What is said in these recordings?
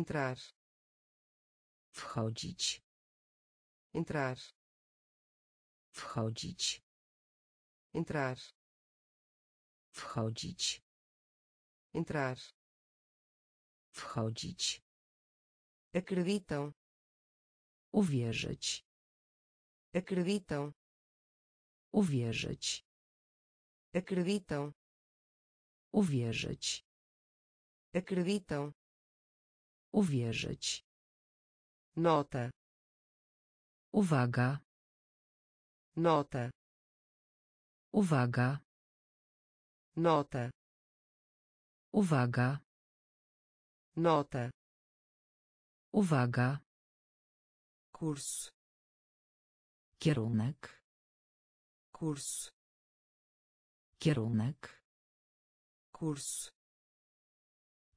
entrar. Wchodzić. Entrar. Wchodzić. Entrar. Wchodzić. Entrar. Wchodzić. Acreditam. Uwierzyć. Acreditam. Uwierzyć. Acreditam. Uwierzyć. Acreditam uwierzyć. Nota uwaga. Nota uwaga. Nota uwaga. Nota uwaga. Curso kierunek. Curso kierunek. Curso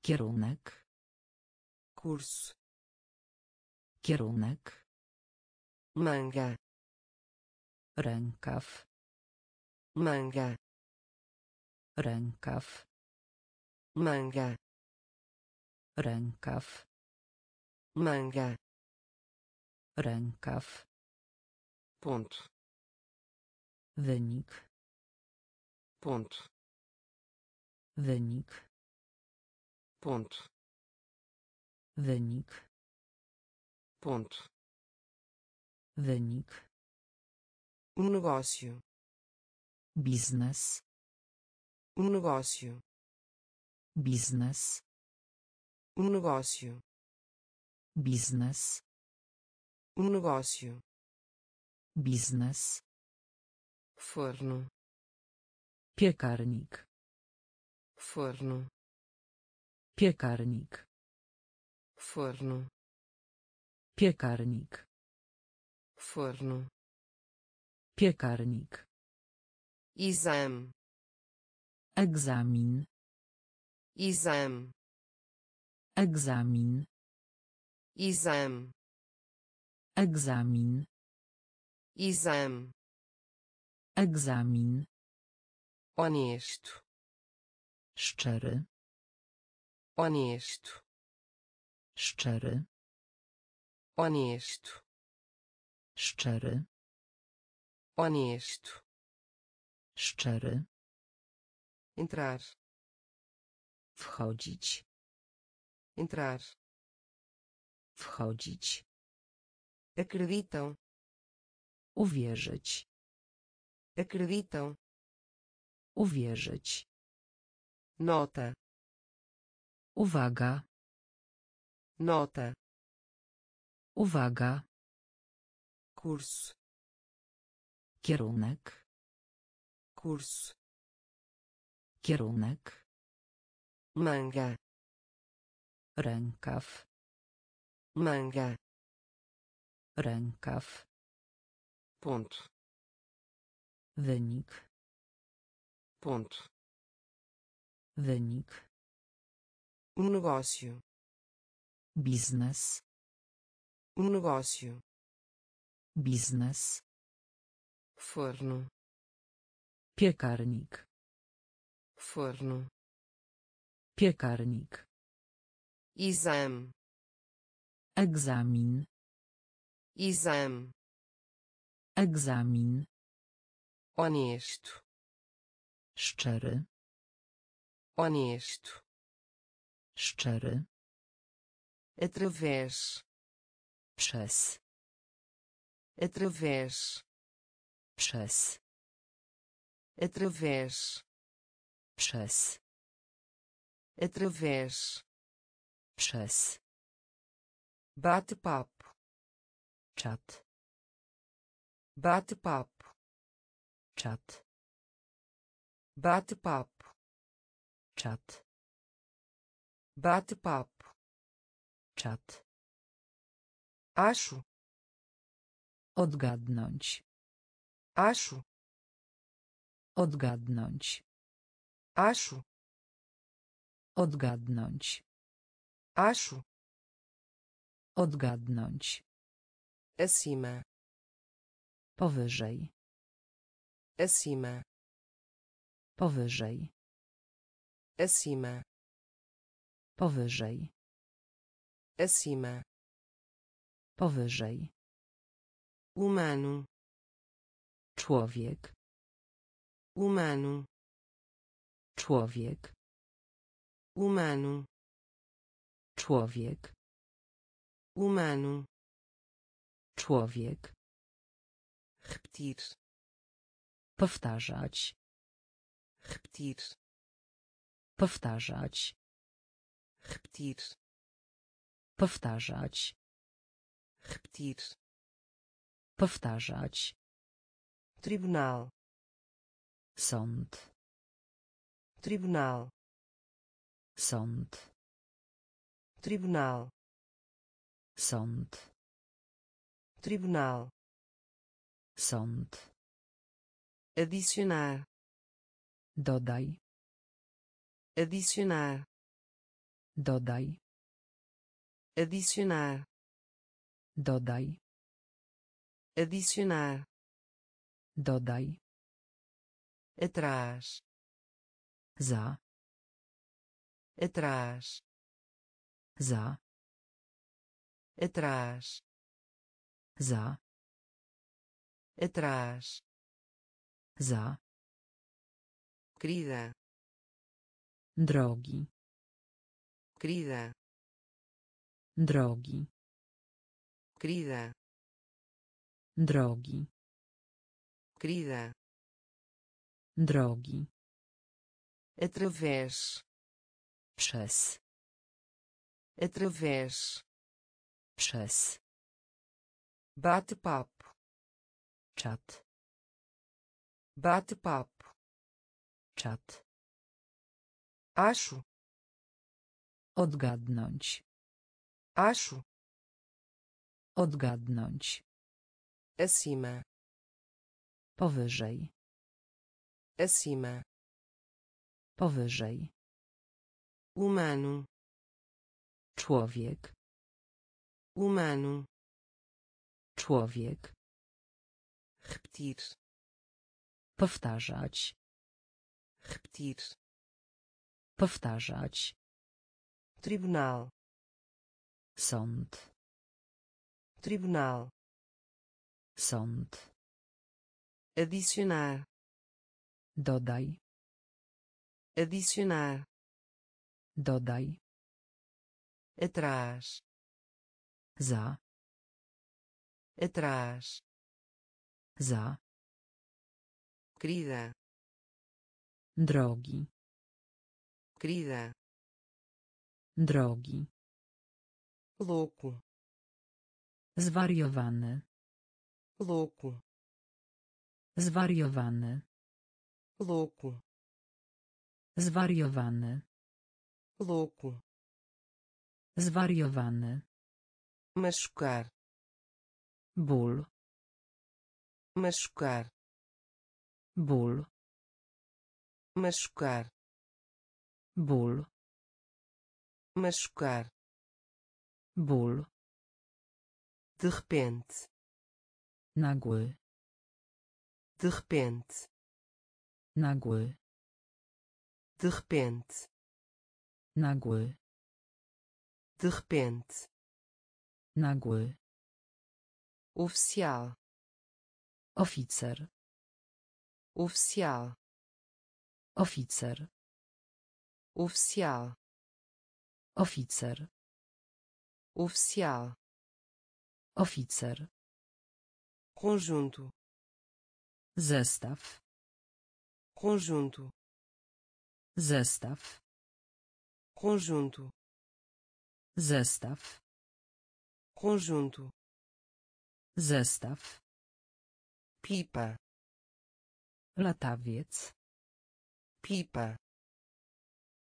kierunek curso kierunek. Manga. Rękaw. Manga. Rękaw. Manga. Rękaw. Manga. Rękaw. Ponto wynik. Ponto wynik. Ponto wynik ponto. Wynik um negócio. Biznes um negócio. Biznes um negócio. Biznes um negócio. Biznes forno. Piekarnik forno. Piekarnik forno. Piekarnik. Forno. Piekarnik. Exame egzamin. Exame egzamin. Exame egzamin. Exame egzamin. Honesto. Szczery. Honesto szczery. Honesto. Szczery. Honesto. Szczery. Entrar. Wchodzić. Entrar. Wchodzić. Acreditam. Uwierzyć. Acreditam. Uwierzyć. Nota. Uwaga nota uwaga. Curso kierunek. Curso kierunek. Manga rękaw. Manga rękaw. Ponto wynik. Ponto wynik. Um negócio biznes um negócio. Biznes forno. Piekarnik. Forno. Piekarnik. Exame. Egzamin. Exame. Egzamin. Honesto. Szczery. Honesto. Szczery através. Przez. Através. Przez. Através. Przez. Através. Przez. Bate-papo. Czat. Bate-papo. Czat. Bate-papo. Czat. Bate-papo czat. Acho odgadnąć. Acho odgadnąć. Acho odgadnąć. Acho odgadnąć. Acima powyżej. Acima powyżej. Acima powyżej acima, Powyżej. humano, Człowiek. humano, Człowiek. humano, Człowiek. humano, Człowiek. repetir, Powtarzać. repetir, Powtarzać. repetir, Powtarzać. repetir, Powtarzać. tribunal, Sąd. tribunal, Sąd. tribunal, Sąd. tribunal, Sąd. adicionar, Dodaj. adicionar, Dodaj. Adicionar, Dodaj. adicionar, Dodaj. atrás, Za. atrás, Za. atrás, Za. atrás, Za. querida, Drogi. querida, Drogi. querida, Drogi. querida, Drogi. através, Przez. através, Przez. bate-papo, Czat. bate-papo, Czat. acho, Odgadnąć. Acho, Odgadnąć. acima, Powyżej. acima, Powyżej. humano, Człowiek. humano, Człowiek. repetir, Powtarzać. repetir, Powtarzać. tribunal, Sąd. tribunal, Sąd. adicionar, Dodaj. adicionar, Dodaj. atrás, Za. atrás, Za. querida, Drogi. querida, Drogi. Louco, Zwariowany. louco, Zwariowany. louco, Zwariowany. louco, Zwariowany. machucar, Ból. machucar, Ból. machucar, Ból. machucar, Ból. de repente, Nagły. de repente, Nagły. de repente, Nagły. de repente, Nagły. oficial, Oficer. oficial, Oficer. oficial, Oficer. Oficial, Oficer. conjunto, Zestaw. conjunto, Zestaw. conjunto, Zestaw. conjunto, Zestaw. pipa, Latawiec. pipa,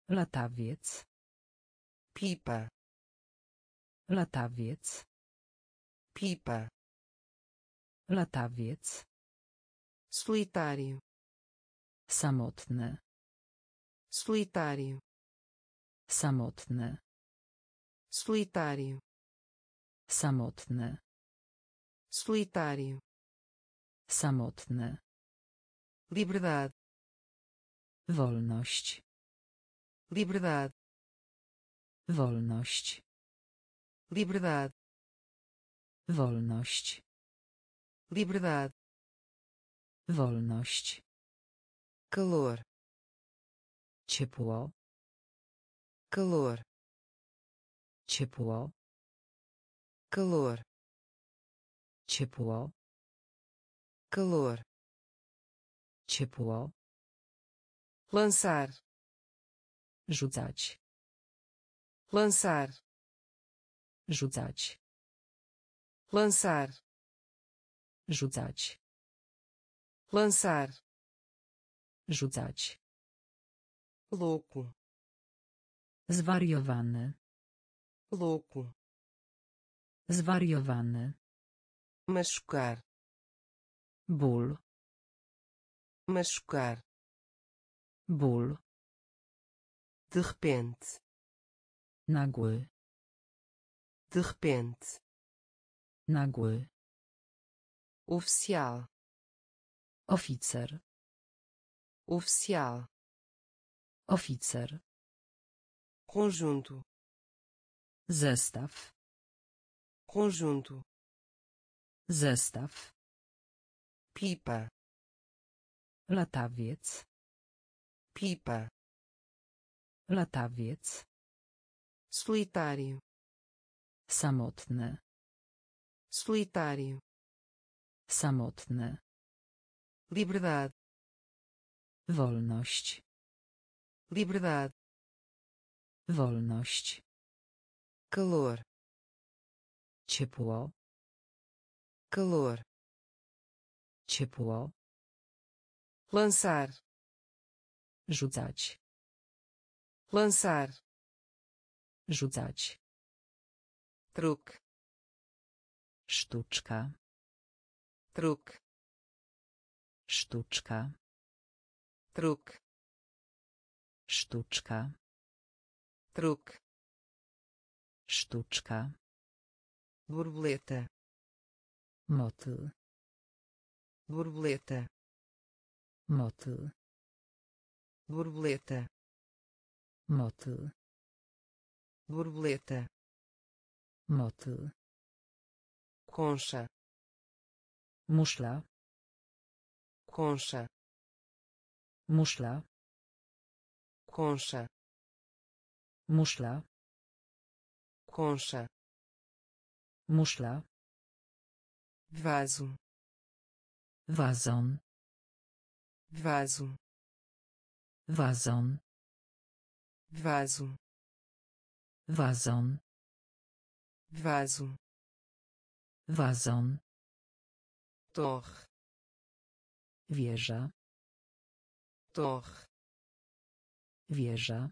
Latawiec. pipa, Latawiec. pipa, Latawiec. solitário, Samotny. solitário, Samotny. solitário, Samotny. solitário, Samotny. liberdade, Wolność. liberdade, Wolność. Liberdade, wolność, liberdade, wolność, calor, ciepło, calor, ciepło, calor, ciepło, calor, ciepło, lançar, rzucać, lançar, rzucać, lançar, rzucać, lançar, rzucać, louco, zwariowany, louco, zwariowany, machucar, ból, machucar, ból, de repente, nagły, de repente, nagły, oficial, oficer, oficial, oficer, conjunto, zestaw, conjunto, zestaw, pipa, latawiec, pipa, latawiec, solitário, samotny, solitário, samotny, liberdade, wolność, liberdade, wolność, calor, ciepło, calor, ciepło, lançar, rzucać, lançar, rzucać, truque, sztuczka, truque, sztuczka, truque, sztuczka, truque, sztuczka, borboleta, motyl, borboleta, motyl, borboleta, motyl, borboleta, motyl, concha, muszla, concha, muszla, concha, muszla, concha, muszla, vaso, wazon, vaso, wazon, vaso, wazon, vaso, wazon, torre, wieża, torre, wieża,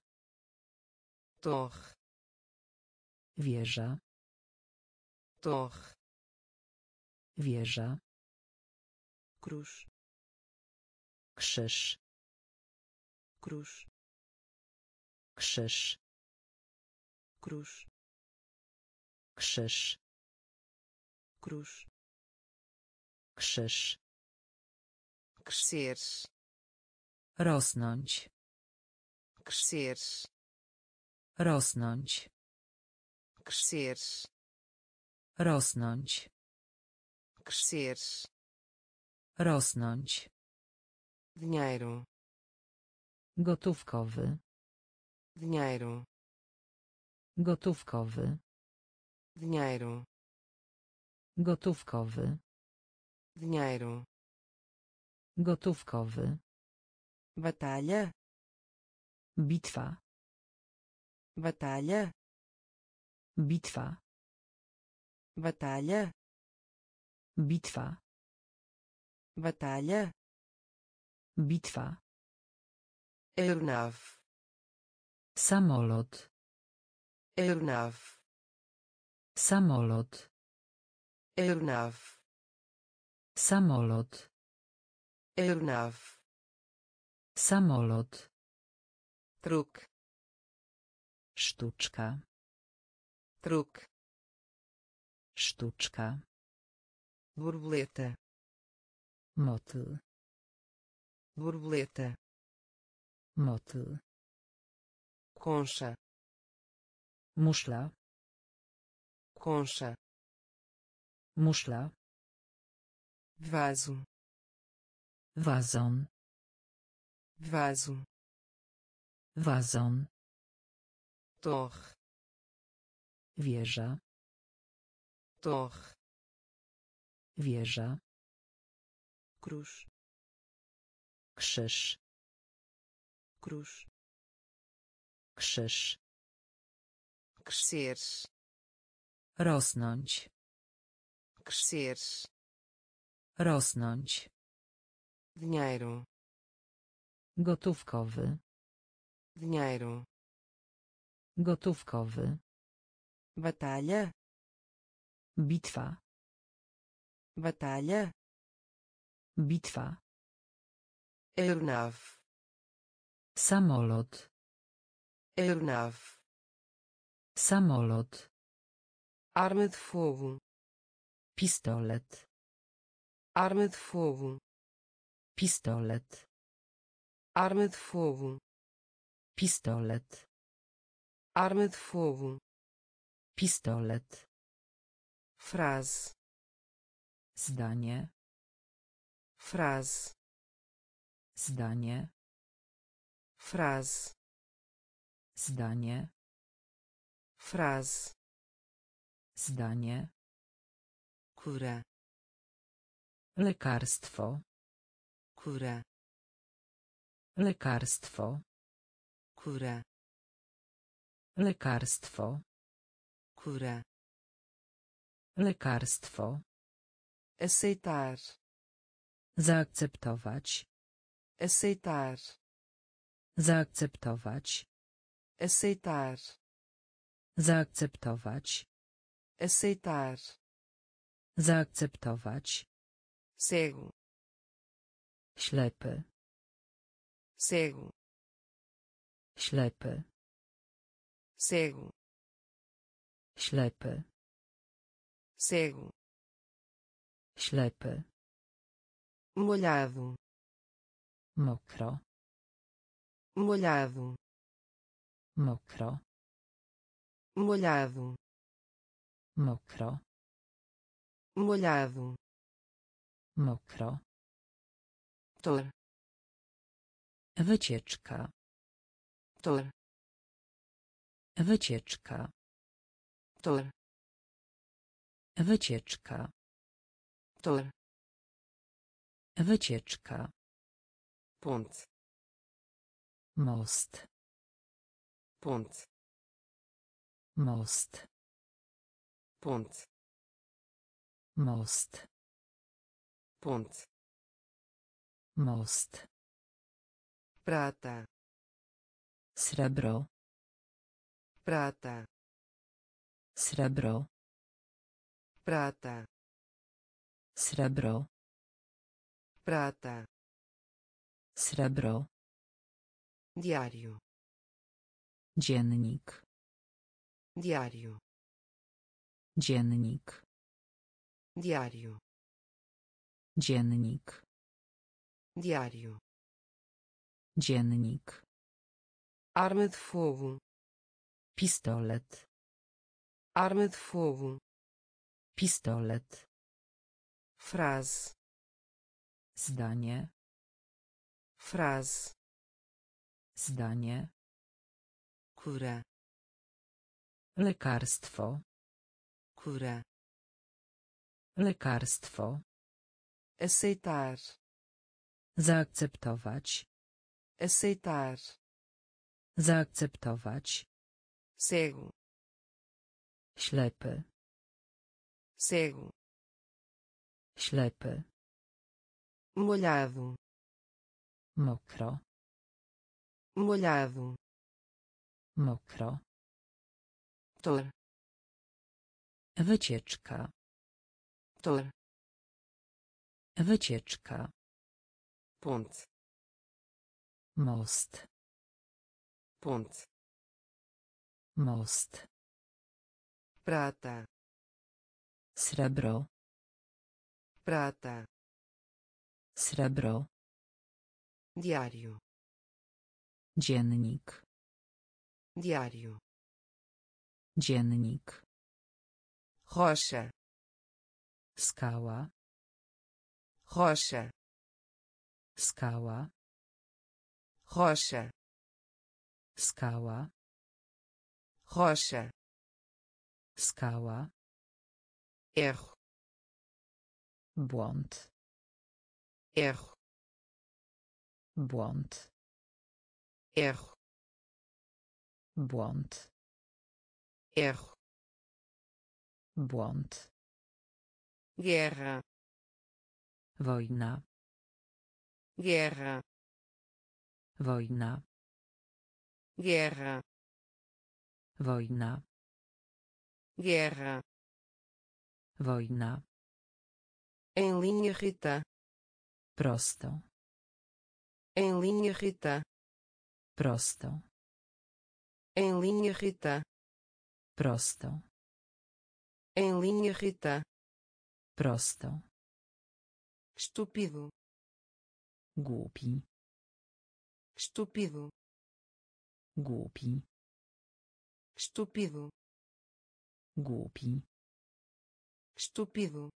torre, wieża, torre, wieża, cruz, krzyż, cruz, krzyż, cruz, krzyż, krzyż, crescer, rosnąć, crescer, rosnąć, crescer, rosnąć, crescer, rosnąć, dinheiro, gotówkowy, dinheiro, gotówkowy, dinheiro, gotówkowy, dinheiro, gotówkowy, batalha, bitwa, batalha, bitwa, batalha, bitwa, batalha, bitwa, aeronave, samolot, aeronave, samolot, aeronave, samolot, aeronave, samolot, truque, sztuczka, truque, sztuczka, borboleta, motyl, borboleta, motyl, concha, muszla, concha Muszla. vaso Wazon. vaso Wazon. torre Wieża. torre Wieża. cruz Krzyż. cruz Krzyż. crescer Rosnąć. crescer Rosnąć. dinheiro Gotówkowy. dinheiro Gotówkowy. batalha Bitwa. batalha Bitwa. aeronave Samolot. aeronave Samolot. Arma de fogo Pistolet. arma de fogo Pistolet. arma de fogo Pistolet. arma de fogo Pistolet. frase Zdanie. frase Zdanie. frase Zdanie. frase Zdanie. cura Lekarstwo. cura Lekarstwo. cura Lekarstwo. cura Lekarstwo. aceitar Zaakceptować. aceitar Zaakceptować. aceitar Zaakceptować. Aceitar Zaakceptować. cego Ślepy. cego Ślepy. cego Ślepy. cego Ślepy. molhado Mokro. molhado Mokro. molhado Mokro. molhado Mokro. tor Wycieczka. tor Wycieczka. tor Wycieczka. tor Wycieczka. ponte Most. ponte Most. Ponte Most. ponte Most. prata Srebro. prata Srebro. prata Srebro. prata Srebro. diário Dziennik. diário Dziennik. diário Dziennik. diário Dziennik. arma de fogo Pistolet. arma de fogo Pistolet. frase Zdanie. frase Zdanie. cura Lekarstwo. Cura Lekarstwo. aceitar Zaakceptować. aceitar Zaakceptować. cego Ślepy. cego Ślepy. molhado Mokro. molhado Mokro. tor Wycieczka. tor Wycieczka. ponte Most. ponte Most. prata Srebro. prata Srebro. diário Dziennik. diário Dziennik. Rocha. Skała rocha. Skała rocha. Skała rocha. Skała erro. Błąd erro. Błąd erro. Błąd erro błąd guerra. Wojna. Guerra. Wojna. Guerra. Wojna. Guerra. Wojna. Em linha reta. Prosto. Em linha reta. Prosto. Em linha reta. Prosto em linha reta. Prosto. Estúpido. Głupi. Estúpido. Głupi. Estúpido. Głupi. Estúpido.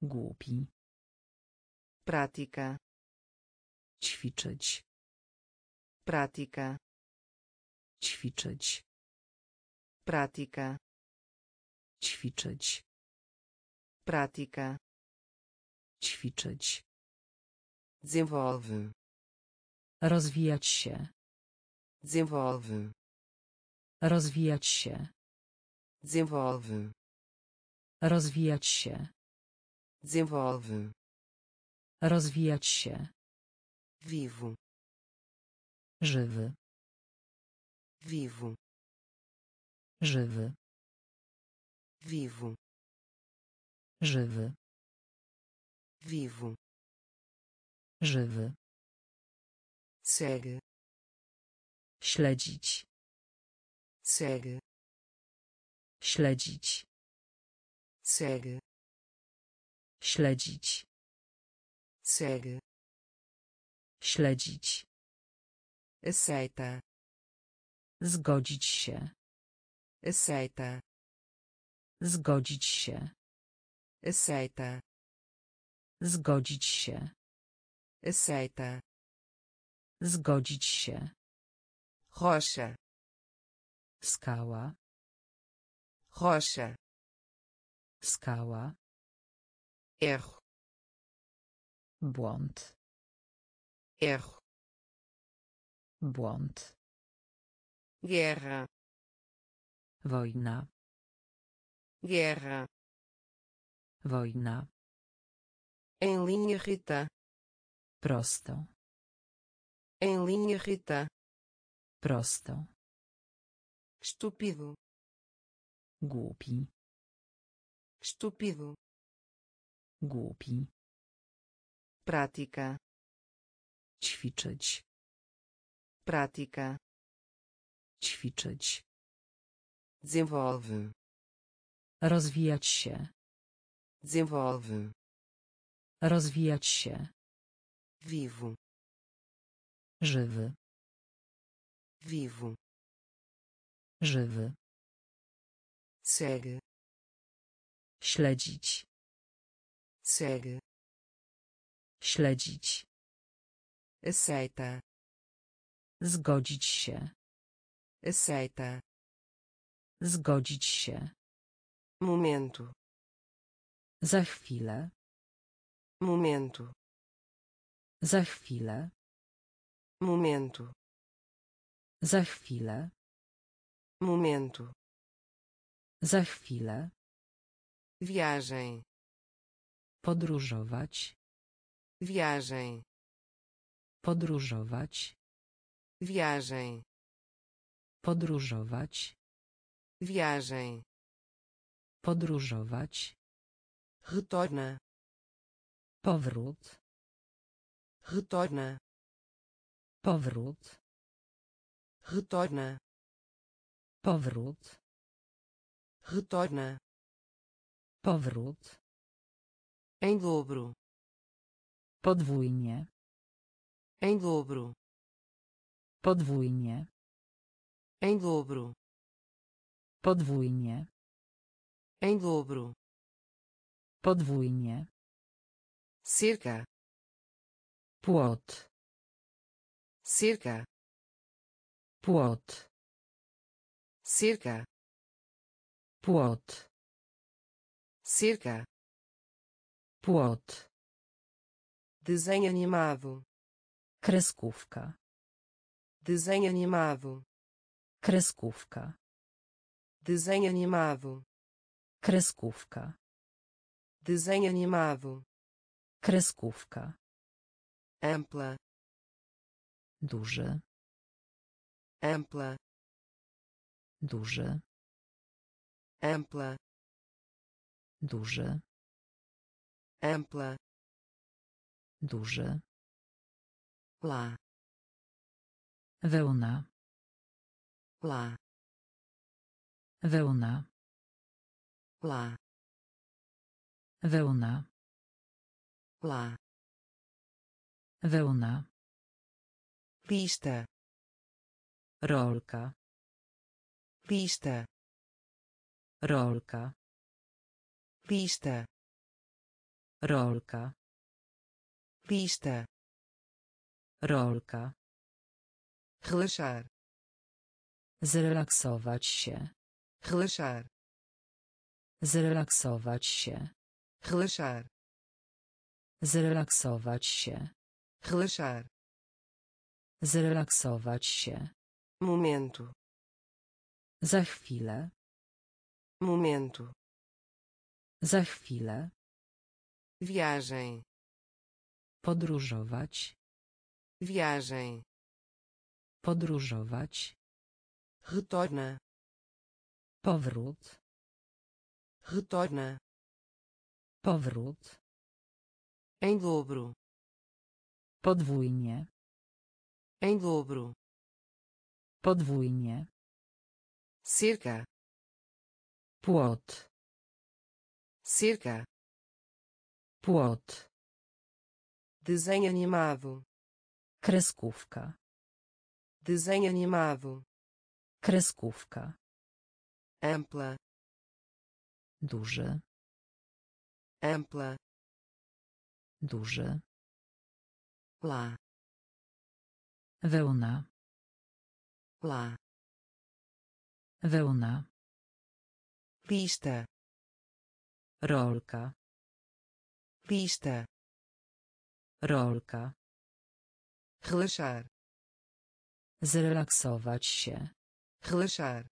Głupi. Prática. Ćwiczyć. Prática. Ćwiczyć. Prática ćwiczyć. Prática ćwiczyć. Desenvolve. Rozwijać się. Desenvolve. Rozwijać się. Desenvolve. Rozwijać się. Desenvolve. Rozwijać się. Vivo. Żywy. Vivo. Żywy vivo. Żywy. Vivo. Żywy. Segue śledzić. Segue śledzić. Segue śledzić. Segue śledzić. Aceita. Zgodzić się. Aceita zgodzić się. Aceita. Zgodzić się. Aceita. Zgodzić się. Rocha. Skała. Rocha. Skała. Erro. Błąd. Erro. Błąd. Guerra. Wojna guerra. Wojna. Em linha reta. Prosto. Em linha reta. Prosto. Estúpido. Głupi. Estúpido. Głupi. Prática. Ćwiczyć. Prática. Ćwiczyć. Desenvolve rozwijać się. Desenvolve. Rozwijać się. Vivo. Żywy. Vivo. Żywy. Segue. Śledzić. Segue. Śledzić. Aceita. Zgodzić się. Aceita. Zgodzić się momento za chwilę. Momento za chwilę. Momento za chwilę. Momento za chwilę. Viagem podróżować. Viagem podróżować. Viagem podróżować. Viagem podróżować retorna powrót retorna powrót retorna powrót retorna powrót em dobro. podwójnie em dobro. podwójnie em dobro. podwójnie Em dobro. Podwójnie. Cerca. Płot. Cerca. Płot. Cerca. Płot. Cerca. Płot. Desenho animado. Kreskówka. Desenho animado. Kreskówka. Desenho animado. Kreskówka. Desenho animado. Kreskówka. Ampla. Duży. Ampla. Duży. Ampla. Duży. Ampla. Duży. Lá. Wełna. Lá. Wełna. Lá. Wełna. Lá. Wełna. Lista. Rolka. Lista. Rolka. Lista. Rolka. Lista. Rolka. Relaxar. Zrelaksować się. Relaxar. Zrelaksować się. Relaxar. Zrelaksować się. Relaxar. Zrelaksować się. Momento. Za chwilę. Momento. Za chwilę. Viagem. Podróżować. Viagem. Podróżować. Retorna. Powrót. Retorna. Powrót. Em dobro. Podwójnie. Em dobro. Podwójnie. Cerca. Płot. Cerca. Płot. Desenho animado. Kreskówka. Desenho animado. Kreskówka. Ampla. Duży. Ampla. Duży. Lá. Wełna. Lá. Wełna. Lista. Rolka. Lista. Rolka. Relaxar. Zrelaksować się. Relaxar.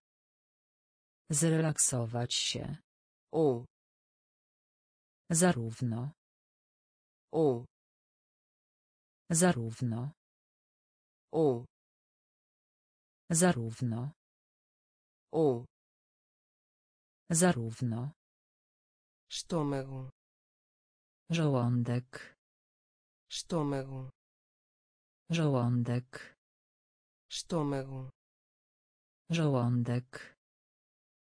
Zrelaksować się. Ou. Zarówno. Ou. Zarówno. Ou. Zarówno. Ou. Zarówno. Estômago. Żołądek. Estômago. Żołądek. Estômago. Żołądek.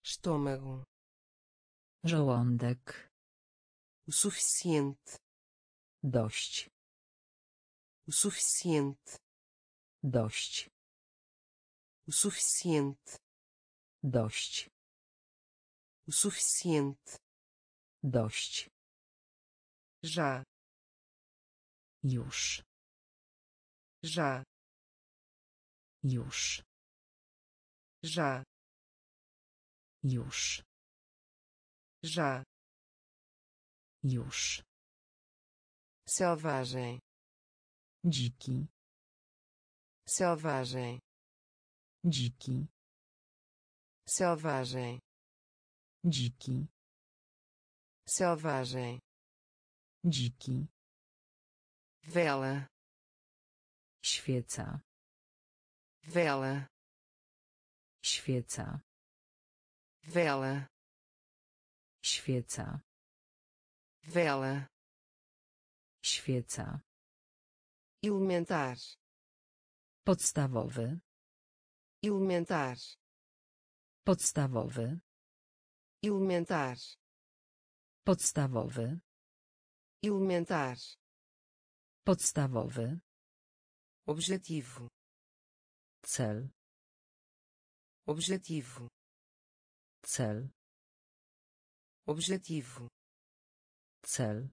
Estômago. Żołądek. O suficiente. Dość. O suficiente. Dość. O suficiente. Dość. O suficiente. Dość. Já. Już. Já. Już. Já. Już. Já. Już. Selvagem. Dziki. Selvagem. Dziki. Selvagem. Dziki. Selvagem. Dziki. Vela. Świeca. Vela. Świeca. Vela. Świeca. Vela. Świeca. Elementar. Podstawowy. Elementar. Podstawowy. Elementar. Podstawowy. Elementar. Podstawowy. Objetivo. Cel. Objetivo. Cel. Objetivo. Cel,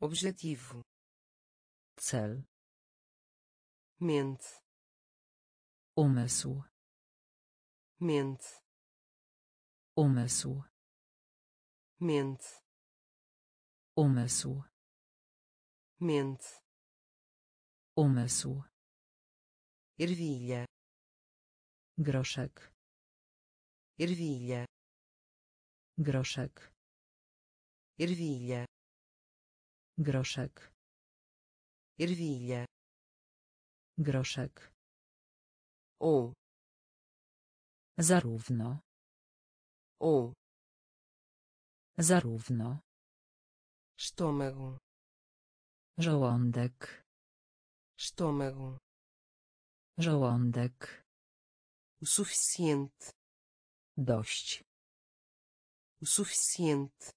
objetivo. Cel, mente. Umysł, mente. Umysł, mente. Umysł, mente. Umysł, ervilha. Groszek, ervilha groszek, ervilha groszek, ervilha groszek, ou zarówno, ou zarówno, estômago żołądek, estômago żołądek, o suficiente dość, o suficiente.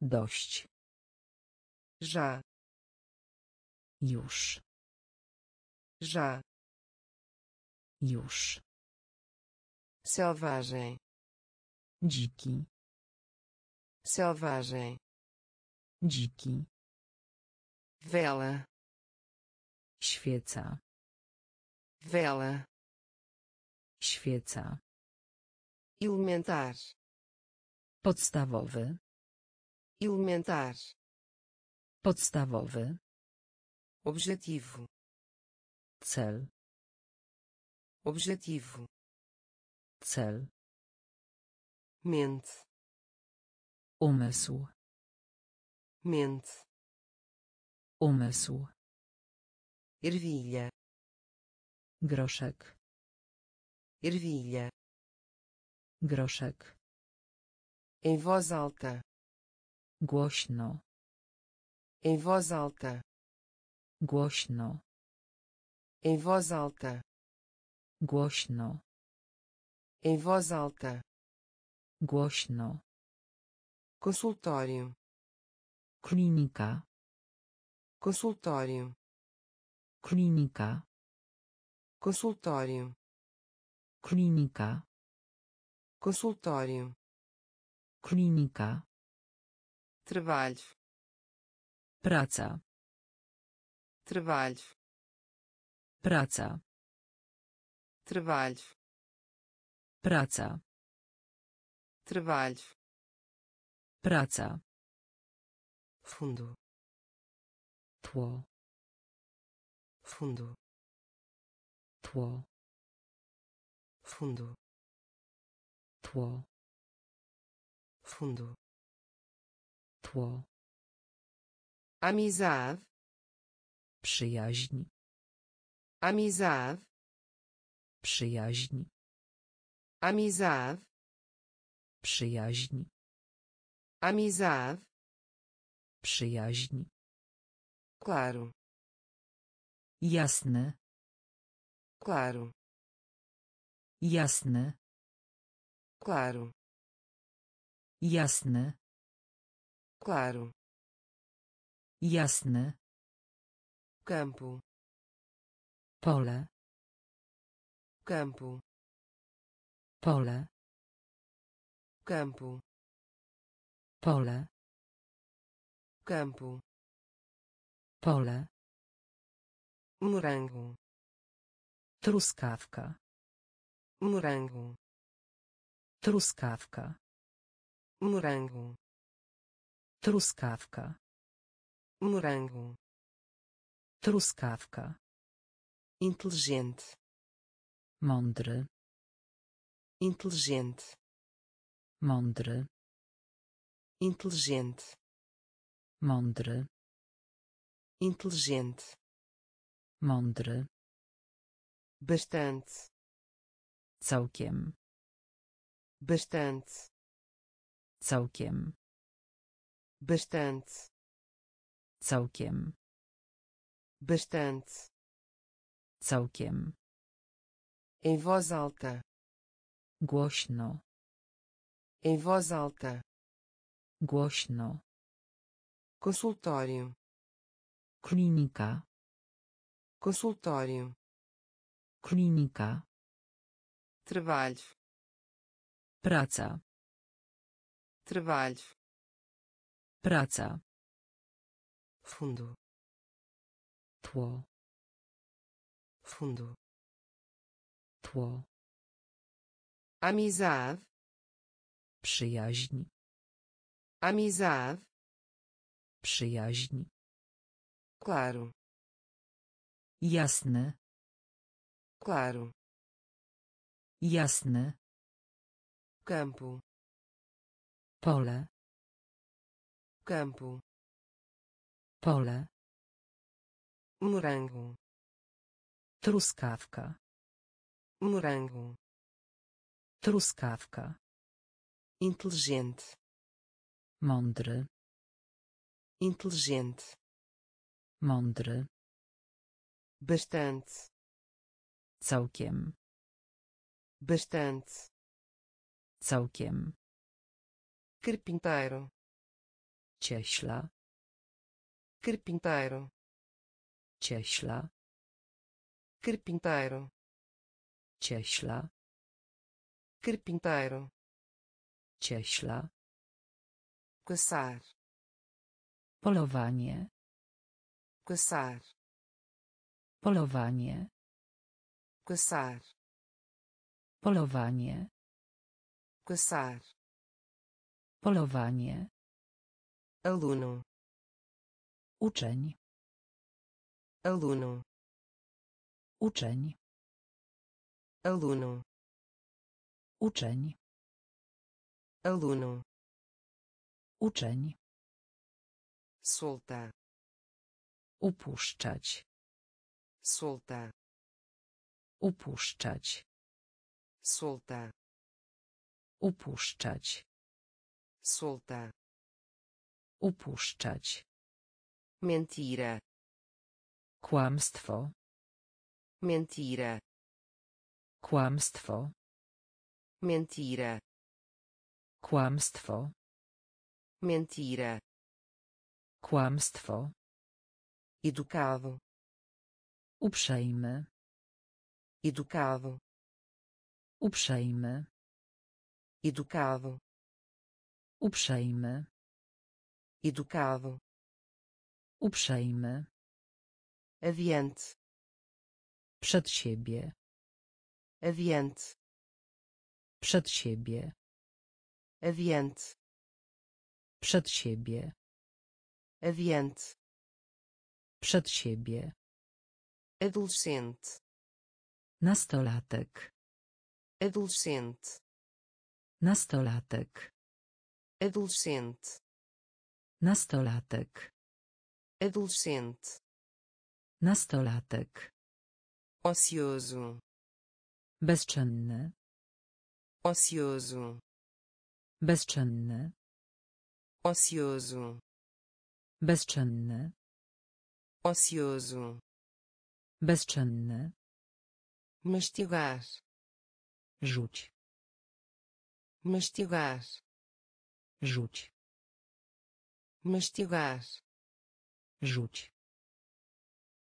Dość, já. Już, já. Już, selvagem. Dziki, selvagem. Dziki, vela. Świeca, vela. Świeca, elementar podstawowy, elementar podstawowy, objetivo cel, objetivo cel, mente umysł, mente umysł, ervilha groszek, ervilha groszek, em voz alta. Głośno, em voz alta. Głośno, em voz alta. Głośno, em voz alta. Głośno, consultório. Klinika, consultório. Klinika, consultório. Klinika, consultório klinika, trabalho. Praca, trabalho. Praca, trabalho. Praca, trabalho. Praca, fundo. Tło, fundo. Tło, fundo. Tło, fundo tło, amizade przyjaźń, amizade przyjaźń, amizade przyjaźń, amizade przyjaźń, claro. Jasne, claro. Jasne, claro jasne, claro. Jasne, campo. Pole, campo. Pole, campo. Pole, campo. Pole, morango. Truskawka, morango. Truskawka, morango. Truskawka, morango. Truskawka, inteligente. Mądry, inteligente. Mądry, inteligente. Mądry, inteligente. Mądry, bastante. Całkiem, bastante całkiem, bastante całkiem, bastante całkiem, em voz alta. Głośno, em voz alta. Głośno, consultório. Klinika, consultório. Klinika, trabalho. Praca, trabalho. Praca. Fundo. Tło fundo. Tło amizade. Przyjaźń. Amizade. Przyjaźń. Claro. Jasne claro. Jasne campo pole. Campo. Pole. Morango. Truskawka. Morango. Truskawka. Inteligente. Mądry. Inteligente. Mądry. Bastante. Całkiem. Bastante. Całkiem carpinteiro. Cieśla. Carpinteiro. Cieśla. Carpinteiro. Cieśla. Carpinteiro. Cieśla. Caçar. Polowanie. Caçar. Polowanie. Caçar. Polowanie. Caçar polowanie. Aluno. Uczeń. Aluno. Uczeń. Aluno. Uczeń. Aluno. Uczeń. Soltar upuszczać. Soltar upuszczać. Soltar upuszczać soltar upuszczać. Mentira. Kłamstwo. Mentira. Kłamstwo. Mentira. Kłamstwo. Mentira. Kłamstwo. Educado. Uprzejmy. Educado. Uprzejmy. Educado uprzejmy. Educado. Uprzejmy. Adiante przed siebie. Adiante przed siebie. Adiante przed siebie. Adiante przed siebie. Adolescente. Nastolatek. Adolescente. Nastolatek adolescente nastolatek. adolescente nastolatek. ocioso bezczynny. ocioso bezczynny. ocioso bezczynny. ocioso bezczynny. mastigar rzuć. mastigar rzuć. Mastigar rzuć.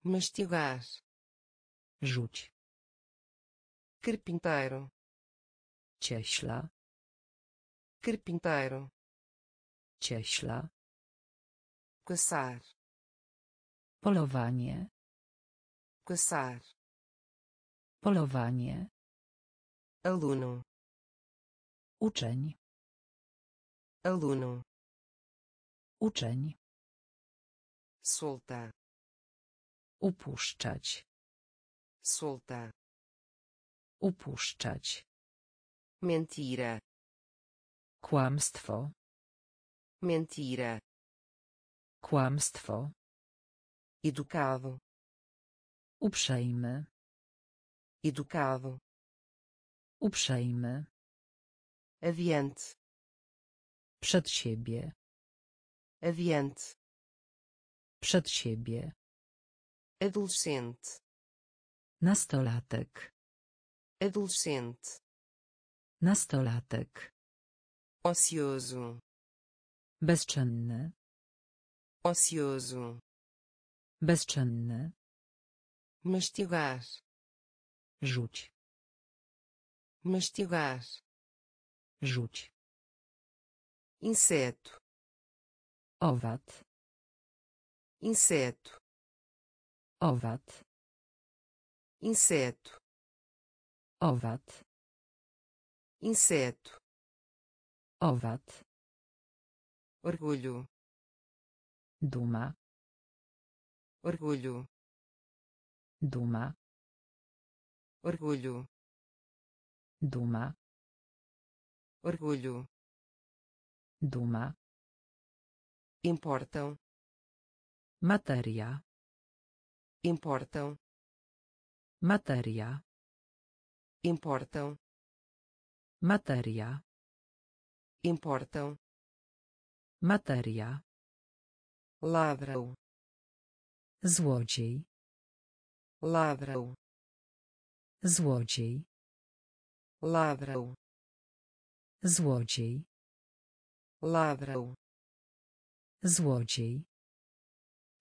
Mastigar rzuć. Carpinteiro. Cieśla. Carpinteiro. Cieśla. Caçar. Polowanie. Caçar. Polowanie. Aluno. Uczeń aluno. Uczeń. Soltar upuszczać. Soltar upuszczać. Mentira. Kłamstwo. Mentira. Kłamstwo. Educado. Uprzejmy. Educado. Uprzejmy. Adiante przed siebie. Adiante przed siebie. Adolescente. Nastolatek. Adolescente. Nastolatek. Ocioso. Bezczynny. Ocioso. Bezczynny. Mastigar. Rzuć. Mastigar. Rzuć inseto, owad, inseto, owad, inseto, owad, inseto, owad, orgulho, duma, orgulho, duma, orgulho, duma, orgulho, duma, importam, materia, importam, materia, importam, materia, importam, materia, ladrão, złodziej, ladrão, złodziej, ladrão, złodziej, ladrão, złodziej,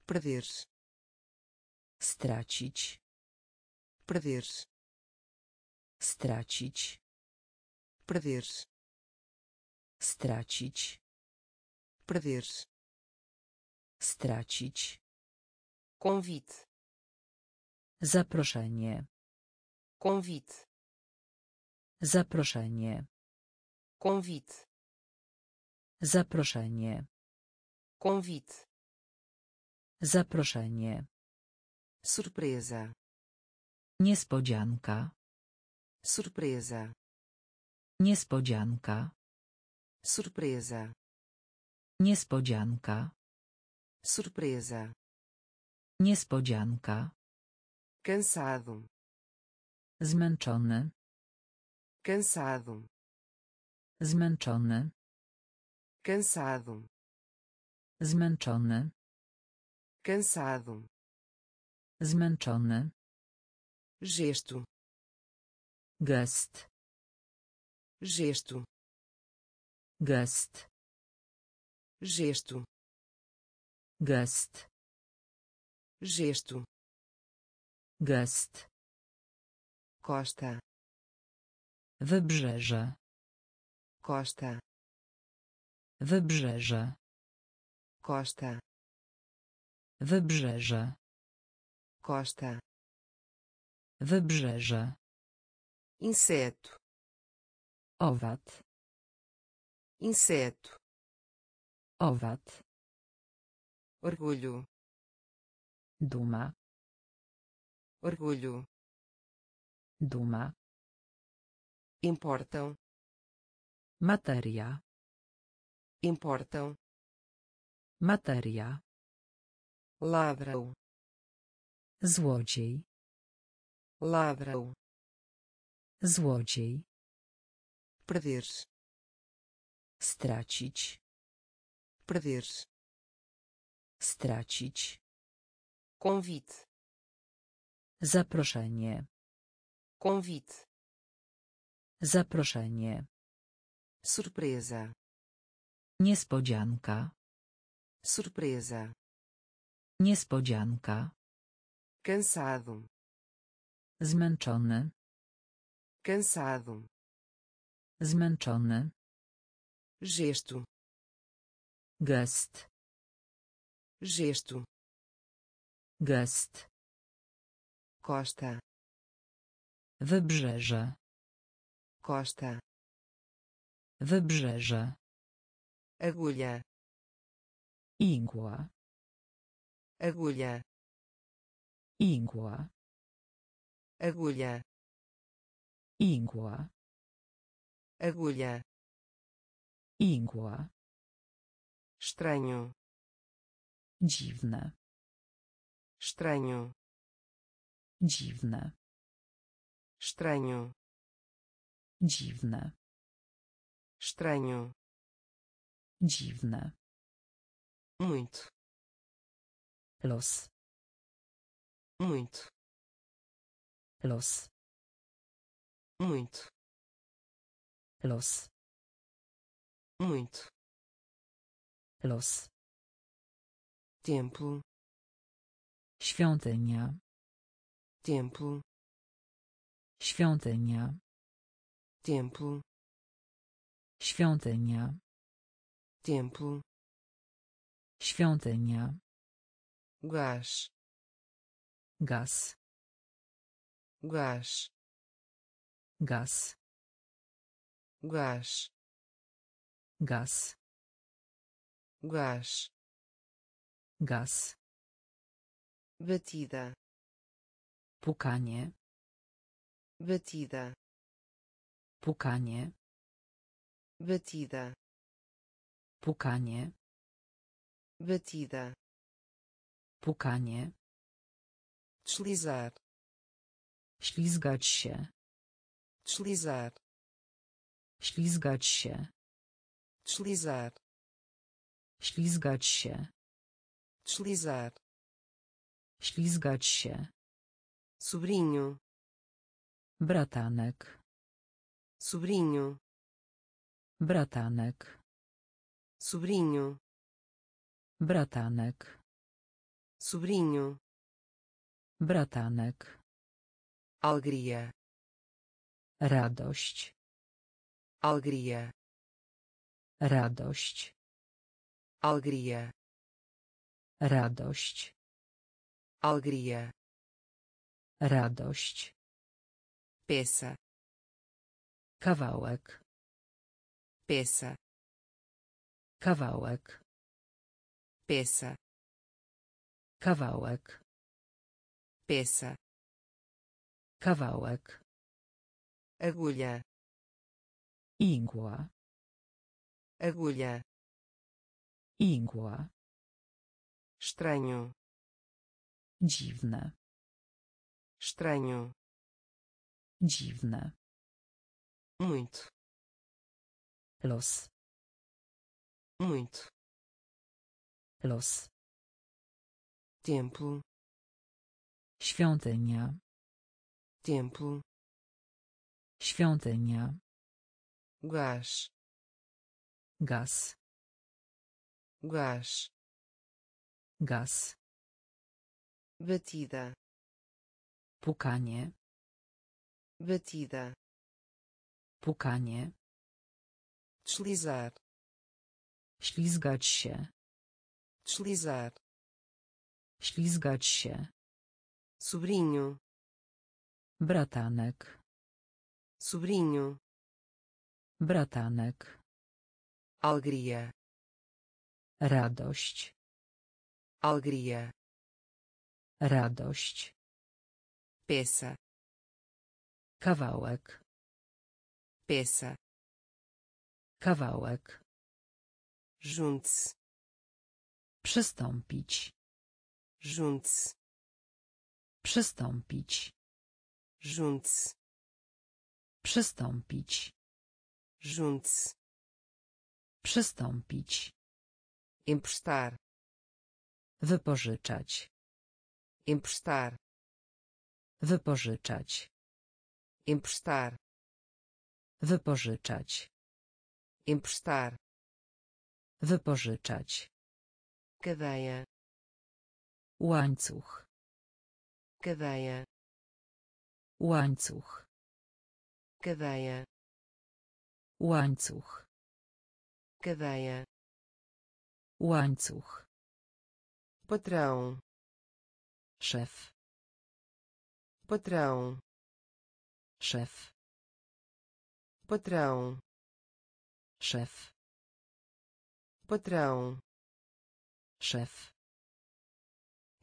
perder, stracić, perder, stracić, perder, stracić, perder, stracić, convite, zaproszenie, convite, zaproszenie, convite, zaproszenie, convite, zaproszenie, surpresa, niespodzianka, surpresa, niespodzianka, surpresa, niespodzianka, surpresa, niespodzianka, cansado, zmęczony, cansado, zmęczony, cansado, zmęczony, cansado, zmęczony, gesto, gest, gesto, gest, gesto, gest, gesto, gest, costa, wybrzeże, costa, wybrzeże, costa, wybrzeże, costa, wybrzeże, inseto, owad, inseto, owad, orgulho, duma, orgulho, duma, importam, materia, importam, materia, ladrão, złodziej, ladrão, złodziej, perder, stracić, perder, stracić, convite, zaproszenie, convite, zaproszenie, surpresa, niespodzianka, surpresa, niespodzianka, cansado, zmęczony, cansado, zmęczony, gesto, gest, gesto, gest, costa, wybrzeże, costa, wybrzeże, agulha, igła, agulha, igła, agulha, igła, agulha, igła, estranho, dziwne, estranho, dziwne, estranho, dziwne, estranho, dziwne, muito, los, muito, los, muito, los, muito, los, templo, świątynia, templo, świątynia, templo, świątynia, templo, Świątynia. gás, Gaz. gás, Gaz. gás, Gaz. gás, Gaz. batida, Pukanie. batida, Pukanie. batida, Pukanie. batida, Pukanie. deslizar, Ślizgać się. deslizar, Ślizgać się. deslizar, Ślizgać się. deslizar, Ślizgać się. sobrinho, Bratanek. sobrinho, Bratanek. Sobrinho, Bratanek. sobrinho, Bratanek. alegria, Radość. alegria, Radość. alegria, Radość. alegria, Radość. peça, Kawałek. peça, Kawałek. peça, Kawałek. peça, Kawałek. agulha, Igła. agulha, Igła. estranho, Dziwne. estranho, Dziwne. muito, Los. Muito, Los. templo, Świątynia. templo, Świątynia. gás, Gaz. gás, Gaz. batida, Pukanie. batida, Pukanie. deslizar, Ślizgać się. deslizar, Ślizgać się. sobrinho, Bratanek. sobrinho, Bratanek. alegria, Radość. alegria, Radość. peça, Kawałek. peça, Kawałek. Junte-se, Przystąpić. junte-se, Przystąpić. junte-se, Przystąpić. junte-se, Przystąpić. emprestar, Wypożyczać. emprestar, Wypożyczać. emprestar, Wypożyczać. emprestar, Wypożyczać. cadeia, Łańcuch. cadeia, Łańcuch. cadeia, Łańcuch. cadeia, Łańcuch. patrão, Szef. patrão, Szef. patrão, Szef. Patrão, Szef.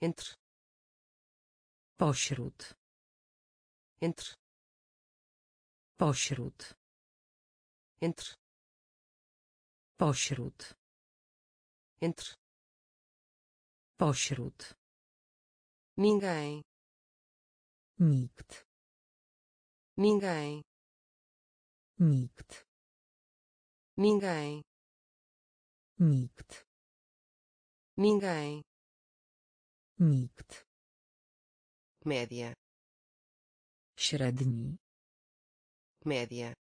entre, Pośród. entre, Pośród. entre, Pośród. entre, Pośród. ninguém, Nikt. ninguém, Nikt. ninguém, Nikt. ninguém, Nikt. média, Średni. média,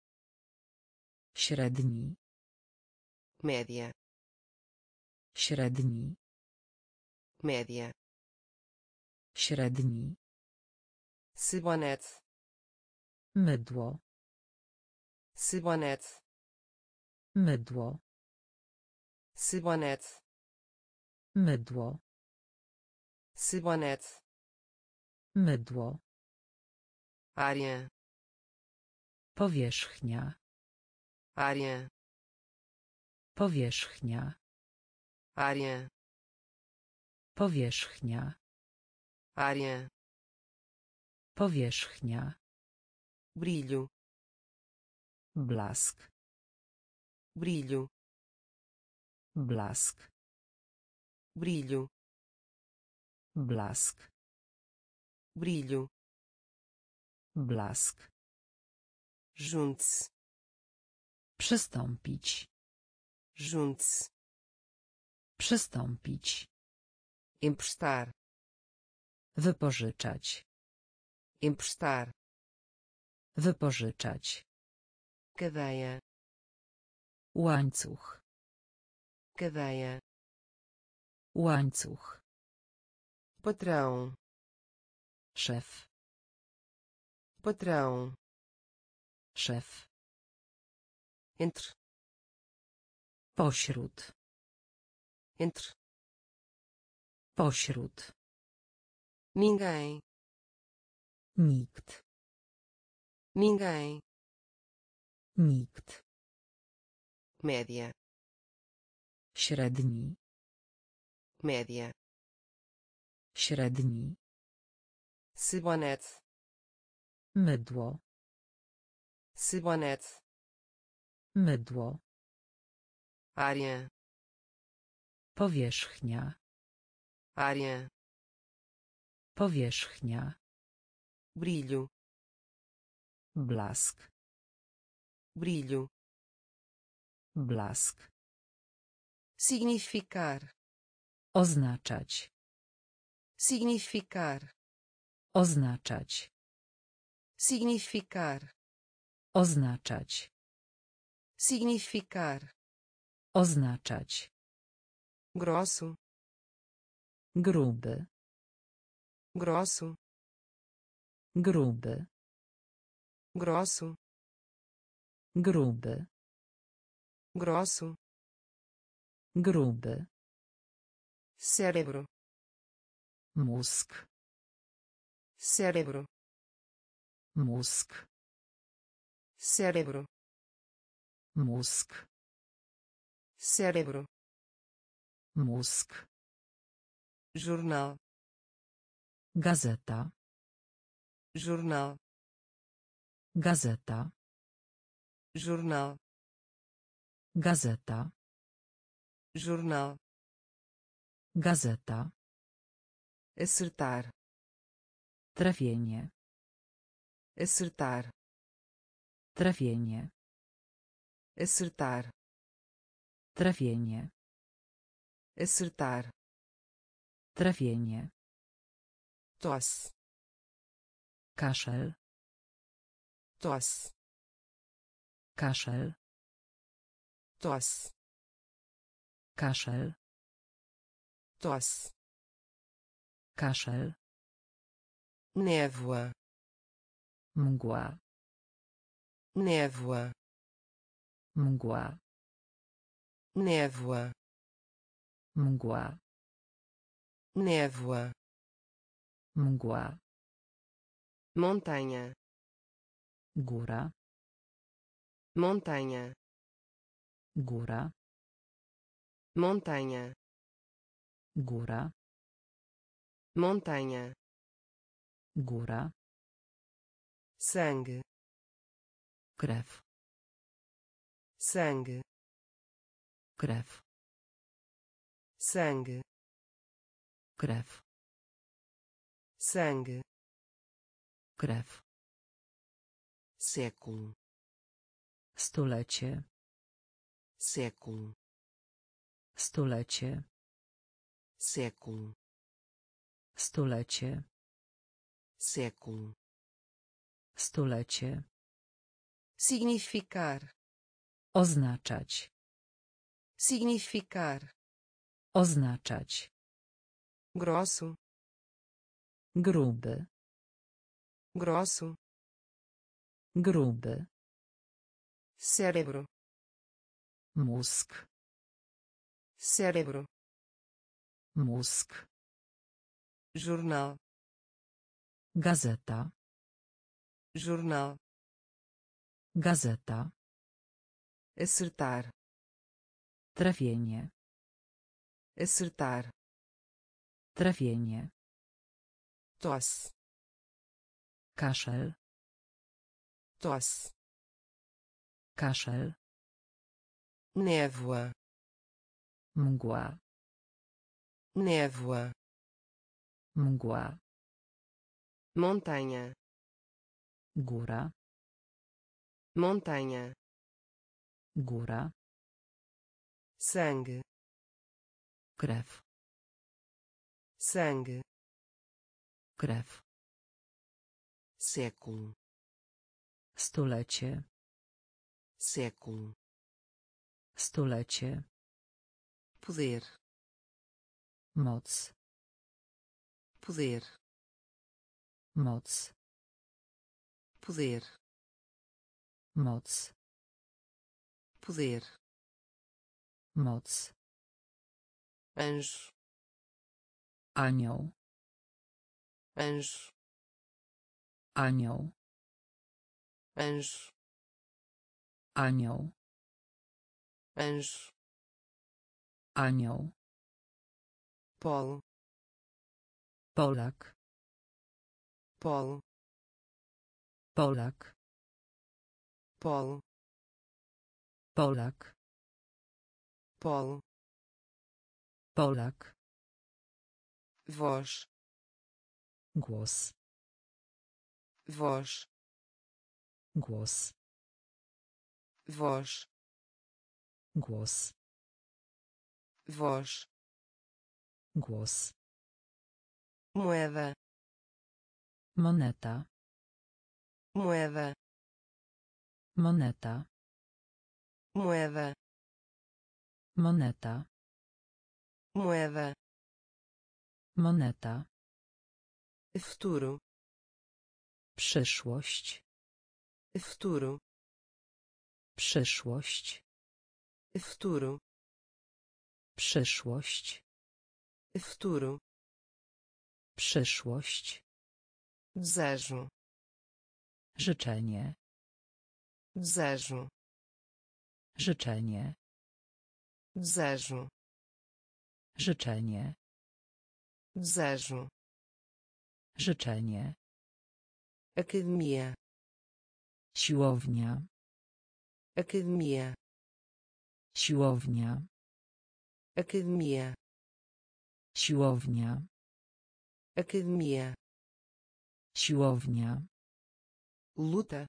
Średni. média, Średni. média, Średni. cebonete, Mydło. cebonete, Mydło. Sabonete. Mydło. Sabonete. Mydło. Área. Powierzchnia. Área. Powierzchnia. Área. Powierzchnia. Área. Powierzchnia. Brilho. Blask. Brilho. Blask. Brilho. Blask. Brilho. Blask. Junte-se. Przystąpić. Junte-se. Przystąpić. Emprestar. Wypożyczać. Emprestar. Wypożyczać. Cadeia. Łańcuch. Cadeia. Łańcuch. Patrão. Szef. Patrão. Szef. Entre. Pośród. Entre. Pośród. Ninguém. Nikt. Ninguém. Nikt. Média. Średni. Média. Średni. Sabonete. Mydło. Sabonete. Mydło. Área. Powierzchnia. Área. Powierzchnia. Brilho. Blask. Brilho. Blask. Significar. Oznaczać. Significar. Oznaczać. Significar. Oznaczać. Significar. Oznaczać. Grosso. Gruby. Grosso. Gruby. Grosso. Gruby. Grosso. Gruby. Cérebro. Mózg. Cérebro. Mózg. Cérebro. Mózg. Cérebro. Mózg. Jornal. Gazeta. Jornal. Gazeta. Jornal. Gazeta. Jornal. Gazeta. Acertar. Trafienie. Acertar. Trafienie. Acertar. Trafienie. Acertar. Trafienie. Tosse. Kaszel. Tosse. Kaszel. Tosse. Kaszel. Tosse. Kaszel. Névoa. Mgła. Névoa. Mgła. Névoa. Mgła. Névoa. Mgła. Montanha. Góra. Montanha. Góra. Montanha. Góra. Montanha. Góra. Sangue. Krew. Sangue. Krew. Sangue. Krew. Sangue. Krew. Século. Stulecie. Século. Stulecie. Século. Stulecie. Século. Stulecie. Significar. Oznaczać. Significar. Oznaczać. Grosso. Gruby. Grosso. Gruby. Cérebro. Mózg. Cérebro mózg jornal gazeta jornal gazeta acertar trafienie acertar trafienie tosse kaszel tosse kaszel névoa mgła. Névoa mgła. Montanha góra. Montanha góra. Sangue krew. Sangue krew. Século stulecie. Século stulecie poder. Moc poder. Moc poder. Moc poder. Moc anjo. Anioł. Anjo. Anioł. Anjo. Anioł. Anjo anioł. Polo Polak. Polo Polak. Polo Polak. Polo Polak. Voz głos. Voz głos. Voz głos voz głos. Moeda moneta. Moeda moneta. Moeda moneta. Moeda moneta. Futuro przyszłość. Futuro przyszłość. Futuro przyszłość. Futuro przyszłość. Desejo życzenie. Desejo życzenie. Desejo życzenie. Desejo życzenie. Academia siłownia. Academia siłownia academia siłownia. Academia siłownia. Luta.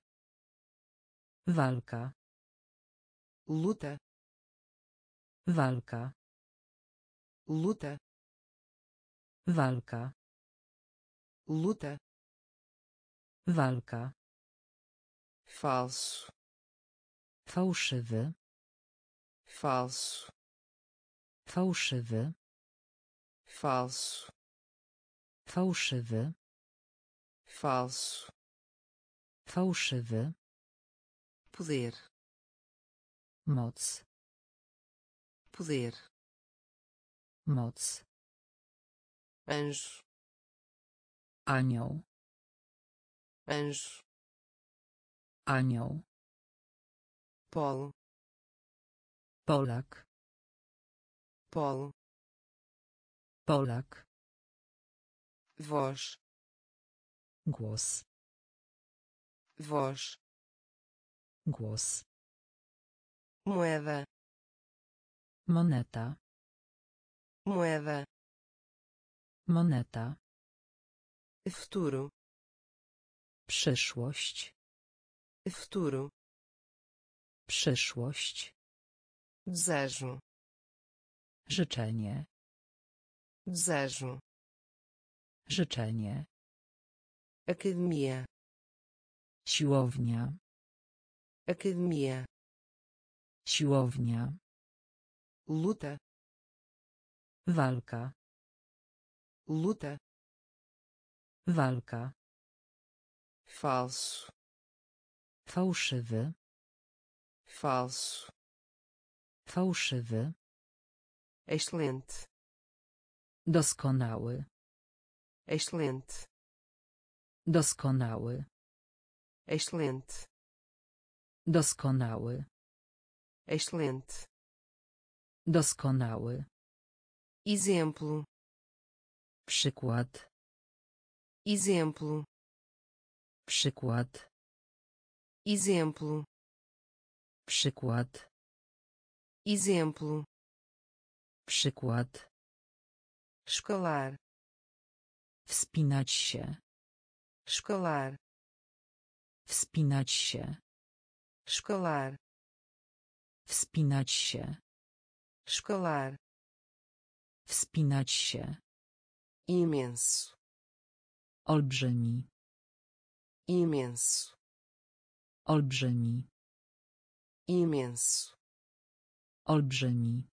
Walka. Luta. Walka. Luta. Walka. Luta. Walka. Falso. Fałszywy. Falso fałszywy. Falso. Fałszywy. Falso. Fałszywy. Poder. Moc. Poder. Moc. Anjo. Anioł. Anjo. Anioł. Polo. Polak polo Polak. Voz głos. Voz głos. Moeda moneta. Moeda moneta. Futuro przyszłość. Futuro przyszłość. Desejo życzenie. Desejo życzenie. Academia siłownia. Academia siłownia. Luta. Walka. Luta. Walka. Falso. Fałszywy, falso, fałszywy, excelente Doskonały. excelente Doskonały. excelente Doskonały. excelente Doskonały. exemplo Przykład. exemplo Przykład. exemplo Przykład. exemplo Przykład. escalar Wspinać się. escalar Wspinać się. escalar Wspinać się. escalar Wspinać się. imenso Olbrzymi. imenso Olbrzymi. imenso Olbrzymi.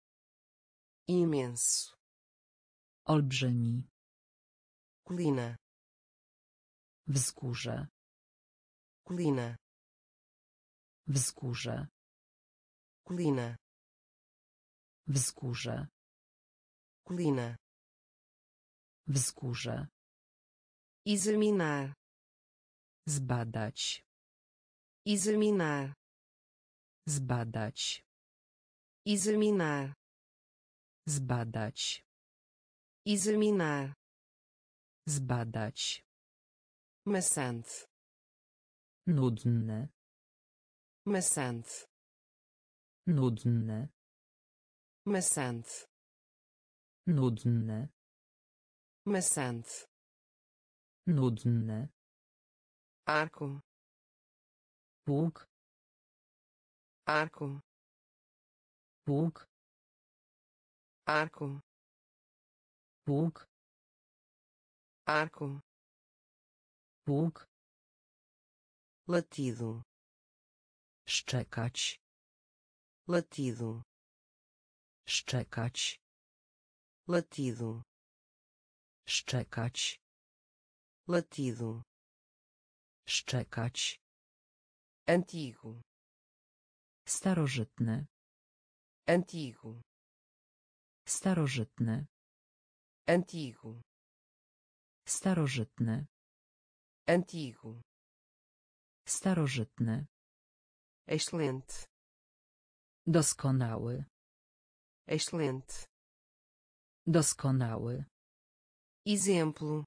Imenso Olbrzymi. colina Wzgórze. colina Wzgórze. colina Wzgórze. colina Wzgórze. examinar Zbadać. examinar Zbadać. examinar Zbadać. examinar Zbadać. maçante Nudny. maçante Nudny. maçante Nudny. maçante Nudny. arco Pług. arco Pług. Arco Pług. arco Pług. latido Szczekać. latido Szczekać. latido Szczekać. latido Szczekać. antigo Starożytny. antigo Starożytny. antigo Starożytny. antigo Starożytny. excelente Doskonały. excelente Doskonały. exemplo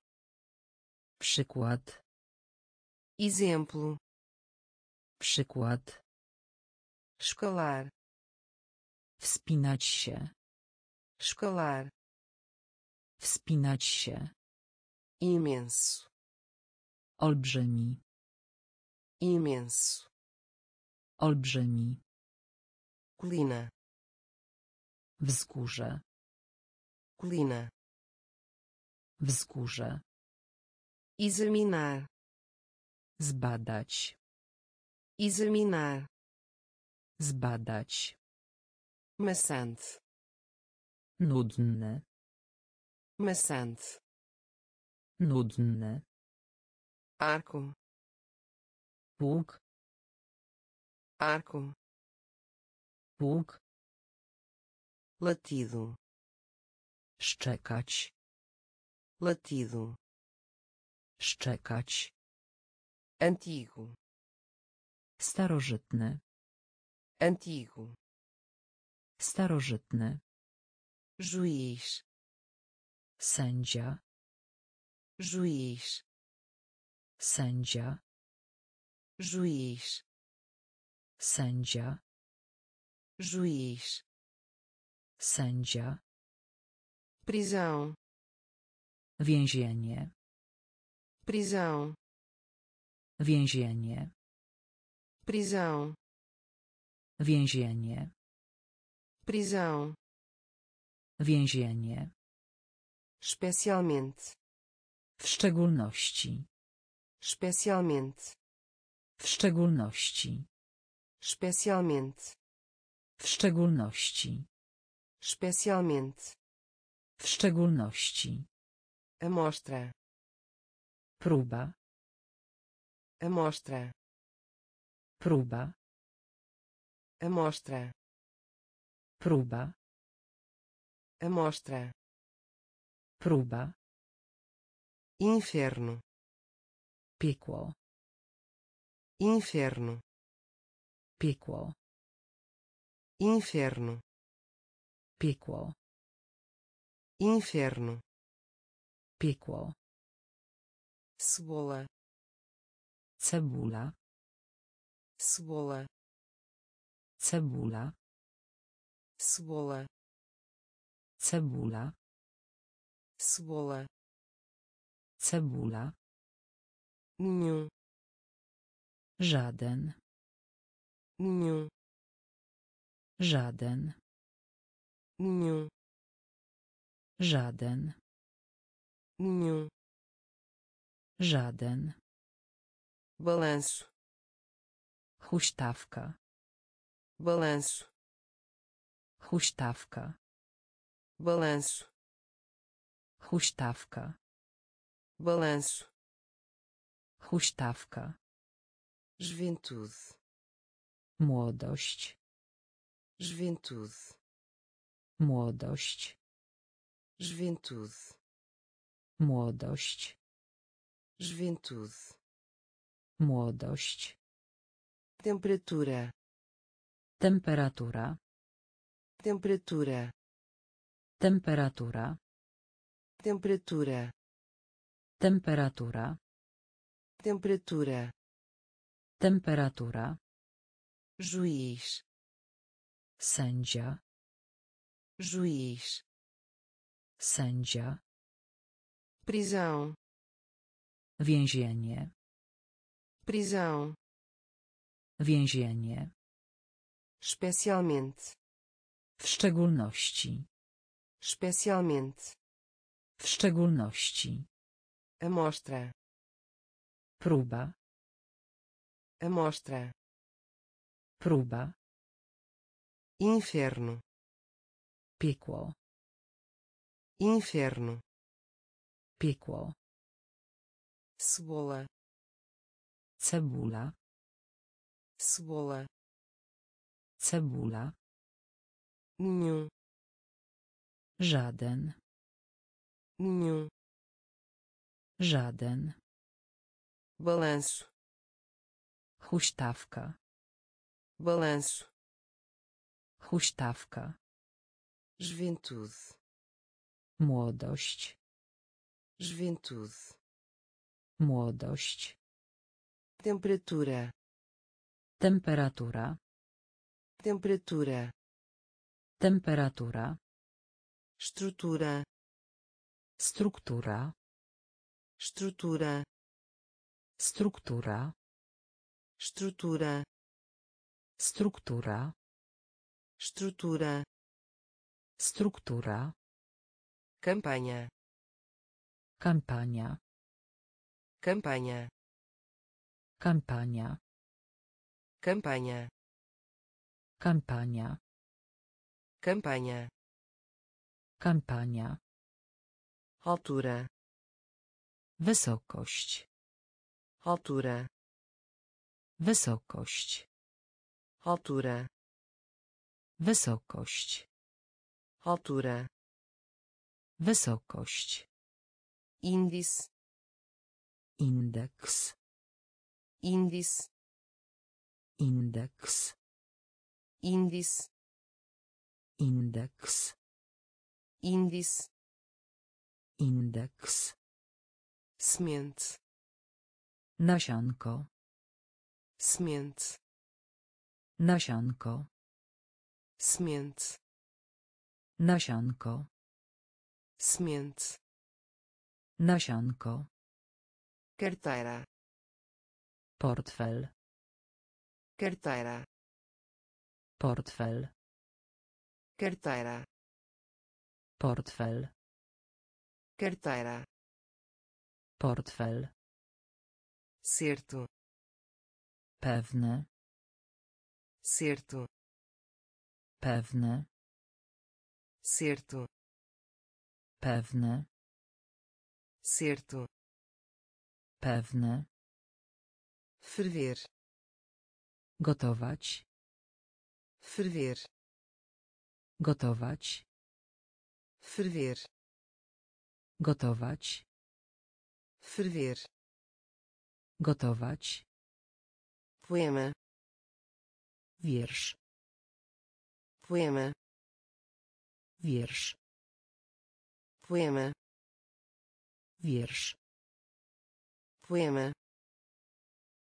Przykład. exemplo Przykład. escalar Wspinać się. Escalar Wspinać się. imenso Olbrzymi. imenso Olbrzymi. colina Wzgórze. colina Wzgórze. examinar Zbadać. examinar Zbadać. maçante Nudny. maçante Nudny. arco Pług. arco Pług. latido Szczekać. latido Szczekać. antigo Starożytny. antigo Starożytny. Juiz Sędzia. juiz Sędzia. juiz Sędzia. juiz Sędzia. prisão Więzienie. prisão Więzienie. prisão Więzienie. prisão Więzienie. especialmente W szczególności. especialmente W szczególności. especialmente W szczególności. especialmente W szczególności. amostra Próba. amostra Próba. amostra Próba. Amostra. Próba, inferno. Piekło, inferno. Piekło, inferno. Piekło, inferno. Piekło, cebola. Cebula, cebola. Cebula, cebola cebula, cebola cebula, nenhum żaden, nenhum żaden, nenhum żaden, nenhum żaden, balanço huśtawka, balanço huśtawka, balanço. Huśtawka, balanço. Huśtawka, juventude. Młodość, juventude. Młodość, juventude. Młodość, juventude. Młodość, temperatura. Temperatura, temperatura temperatura, temperatura temperatura, temperatura temperatura, juiz sędzia, juiz sędzia, prisão więzienie, prisão więzienie, especialmente w szczególności, especialmente. W szczególności, amostra. Próba, amostra. Próba, inferno. Piekło, inferno. Piekło, cebola cebula, cebola cebula, nenhum żaden, nenhum żaden, balanço. Huśtawka, balanço. Huśtawka, juventude. Młodość, juventude. Młodość, temperatura. Temperatura, temperatura. Temperatura, estrutura struktura, estrutura struktura, estrutura struktura, estrutura struktura, campanha kampania, campanha kampania, campanha kampania, campanha kampania, altura. Wysokość, altura. Wysokość, altura. Wysokość, altura. Wysokość, índice indeks, índice indeks, índice indeks, índice indeks, semente nasionko, semente nasionko, semente nasionko, semente nasionko, carteira portfel, carteira portfel, carteira portfel, carteira. Portfel, certo. Pewne, certo. Pewne, certo. Pewne, certo. Pewne, ferver. Gotować, ferver. Gotować, ferver Gotować. ferver Gotować. poema Wiersz. poema Wiersz. poema Wiersz. poema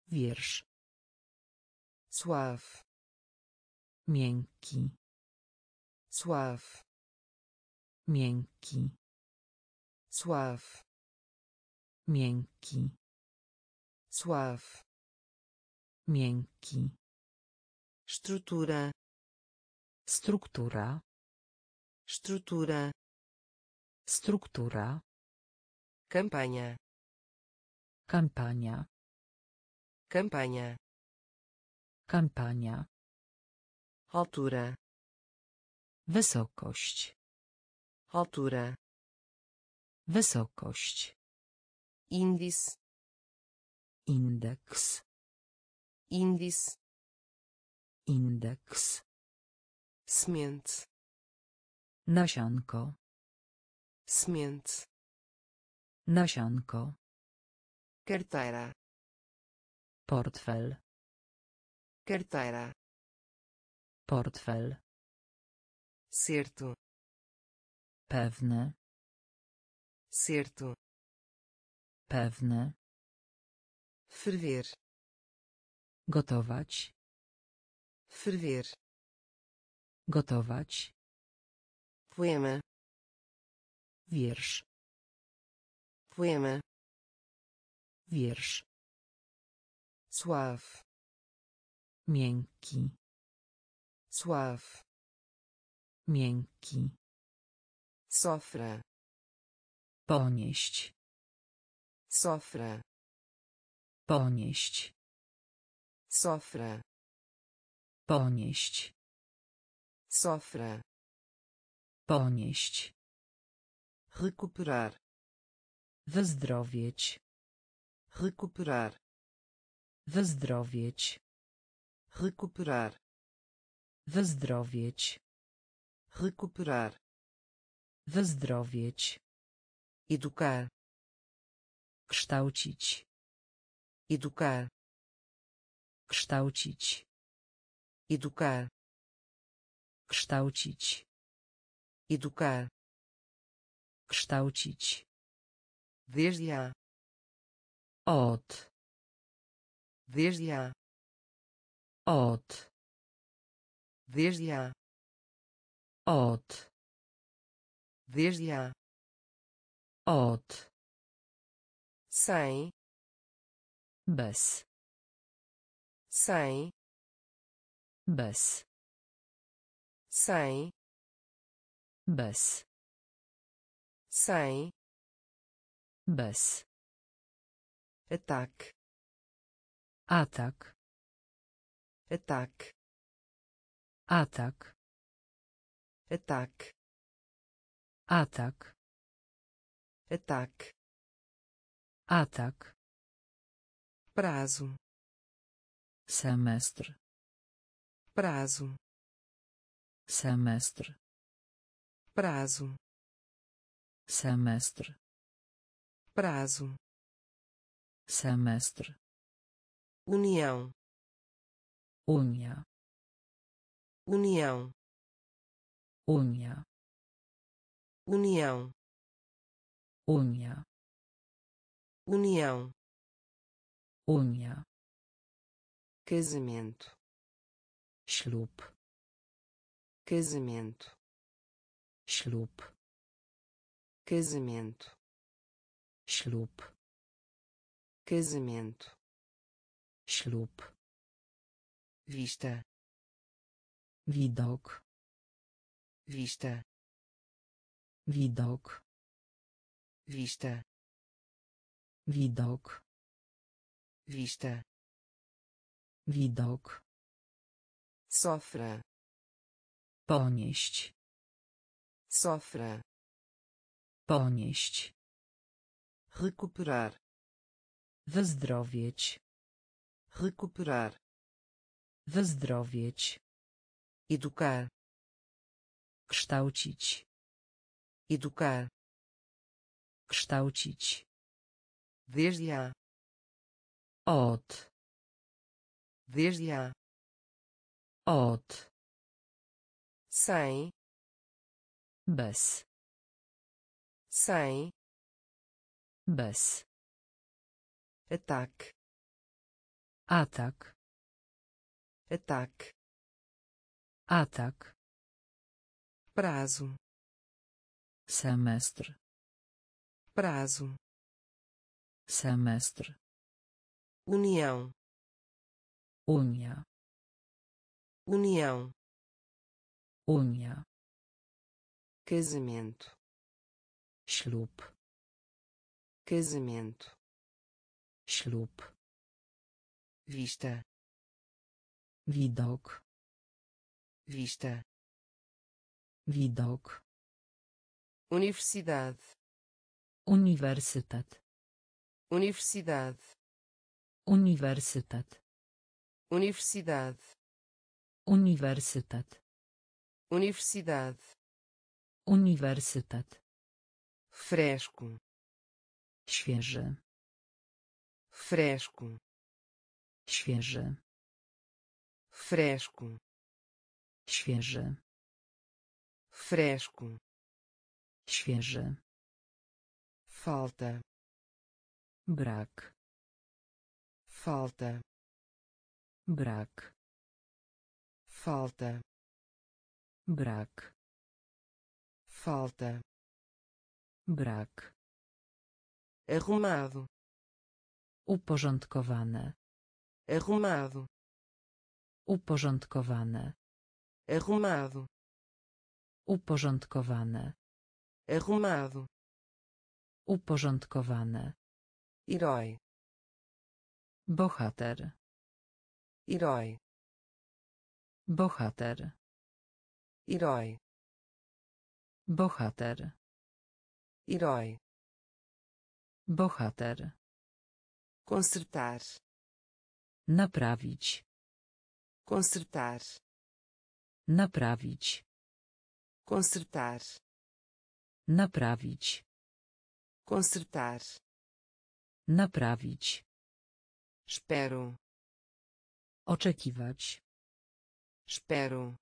Wiersz. suave Miękki. suave Miękki. suave Miękki. suave Miękki. estrutura Struktura. estrutura Struktura. campanha Kampania. campanha Kampania. altura Wysokość. Altura Wysokość. índice Indeks. índice Indeks. semente Nasionko. semente Nasionko. carteira Portfel. carteira Portfel. certo Pewne. certo Pewne. ferver Gotować. ferver Gotować. poema Wiersz. poema Wiersz. suave Miękki. suave Miękki. Sofra Ponieść. sofra Ponieść. sofra Ponieść. sofra Ponieść. recuperar Wyzdrowieć. recuperar Wyzdrowieć. recuperar Wyzdrowieć. recuperar Wyzdrowieć. educar Kształcić. educar Kształcić. educar Kształcić. educar Kształcić. desde a Od. desde a Od. desde a Od. Desde a Od. sem Bez. sem Bez. sem Bez. sem Bez. ataque Atak. ataque Atak. ataque Atak. Ataque. Ataque. Prazo. Semestre. Prazo. Semestre. Prazo. Semestre. Prazo. Semestre. União. Unha. União. Unha união Unia. união Unia. casamento Ślub. casamento Ślub. casamento Ślub. casamento Ślub. vista Widok. vista Widok. vista Widok. vista Widok. sofra Ponieść. sofra Ponieść. recuperar Wyzdrowieć. recuperar Wyzdrowieć. educar Kształcić. Educar. Kształcić desde a od. Desde a od. Sem. Bez sem. Bez ataque. Atak. Ataque. Atak. Prazo semestr prazo. Semestr união. Unia união. Unia casamento. Ślub casamento. Ślub vista. Widok vista. Widok Universidade. Universitat. Universidade. Universitat. Universidade. Universitat. Universidade. Universitat. Fresco. Świeże. Fresco. Świeże. Fresco. Świeże. Fresco. Świeży falta brak. Falta brak. Falta brak. Falta brak. Arrumado. Uporządkowane. Arrumado. Uporządkowane. Arrumado. Uporządkowane arrumado. Uporządkowane. Herói. Bohater. Herói. Bohater. Herói. Bohater. Herói. Bohater. Consertar. Naprawić. Consertar. Naprawić. Consertar naprawić. Consertar. Naprawić. Espero. Oczekiwać. Espero.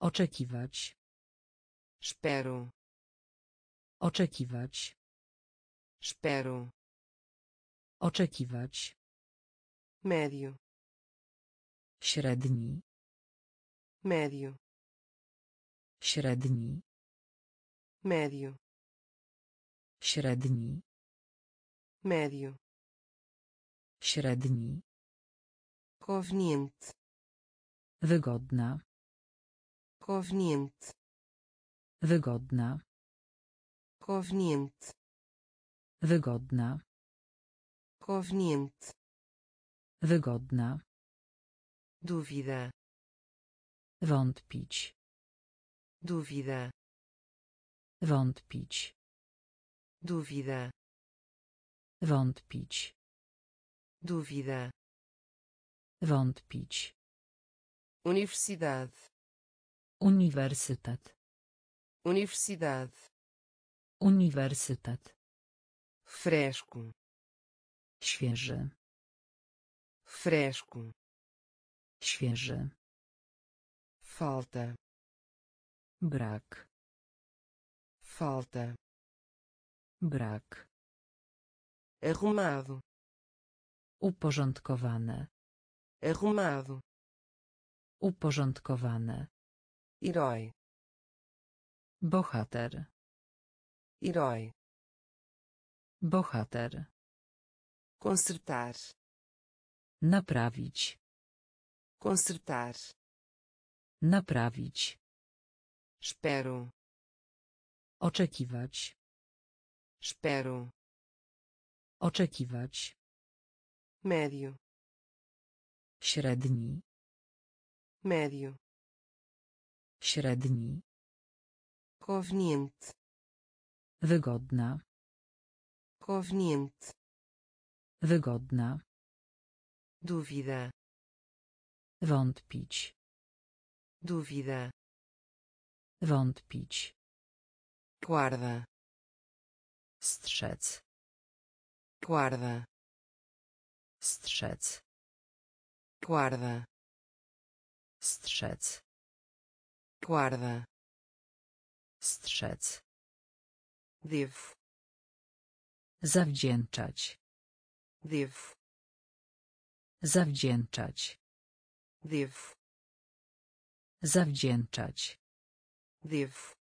Oczekiwać. Espero. Oczekiwać. Espero. Oczekiwać. Médio średni. Médio średni médio. Średni. Médio. Średni. Conveniente. Wygodna. Conveniente. Wygodna. Conveniente. Wygodna. Conveniente. Wygodna. Dúvida. Wątpić. Dúvida wątpić dúvida. Wątpić dúvida. Wątpić universidade. Uniwersytet universidade. Uniwersytet fresco. Świeży fresco. Świeży falta. Brak falta brak. Arrumado. Uporządkowane. Arrumado. Uporządkowane. Herói. Bohater. Herói. Bohater. Consertar. Naprawić. Consertar. Naprawić. Espero oczekiwać. Espero. Oczekiwać. Médio średni. Médio średni. Conveniente. Wygodna. Conveniente. Wygodna. Dúvida. Wątpić. Dúvida. Wątpić guarda Strzec. guarda Strzec. guarda Strzec. guarda Strzec. devo Zawdzięczać. devo Zawdzięczać. devo Zawdzięczać. devo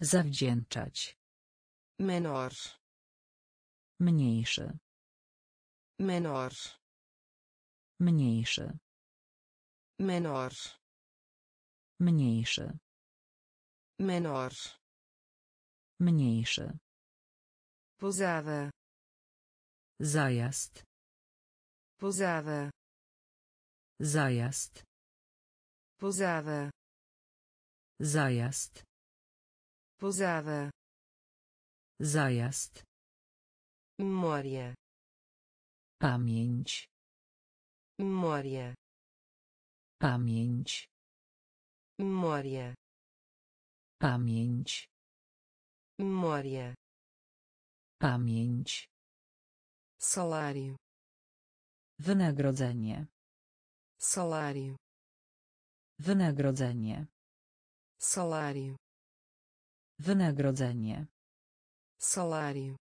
Zawdzięczać. menor Mniejszy. menor Mniejszy. menor Mniejszy. menor Mniejszy. pousada Zajazd. pousada Zajazd. pousada Zajazd. Pousada Zajazd. memória Pamięć. memória Pamięć. memória Pamięć. memória Pamięć. salário Wynagrodzenie. salário Wynagrodzenie. salário Wynagrodzenie. salário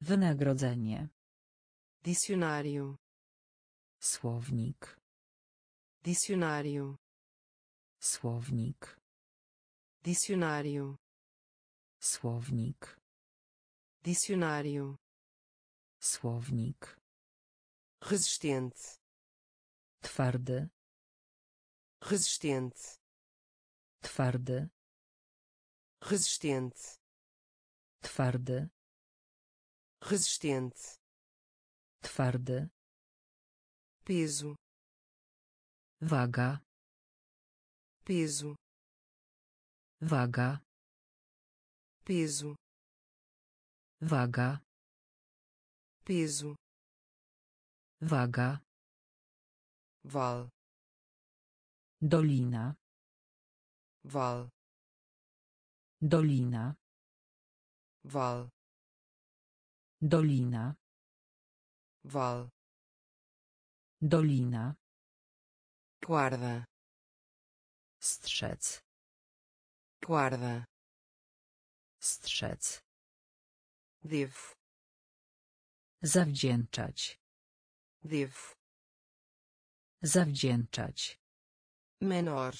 Wynagrodzenie. dicionário Słownik. dicionário Słownik. dicionário Słownik. dicionário Słownik. resistente Twardy. resistente Twardy. Resistente Twardy. resistente Twardy. peso Waga. peso Waga. peso Waga. peso Waga. val Dolina. val Dolina. val Dolina. val Dolina. guarda Strzec. guarda Strzec. devo Zawdzięczać. devo Zawdzięczać. menor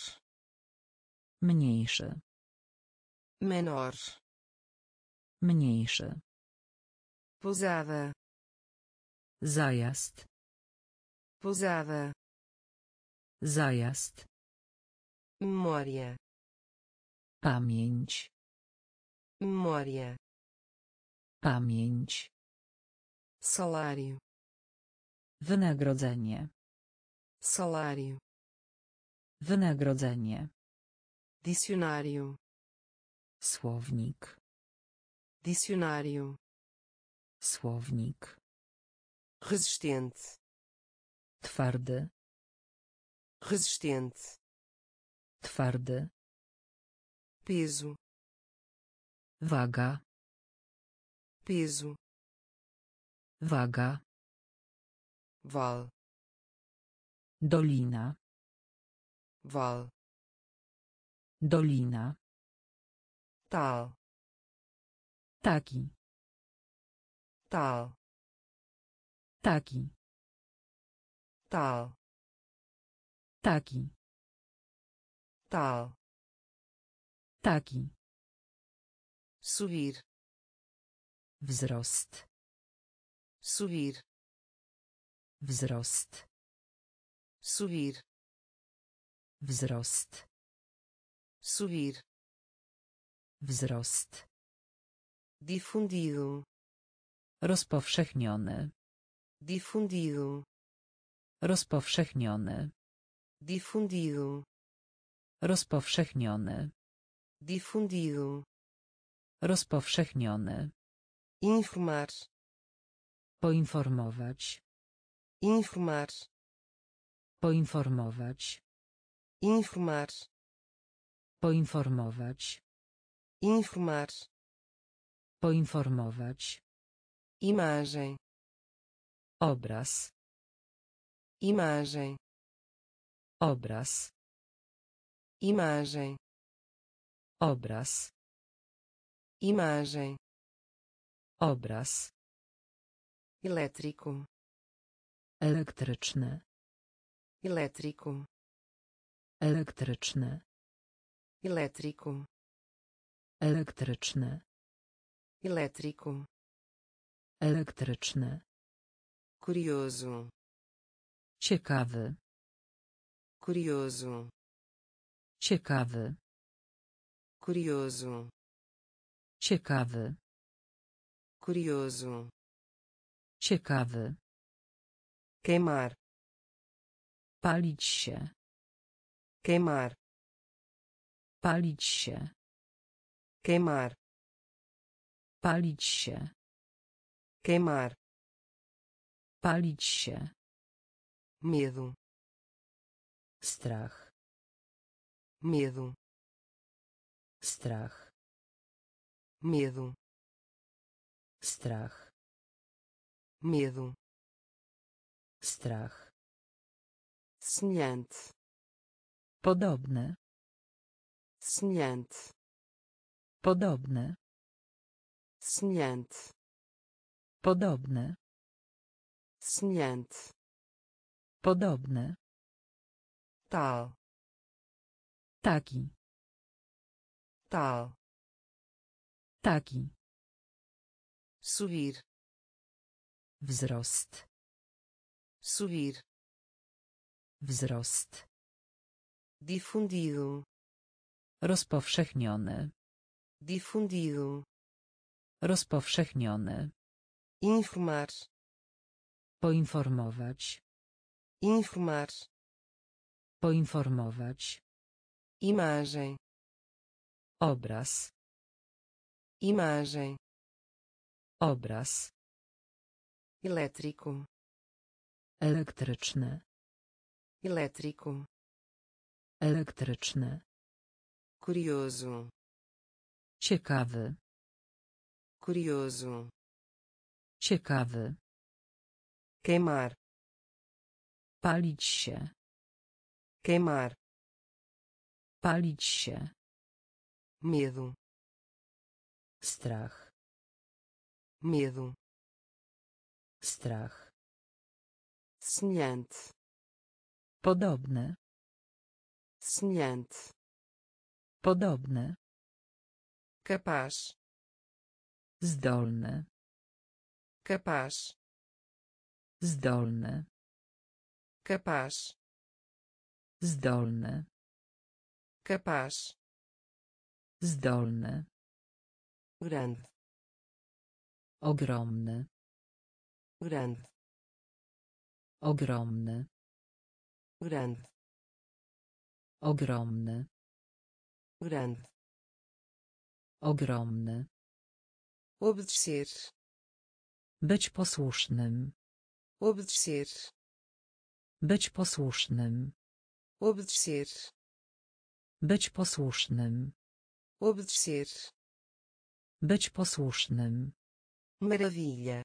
Mniejszy. Menor Mniejszy. pousada Zajazd. pousada Zajazd. memória Pamięć. memória Pamięć. salário Wynagrodzenie. salário Wynagrodzenie. dicionário Słownik. dicionário Słownik. resistente Twardy. resistente Twardy. peso Waga. peso Waga. val Dolina. val Dolina. Tal Taki. tal Taki. tal Taki. tal Taki. subir Wzrost. subir Wzrost. subir Wzrost. subir Wzrost. difundido Rozpowszechniony. difundido Rozpowszechniony. difundido Rozpowszechniony. difundido Rozpowszechniony. informar Poinformować. informar Poinformować. informar Poinformować. Informar, Poinformować. imagem, Obraz. imagem, Obraz. imagem, Obraz. imagem, Obraz. elétrico, Elektryczny. elétrico, Elektryczny. elétrico, Elektryczny. elétrico, Elektryczny. curioso, Ciekawy. curioso, Ciekawy. curioso, Ciekawy. curioso, Ciekawy. queimar, Palić się. queimar, Palić się. Queimar, Palić się. queimar, Palić się. medo, Strach. medo, Strach. medo, Strach. medo, Strach. semelhante, Podobny. semelhante, Podobny. semelhante, Podobny. semelhante, Podobny. tal, Taki. tal, Taki. subir, Wzrost. subir, Wzrost. difundido, Rozpowszechniony. Difundido, Rozpowszechniony. informar, Poinformować. informar, Poinformować. imagem, Obraz. imagem, Obraz. elétrico, Elektryczny. elétrico, Elektryczny. curioso, Ciekawy. curioso, Ciekawy. queimar, Palić się. queimar, Palić się. medo, Strach. medo, Strach. semelhante, Podobny. semelhante, Podobny. Capaz, Zdolny. capaz, Zdolny. capaz, Zdolny. capaz, Zdolny. grande, Ogromny. grande, Ogromny. grande, Ogromny. grande, Ogromny. obedecer, Być posłusznym. obedecer, Być posłusznym. obedecer, Być posłusznym. obedecer, Być posłusznym. maravilha,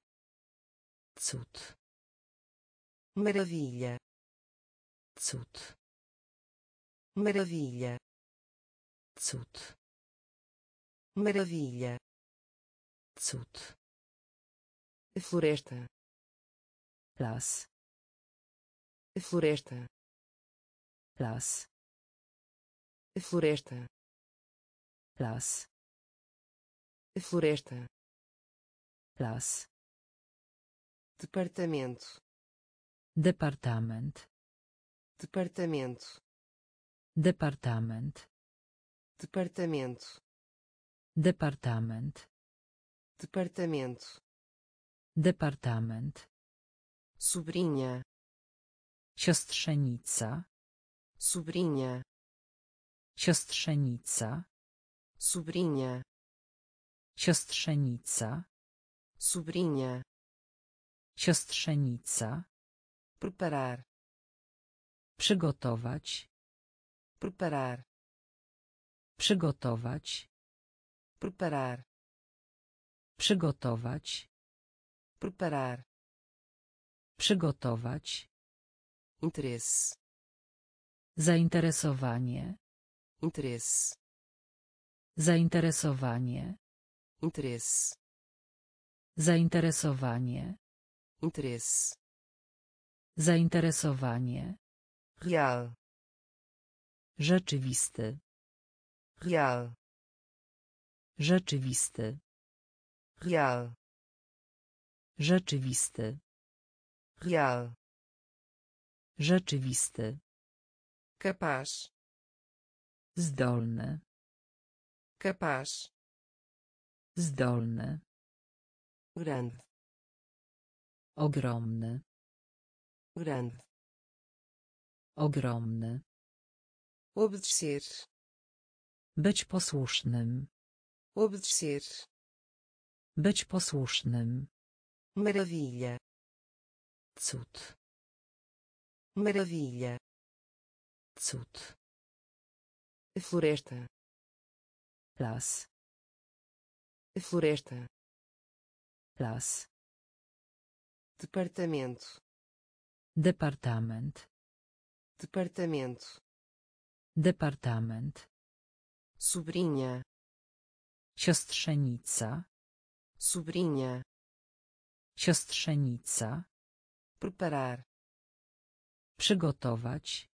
Cud. maravilha, Cud. maravilha, Cud. Maravilha, Cud. floresta, Las. floresta, Las. floresta, Las. floresta, Las. departamento, Departament. departamento, Departament. departamento, Departament. departamento, Departament. sobrinha, Siostrzenica. sobrinha, Siostrzenica. sobrinha, Siostrzenica. sobrinha, Siostrzenica. preparar, Przygotować. preparar, Przygotować. Preparar, Przygotować. preparar, Przygotować. interesse, Zainteresowanie. interesse, Zainteresowanie. interesse, Zainteresowanie. interesse, Zainteresowanie. real, Rzeczywisty. real, Rzeczywisty. real, Rzeczywisty. real, Rzeczywisty. capaz, Zdolny. capaz, Zdolny. grande, Ogromny. grande, Ogromny. obedecer, Być posłusznym. Obedecer, Być posłusznym. maravilha, Cud. maravilha, Cud. floresta, Las. floresta, Las. departamento, Departament. departamento, Departament. sobrinha, Siostrzenica. sobrinha, Siostrzenica. preparar, Przygotować.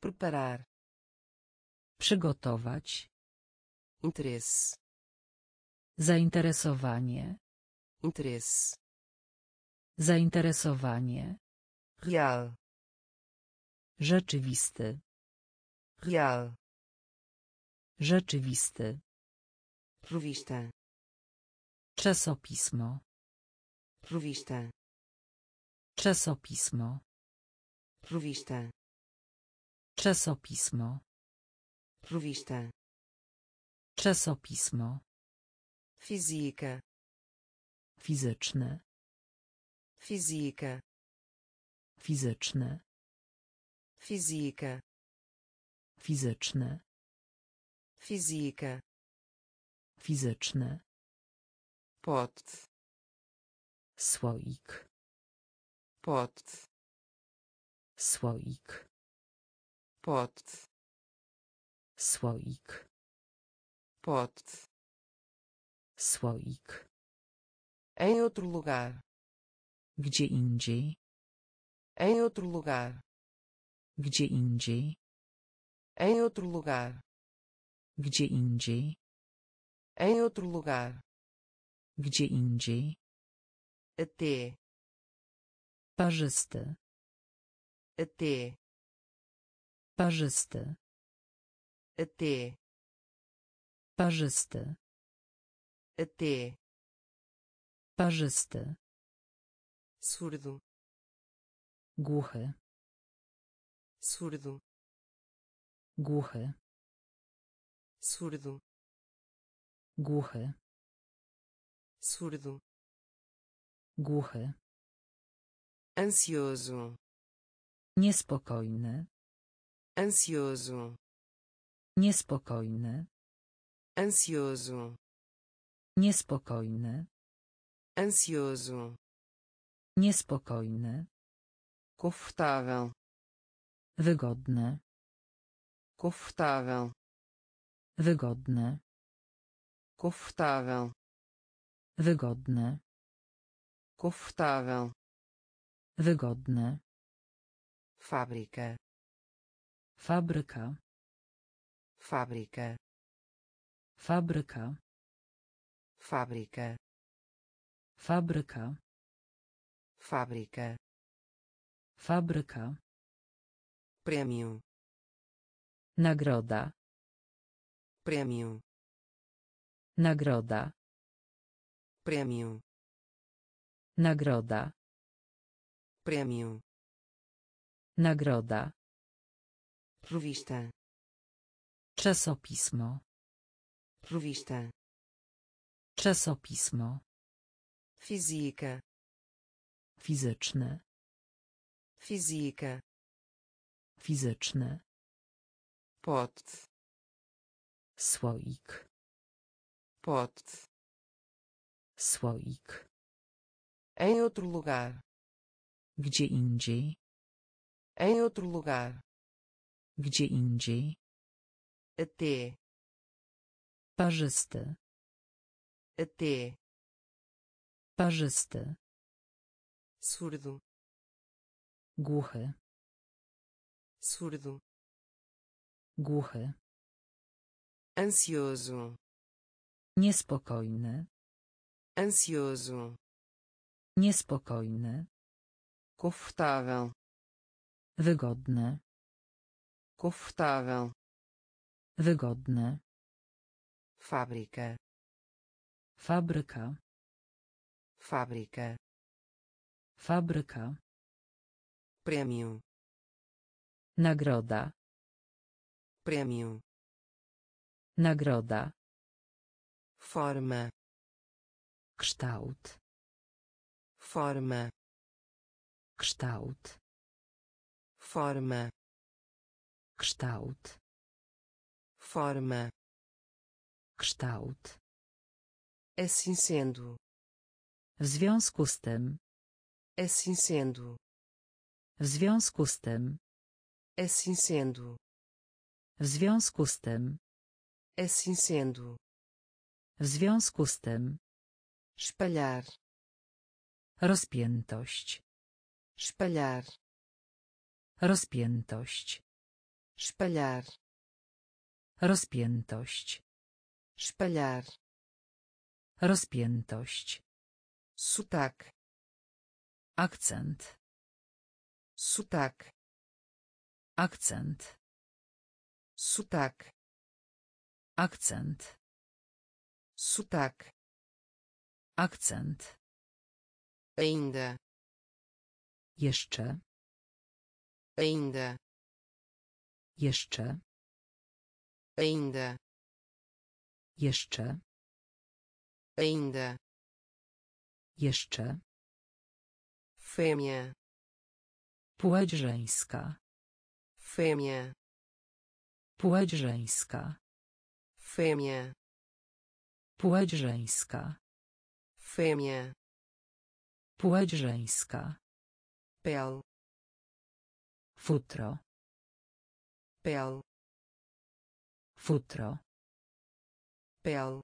preparar, Przygotować. interesse, Zainteresowanie. interesse, Zainteresowanie. real, Rzeczywisty. real, Rzeczywisty. Revista, Czasopismo. revista, Czasopismo. revista, Czasopismo. revista, Czasopismo. física, Fizyczne. física, Fizyczne. física, Fizyczne. física, Fizyczne. pote, Słoik. pote, Słoik. pote, Słoik. pote, Słoik. em outro lugar, Gdzie indziej. em outro lugar, Gdzie indziej. em outro lugar, Gdzie indziej. Em outro lugar, Gdzie indziej. até, Parzysty. até, Parzysty. até, Parzysty. até, Parzysty. surdo, Głuchy. surdo, Głuchy. surdo, Głuchy. surdo, Głuchy. ansioso, Niespokojny. ansioso, Niespokojny. ansioso, Niespokojny. ansioso, Niespokojny. confortável, Wygodny. confortável, Wygodny. Confortável, Wygodny. confortável, Wygodny. fábrica, Fabryka. fábrica, Fabryka. fábrica, Fabryka. fábrica, Fabryka. prêmio, Nagroda. prêmio, Nagroda. prêmio, Nagroda. prêmio, Nagroda. revista, Czasopismo. revista, Czasopismo. física, Fizyczne. física, Fizyczne. pote, Słoik. Pote Słoik. em outro lugar Gdzie indziej. em outro lugar Gdzie indziej. até Parzysty. até Parzysty. surdo Głuchy. surdo Głuchy. ansioso Niespokojny. ansioso Niespokojny. confortável Wygodny. confortável Wygodny. fábrica Fabryka. fábrica Fabryka. prêmio Nagroda. prêmio Nagroda. Forma Kształt. forma Kształt. forma Kształt. forma Kształt. assim sendo W związku z tym. assim sendo W związku z tym. assim sendo W związku z tym. assim sendo W związku z tym. espalhar Rozpiętość. espalhar Rozpiętość. espalhar Rozpiętość. espalhar Rozpiętość. sotaque Akcent. sotaque Akcent. sotaque Akcent. Sotaque Akcent. ainda Jeszcze. ainda Jeszcze. ainda Jeszcze. ainda Jeszcze. fêmea Płeć żeńska. fêmea Płeć żeńska. Płeć żeńska. fêmea Płeć żeńska. pele Futro. pele Futro. pele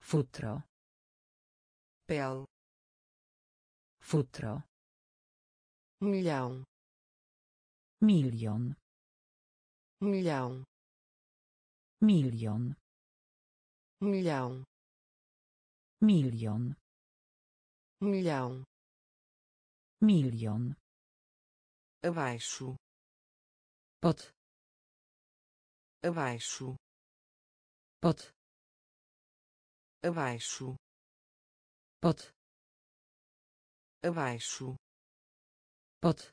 Futro. pele Futro. milhão Milion. milhão Milion. Milhão Milion. milhão Milion. abaixo Pod. abaixo Pod. abaixo Pod. abaixo Pod.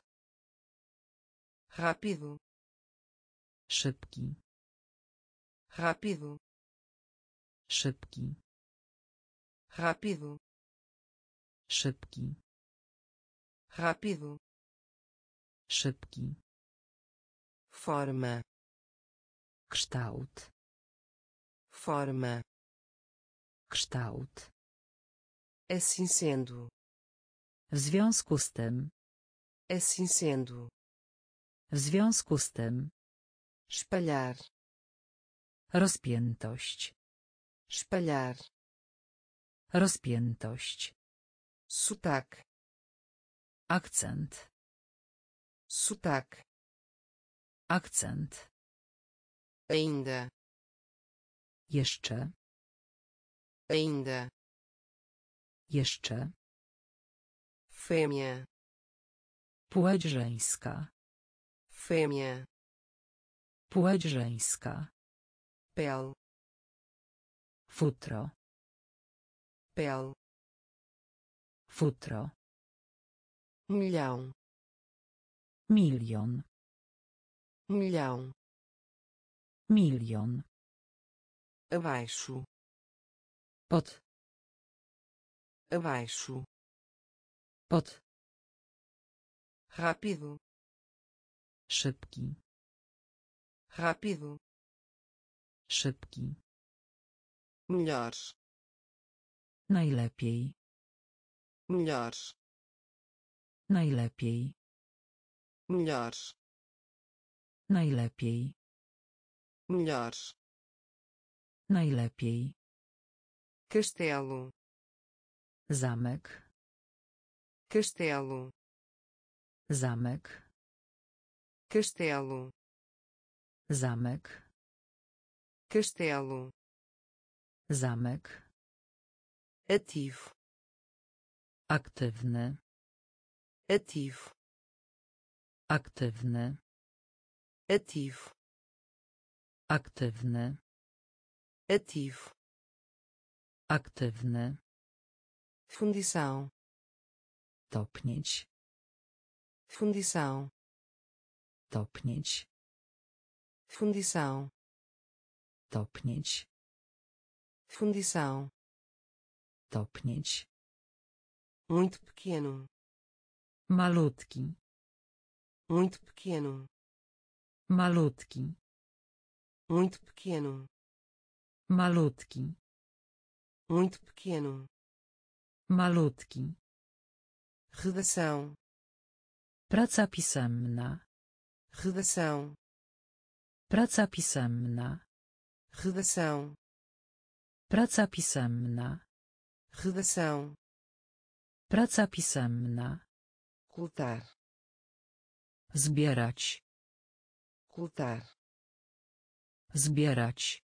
rápido Szybki. rápido Szybki. rápido Szybki. rápido Szybki. forma Kształt. forma Kształt. assim sendo W związku z tym. assim sendo W związku z tym. espalhar Rozpiętość. Espalhar Rozpiętość. sotaque Akcent. sotaque Akcent. ainda Jeszcze. ainda Jeszcze. fêmea Płeć żeńska. fêmea Płeć żeńska. pele Futro. pele Futro. milhão Milion. milhão Milion. abaixo Pod. abaixo Pod. rápido Szybki. rápido Szybki. Melhores Najlepiej. melhores Najlepiej. melhores Najlepiej. melhores Najlepiej. castelo Zamek. castelo Zamek. castelo Zamek. castelo Zamek. ativo Aktywny. ativo Aktywny. ativo Aktywny. ativo Aktywny. fundição Topnieć. fundição Topnieć. fundição Topnieć. Fundição Topnieć. muito pequeno Malutki. muito pequeno Malutki. muito pequeno Malutki. muito pequeno Malutki. redação Praca pisemna. redação Praca pisemna. redação Praca pisemna. redação Praca pisemna. coletar Zbierać. coletar Zbierać.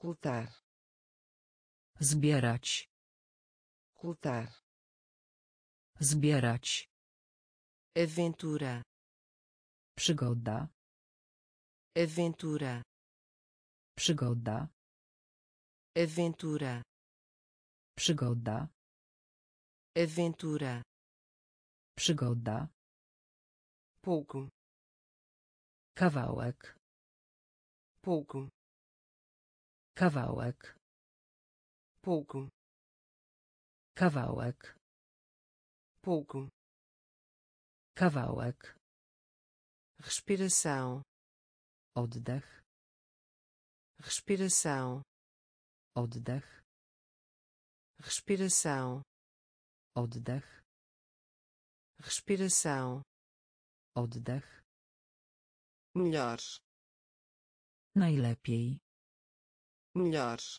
coletar Zbierać. coletar Zbierać. aventura Przygoda. aventura Przygoda. Aventura Przygoda. aventura Przygoda. pouco Kawałek. pouco Kawałek. pouco Kawałek. pouco Kawałek. respiração Oddech. respiração Oddech. respiração Oddech. respiração Oddech. melhores Najlepiej. melhores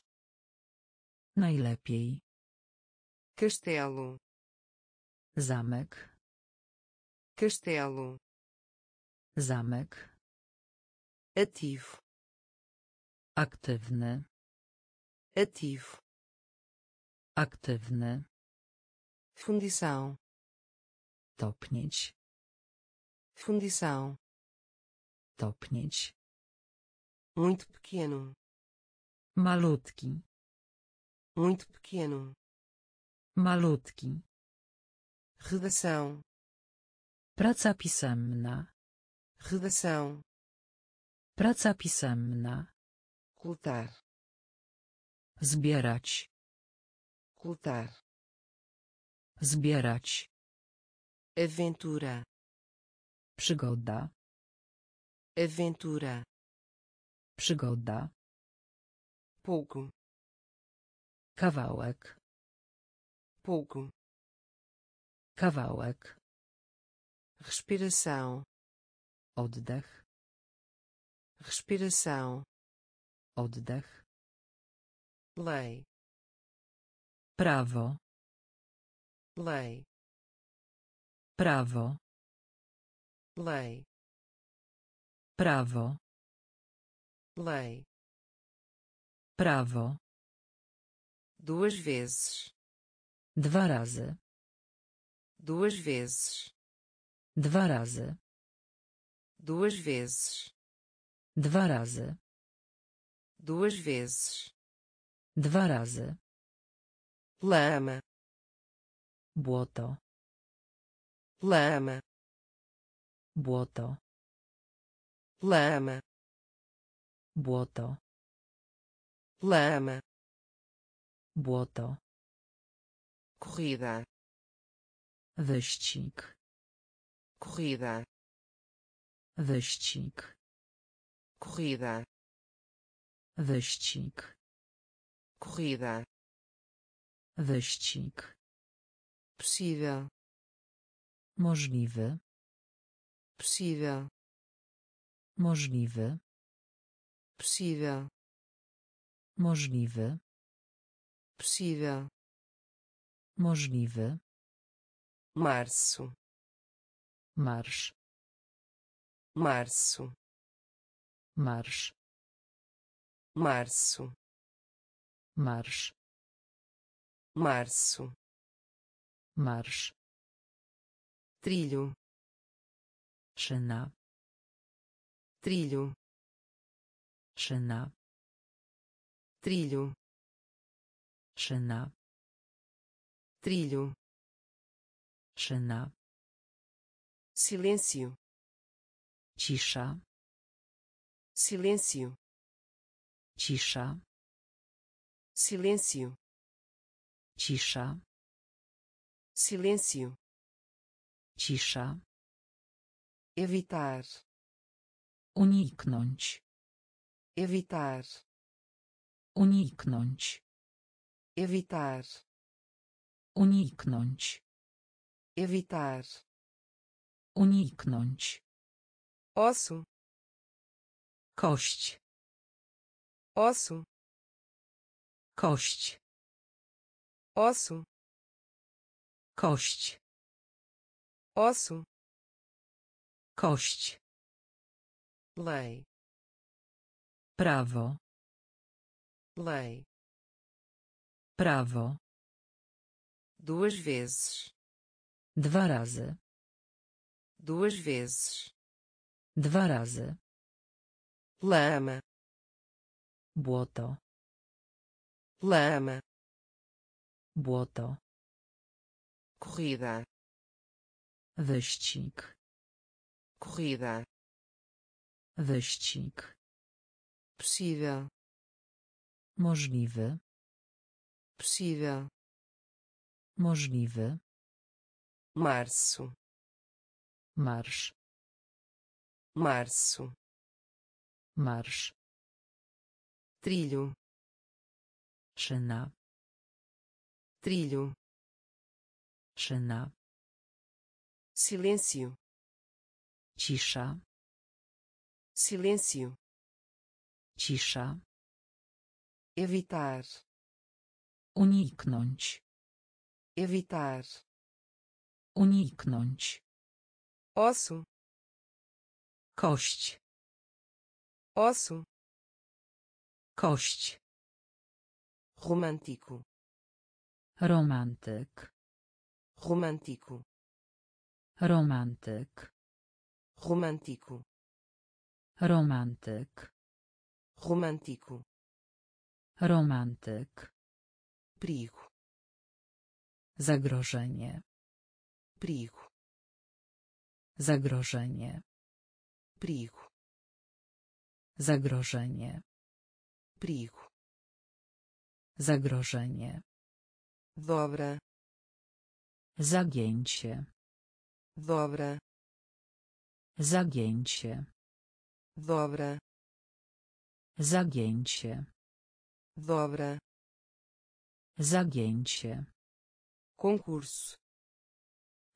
Najlepiej. castelo Zamek. castelo Zamek. ativo Aktywny. Ativo Aktywny. fundição Topnieć. fundição Topnieć. muito pequeno Malutki. muito pequeno Malutki. redação Praca pisemna. redação Praca pisemna. coletar Zbierać. coletar Zbierać. aventura Przygoda. aventura Przygoda. pouco Kawałek. pouco Kawałek. respiração Oddech. respiração Oddech. Lei Prawo. lei Prawo. lei Prawo. lei Prawo. duas vezes Dwa razy. duas vezes Dwa razy. duas vezes Dwa razy. duas vezes Dwa razy. lama Błoto. lama Błoto. lama Błoto. lama Błoto. corrida Wyścig. corrida Wyścig. corrida Wyścig. Corrida Wyścig. possível Możliwy. possível Możliwy. possível Możliwy. possível Możliwy. março Marsz. março Marsz. março Marsz. março Marsz. trilho Szyna. trilho Szyna. trilho Szyna. trilho Szyna. silêncio Cisza. silêncio Cisza. Silêncio Cisza. silêncio Cisza. evitar Uniknąć. evitar Uniknąć. evitar Uniknąć. evitar Uniknąć. osso Kość. osso Kość. osso Kość. osso Kość. lei Prawo. lei Prawo. duas vezes Dwa razy. duas vezes Dwa razy. lama Błoto. Lama Błoto. corrida Wyścig. corrida Wyścig. possível Możliwy. possível Możliwy. março Marsz. março Marsz. trilho Szyna. trilho Szyna. silêncio Cisza. silêncio Cisza. evitar Uniknąć. evitar Uniknąć. osso Kość. osso Kość. Romântico Romantyk. romântico Romantyk. romântico Romantyk. romântico Romantyk. perigo Zagrożenie. perigo Zagrożenie. perigo Zagrożenie. perigo Zagrożenie. dobra Zagięcie. dobra Zagięcie. dobra Zagięcie. dobra Zagięcie. concurso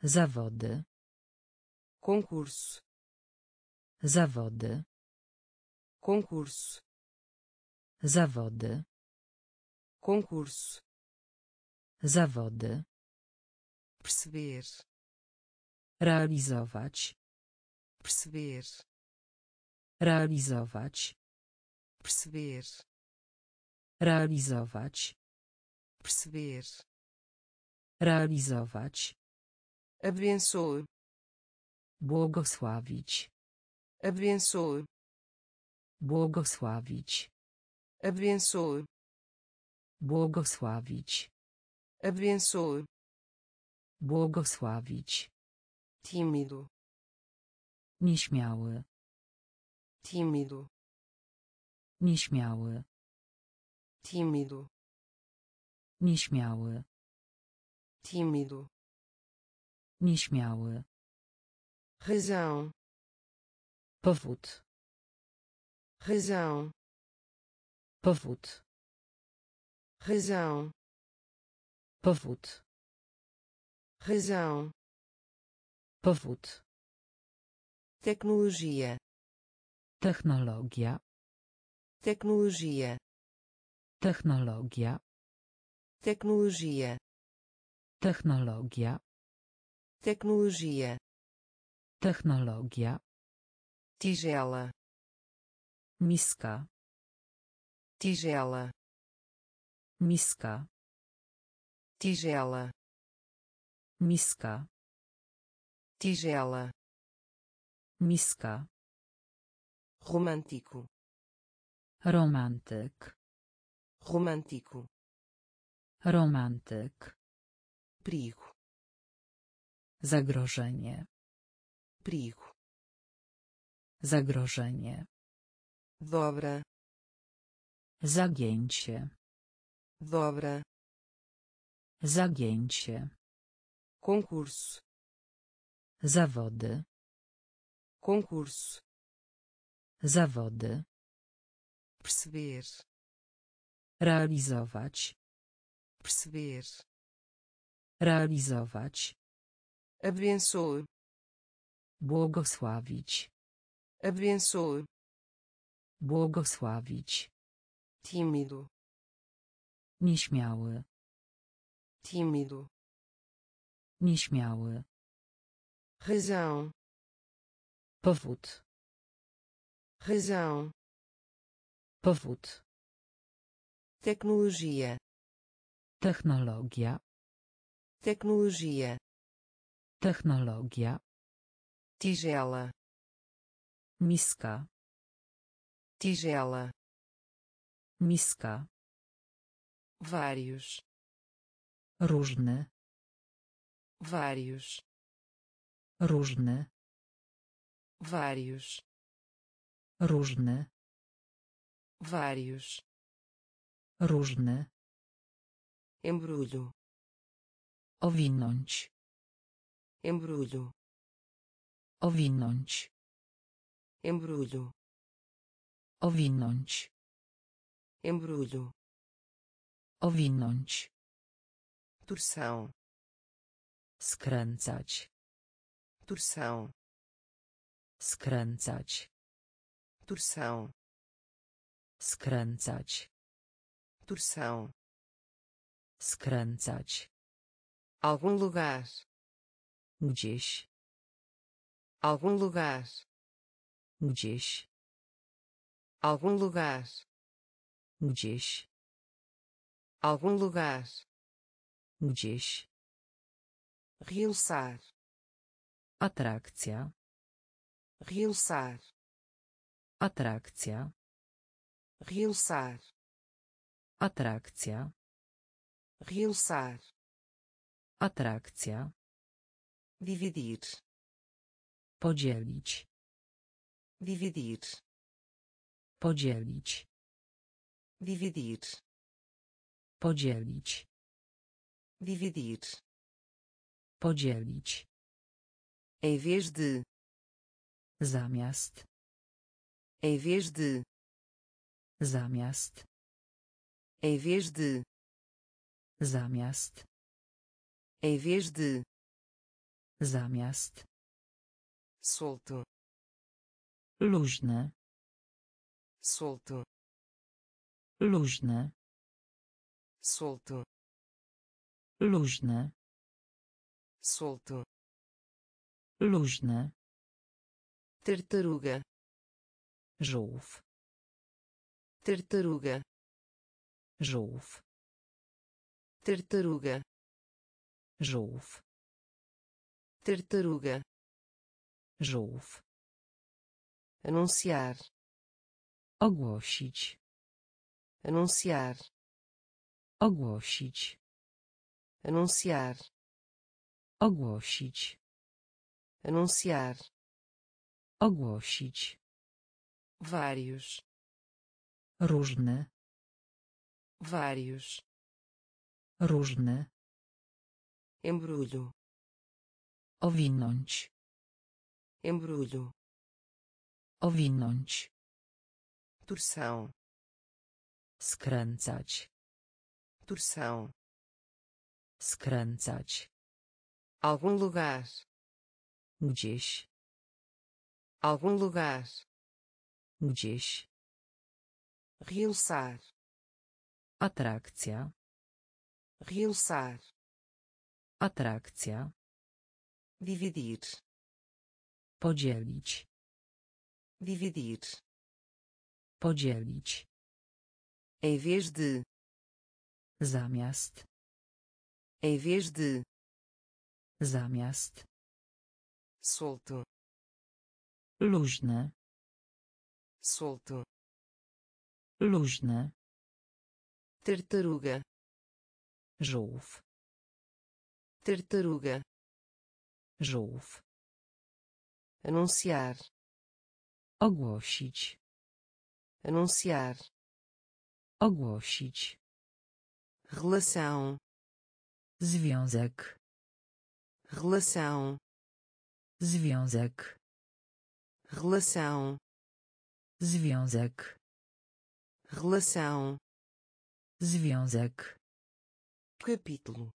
Zawody. concurso Zawody. concurso Zawody. Concurso Zawody. perceber Realizować. perceber Realizować. perceber Realizować. perceber Realizować. abençoe Błogosławić. abençoe Błogosławić. abençoe Błogosławić. abençoe Błogosławić. tímido Nieśmiały. tímido Nieśmiały. tímido Nieśmiały. tímido Nieśmiały. razão Powód. razão Powód. Razão, powód, razão, powód, tecnologia, technologia, tecnologia, technologia, tecnologia, technologia, tecnologia, technologia, tigela, miska, tigela, miska, tigela, miska, tigela, miska, romântico, romantyk, romântico, romantyk, perigo, zagrożenie, perigo, zagrożenie, dobra, zagięcie, dobra, zagięcie, concurso, zawody, concurso, zawody, perceber, realizować, perceber, realizować, abençoe, błogosławić, abençoe, błogosławić, tímido, nieśmiały, tímido, nieśmiały, razão, powód, razão, powód, tecnologia, technologia, tecnologia, technologia, tigela, miska, tigela, miska, vários, różny, vários, różny, vários, różny, vários, różny, embrulho, owinąć, embrulho, owinąć, embrulho, owinąć, embrulho, owinąć, torção, skręcać, torção, skręcać, torção, skręcać, torção, skręcać, algum lugar, gdzieś, algum lugar, gdzieś, algum lugar, gdzieś, algum lugar, gdzieś, realçar, atrakcja, realçar, atrakcja, realçar, atrakcja, realçar, atrakcja, dividir, podzielić, dividir, podzielić, dividir, podzielić, dividir, podzielić, em vez de, zamiast, em vez de, zamiast, em vez de, zamiast, em vez de, zamiast, solto, luźne, solto, luźne, solto, luźne, solto, luźne, tartaruga, żółw, tartaruga, żółw, tartaruga, żółw, tartaruga, żółw, anunciar, ogłosić, anunciar, ogłosić, anunciar, ogłosić, anunciar, ogłosić, vários, różny, vários, różny, embrulho, owinąć, embrulho, owinąć, torção, skręcać, torção. Skręcać. Algum lugar. Gdzieś. Algum lugar. Gdzieś. Realçar. Atrakcja. Realçar. Atrakcja. Dividir. Podzielić. Dividir. Podzielić. Em vez de zamiast. Em vez de zamiast. solto. Luźne solto. Luźne tartaruga. Żółw. Tartaruga. Żółw. Anunciar. Ogłosić. Anunciar. Ogłosić relação. Związek. Relação. Związek. Relação. Związek. Relação. Związek. Capítulo.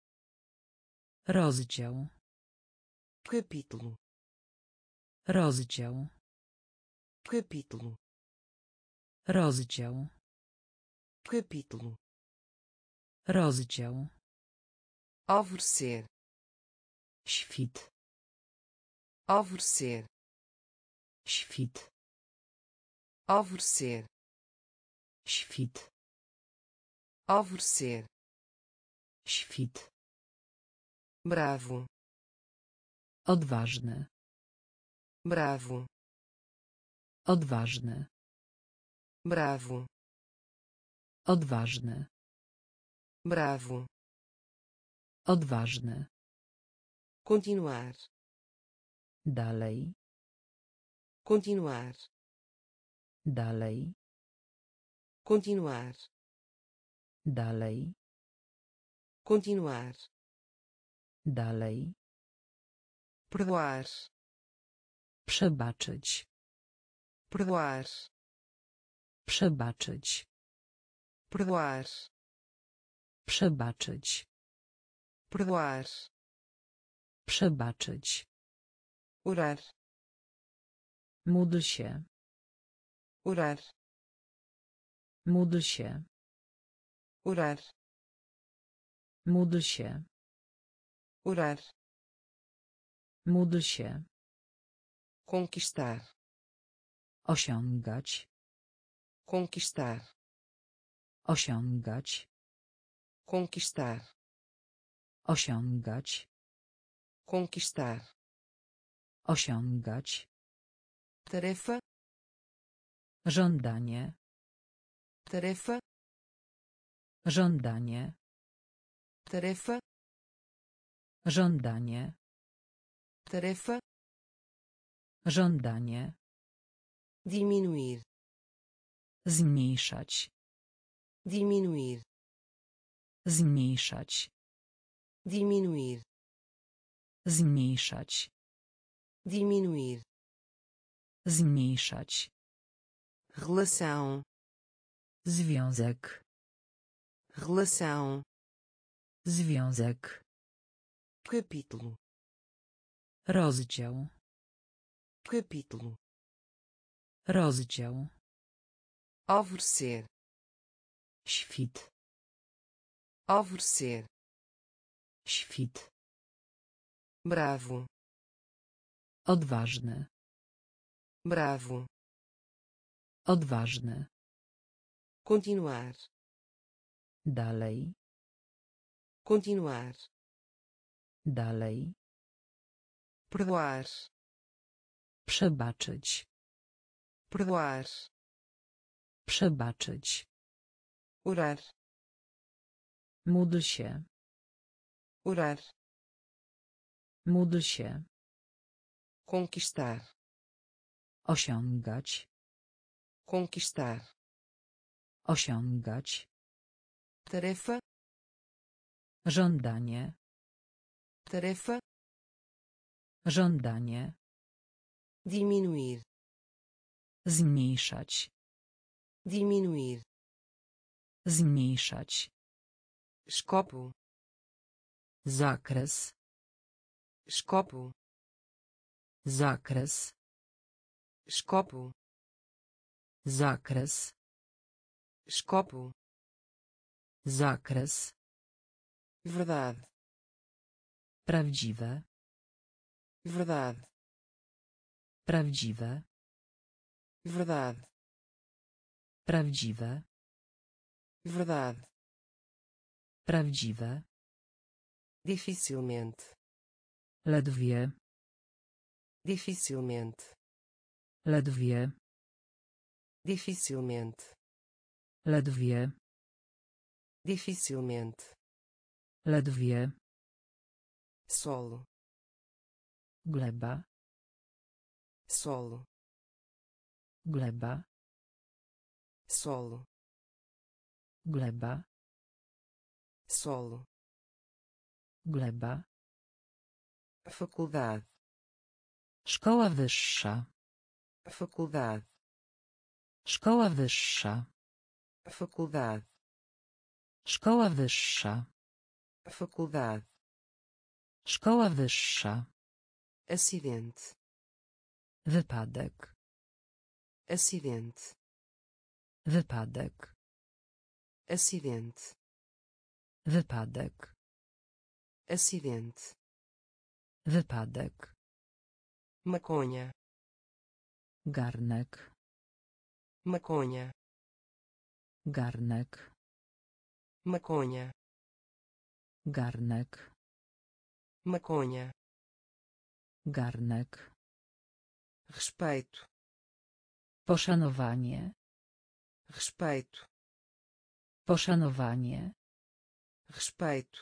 Rozdział. Capítulo. Rozdział. Capítulo. Rozdział. Capítulo rozdział alvorecer świt alvorecer świt alvorecer świt alvorecer świt. Bravo. Odważny. Bravo. Odważny. Bravo. Odważny bravo odważny. Continuar. Dalej. Continuar. Dalej. Continuar. Dalej. Continuar. Dalej. Perdoar przebaczyć. Perdoar przebaczyć. Perdoar przebaczyć. Perdoar przebaczyć. Orar. Módl się. Orar. Módl się. Orar. Módl się. Orar. Módl się. Conquistar. Osiągać. Conquistar. Osiągać conquistar. Osiągać. Conquistar. Osiągać. Tarefa. Żądanie. Tarefa. Żądanie. Tarefa. Żądanie. Tarefa. Żądanie. Diminuir. Zmniejszać. Diminuir zmniejszać. Diminuir. Zmniejszać. Diminuir. Zmniejszać. Relação. Związek. Relação. Związek. Capítulo. Rozdział. Capítulo. Rozdział. Alvorecer świt alvorecer świt. Bravo. Odważny. Bravo. Odważny. Continuar. Dalej. Continuar. Dalej. Perdoar przebaczyć. Perdoar przebaczyć. Orar módl się. Orar módl się. Conquistar. Osiągać. Conquistar. Osiągać. Tarefa. Żądanie. Tarefa. Żądanie. Diminuir. Zmniejszać. Diminuir. Zmniejszać Escopo. Zakres. Escopo. Zakres. Escopo. Zakres. Escopo. Zakres. Verdade. Prawdziwe. Verdade. Prawdziwe. Verdade. Prawdziwe. Verdade. Prawdziwe. Dificilmente. Ledwie. Dificilmente. Ledwie. Dificilmente. Ledwie. Dificilmente. Ledwie. Solo. Gleba. Solo. Gleba. Solo. Gleba. Solo. Gleba. Faculdade. Szkoła wyższa. Faculdade. Szkoła wyższa. Faculdade. Szkoła wyższa. Faculdade. Szkoła wyższa. Acidente. Wypadek. Acidente. Wypadek. Acidente. Wypadek. Acidente. Wypadek. Maconha. Garnek. Maconha. Garnek. Maconha. Garnek. Maconha. Garnek. Respeito. Poszanowanie. Respeito. Poszanowanie. Respeito.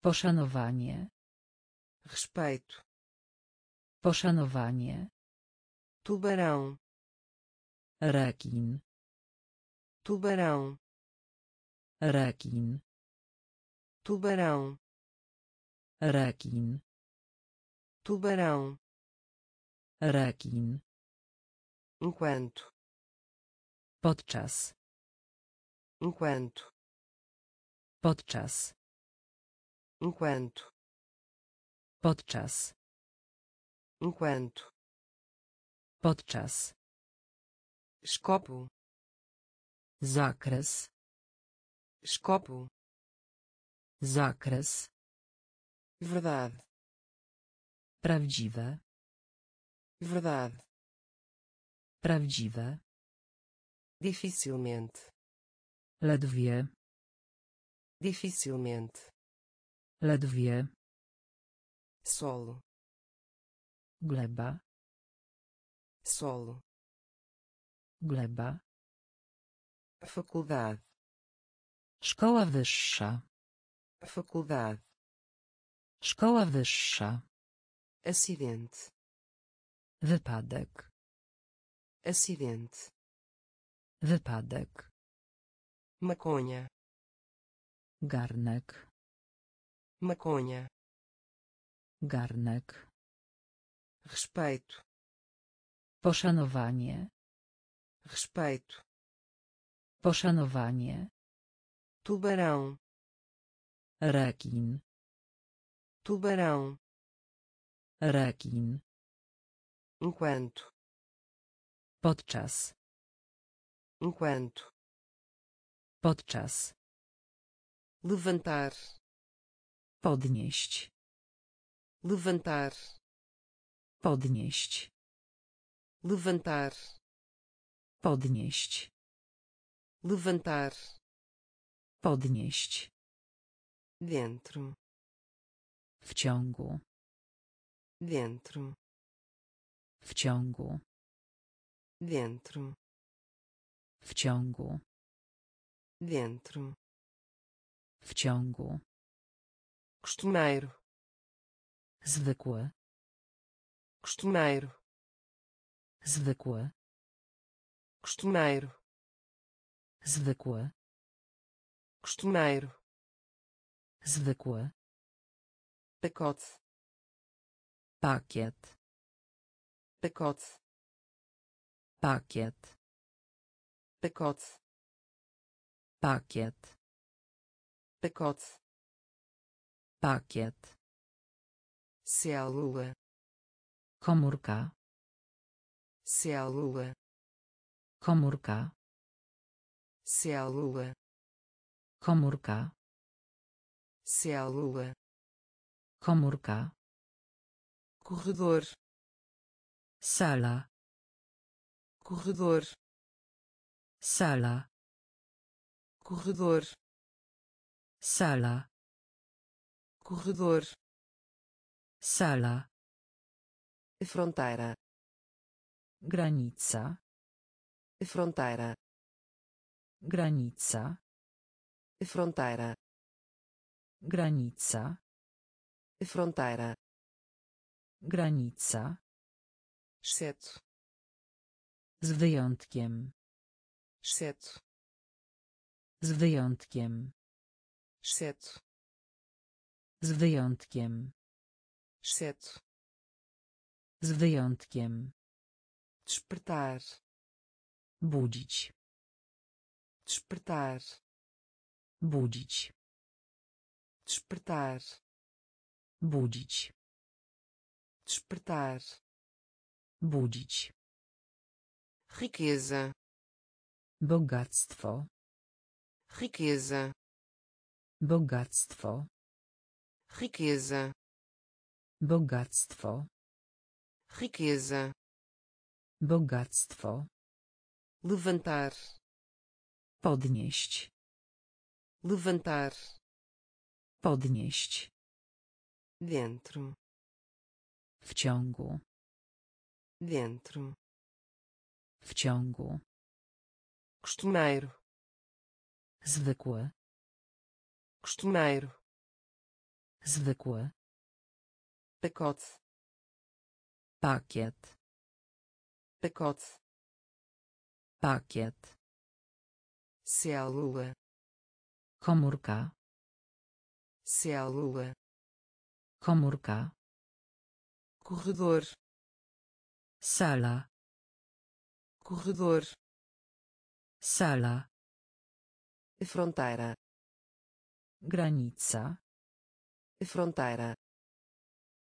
Poszanowanie. Respeito. Poszanowanie. Tubarão. Rekin. Tubarão. Rekin. Tubarão. Rekin. Tubarão. Rekin. Enquanto. Podczas. Enquanto. Podczas. Enquanto. Podczas. Enquanto. Podczas. Escopo. Zakres. Escopo. Zakres. Verdade. Prawdziwe. Verdade. Prawdziwe. Dificilmente. Ledwie. Dificilmente. Ledwie. Solo. Gleba. Solo. Gleba. Faculdade. Szkoła wyższa. Faculdade. Szkoła wyższa. Acidente. Wypadek. Acidente. Wypadek. Maconha. Garnek. Maconha. Garnek. Respeito. Poszanowanie. Respeito. Poszanowanie. Tubarão. Rekin. Tubarão. Rekin. Enquanto. Podczas. Enquanto. Podczas. Levantar. Podnieść. Levantar. Podnieść. Levantar. Podnieść. Levantar. Podnieść. Dentro. W ciągu. Dentro. W ciągu. Dentro. W ciągu. Dentro. W ciągu. Costumeiro. Zwykłe. Costumeiro. Zwykłe. Costumeiro. Zwykłe. Costumeiro. Zwykłe. Pacote. Pakiet. Pacote. Pakiet. Pacote. Pakiet. Pacote. Pakiet célula. Komórka célula. Komórka célula. Komórka célula. Komórka corredor. Sala. Corredor. Sala. Corredor sala. Corredor. Sala. Fronteira. Granica. Fronteira. Granica. Fronteira. Granica. Fronteira. Granica. Exceto. Z wyjątkiem. Exceto. Z wyjątkiem exceto z wyjątkiem. Exceto z wyjątkiem. Despertar budzić. Despertar budzić. Despertar budzić. Despertar budzić. Riqueza. Bogactwo. Riqueza bogactwo. Riqueza bogactwo. Riqueza bogactwo. Levantar podnieść. Levantar podnieść. Dentro w ciągu. Dentro w ciągu. Costumeiro zwykłe costumeiro. Zwykłe pacote. Pakiet pacote. Pakiet célula. Komórka. Célula. Komórka. Corredor. Sala. Corredor. Sala. Fronteira granica. Fronteira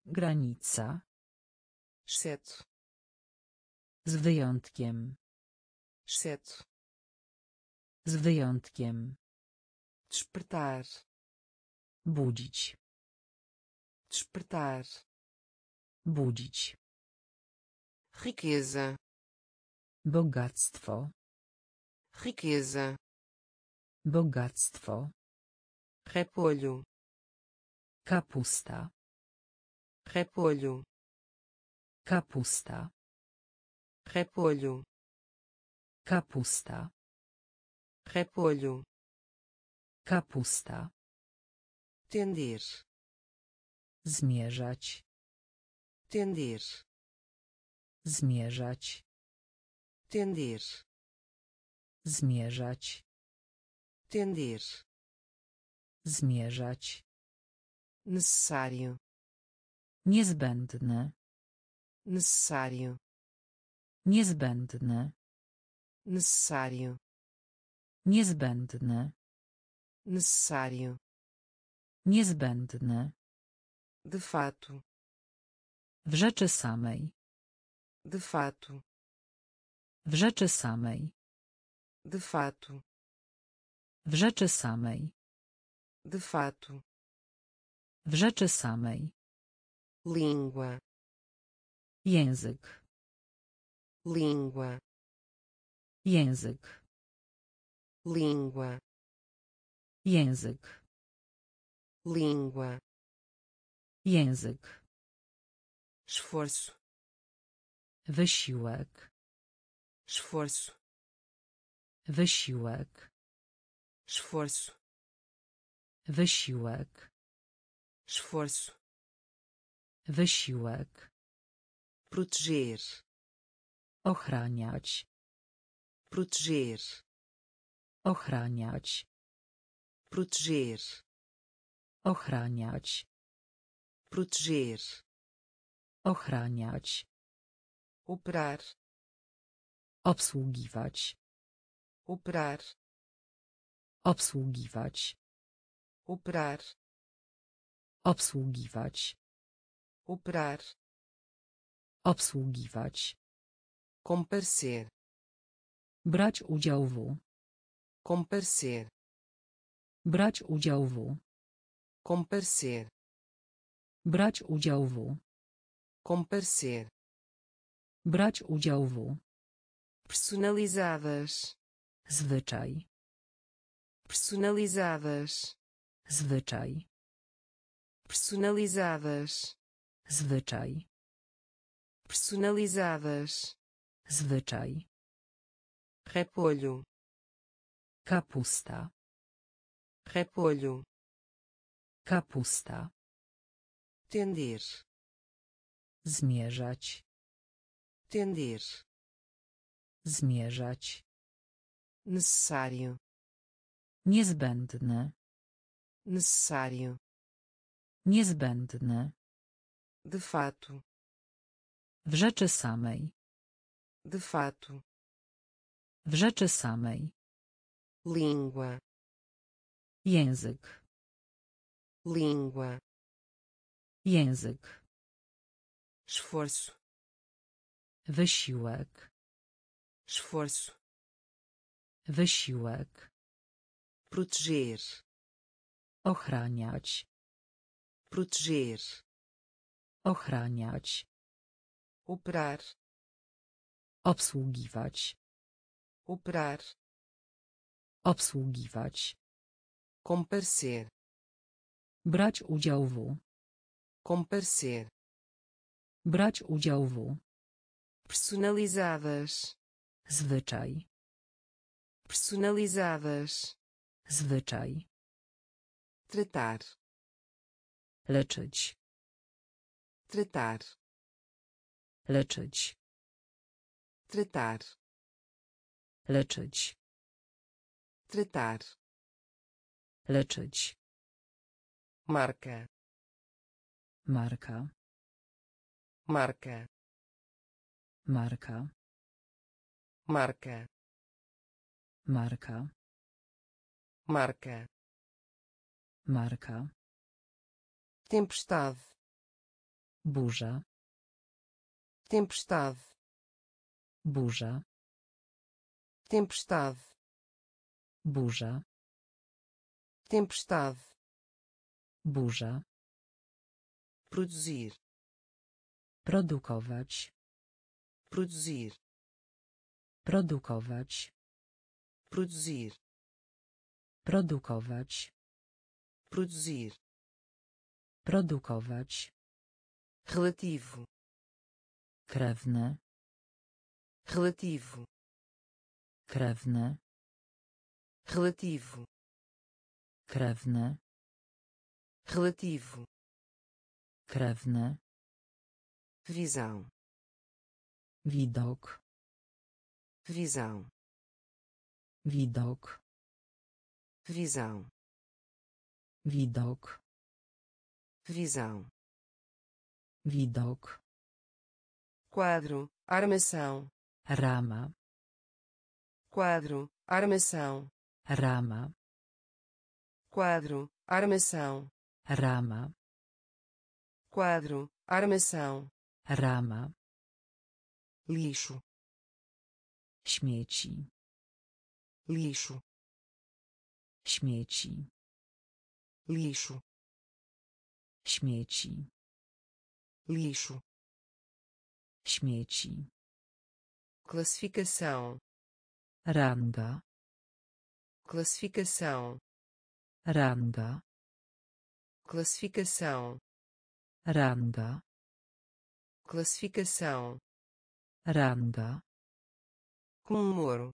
granica. Exceto z wyjątkiem. Exceto z wyjątkiem. Despertar. Budzić. Despertar. Budzić. Riqueza. Bogactwo. Riqueza. Bogactwo repolho. Kapusta. Repolho. Kapusta. Repolho. Kapusta. Repolho. Kapusta. Tender. Zmierzać. Tender. Zmierzać. Tender. Zmierzać. Tender zmierzać. Necessário. Niezbędne. Necessário. Niezbędne. Necessário. Niezbędne. Necessário. Niezbędne. De fato. W rzeczy samej. De fato. W rzeczy samej. De fato. W rzeczy samej de fato. W rzeczy samej. Língua. Język. Língua. Język. Língua. Język. Língua. Język. Esforço. Wysiłek. Esforço. Wysiłek. Esforço wysiłek. Esforço. Wysiłek. Proteger. Ochraniać. Proteger. Ochraniać. Proteger. Ochraniać. Proteger. Ochraniać. Operar. Obsługiwać. Operar. Obsługiwać operar obsługiwać operar obsługiwać comparecer brać udział w comparecer brać udział w comparecer brać udział w comparecer brać udział w personalizadas zwyczaj personalizadas zwyczaj. Personalizadas. Zwyczaj. Personalizadas. Zwyczaj. Repolho. Kapusta. Repolho. Kapusta. Tender. Zmierzać. Tender. Zmierzać. Necessário. Niezbędne necessário niezbędne de fato w rzeczy samej de fato w rzeczy samej língua język língua język esforço wysiłek esforço wysiłek proteger ochraniać. Proteger. Ochraniać. Operar. Obsługiwać. Operar. Obsługiwać. Comparecer. Brać udział w. Comparecer. Brać udział w. Personalizadas. Zwyczaj. Personalizadas. Zwyczaj tratar leczyć. Tratar leczyć. Tratar leczyć. Tratar leczyć. Marca marka. Marca marka. Marca marka. Marca marka. Tempestade burza. Tempestade burza. Tempestade burza. Tempestade burza. Produzir. Produkować. Produzir. Produkować. Produzir. Produkować produzir produkować relativo krewne relativo krewne relativo krewne relativo krewne visão widok visão widok visão widok visão. Widok quadro armação. Rama. Quadro armação. Rama. Quadro armação. Rama. Quadro armação. Rama. Lixo. Śmieci lixo. Śmieci lixo. Śmieci lixo. Śmieci classificação. Ranga classificação. Ranga classificação. Ranga classificação. Ranga comemoro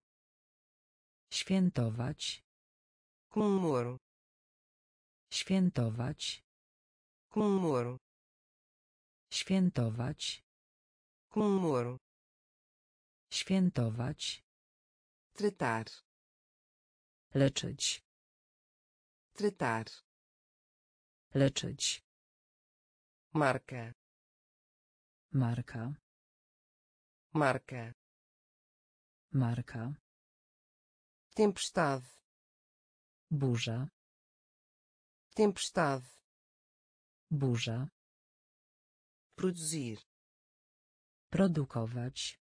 świętować comemoro świętować. Comemoro świętować. Comemoro świętować. Tratar leczyć. Tratar leczyć. Marca marka. Marca marka. Tempestade burza tempestade, burza, produzir, produkować,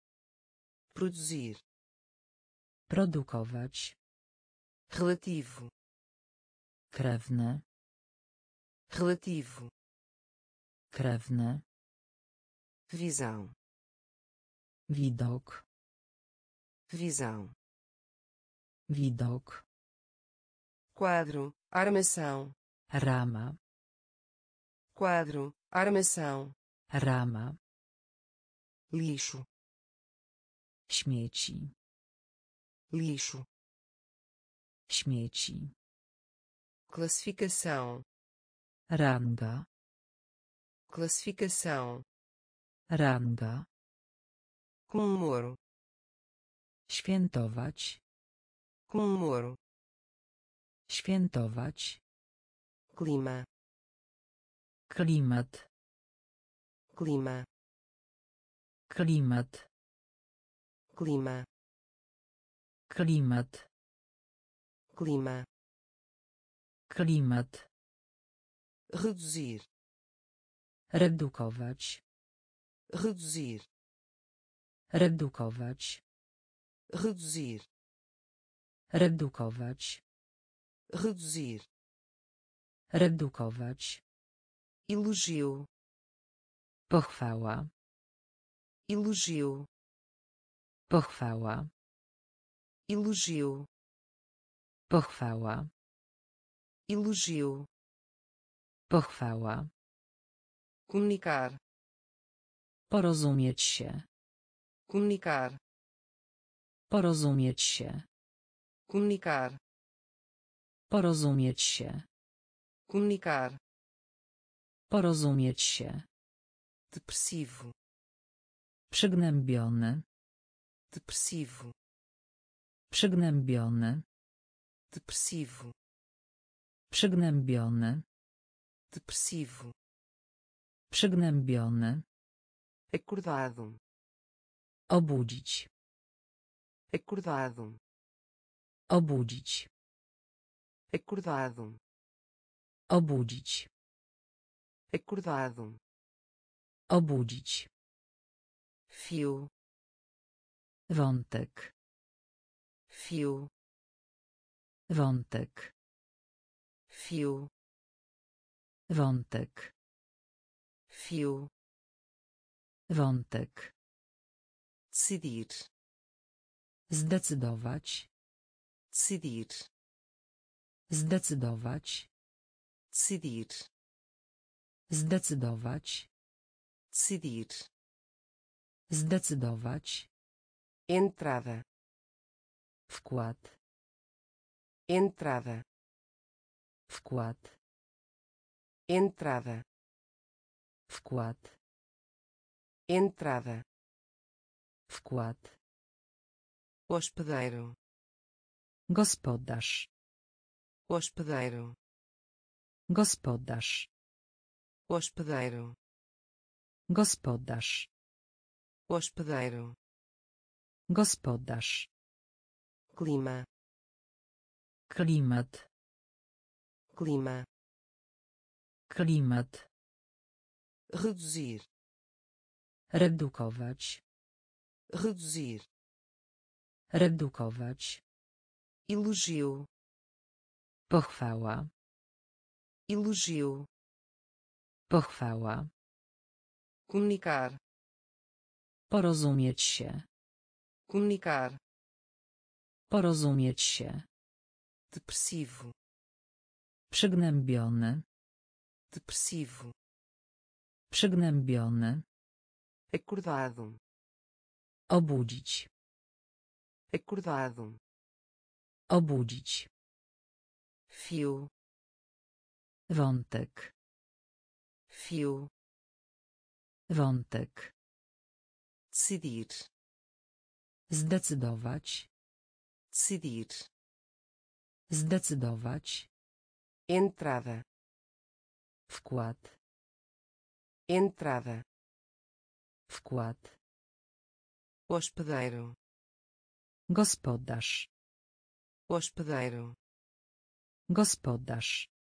produzir, produkować, relativo, krewne, relativo, krewne, visão, widok, visão, widok, quadro, armação, rama, quadro, armação, rama, lixo, śmieci, lixo, śmieci, classificação, ranga, classificação, ranga, comemoro, świętować, comemoro, świętować, clima, klimat, clima, klimat, clima, klimat, clima, klimat, reduzir, redukować, reduzir, redukować, reduzir, redukować, reduzir, redukować, elogio, pochwała, elogio, pochwała, elogio, pochwała, elogio, pochwała, comunicar, porozumieć się, comunicar, porozumieć się, comunicar, porozumieć się, comunicar, porozumieć się, depressivo, przygnębiony, depressivo, przygnębiony, depressivo, przygnębiony, depressivo, przygnębiony, acordado, obudzić, acordado, obudzić, acordado, obudzić, acordado, obudzić, fio, wątek, fio, wątek, fio, wątek, fio, wątek, decidir, zdecydować, decidir, zdecydować, decidir, zdecydować, decidir, zdecydować, entrada, wkład, entrada, wkład, entrada, wkład, entrada, wkład, hospedeiro, gospodarz, hospedeiro, gospodarz, hospedeiro, gospodarz, hospedeiro, gospodarz, clima, klimat, clima, klimat, reduzir, redukować, reduzir, redukować, elogio, pochwała, elogio, pochwała, comunicar, porozumieć się, comunicar, porozumieć się, depressivo, przygnębiony, depressivo, przygnębiony, acordado, obudzić, acordado, obudzić, fio, wątek, fio, wątek, decidir, zdecydować, decidir, zdecydować, entrada, wkład, entrada, wkład, hospedeiro, gospodarz, hospedeiro, gospodarz,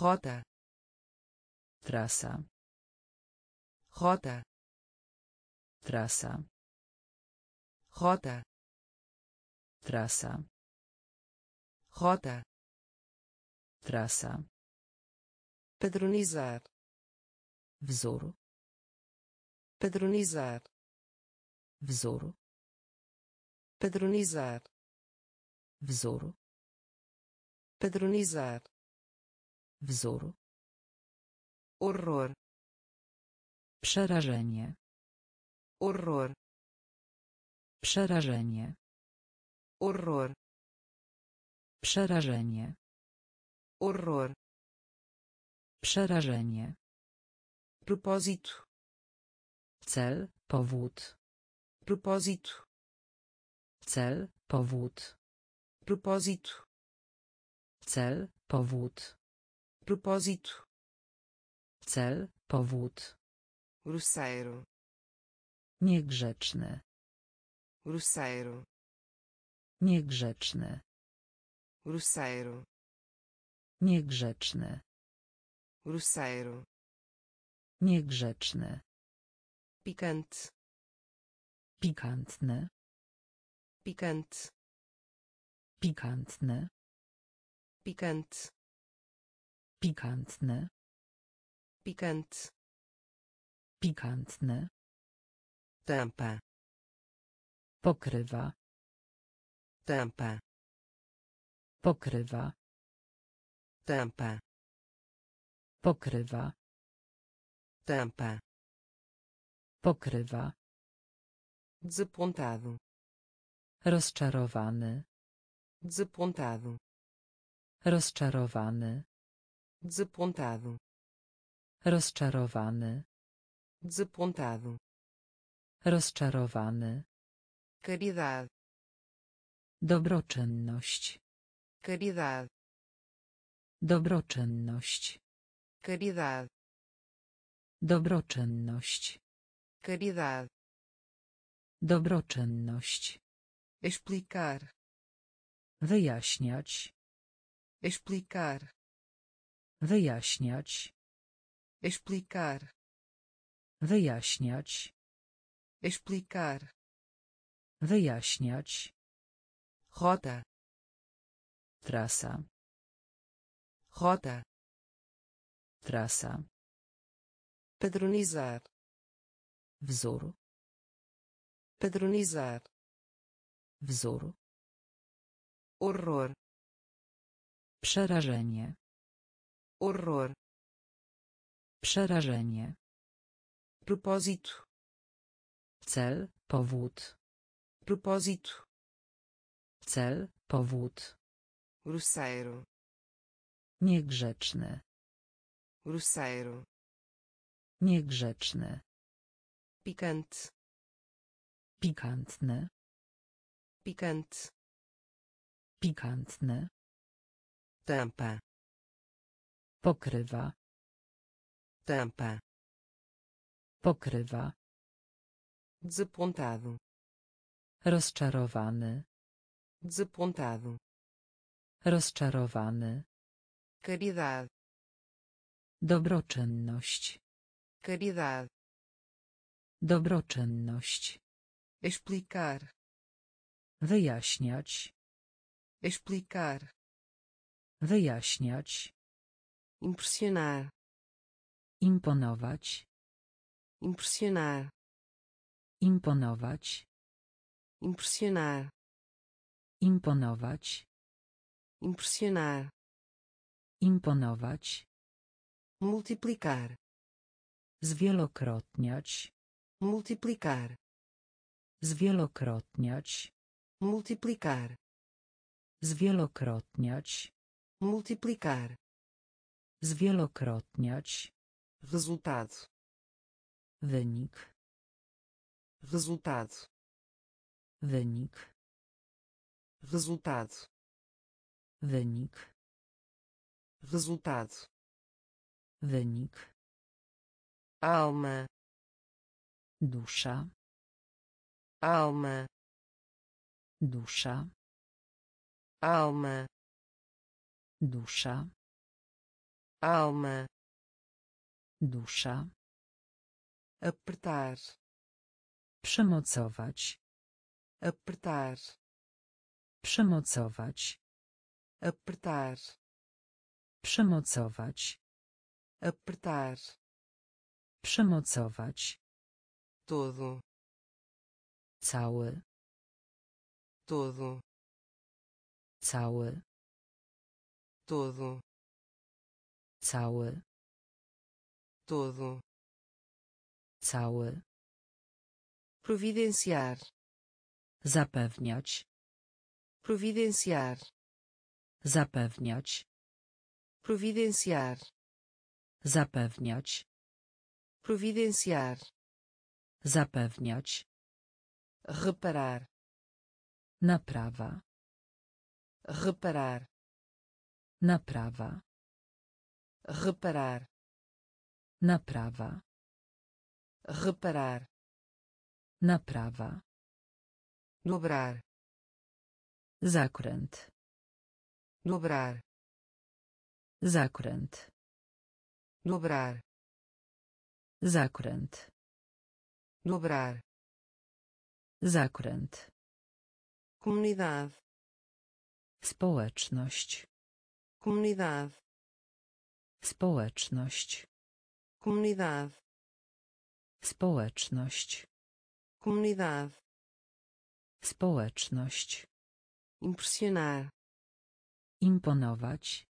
rota Trasa. rota Trasa. rota Trasa. rota Trasa. padronizar Wzór. padronizar Wzór. padronizar Wzór. padronizar Wzór. horror Przerażenie. horror Przerażenie. horror Przerażenie. horror Przerażenie. propósito Cel, powód. propósito Cel, powód. propósito Cel, powód. Propósito Cel, powód. grosseiro Niegrzeczny. grosseiro Niegrzeczny. grosseiro Niegrzeczny. grosseiro Niegrzeczny. picante Pikantny. picante Pikantny. picante Pikantny. picante Pikantny. tampa Pokrywa. tampa Pokrywa. tampa Pokrywa. tampa Pokrywa. desapontado Rozczarowany. desapontado Rozczarowany. Desapontado Rozczarowany. desapontado Rozczarowany. caridade Dobroczynność. caridade Dobroczynność. caridade Dobroczynność. caridade Dobroczynność. explicar Wyjaśniać. explicar Wyjaśniać. explicar Wyjaśniać. explicar Wyjaśniać. rota Trasa. rota Trasa. padronizar Wzór. padronizar Wzór. horror Przerażenie. Horror Przerażenie. propósito Cel, powód. propósito Cel, powód. grosseiro Niegrzeczny. grosseiro Niegrzeczny. picante Pikantny. picante Pikantny. tampa Pokrywa. tampa Pokrywa. desapontado Rozczarowany. desapontado Rozczarowany. caridade Dobroczynność. caridade Dobroczynność. explicar Wyjaśniać. explicar Wyjaśniać. Impressionar Imponować. impressionar Imponować. impressionar Imponować. impressionar Imponować. multiplicar Zwielokrotniać. multiplicar Zwielokrotniać. multiplicar Zwielokrotniać. multiplicar Zwielokrotniać. resultado Wynik. resultado Wynik. resultado Wynik. resultado Wynik. alma Dusza. alma Dusza. alma Dusza. Alma, dusza, apertar, przemocować, apertar, przemocować, apertar, przemocować, apertar, przemocować, todo, cały, todo, cały, todo, cały, todo, cały, providenciar, zapewniać, providenciar, zapewniać, providenciar, zapewniać, providenciar, zapewniać, reparar, naprawa, reparar, naprawa, reparar, naprawa, reparar, naprawa, dobrar, zakręt, dobrar, zakręt, dobrar, zakręt, dobrar, zakręt, comunidade, społeczność, comunidade, społeczność, comunidade, społeczność, comunidade, społeczność, impressionar, imponować,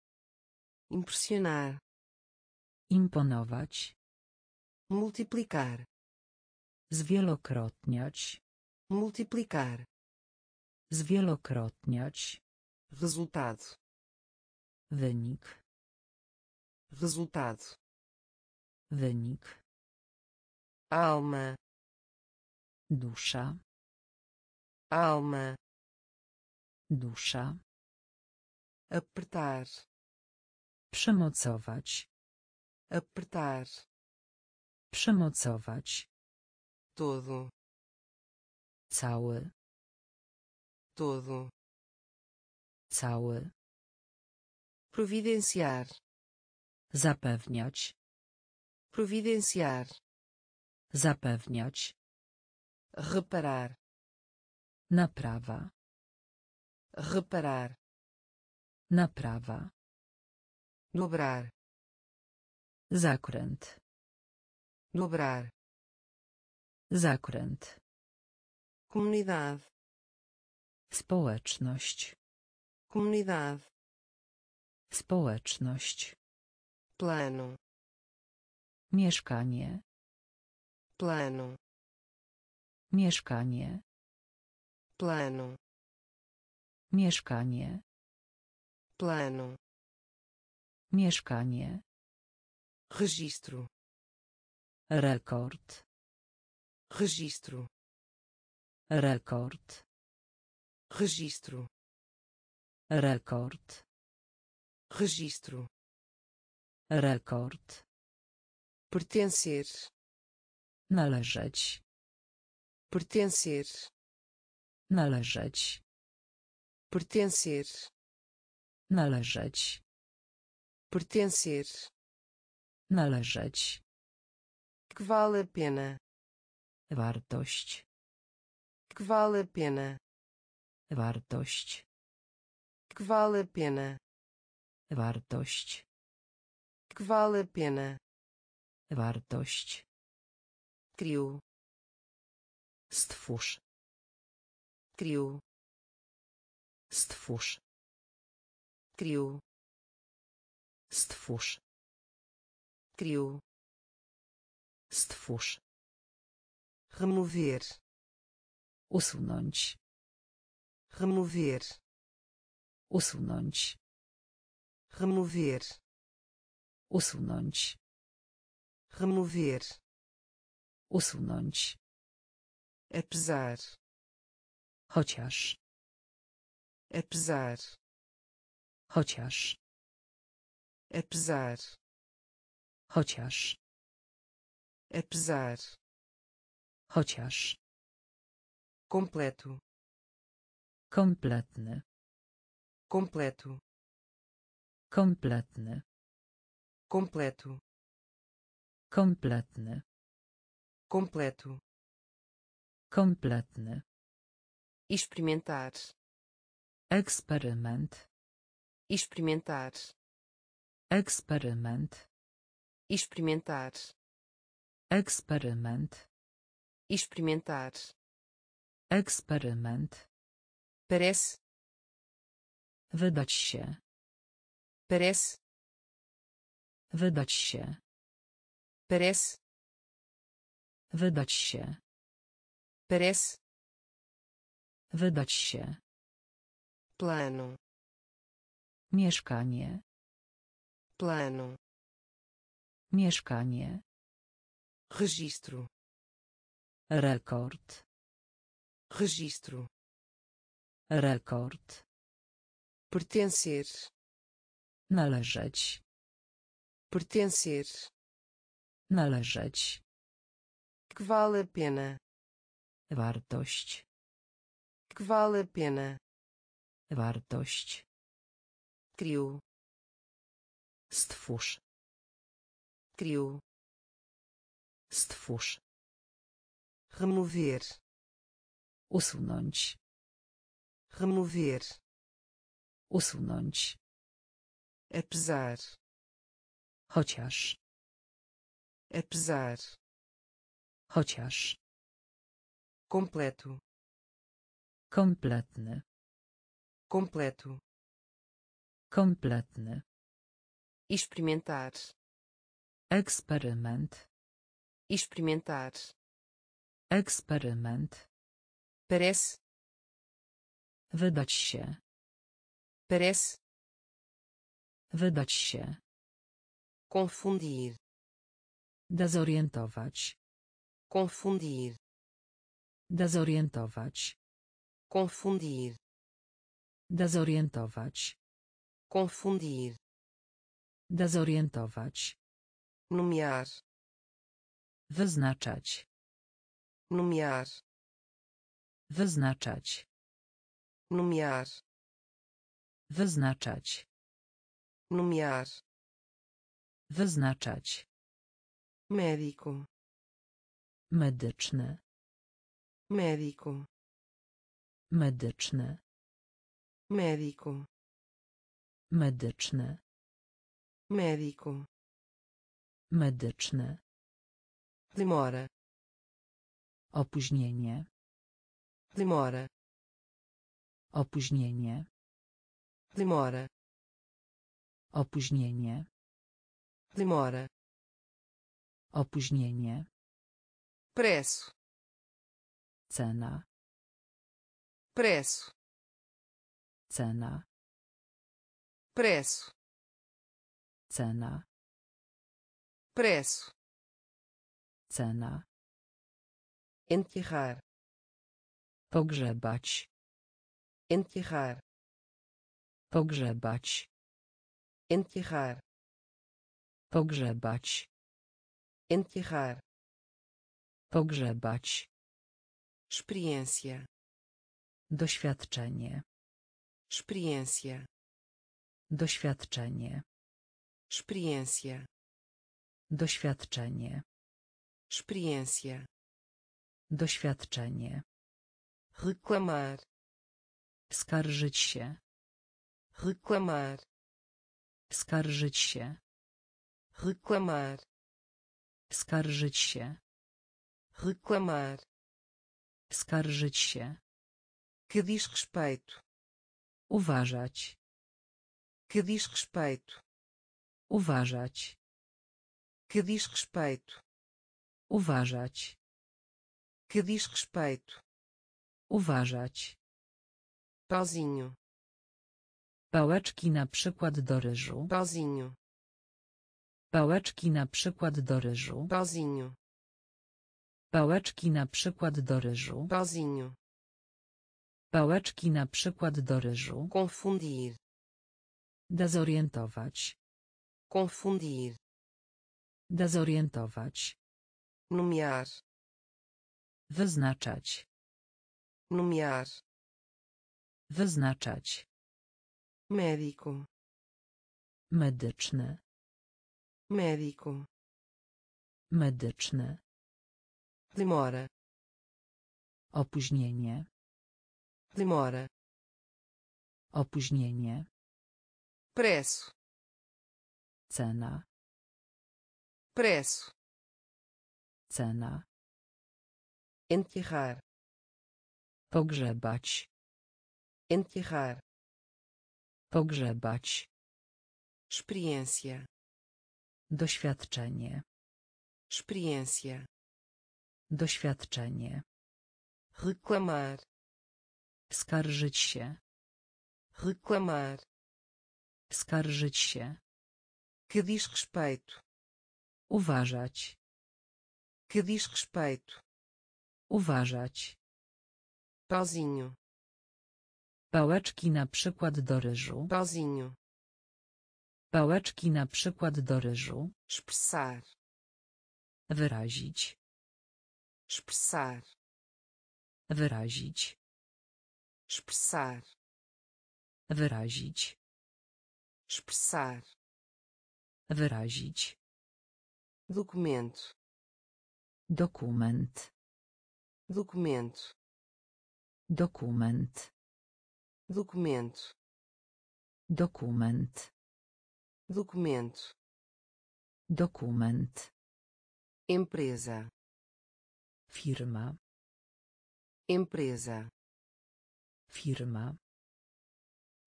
impressionar, imponować, multiplicar, zwielokrotniać, multiplicar, zwielokrotniać, resultado, wynik, resultado, wynik, alma, dusza, alma, dusza, apertar, przemocować, apertar, przemocować, todo, cały, todo, cały, providenciar, zapewniać, providenciar, zapewniać, reparar, naprawa, reparar, naprawa, dobrar, zakręt, dobrar, zakręt, comunidade, społeczność, comunidade, społeczność, plano, mieszkanie, plano, mieszkanie, plano, mieszkanie, plano, mieszkanie, registro, rekord, registro, rekord, registro, rekord, registro, rekord, pertencer, należeć, pertencer, należeć, pertencer, należeć, pertencer, należeć, que vale a pena, wartość, que vale a pena, wartość, que vale a pena, wartość, que vale a pena, wartość, criou, stwórz, criou, stwórz, criou, stwórz, criou, stwórz, remover, usunąć, remover, usunąć, remover, usunąć, remover, usunąć, apesar, chociaż, apesar, chociaż, apesar, chociaż, apesar, chociaż, completo, kompletny, completo, kompletny, completo, Kompletny. completo, Kompletny. experimentar, Eksperyment. experimentar, Eksperyment. experimentar, Eksperyment. experimentar, Eksperyment. parece, Wydać się. parece, Wydać się. parece, Wydać się. parece, Wydać się. plano, Mieszkanie. plano, Mieszkanie. registro, Rekord. registro, Rekord. pertencer, Należeć. Pertencer, Należeć. que vale a pena, Wartość. que vale a pena, Wartość. criou, Stwórz. criou, Stwórz. remover, Usunąć. remover, Usunąć. apesar, Chociaż. apesar, Chociaż. completo, Kompletny. completo, Kompletny. experimentar, Eksperyment. experimentar, Eksperyment. parece, Wydać się. parece, Wydać się. Confundir, Dezorientować. confundir, Dezorientować. confundir, Dezorientować. confundir, Dezorientować. nomear, Wyznaczać. nomear, Wyznaczać. nomear, Wyznaczać. nomear, Wyznaczać. médico, Medyczny. médico, Medyczny. médico, Medyczny. médico, Medyczny. demora, Opóźnienie. demora, Opóźnienie. demora, Opóźnienie. Demora, Opóźnienie. preço, Cena. preço, Cena. preço, Cena. preço, Cena. enterrar, Pogrzebać. enterrar, Pogrzebać. enterrar, Pogrzebać. enterrar, Pogrzebać. experiência, Doświadczenie. experiência, Doświadczenie. experiência, Doświadczenie. experiência, Doświadczenie. reclamar, Skarżyć się. reclamar, Skarżyć się. Reclamar, Skarżyć się. reclamar, Skarżyć się. que diz respeito, Uważać. que diz respeito, Uważać. que diz respeito, Uważać. que diz respeito, Uważać. pauzinho, Pałeczki na przykład do ryżu. pauzinho, Pałeczki na przykład do ryżu. pauzinho, Pałeczki na przykład do ryżu. pauzinho, Pałeczki na przykład do ryżu. confundir, Dezorientować. confundir, Dezorientować. nomear, Wyznaczać. nomear, Wyznaczać. médico, Medyczny. Médico, Medyczny. demora, Opóźnienie. demora, Opóźnienie. preço, Cena. preço, Cena. enterrar, Pogrzebać. enterrar, Pogrzebać. experiência, Doświadczenie. experiência, Doświadczenie. reclamar, Skarżyć się. reclamar, Skarżyć się. que diz respeito, Uważać. que diz respeito, Uważać. pauzinho, Pałeczki na przykład do ryżu. pauzinho, Pałeczki na przykład do ryżu. expressar, Wyrazić. expressar, Wyrazić. expressar, Wyrazić. expressar, Wyrazić. documento, Dokument. documento, Dokument. documento, Dokument. Documento, Dokument. empresa, Firma. empresa, Firma.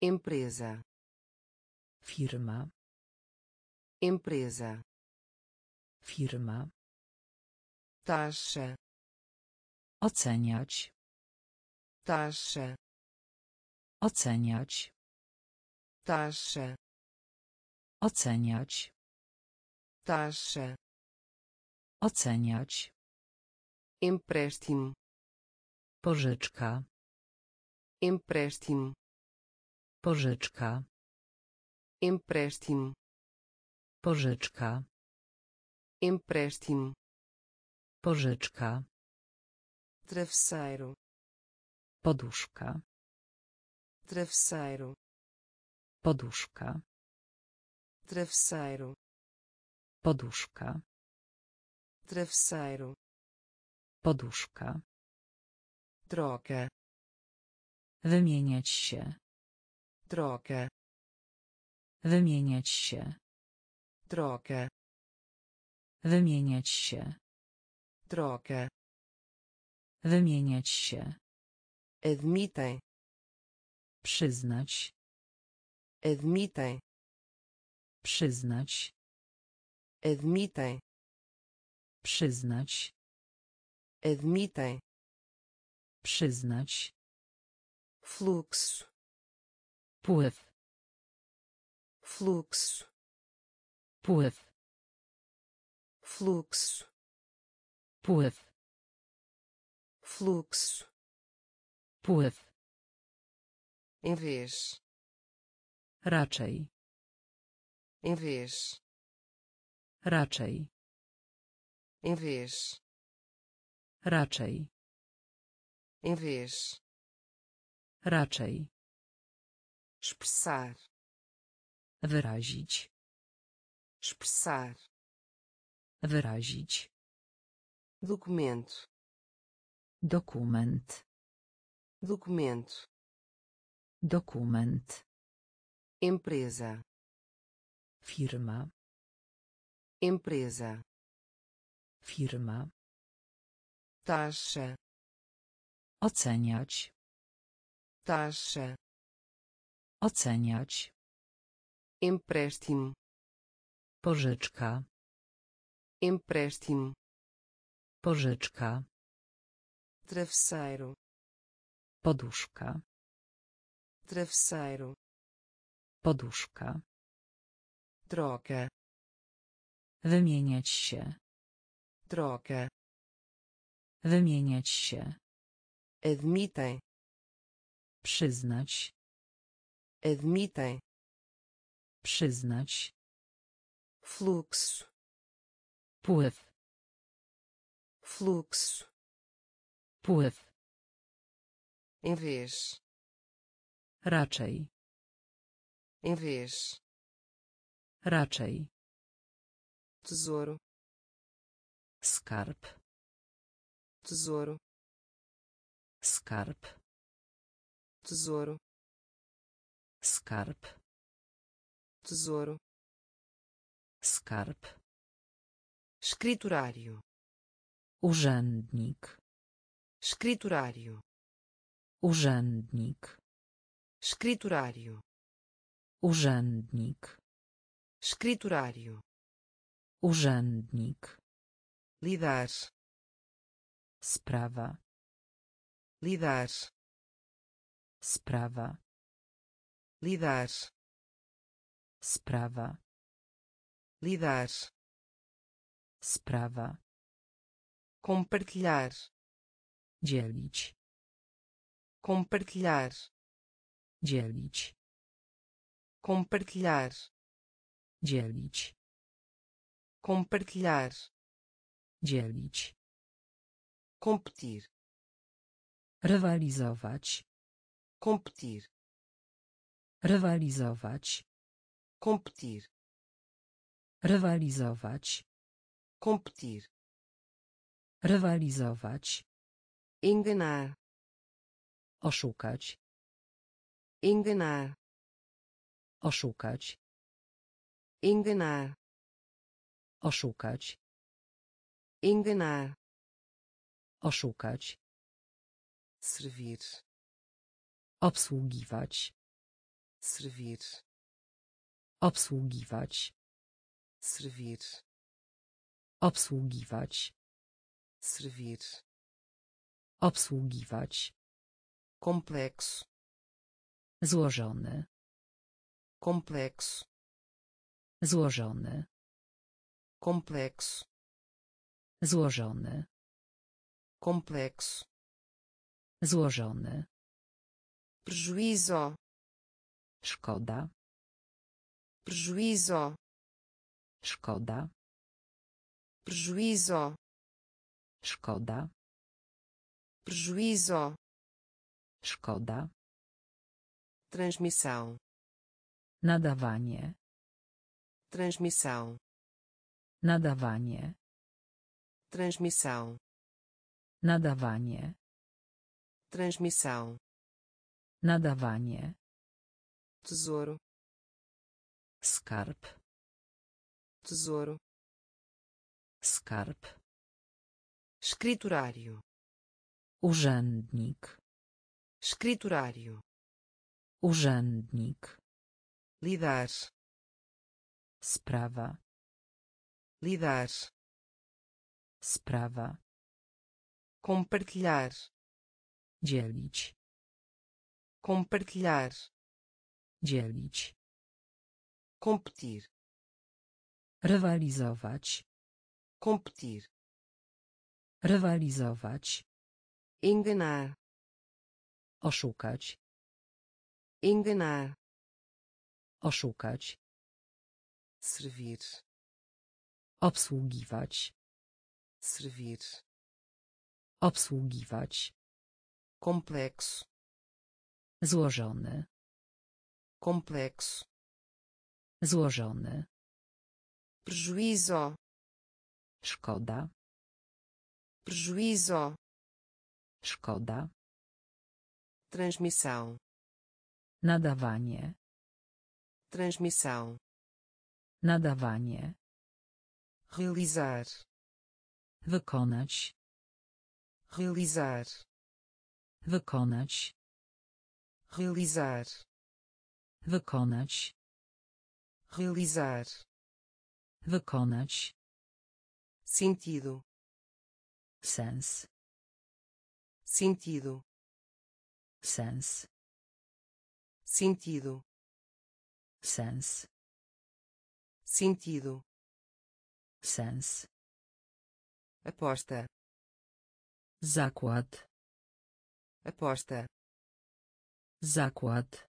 empresa, Firma. empresa, Firma. taxa, Oceniać. taxa, Oceniać. taxa, Oceniać. taxa, Oceniać. empréstimo, Pożyczka. empréstimo, Pożyczka. empréstimo, Pożyczka. empréstimo, Pożyczka. travesseiro, Poduszka. travesseiro, Poduszka. Travesseiro, Poduszka. travesseiro, Poduszka. troca, Wymieniać się. troca, Wymieniać się. troca, Wymieniać się. troca, Wymieniać się. admitem, Przyznać. admitem, Przyznać. admitem, Przyznać. admitem, Przyznać. fluxo, Pływ. fluxo, Pływ. fluxo, Pływ. fluxo, Pływ. em vez, Raczej. Em vez, Raczej. em vez, Raczej. em vez, Raczej. expressar, Wyrazić. expressar, Wyrazić. documento, Dokument. documento, Dokument. empresa, Firma. empresa, Firma. taxa, Oceniać. taxa, Oceniać. empréstimo, Pożyczka. empréstimo, Pożyczka. travesseiro, Poduszka. travesseiro, Poduszka. Troca, Wymieniać się. troca, Wymieniać się. admitem, Przyznać. admitem, Przyznać. fluxo, Pływ. fluxo, Pływ. em vez, Raczej. em vez, Raczej. tesouro Skarb. tesouro Skarb. tesouro Skarb. tesouro Skarb. escriturário Urzędnik. escriturário Urzędnik. escriturário Urzędnik. Escriturário Urzędnik. lidar Sprawa. lidar Sprawa. lidar Sprawa. lidar Sprawa. compartilhar Dzielić. compartilhar Dzielić. compartilhar Dzielić. compartilhar Dzielić. competir Rywalizować. competir Rywalizować. competir Rywalizować. competir Rywalizować. enganar Oszukać. enganar Oszukać. Enganar Oszukać. enganar Oszukać. servir Obsługiwać. servir Obsługiwać. servir Obsługiwać. servir Obsługiwać. complexo Złożony. complexo Złożony. complexo Złożony. complexo Złożony. prejuízo Szkoda. prejuízo Szkoda. prejuízo Szkoda. prejuízo Szkoda. transmissão Nadawanie. Transmissão Nadawanie. transmissão Nadawanie. transmissão Nadawanie. tesouro Skarb. tesouro Skarb. escriturário Urzędnik. escriturário Urzędnik. lidar Sprawa. lidar Sprawa. compartilhar Dzielić. compartilhar Dzielić. competir Rywalizować. competir Rywalizować. enganar Oszukać. enganar Oszukać. Servir Obsługiwać. servir Obsługiwać. complexo Złożony. complexo Złożony. prejuízo Szkoda. prejuízo Szkoda. transmissão Nadawanie. transmissão Nadawanie. realizar Wykonać. realizar Wykonać. realizar Wykonać. realizar Wykonać. sentido Sens. sentido Sens. sentido Sens. Sentido Sens. aposta Zakład. aposta Zakład.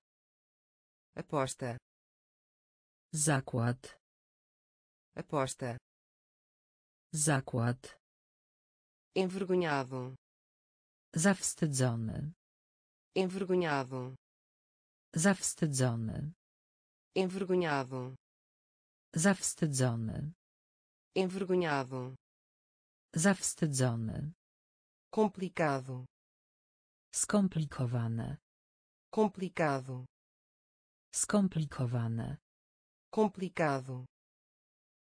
aposta Zakład. aposta Zakład. envergonhado Zawstydzony. envergonhado Zawstydzony. envergonhado Zawstydzony. envergonhado, Zawstydzony. complicado, Skomplikowane. complicado, Skomplikowane. complicado,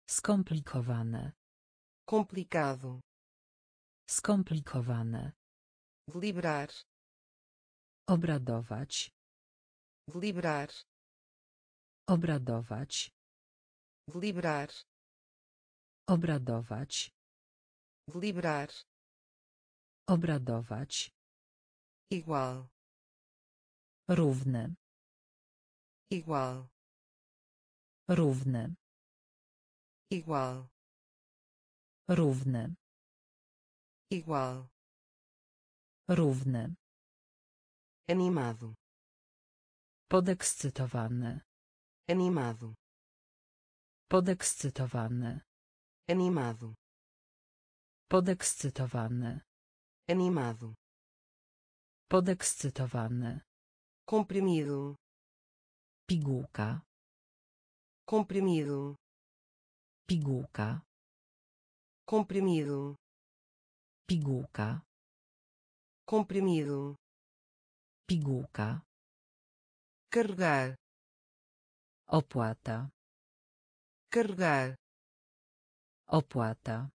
Skomplikowane. complicado, Skomplikowane. deliberar, Obradować. deliberar, Obradować. Deliberar, Obradować. deliberar, Obradować. igual, Równy. igual, Równy. igual, Równy. igual, Równy. animado, Podekscytowany. animado, Podekscytowany. animado, Podekscytowany. animado, Podekscytowany. comprimido, Pigułka. comprimido, Pigułka. comprimido, Pigułka. comprimido, Pigułka. carregar, Opłata. Carregar, Opłata.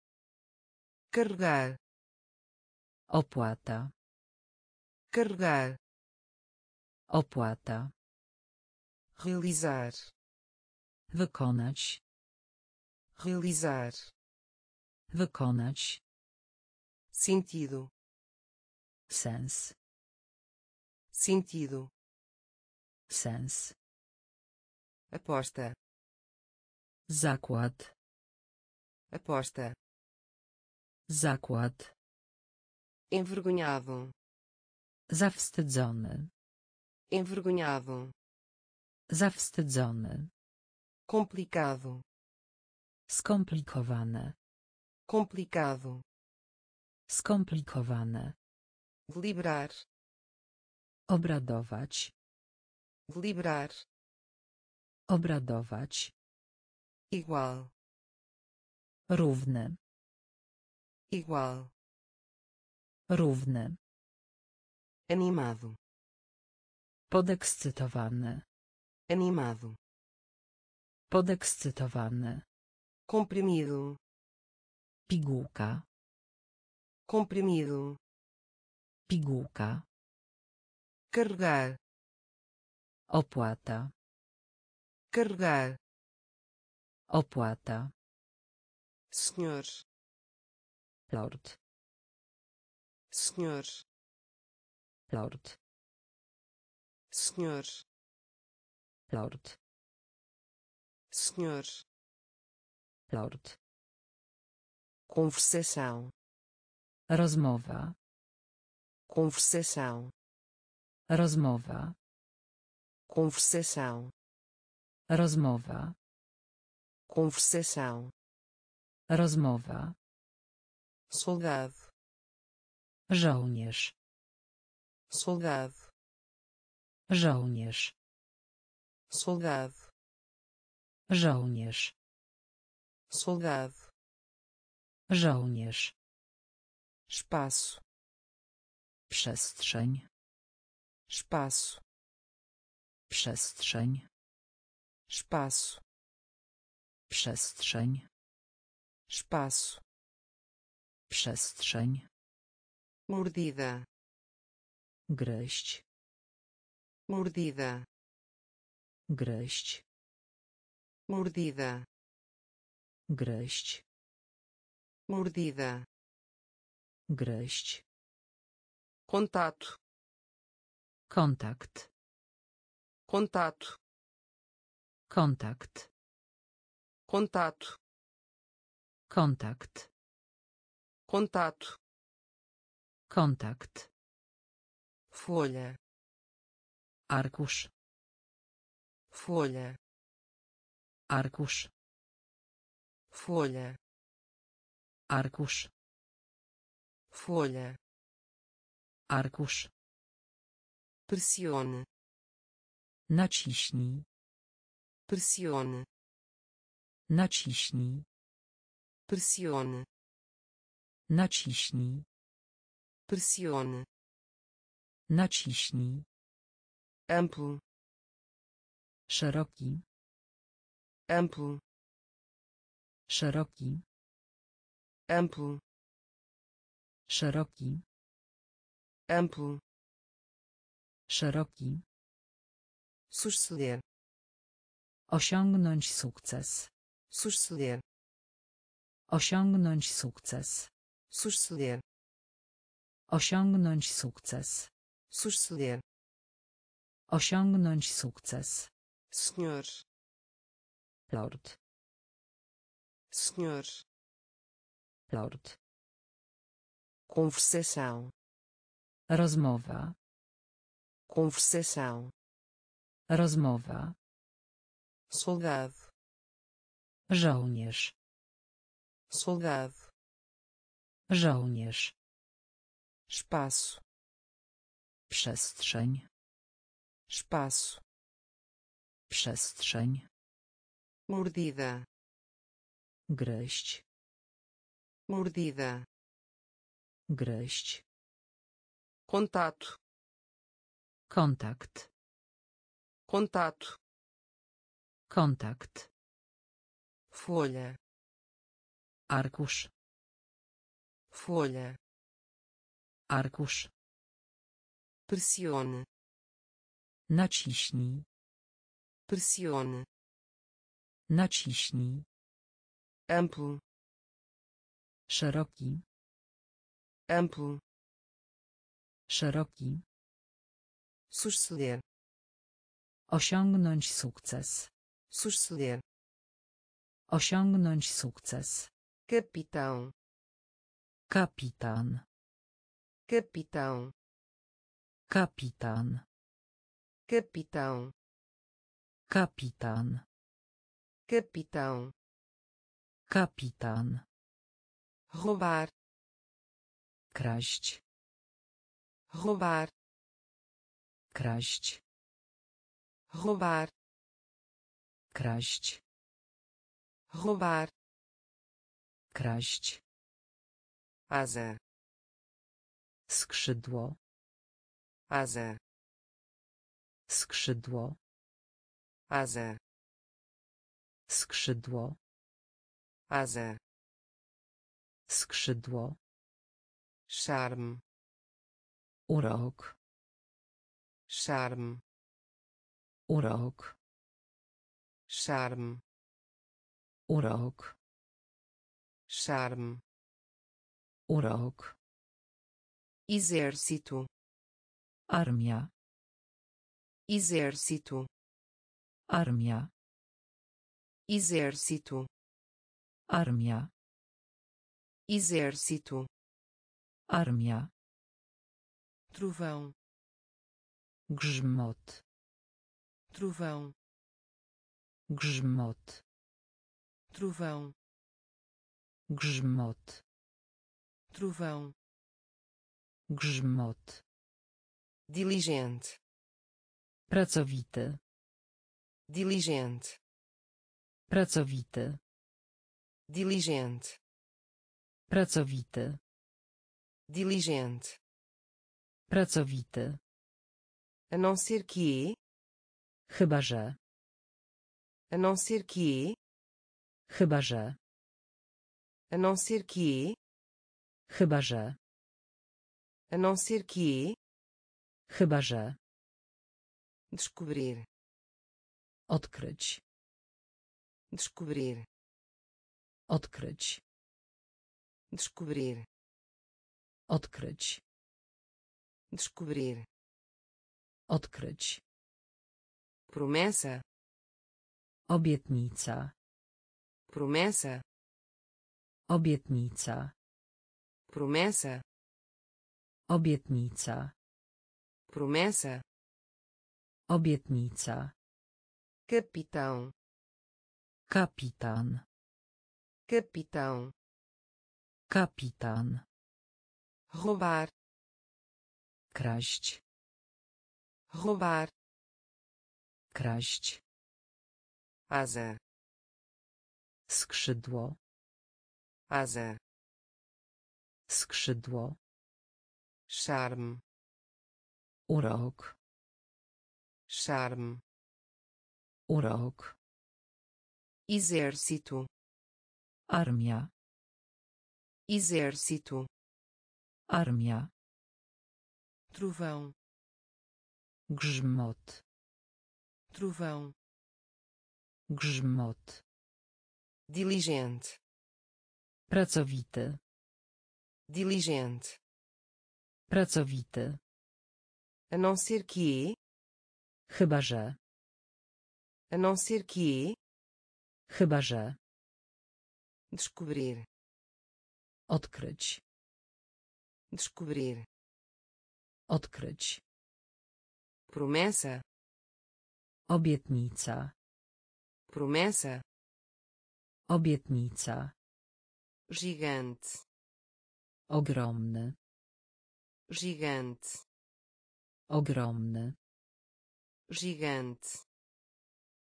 carregar, Opłata. carregar, Opłata. realizar, Wykonać. realizar, Wykonać. sentido, Sens. sentido, Sens. aposta, Zakład. aposta, Zakład. envergonhado, Zawstydzony. envergonhado, Zawstydzony. complicado, Skomplikowane. complicado, Skomplikowane. deliberar, Obradować. deliberar, Obradować. Igual, Równy. igual, Równy. animado, Podekscytowany. animado, Podekscytowany. comprimido, Pigułka. comprimido, Pigułka. carregar, Opłata. carregar, Opłata. senhor, Lord. senhor, Lord. senhor, Lord. senhor, Lord. conversação, Rozmowa. conversação, Rozmowa. conversação, Rozmowa. Conversação, Rozmowa. soldado, Żołnierz. soldado, Żołnierz. soldado, Żołnierz. soldado, Żołnierz. espaço, Przestrzeń. espaço, Przestrzeń. espaço, Przestrzeń. espaço, Przestrzeń. mordida, Gryźć. mordida, Gryźć. mordida, Gryźć. mordida, Gryźć. contato, Kontakt. contato, Kontakt. Contato, Kontakt. contato, Kontakt. folha, Arkusz. folha, Arkusz. folha, Arkusz. folha, Arkusz. pressione, Naciśnij. pressione, Naciśnij. pressione Naciśnij. pressione Naciśnij. amplo Szeroki. amplo Szeroki. amplo Szeroki. amplo Szeroki. suceder Osiągnąć sukces. Suceder Osiągnąć sukces. suceder Osiągnąć sukces. suceder Osiągnąć sukces. senhor Lord. senhor Lord. conversação Rozmowa. conversação Rozmowa. soldado Żołnierz. soldado Żołnierz. espaço Przestrzeń. espaço Przestrzeń. mordida Gryźć. mordida Gryźć. contato Kontakt. contato Kontakt. Folha Arkusz. folha Arkusz. pressione Naciśnij. pressione Naciśnij. amplo Szeroki. amplo Szeroki. suceder Osiągnąć sukces. suceder Osiągnąć sukces. capitão Kapitan. capitão Kapitan. capitão Kapitan. capitão Kapitan. roubar Kraść. roubar Kraść. roubar Kraść. Roubar Kraść. asa Skrzydło. asa Skrzydło. asa Skrzydło. asa Skrzydło. charme Urok. charme Urok. charme Urok. charme Urok. exército Armia. exército Armia. exército Armia. exército Armia. trovão Grzmot. trovão Grzmot. Trovão Grzmot. trovão Grzmot. diligente Pracowity. diligente Pracowity. diligente Pracowity. diligente Pracowity. a não ser que Chyba że. a não ser que Chyba że. a não ser que Chyba że. a não ser que Chyba że. descobrir Odkryć. descobrir Odkryć. descobrir Odkryć. descobrir Odkryć. promessa Obietnica. Promessa Obietnica. promessa Obietnica. promessa Obietnica. capitão Kapitan. capitão Kapitan. roubar Kraść. roubar Kraść. asa Skrzydło. asa skrzydło charme urok charme urok exército armia exército armia trovão grzmot trovão grzmot diligente pracowity. Diligente pracowity. A não ser que chyba że. a não ser que chyba że. descobrir. Odkryć. Descobrir. Odkryć. Promessa. Obietnica. Promessa obietnica. Gigante ogromny. Gigante ogromny. Gigante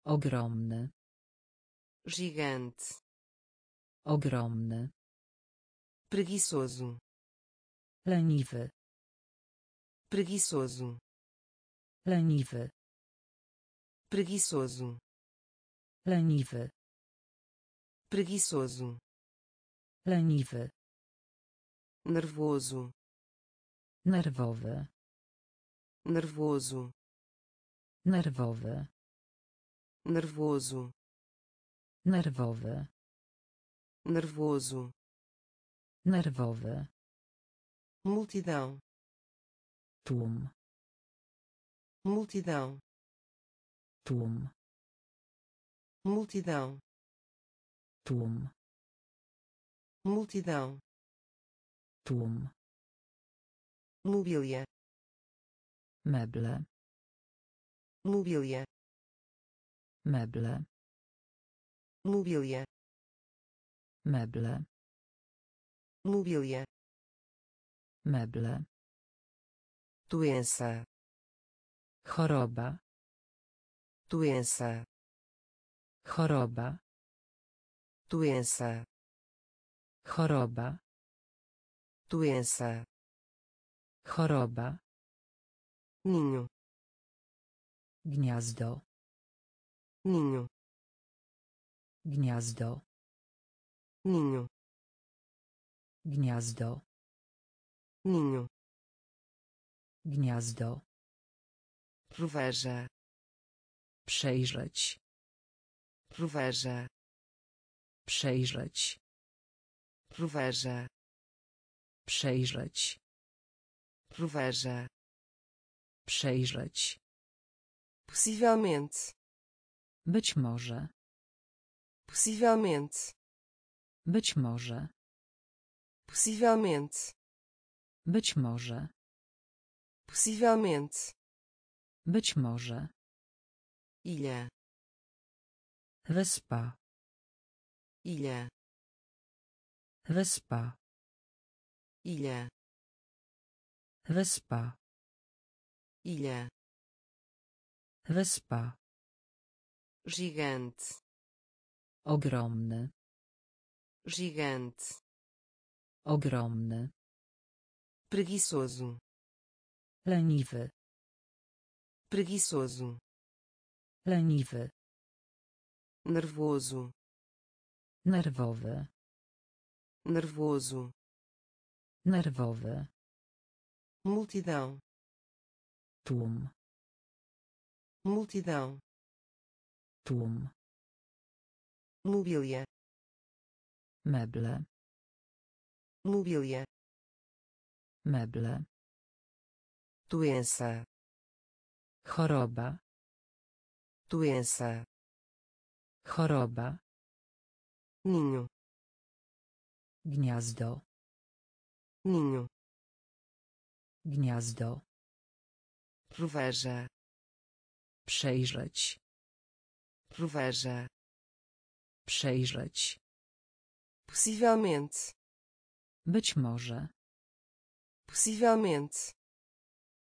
ogromny. Gigante ogromny. Preguiçoso. Leniwy. Preguiçoso. Leniwy. Preguiçoso. Leniwy preguiçoso leniwy nervoso nerwowy nervoso nerwowy nervoso nerwowy nervoso nerwowy multidão tłum multidão tłum multidão tłum multidão. Tłum mobília. Meble. Mobília. Meble. Mobília. Meble. Mobília. Meble. Doença. Choroba. Doença. Choroba doença choroba doença choroba ninho gniazdo ninho gniazdo ninho gniazdo ninho gniazdo proveja przejrzeć proveja przejrzeć. Proveja przejrzeć. Proveja przejrzeć. Possivelmente. Być może. Possivelmente. Być może. Possivelmente. Być może. Possivelmente. Być może. Ilha. Wyspa ilha. Wyspa. Ilha. Wyspa. Ilha. Wyspa. Gigante. Ogromny. Gigante. Ogromny. Preguiçoso. Leniwy. Preguiçoso. Leniwy. Nervoso nerwowy. Nervoso. Nerwowy. Multidão. Tłum. Multidão. Tłum. Mobília. Meble. Mobília. Meble. Doença. Choroba. Doença. Choroba ninho. Gniazdo. Ninho. Gniazdo. Proveja przejrzeć. Proveja przejrzeć. Possivelmente. Być może. Possivelmente.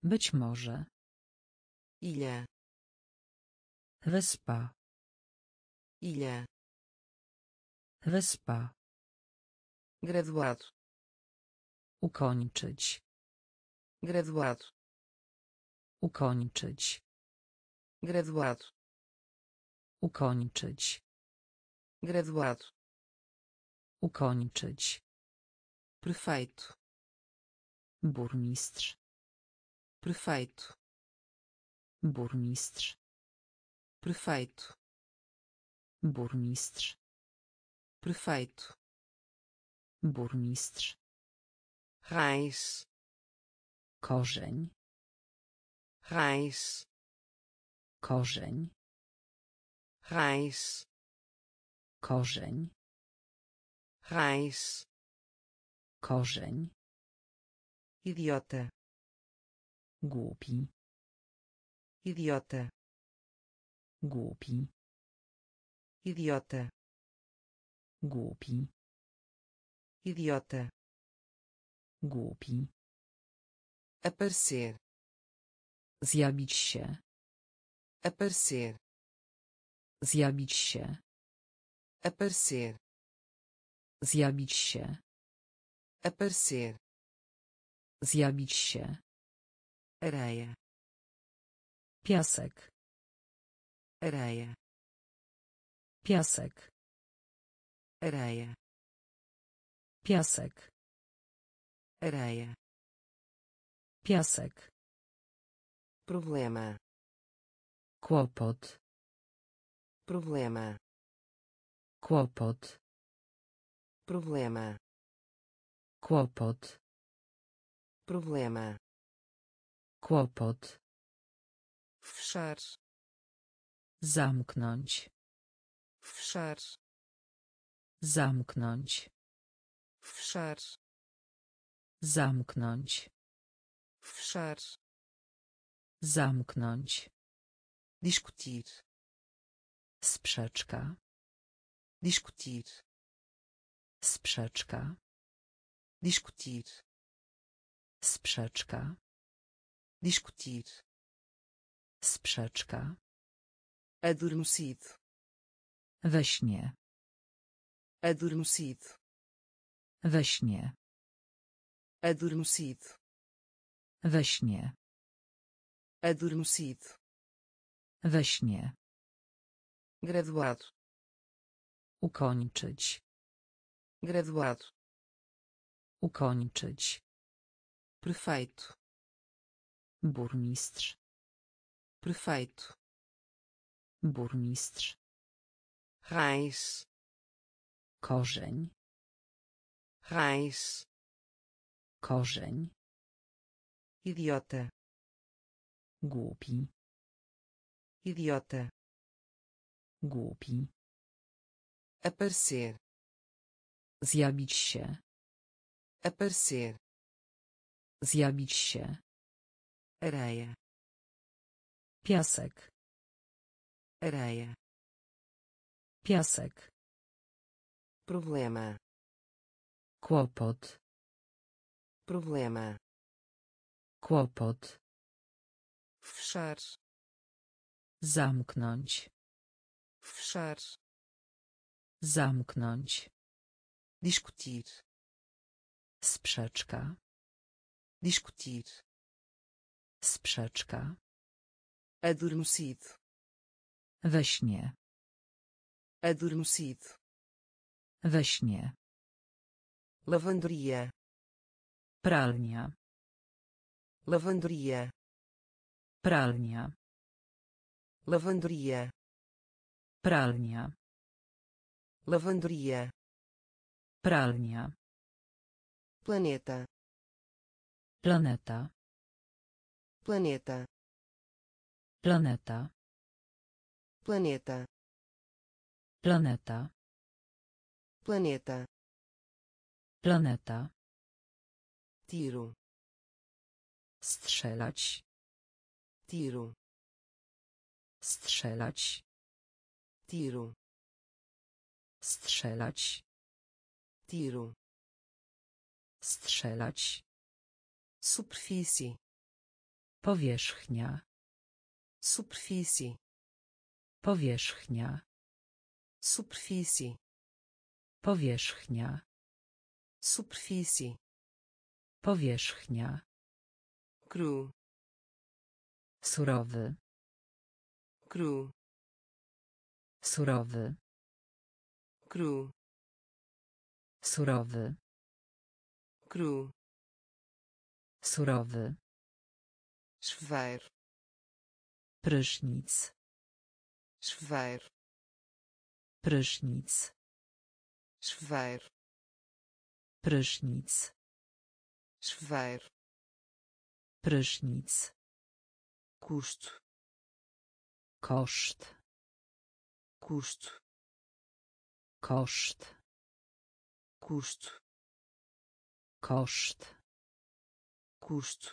Być może. Ilha. Wyspa. Ilha wyspa graduado Ukończyć. graduado Ukończyć. graduado Ukończyć. graduado Ukończyć. prefeito Burmistrz. prefeito Burmistrz. prefeito Burmistrz. Prefeito Burmistrz. raiz Korzeń. raiz Korzeń. raiz Korzeń. raiz Korzeń. idiota Głupi. idiota Głupi. idiota Głupi. idiota Głupi. aparecer Zjawić się. aparecer Zjawić się. aparecer Zjawić się. aparecer Zjawić się. areia Piasek. areia Piasek. Areia Piasek. areia Piasek. problema Kłopot. problema Kłopot. problema Kłopot. problema Kłopot. fechar Zamknąć. fechar Zamknąć. fechar Zamknąć. fechar Zamknąć. discutir Sprzeczka. discutir Sprzeczka. discutir Sprzeczka. discutir Sprzeczka. adormecido We śnie. Adormecido We śnie. adormecido We śnie. adormecido We śnie. graduado Ukończyć. graduado Ukończyć. prefeito Burmistrz. prefeito Burmistrz. raiz Korzeń. raiz Korzeń. idiota Głupi. idiota Głupi. aparecer Zjawić się. aparecer Zjawić się. areia Piasek. areia Piasek. Problema Kłopot. problema Kłopot. fechar Zamknąć. fechar Zamknąć. discutir Sprzeczka. discutir Sprzeczka. adormecido We śnie. adormecido We śnie. lavanderia Pralnia. lavanderia Pralnia. lavanderia Pralnia. lavanderia Pralnia. planeta Planeta. planeta Planeta. planeta Planeta. Planeta Planeta. tiro Strzelać. tiro Strzelać. tiro Strzelać. tiro Strzelać. superfície Powierzchnia. superfície Powierzchnia. superfície Powierzchnia. superfície Powierzchnia. cru Surowy. cru Surowy. cru Surowy. cru Surowy. chuveiro Prysznic. chuveiro Prysznic. Chuveiro Prysznic. chuveiro Prysznic. custo Koszt. custo Koszt. custo Koszt. custo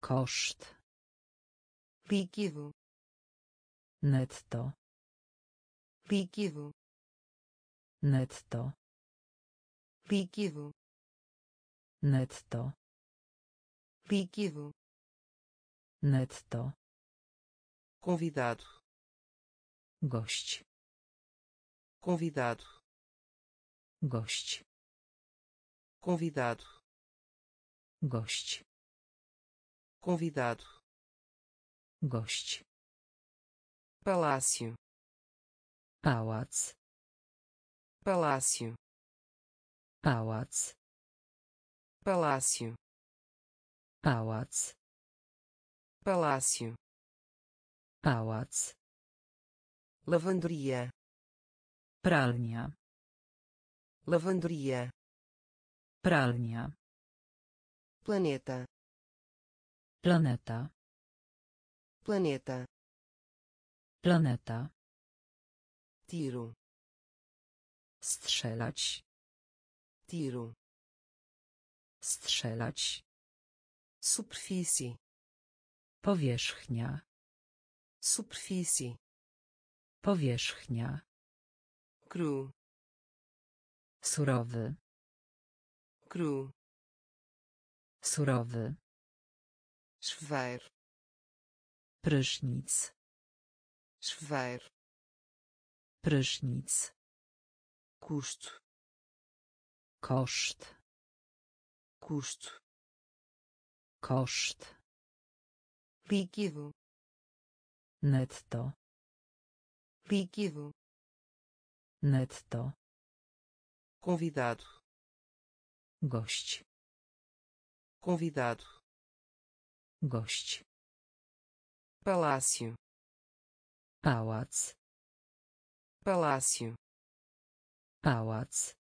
Koszt. líquido Netto. líquido Netto. líquido Netto. líquido Netto. convidado Gość. convidado Gość. convidado Gość. convidado Gość. palácio Pałac. Palácio Pałac. palácio Pałac. palácio Pałac. lavanderia Pralnia. lavanderia Pralnia. planeta Planeta. planeta Planeta. tiro Strzelać. tiro Strzelać. superfície Powierzchnia. superfície Powierzchnia. cru Surowy. cru Surowy. chuveiro Prysznic. chuveiro Prysznic. Custo Koszt. custo Koszt. líquido Netto. líquido Netto. convidado Gość. convidado Gość. palácio Pałac. palácio Pałac.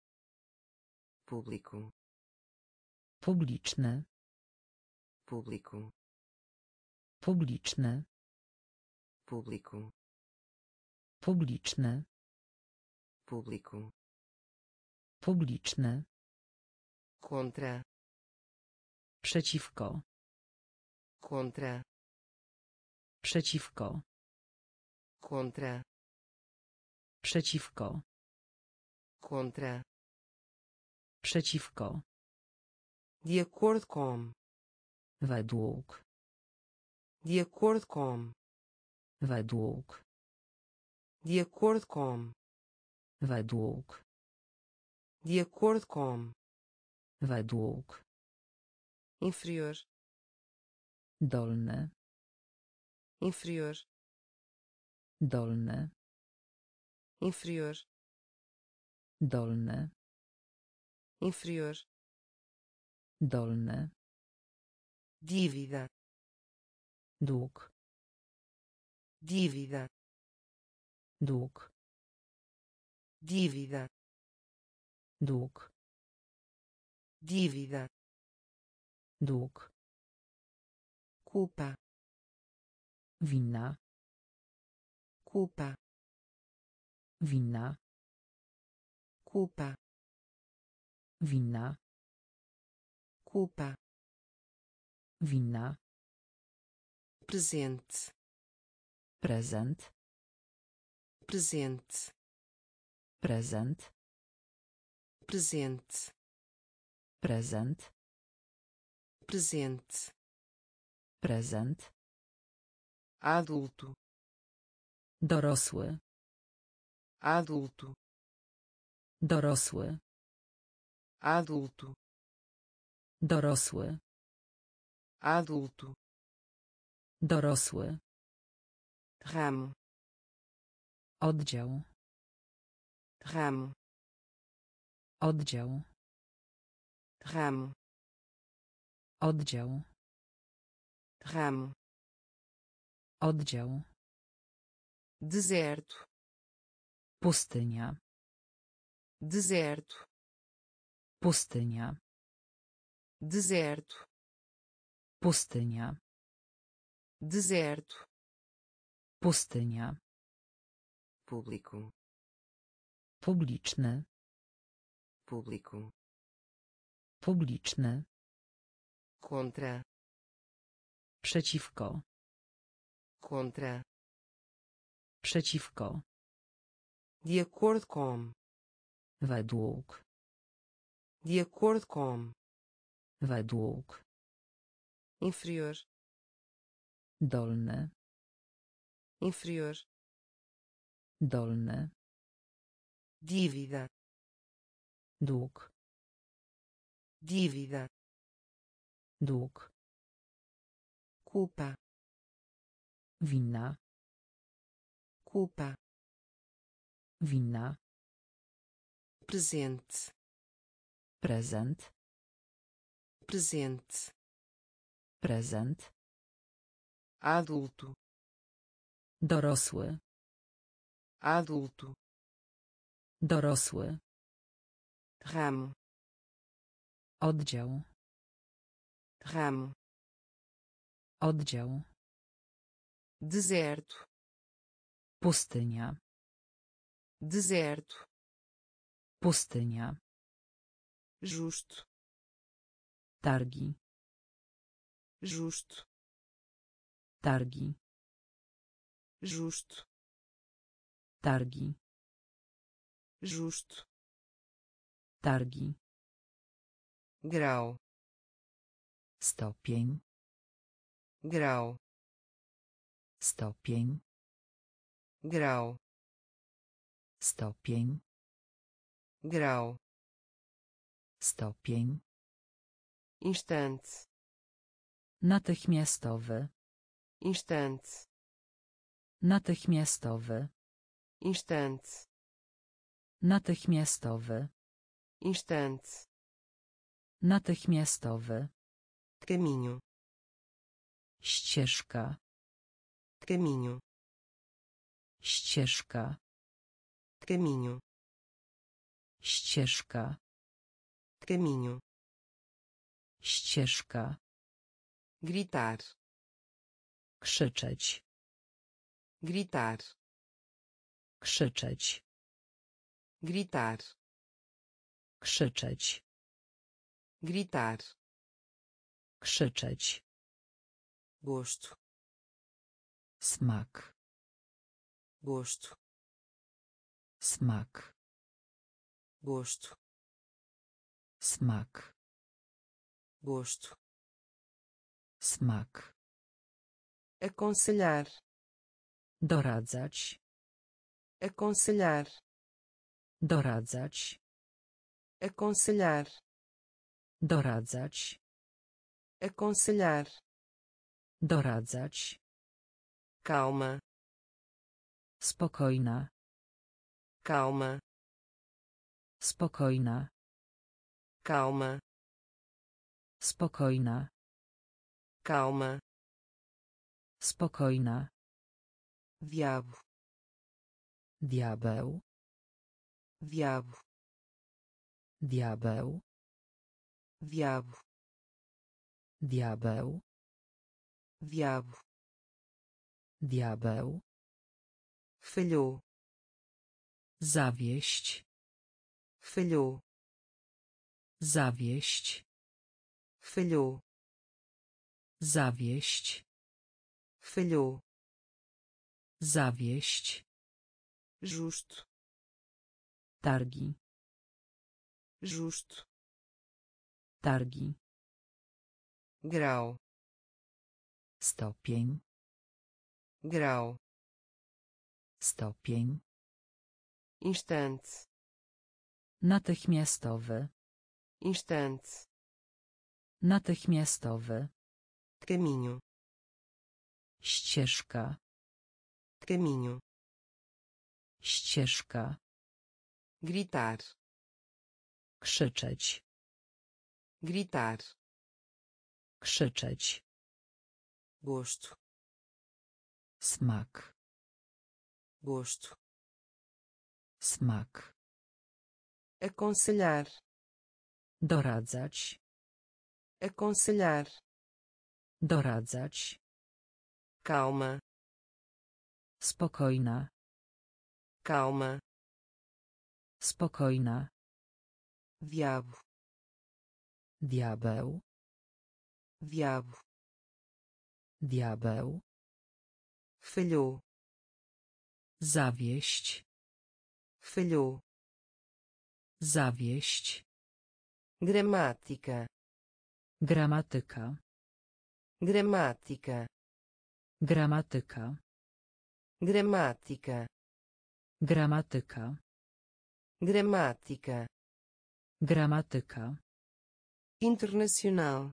público Publiczny. público Publiczny. público Publiczny. público Publiczny. contra Przeciwko. contra Przeciwko. contra Przeciwko. Contra Przeciwko. de acordo com Według. de acordo com Według. de acordo com Według. de acordo com Według. inferior Dolny. inferior Dolny. inferior Dolny. inferior Dolny. dívida Dług. dívida Dług. dívida Dług. dívida Dług. culpa Wina. culpa Wina. Culpa Wina. culpa Wina. presente Prezent. presente Prezent. presente Prezent. presente Prezent. adulto Dorosły. adulto Dorosły. adulto. Dorosły. Adulto. Dorosły. Ramo oddział. Ramo oddział. Ramo oddział. Ramo oddział. Deserto. Pustynia deserto. Pustynia deserto. Pustynia deserto. Pustynia público. Publiczny. Público. Publiczny. Contra. Przeciwko. Contra. Przeciwko. De acordo com według de acordo com. Według inferior. Dolny inferior. Dolny dívida. Dług dívida. Dług culpa. Wina culpa. Wina presente. Prezent presente. Prezent adulto. Dorosły. Adulto. Dorosły. Ramo. Oddział. Ramo. Oddział. Deserto. Pustynia. Deserto pustynia. Justo targi. Justo targi. Justo targi. Justo targi. Grau stopień. Grau stopień. Grau stopień grau stopień. Instante natychmiastowy. Instante natychmiastowy. Instante natychmiastowy. Instante natychmiastowy. Caminho ścieżka. Caminho ścieżka. Caminho ścieżka. Caminho ścieżka. Gritar. Krzyczeć. Gritar. Krzyczeć. Gritar. Krzyczeć. Gritar. Krzyczeć. Gosto smak. Gosto smak gosto. Smak. Gosto. Smak. Aconselhar. Doradzać. Aconselhar. Doradzać. Aconselhar. Doradzać. Aconselhar. Doradzać. Calma. Spokojna. Calma spokojna. Calma. Spokojna. Calma. Spokojna. Diabo. Diabeł. Diabo. Diabeł. Diabo. Diabeł. Diabo. Diabeł. Falhou. Zawieść falhou. Zawieść. Falhou. Zawieść. Falhou. Zawieść. Justo. Targi. Justo. Targi. Grau. Stopień. Grau. Stopień. Instante natychmiastowy instante Natychmiastowy. caminho Ścieżka. caminho Ścieżka. gritar Krzyczeć. gritar Krzyczeć. gosto Smak. gosto Smak. Aconselhar Doradzać. aconselhar Doradzać. calma Spokojna. calma Spokojna. diabo Diabeł. diabo Diabeł. falhou Zawieść. falhou Zawieść. gramática Gramatyka. gramática Gramatyka. gramática Gramatyka. gramática Gramatyka. internacional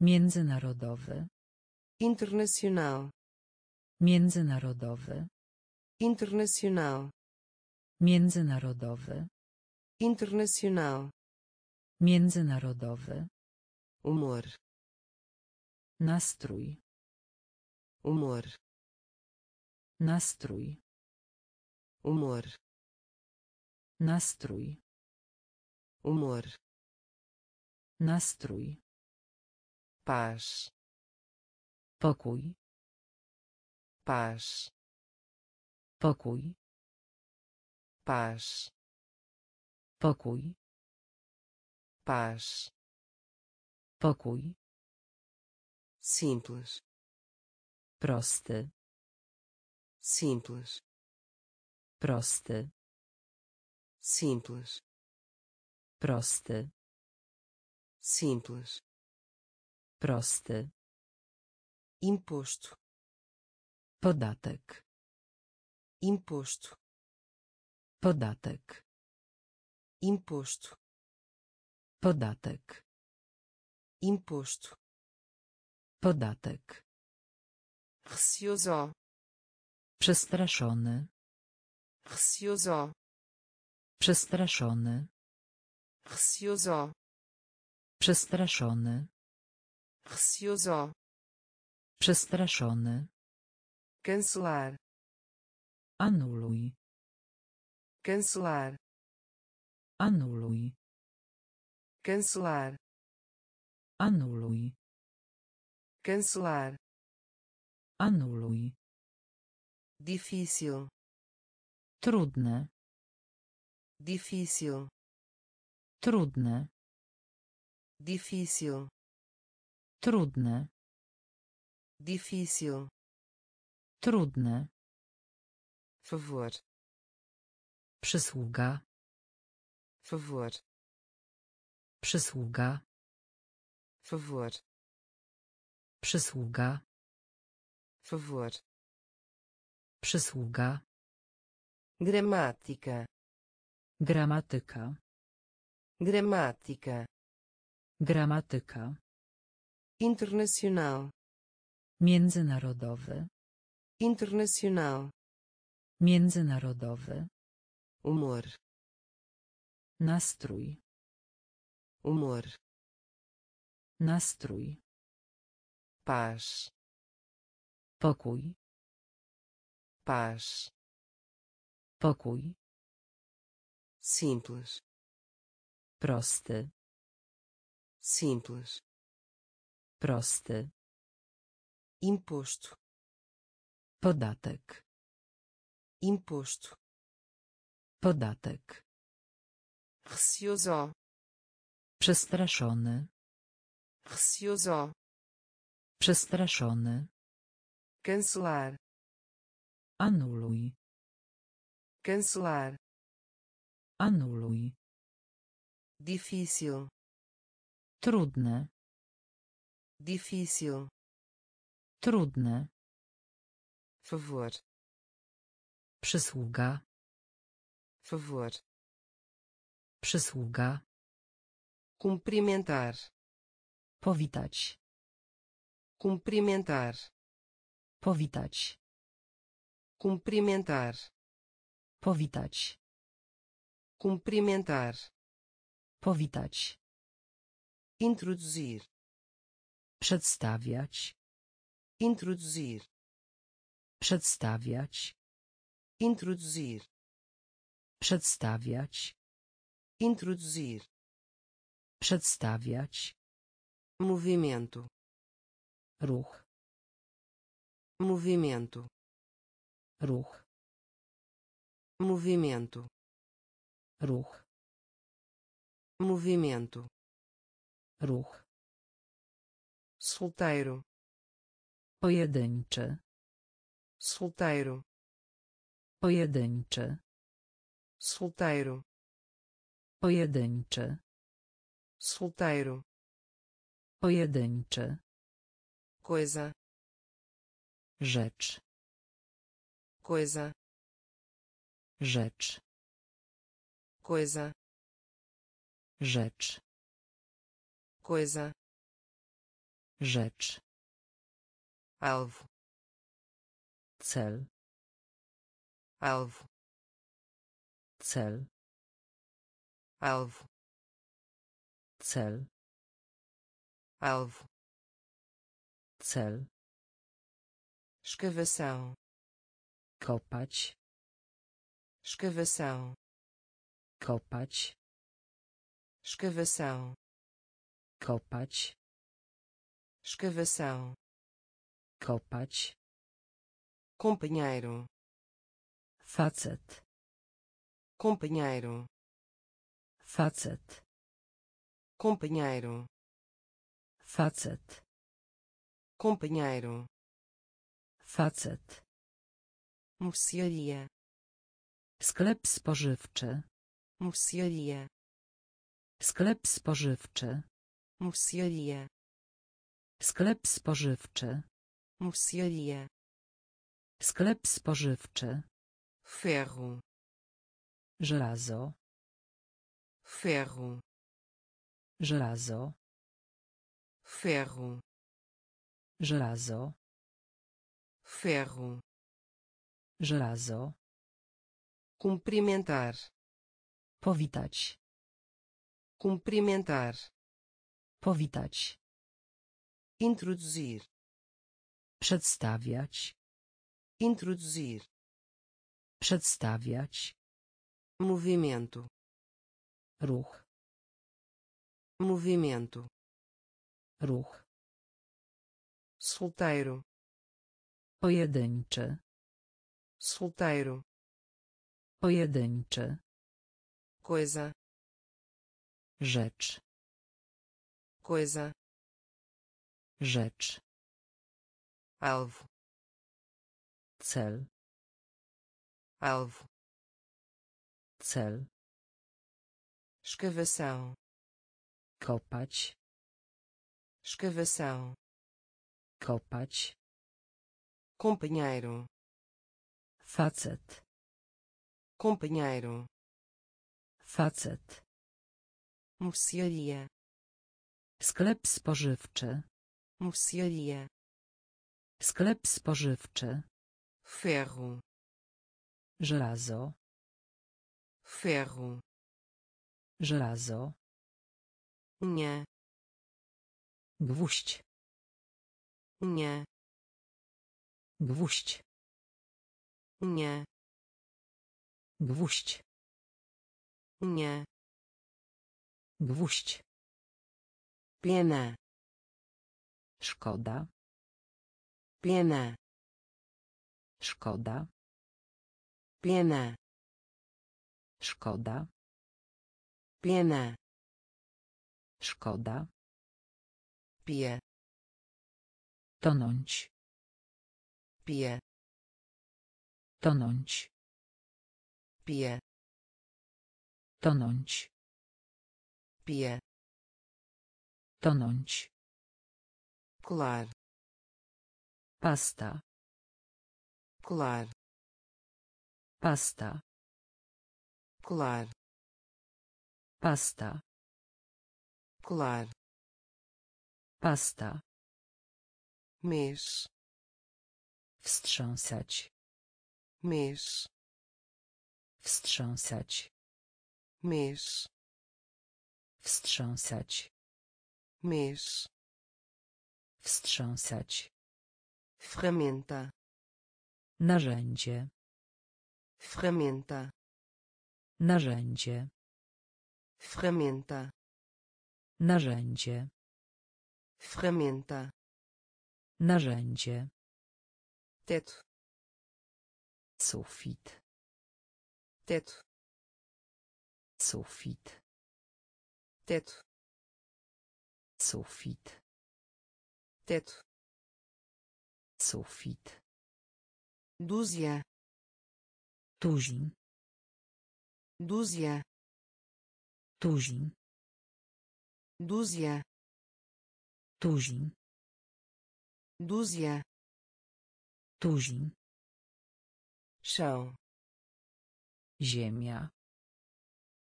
Międzynarodowy. internacional Międzynarodowy. internacional Międzynarodowy. Internacional Międzynarodowy. humor Nastrój. humor Nastrój. humor Nastrój. humor Nastrój. paz Pokój. paz Pokój. paz Pokój. paz Pokój. simples Prosty. simples Prosty. simples Prosty. simples Prosty. imposto Podatek. imposto Podatek. Imposto Podatek. imposto Podatek. receoso Przestraszony. receoso Przestraszony. receoso Przestraszony. receoso Przestraszony. cancelar Anuluj. cancelar Anuluj. cancelar Anuluj. cancelar Anuluj. difícil Trudne. difícil Trudne. difícil Trudne. difícil Trudne. favor Przysługa. Favor Przysługa. favor Przysługa. favor Przysługa. gramática Gramatyka. gramática Gramatyka. internacional Międzynarodowy. internacional Międzynarodowy. humor Nastrój. humor Nastrój. paz Pokój. paz Pokój. simples Prosty. simples Prosty. imposto Podatek. imposto Podatek. Receoso Przestraszony. receoso Przestraszony. cancelar Anuluj. cancelar Anuluj. difícil Trudne. difícil Trudne. favor Przysługa. favor Przysługa. cumprimentar Powitać. cumprimentar Powitać. cumprimentar Powitać. cumprimentar Powitać. introduzir Przedstawiać. introduzir Przedstawiać. introduzir Przedstawiać. Introduzir Przedstawiać. movimento Ruch. movimento Ruch. movimento Ruch. movimento Ruch. solteiro Pojedynczy. solteiro Pojedynczy. solteiro Pojedynczy. solteiro Pojedynczy. coisa Rzecz. coisa Rzecz. coisa Rzecz. coisa Rzecz. alvo Cel. alvo Cel. Alvo Cel. alvo Cel. escavação Kopać. escavação Kopać. escavação Kopać. escavação Kopać. companheiro Facet. companheiro Facet. companheiro Facet. companheiro Facet. mercearia Sklep spożywczy. mercearia Sklep spożywczy. mercearia Sklep spożywczy. mercearia Sklep spożywczy. ferro Żelazo. Ferro Żelazo. ferro Żelazo. ferro Żelazo. cumprimentar Powitać. cumprimentar Powitać. introduzir Przedstawiać. introduzir Przedstawiać. movimento Ruch. movimento Ruch. solteiro Pojedynczy. solteiro Pojedynczy. coisa Rzecz. coisa Rzecz. alvo Cel. alvo Cel. Escavação Kopać. escavação Kopać. companheiro Facet. companheiro Facet. mercearia Sklep spożywczy. mercearia Sklep spożywczy. ferro Żelazo. ferro Żelazo. unha Gwóźdź. unha Gwóźdź. unha Gwóźdź. unha Gwóźdź. pena Szkoda. pena Szkoda. pena Szkoda. Pena Szkoda. pia Tonąć. pia Tonąć. pia Tonąć. pia Tonąć. colar Pasta. colar Pasta. colar Pasta. colar Pasta. mês Wstrząsać. mês Wstrząsać. mês Wstrząsać. mês Wstrząsać. ferramenta Narzędzie. ferramenta Narzędzie. Ferramenta Narzędzie. ferramenta Narzędzie. teto Sufit. teto Sufit. teto Sufit. teto Sufit. dúzia Tuzin. dúzia Tuzin. dúzia Tuzin. dúzia Tuzin. chão Ziemia.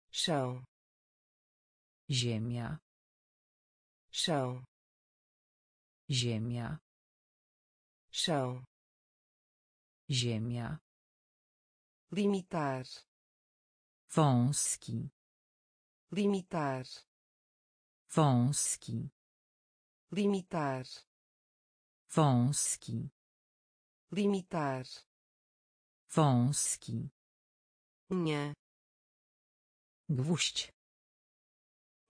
chão Ziemia. chão Ziemia. chão Ziemia. limitar Wąski. Limitar Wąski. limitar Wąski. limitar Wąski. unha Gwóźdź.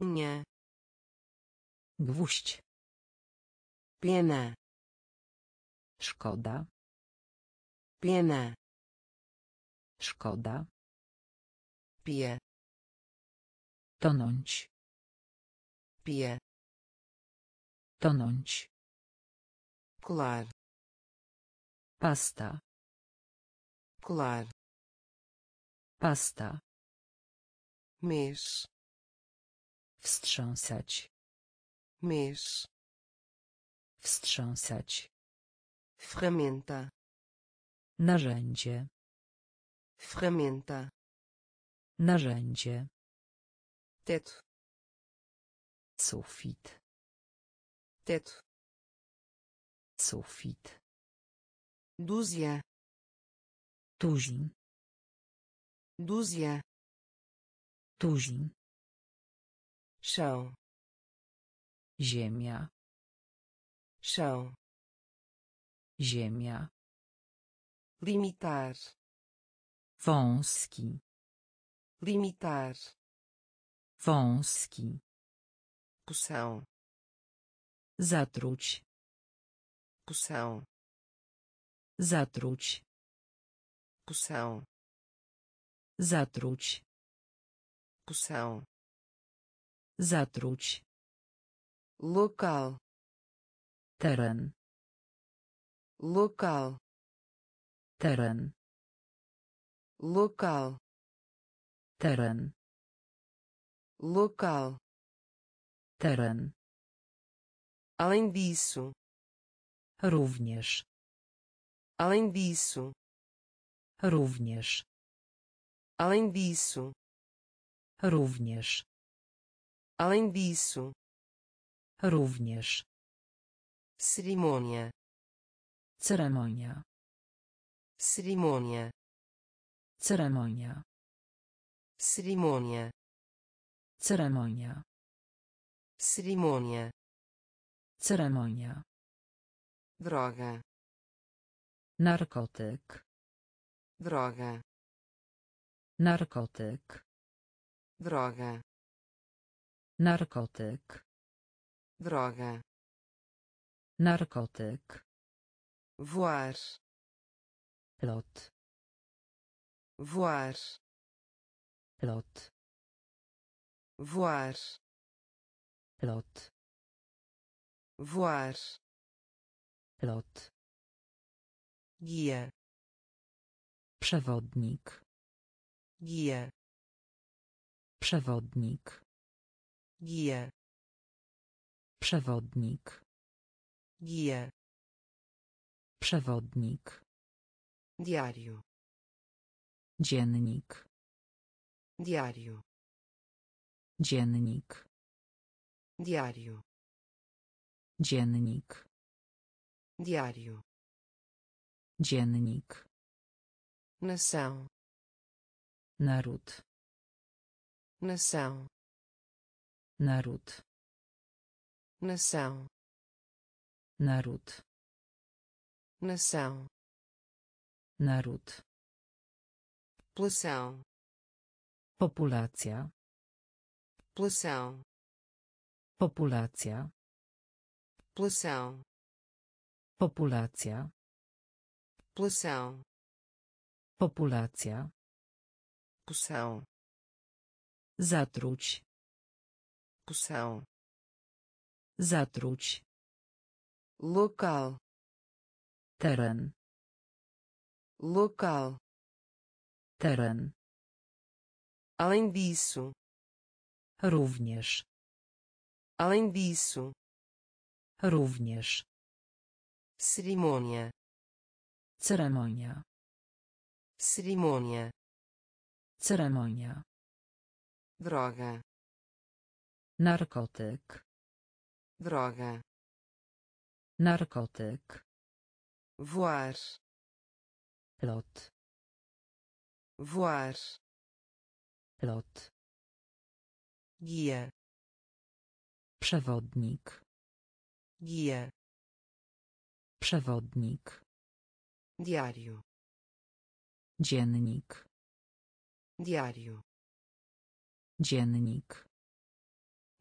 unha Gwóźdź. pena Szkoda. pena Szkoda. pia Tonąć. pia Tonąć. colar Pasta. colar Pasta. mês Wstrząsać. mês Wstrząsać. ferramenta Narzędzie. ferramenta Narzędzie. Teto Sufit. teto Sufit. dúzia Tuzin. dúzia Tuzin. chão Ziemia. chão Ziemia. limitar Wąski. limitar Wąski. poção Zatruć. poção Zatruć. poção Zatruć. poção Zatruć. local Teren. local Teren. local Teren. Local Teren. além disso Również. além disso Również. além disso Również. além disso Również. cerimônia Ceremonia. cerimônia Ceremonia. cerimônia Ceremonia. cerimônia Ceremonia. droga Narkotyk. droga Narkotyk. droga Narkotyk. droga Narkotyk. voar Lot. voar Lot. Voar Lot. voar Lot. guia Przewodnik. guia Przewodnik. guia Przewodnik. guia Przewodnik. diário Dziennik. diário Dziennik. diário, dziennik, diário, dziennik, nação, naród, nação, naród, nação, naród, nação, naród, população, populacja, população, populacja, população, populacja, população, populacja, poção, zatruć, poção, zatruć, local, teren, local, teren, além disso, również, além disso, również, cerimônia, ceremonia, cerimônia, ceremonia, droga, narkotyk, droga, narkotyk, voar, lot, voar, lot, guia, przewodnik, guia, przewodnik, diário, dziennik, diário, dziennik,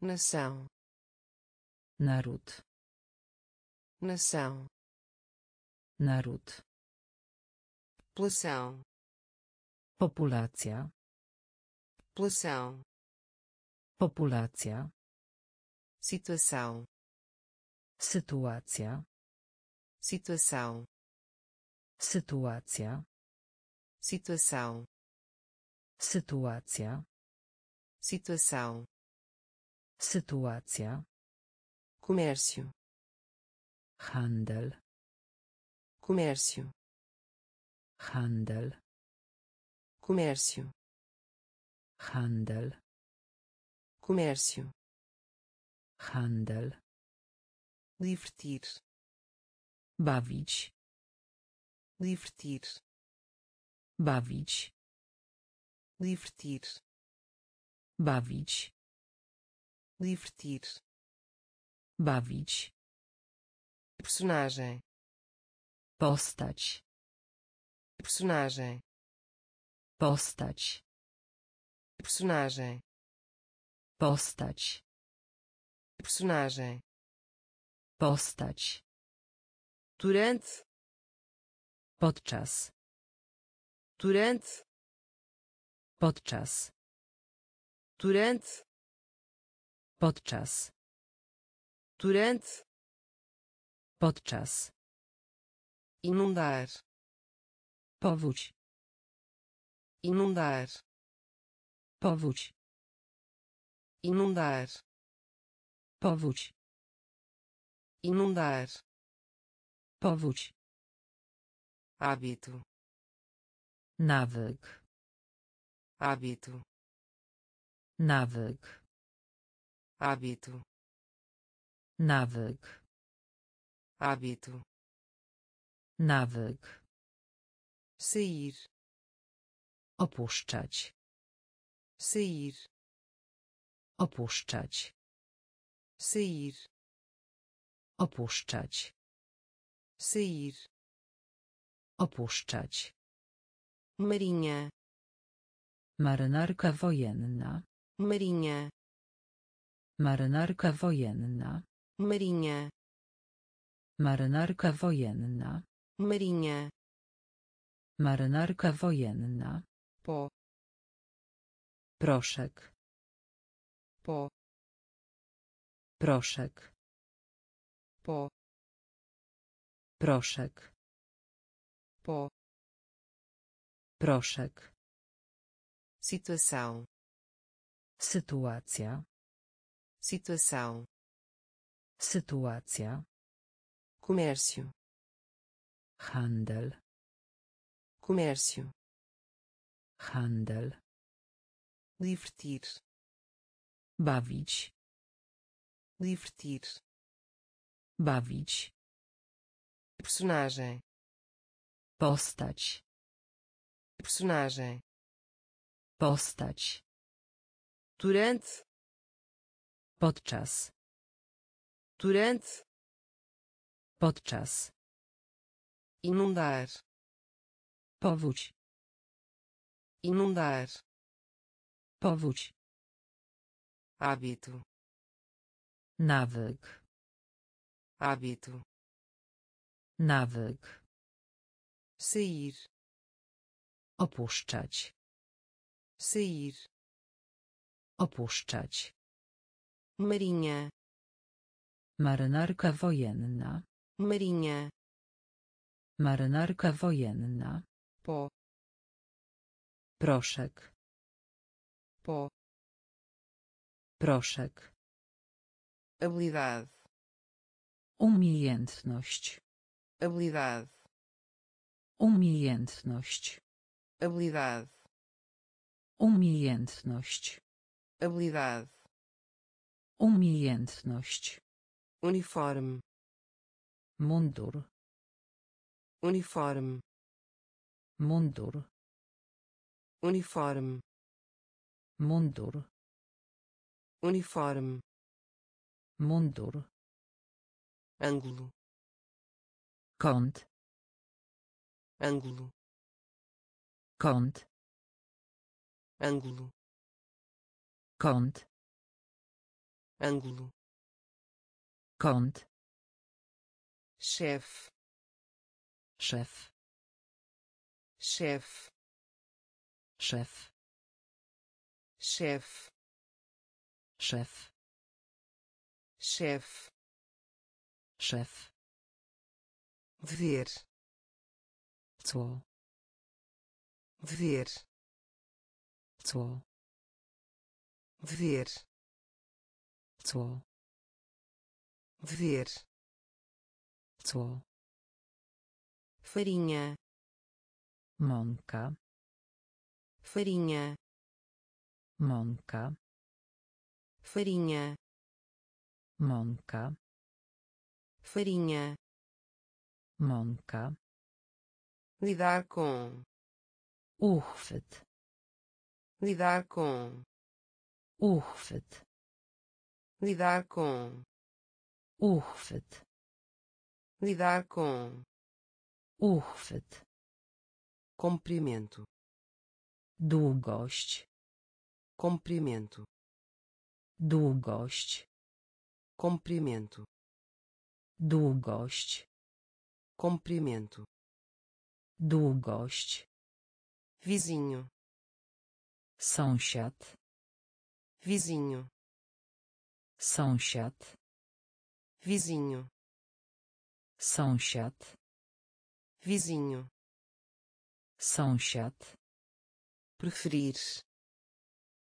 nação, naród, nação, naród, população, populacja, população, populacja, situação, sytuacja, situação, sytuacja, situação, sytuacja, situação, sytuacja, comércio, handel, comércio, handel, comércio, handel, comércio, handel, divertir, bawić, divertir, bawić, divertir, bawić, divertir, bawić, personagem, postać, personagem, postać, personagem, postać, personagem, postać, durante, podczas, durante, podczas, durante, podczas, durante, podczas, inundar, powódź, inundar, powódź, inundar, powódź, inundar, powódź, hábito, nawyk, hábito, nawyk, hábito, nawyk, hábito, nawyk, sair, opuszczać, sair, opuszczać, sair, opuszczać, sair, opuszczać, marinha, marynarka wojenna, marinha, marynarka wojenna, marinha, marynarka wojenna, marinha, marynarka wojenna, pó, proszek, pó, proszek, pó, proszek, pó, proszek, situação, sytuacja, situação, sytuacja, comércio, handel, comércio, handel, divertir, bawić, divertir bawić personagem postać personagem postać durante podczas durante podczas inundar powódź inundar powódź hábito. Nawyk hábito. Nawyk sair. Opuszczać sair. Opuszczać marinha. Marynarka wojenna marinha. Marynarka wojenna pó proszek pó proszek. Habilidade. Umiejętność. Habilidade. Umiejętność. Habilidade. Umiejętność. Habilidade. Umiejętność. Uniforme. Mundur. Uniforme. Mundur. Uniforme. Mundur uniforme. Mundur. Ângulo. Kąt ângulo. Kąt ângulo. Kąt ângulo. Kąt chefe szef chefe szef chefe szef. Chefe szef. Dever cło. Dever cło. Dever cło. Dever cło. Farinha mąka. Farinha mąka farinha. Mąka farinha. Mąka lidar com. Uchwyt lidar com. Uchwyt lidar com. Uchwyt lidar com. Uchwyt comprimento. Długość comprimento długość comprimento. Długość comprimento. Długość vizinho. Sąsiad vizinho. Sąsiad vizinho. Sąsiad vizinho. Sąsiad preferir.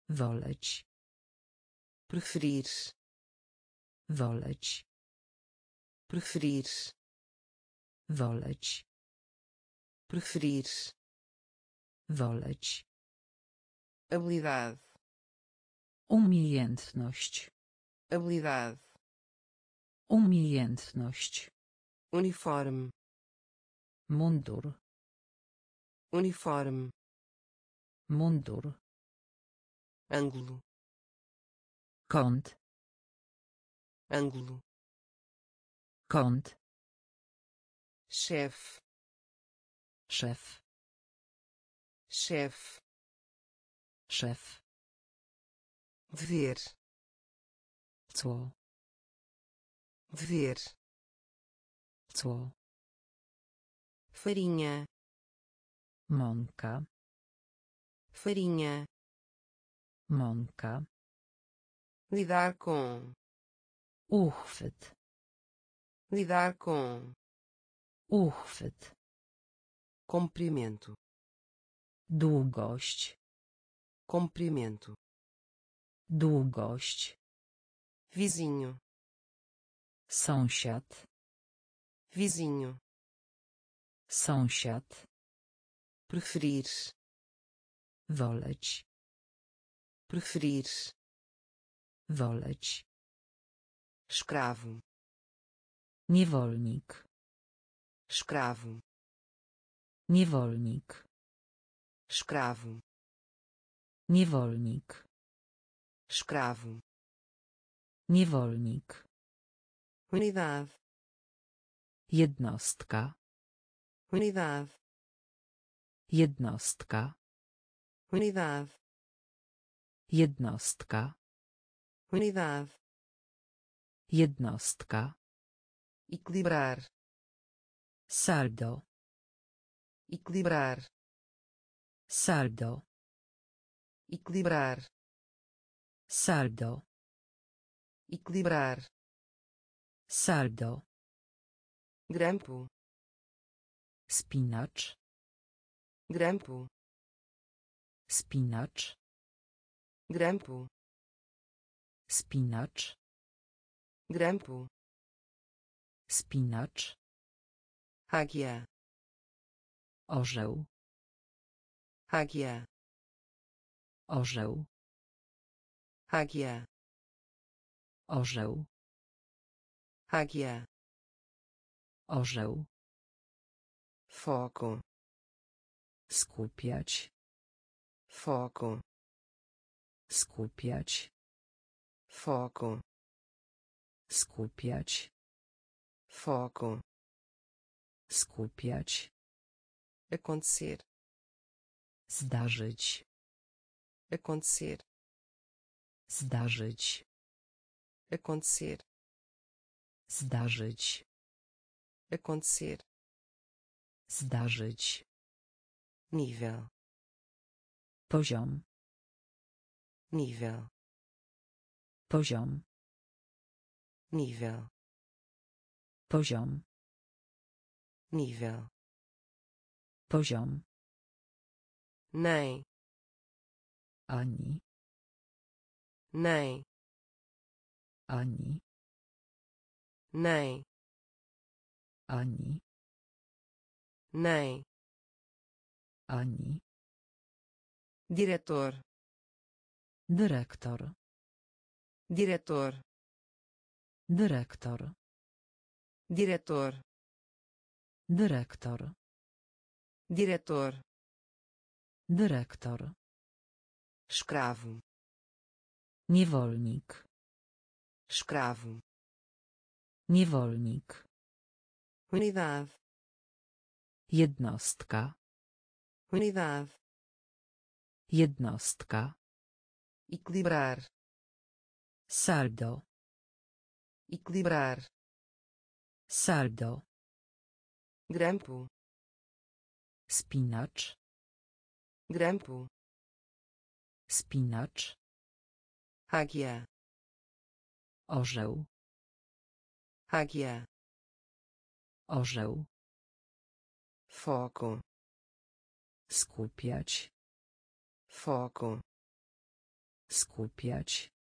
Woleć preferir woleć preferir woleć preferir woleć habilidade. Umiejętność habilidade. Umiejętność uniforme. Mundur. Uniforme. Mundur. Ângulo kąt. Ângulo kąt. Chefe szef. Chefe szef. Dever cło. Dever cło. Farinha mąka. Farinha mąka lidar com. Uchwyt lidar com. Uchwyt comprimento długość comprimento długość vizinho. Sąsiad vizinho. Sąsiad preferir. Woleć preferir woleć escravo Niewolnik. escravo Niewolnik. escravo Niewolnik. escravo Niewolnik. unidade Jednostka. unidade Jednostka. unidade Jednostka. Unidade Jednostka. equilibrar Saldo. equilibrar Saldo. equilibrar Saldo. equilibrar Saldo. grampo Spinacz. grampo Spinacz. grampo Spinacz. grampo Spinacz. águia Orzeł. águia Orzeł. águia Orzeł. águia Orzeł. foco Skupiać. foco Skupiać. Foco Skupiać. foco Skupiać. acontecer Zdarzyć. acontecer Zdarzyć. acontecer Zdarzyć. acontecer Zdarzyć. nível Poziom. nível Poziom. nível Poziom. nível Poziom. nem Ani. nem Ani. nem Ani. nem Ani. diretor Dyrektor. Diretor Dyrektor. diretor Dyrektor. diretor Dyrektor. escravo Niewolnik. escravo Niewolnik. unidade Jednostka. unidade Jednostka. equilibrar Saldo. equilibrar Saldo. grampo Spinacz. grampo Spinacz. águia Orzeł. águia Orzeł. foco Skupiać. foco Skupiać.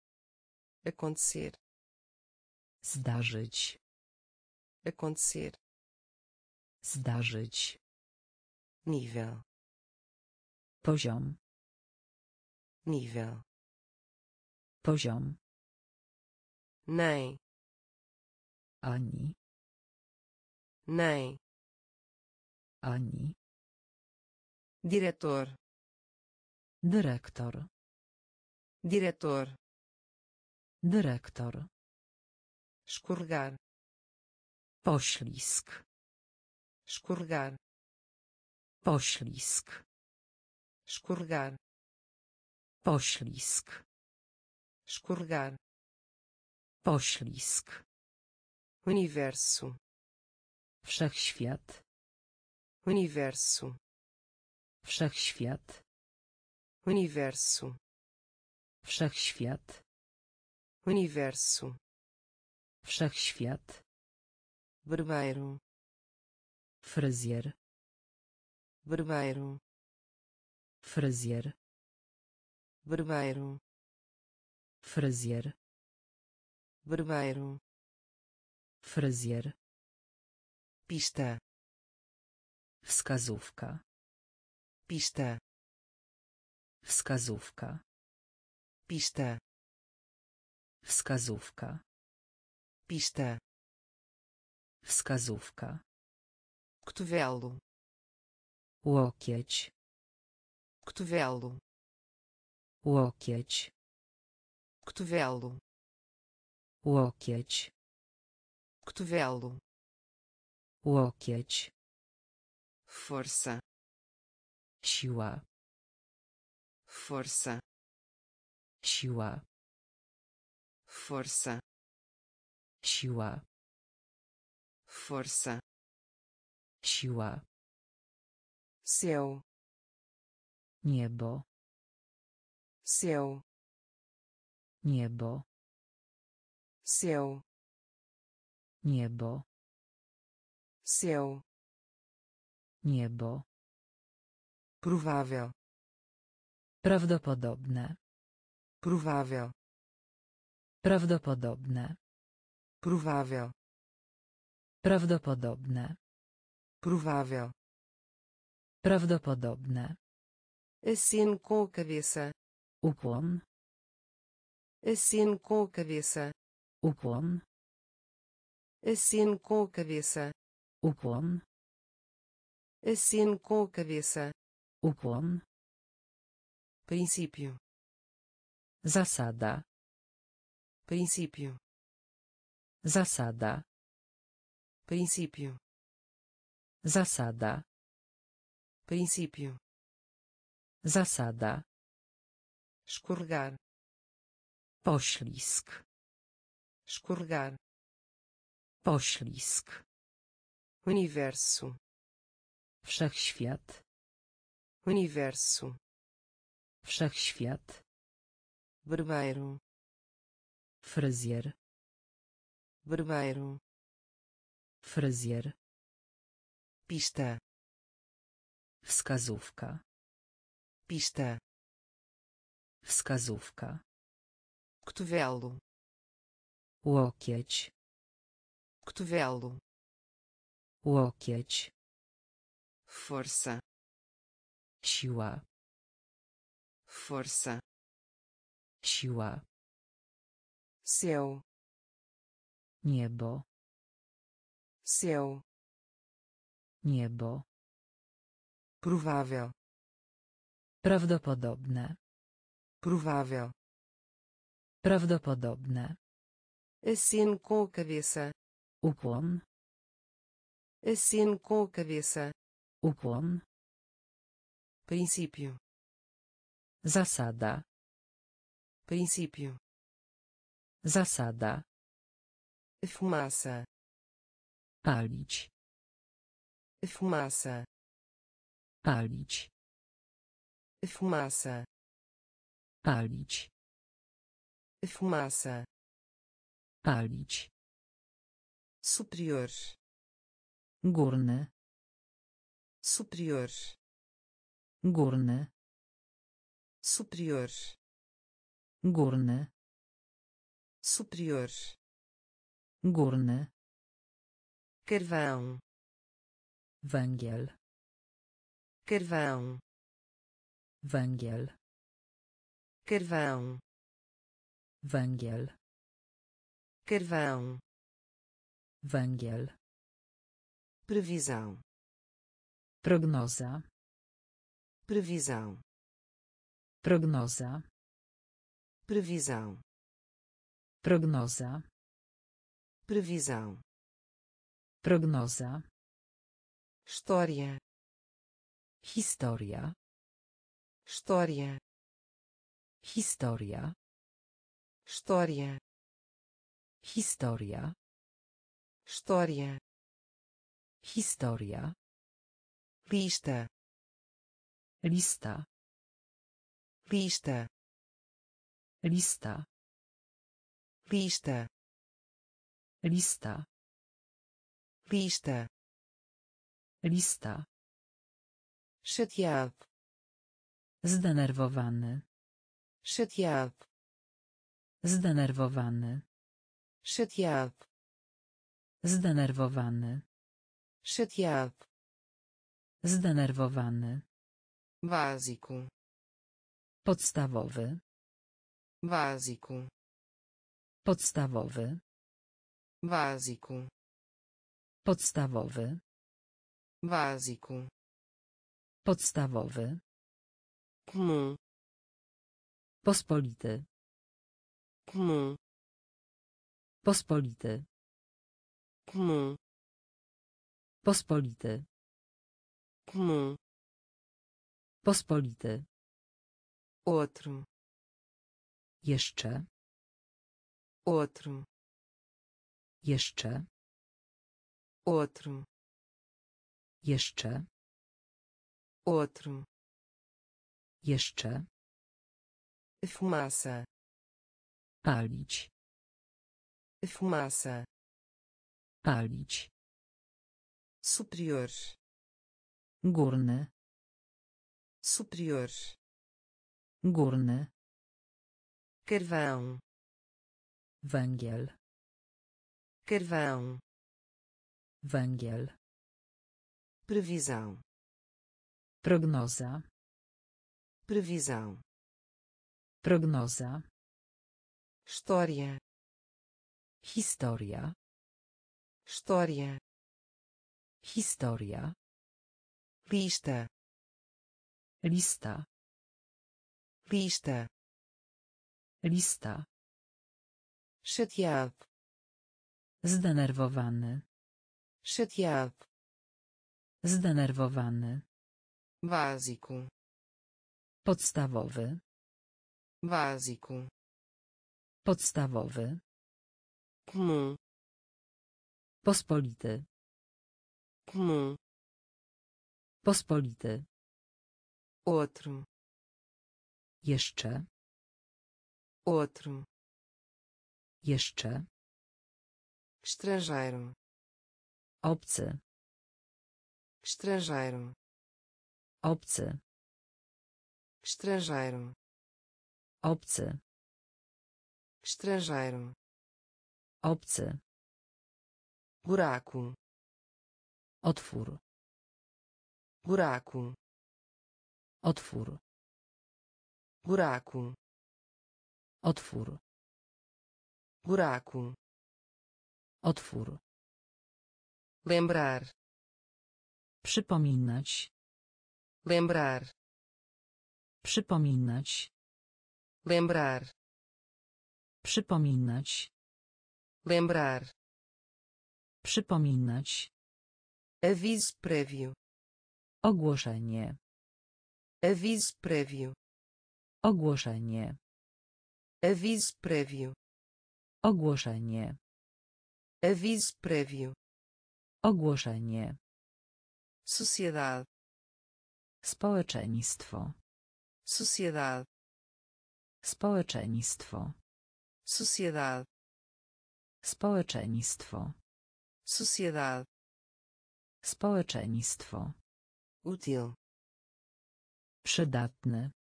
Acontecer Zdarzyć. acontecer Zdarzyć. nível Poziom. nível Poziom. nem Ani. nem Ani. diretor Dyrektor. diretor Dyrektor. escorregar Poślizg. escorregar Poślizg. escorregar Poślizg. escorregar Poślizg. universo Wszechświat. universo Wszechświat. universo Wszechświat. Universo Wszechświat. barbeiro Fryzjer. barbeiro Fryzjer. barbeiro Fryzjer. barbeiro Fryzjer. pista Wskazówka. pista Wskazówka. pista Wskazówka. pista Wskazówka. cotovelo Łokieć. cotovelo Łokieć. cotovelo Łokieć. cotovelo Łokieć. força Siła. força Siła. Força Siła. força Siła. céu Niebo. céu Niebo. céu Niebo. céu Niebo. provável Prawdopodobne. provável Prawdopodobne. provável Prawdopodobne. provável Prawdopodobne. aceno com a cabeça Ukłon. aceno com a cabeça Ukłon. aceno com a cabeça Ukłon. aceno com a cabeça Ukłon. princípio Zasada. Princípio Zasada. princípio Zasada. princípio Zasada. escorregar Poślizg. escorregar Poślizg. universo Wszechświat. universo Wszechświat. barbeiro Fryzjer. barbeiro Fryzjer. pista Wskazówka. pista Wskazówka. cotovelo Łokieć. cotovelo Łokieć. força Siła. força Siła. Céu Niebo. céu Niebo. provável Prawdopodobne. provável Prawdopodobne. aceno com a cabeça Ukłon. aceno com a cabeça Ukłon. princípio Zasada. princípio Zasada. fumaça Palić. fumaça Palić. fumaça Palić. fumaça Palić. superior Górny. superior Górny. superior Górny. Superior Górny. carvão Węgiel. carvão Węgiel. carvão Węgiel. carvão Węgiel. previsão Prognoza. previsão Prognoza. previsão Prognoza. previsão Prognoza. história Historia. história Historia. história Historia. história Historia. lista Lista. lista Lista. Lista Lista. lista Lista. chateado Zdenerwowany. chateado Zdenerwowany. chateado Zdenerwowany. chateado Zdenerwowany. básico Podstawowy. básico Podstawowy. básico Podstawowy. básico Podstawowy. comum Pospolity. comum Pospolity. comum Pospolity. comum Pospolity. outro Jeszcze. Outro Jeszcze. outro Jeszcze. outro Jeszcze. fumaça Palić. fumaça Palić. superior Górny. superior Górny. carvão Węgiel. carvão Węgiel. previsão Prognoza. previsão Prognoza. história Historia. história Historia. lista Lista. lista Lista. Chateado Zdenerwowany. chateado Zdenerwowany. básico Podstawowy. básico Podstawowy. comum Pospolity. comum Pospolity. outro Jeszcze. outro Jeszcze. estrangeiro Obcy. estrangeiro Obcy. estrangeiro Obcy. estrangeiro Obcy. buraco Otwór. buraco Otwór. buraco Otwór. Buraco Otwór. lembrar Przypominać. lembrar Przypominać. lembrar Przypominać. lembrar Przypominać. aviso prévio Ogłoszenie. aviso prévio Ogłoszenie. aviso prévio Ogłoszenie. aviso prévio Ogłoszenie. sociedade Społeczeństwo. sociedade Społeczeństwo. sociedade Społeczeństwo. sociedade Społeczeństwo. útil Przydatny.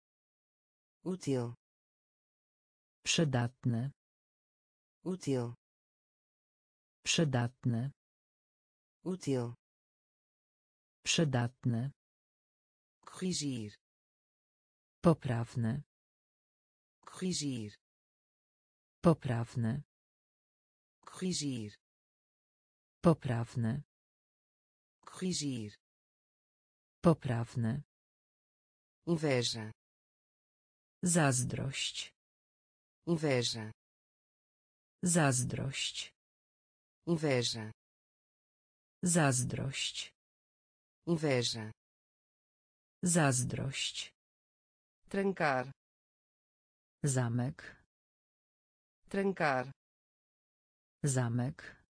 útil Przydatny. Útil Przydatny. útil Przydatny. corrigir Poprawny. corrigir Poprawny. corrigir Poprawny. corrigir Poprawny. inveja Zazdrość. inveja Zazdrość. inveja Zazdrość. inveja Zazdrość. trancar Zamek. trancar Zamek.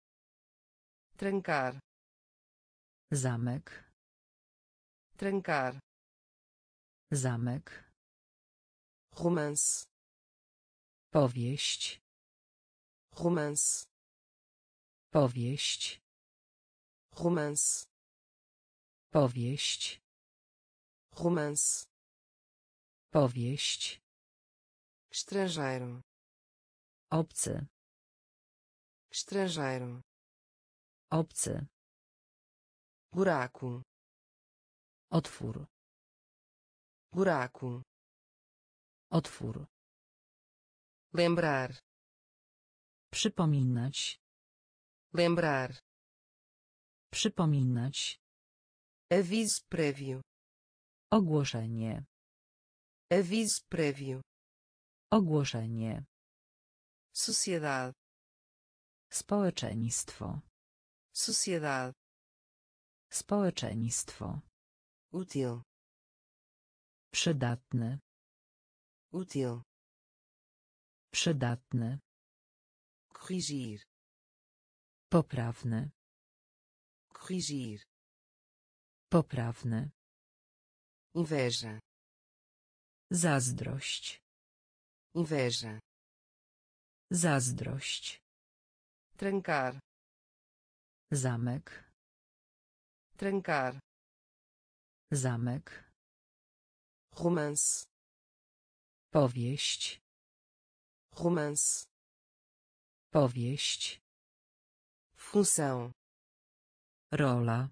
trancar Zamek. trancar Zamek. romance Powieść. Romance Powieść. romance Powieść. romance Powieść. estrangeiro Obcy. estrangeiro Obcy. buraco Otwór. buraco Otwór. lembrar Przypominać. lembrar, Przypominać. aviso prévio, Ogłoszenie. aviso prévio, Ogłoszenie. sociedade, Społeczeństwo. sociedade, Społeczeństwo. útil, Przydatny. útil, Przydatny. Corrigir, Poprawny. corrigir, Poprawny. inveja, Zazdrość. inveja, Zazdrość. trancar, Zamek. trancar, Zamek. romance, Powieść. romance, Powieść. função, Rola.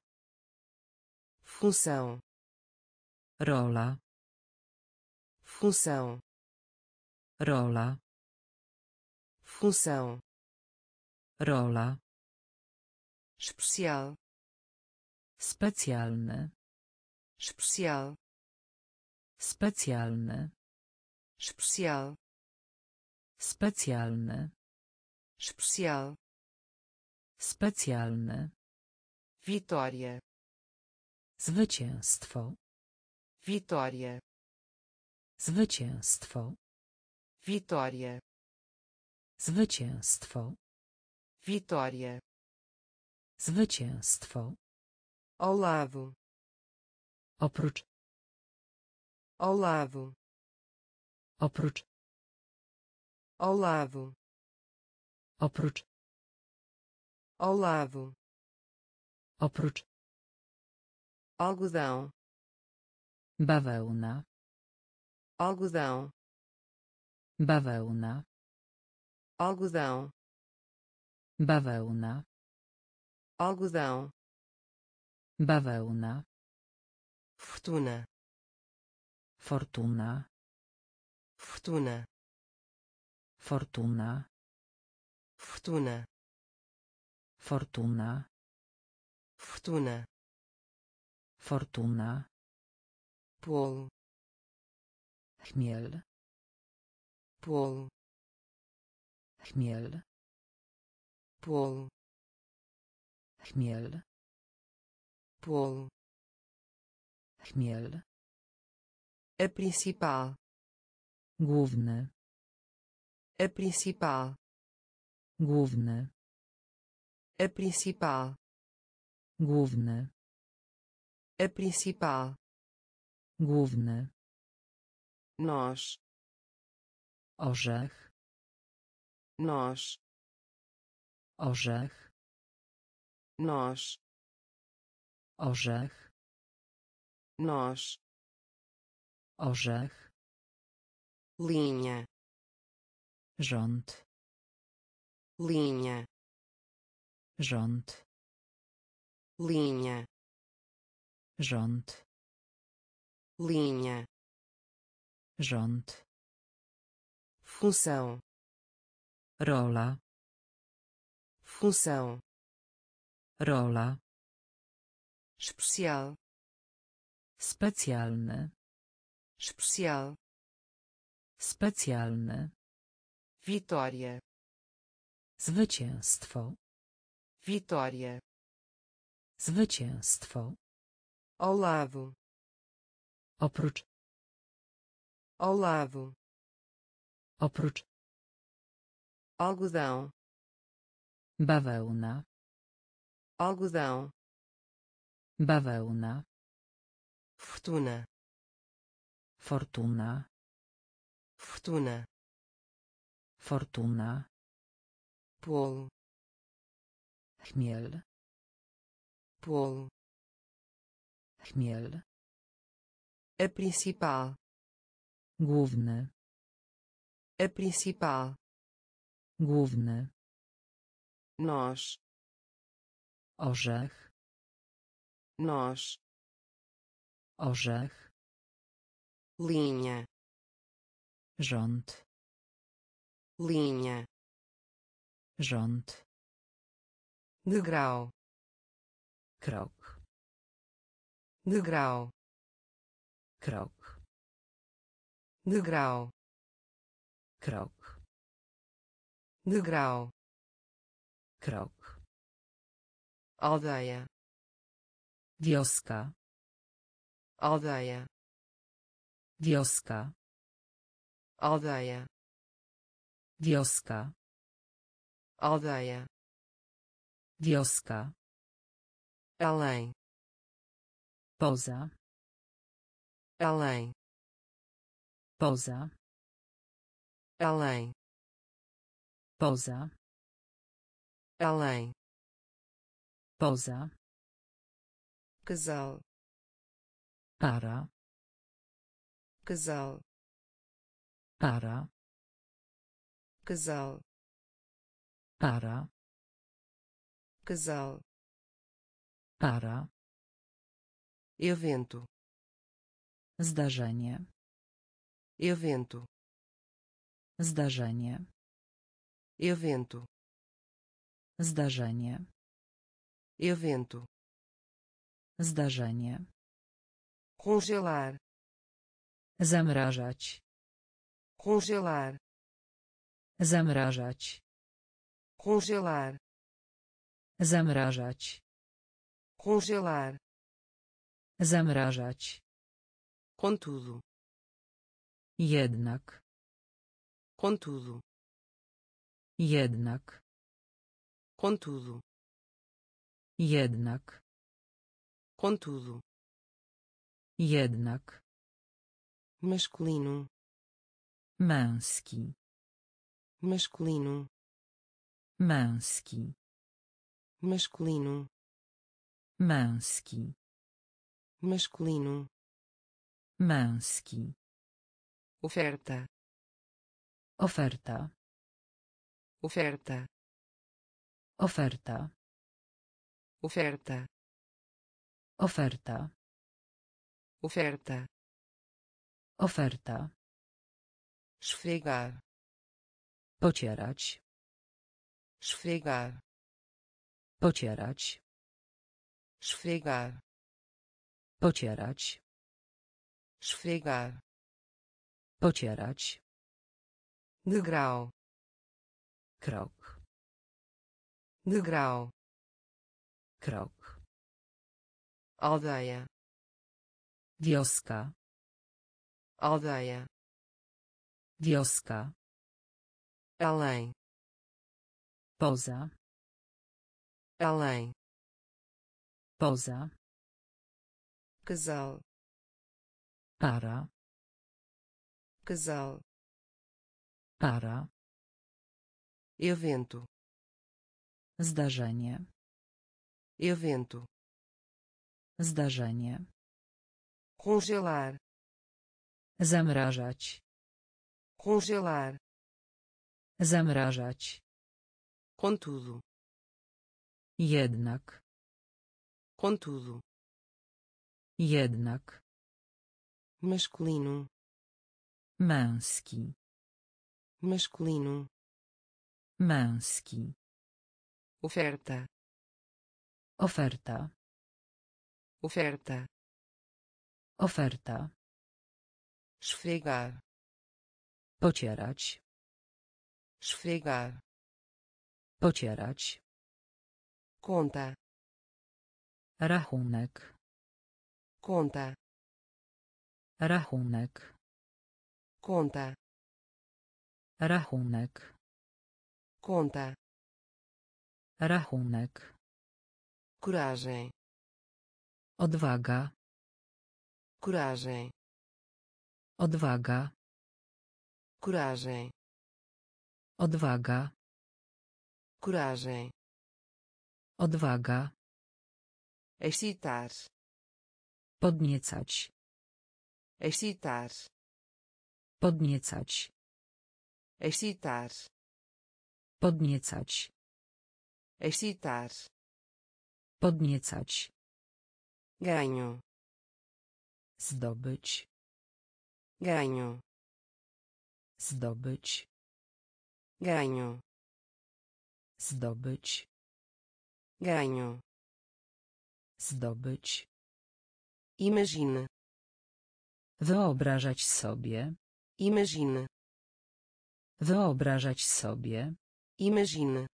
função, Rola. função, Rola. função, Rola. especial, Specjalny. especial, Specjalny. especial, Specjalny. Especial, Specjalny. vitória, Zwycięstwo. vitória, Zwycięstwo. vitória, Zwycięstwo. vitória, Zwycięstwo. ao lado, Oprócz. ao lado, Oprócz. ao lado, Oprócz. ao lado, Oprócz. algodão, Bawełna. algodão, Bawełna. algodão, Bawełna. algodão, Bawełna. fortuna, Fortuna. fortuna, Fortuna. Fortuna, Fortuna. fortuna, Fortuna. bolo, Chmiel. bolo, Chmiel. bolo, Chmiel. bolo, Chmiel. a principal, Główny. a principal, Główny. a principal, Główny. a principal, Główny. nós, Orzech. nós, Orzech. nós, Orzech. nós, Orzech. linha, Rząd. Linha, Rząd. linha, Rząd. linha, Rząd. função, Rola. função, Rola. especial, Specjalny. especial, Specjalny. vitória, Zwycięstwo. vitória, Zwycięstwo. ao lado, Oprócz. ao lado, Oprócz. algodão, Bawełna. algodão, Bawełna. fortuna, Fortuna. fortuna, Fortuna. Bolo, Chmiel. bolo, Chmiel. a principal, Główny. a principal, Główny. nós, Orzech. nós, Orzech. linha, Rząd. linha, Rząd. degrau krok. Degrau krok. Degrau krok. Degrau krok. Aldeia wioska. Aldeia wioska. Aldeia wioska aldeia. Wioska. Além. Poza. Além. Poza. Além. Poza. Além. Poza. Casal. Para. Casal. Para. Casal para. Casal. Para. Evento. Zdarzenie. Evento. Zdarzenie. Evento. Zdarzenie. Evento. Zdarzenie. Congelar. Zamrażać. Congelar. Zamrażać congelar. Zamrażać. Congelar. Zamrażać. Contudo. Jednak. Contudo. Jednak. Contudo. Jednak. Contudo. Jednak. Masculino. Męski. Masculino męski. Masculino. Męski. Masculino. Męski. Oferta. Oferta. Oferta. Oferta. Oferta. Oferta. Oferta. Oferta. Esfregar. Pocierać esfregar pocierać. Esfregar pocierać. Esfregar pocierać. Degrau krok. Degrau krok. Aldeia wioska. Aldeia wioska. Além poza. Além. Poza. Casal. Para. Casal. Para. Evento. Zdarzenie. Evento. Zdarzenie. Congelar. Zamrażać. Congelar. Zamrażać contudo. Jednak. Contudo. Jednak. Masculino. Męski. Masculino. Męski. Oferta. Oferta. Oferta. Oferta. Esfregar. Pocierać. Esfregar pocierać. Conta. Rachunek. Conta. Rachunek. Conta. Rachunek. Conta. Rachunek. Coragem. Odwaga. Coragem. Odwaga. Coragem. Odwaga coragem. Odwaga. Excitar. Podniecać. Excitar. Podniecać. Excitar. Podniecać. Excitar. Podniecać. Ganho. Zdobyć. Ganho. Zdobyć. Ganho zdobyć ganho, zdobyć, imagine, wyobrażać sobie, imagine, wyobrażać sobie, imagine,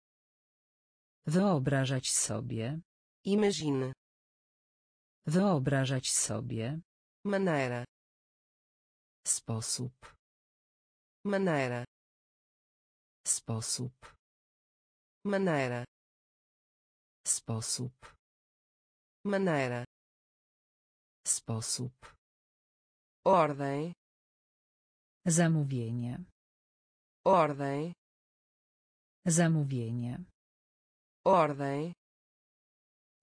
wyobrażać sobie, imagine, wyobrażać sobie, maneira, sposób, maneira, sposób, maneira, sposób, maneira, sposób, ordem, zamówienie, ordem, zamówienie, ordem,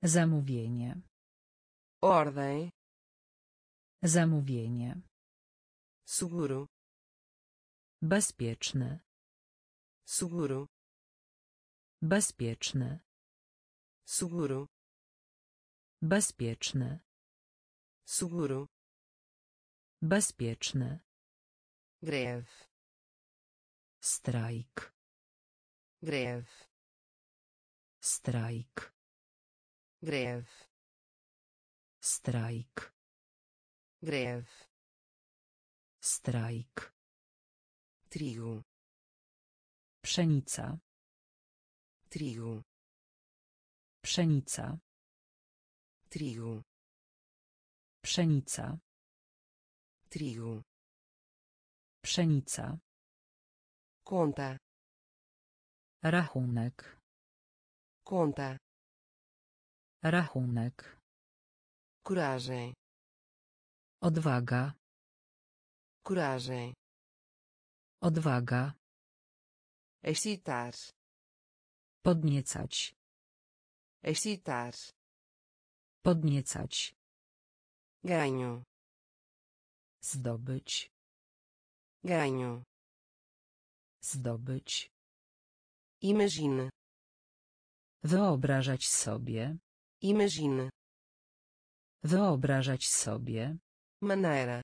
zamówienie, ordem, zamówienie, seguro, bezpieczny, seguro, bezpieczny, seguro, bezpieczny, seguro, bezpieczny, greve, strajk, greve, strajk, greve, strajk, greve, strajk, trigo, pszenica, trigo, pszenica, trigo, pszenica, trigo, pszenica, conta, rachunek, conta, rachunek, coragem, odwaga, coragem, odwaga, excitar, podniecać, excitar, podniecać, ganho, zdobyć, ganho, zdobyć, imagine, wyobrażać sobie, imagine, wyobrażać sobie, maneira,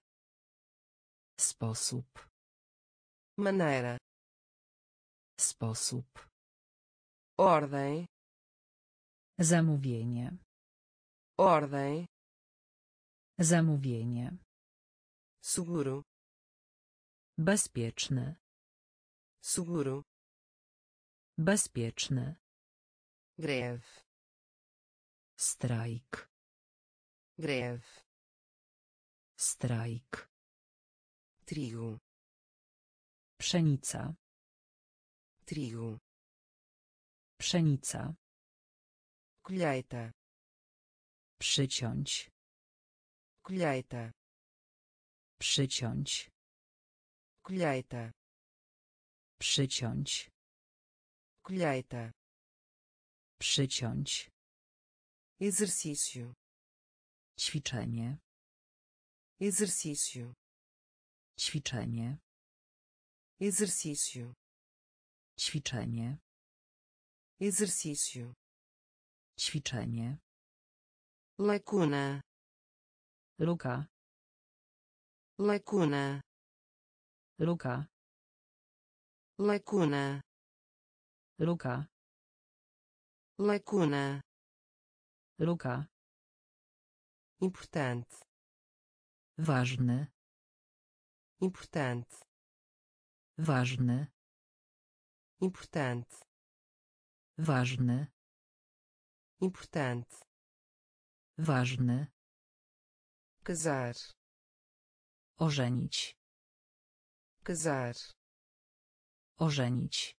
sposób, maneira, sposób, ordem, zamówienie, ordem, zamówienie, seguro, bezpieczny, seguro, bezpieczny, greve, strajk, greve, strajk, trigo, pszenica, trigo, pszenica, colheita, przyciąć, colheita, przyciąć, colheita, przyciąć, colheita, przyciąć, exercício, ćwiczenie, exercício, ćwiczenie, exercício, ćwiczenie, exercício, ćwiczenie, lacuna, luka, lacuna, luka, lacuna, luka, lacuna, luka, importante, ważny, importante, ważny, importante, ważny, importante, ważny, casar, ożenić, casar, ożenić,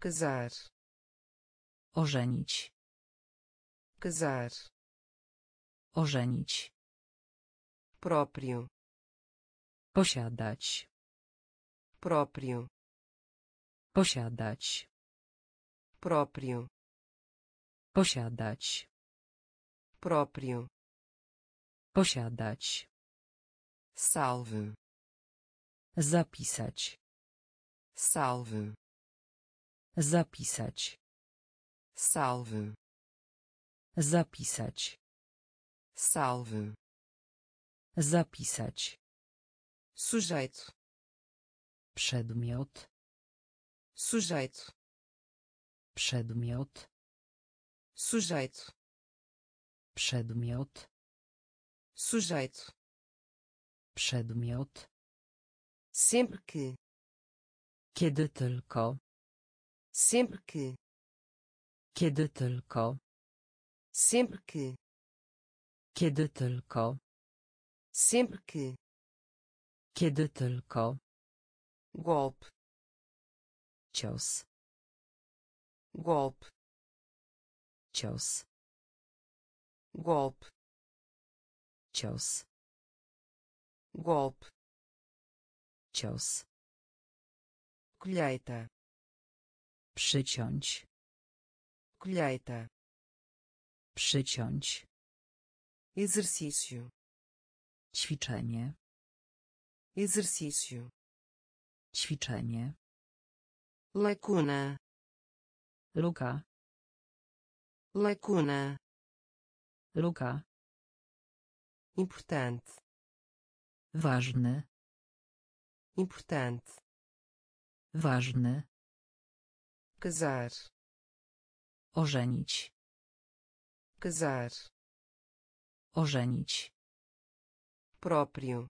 casar, ożenić, casar, ożenić, próprio, posiadać, próprio, posiadać, próprio, posiadać, próprio, posiadać, salve, zapisać, salve, zapisać, salve, zapisać, salve, zapisać, sujeito, przedmiot, sujeito, przedmiot, sujeito Przedmiot. sujeito Przedmiot. sempre que Kiedy tylko. sempre que Kiedy tylko. sempre que Kiedy tylko. sempre que Kiedy tylko. golpe Cios. Golpe Cios. golpe Cios. golpe Cios. colheita Przyciąć. colheita Przyciąć. exercício Ćwiczenie. exercício Ćwiczenie. lacuna Luka. lacuna Luka. importante Ważny. importante Ważny. casar Ożenić. casar Ożenić. próprio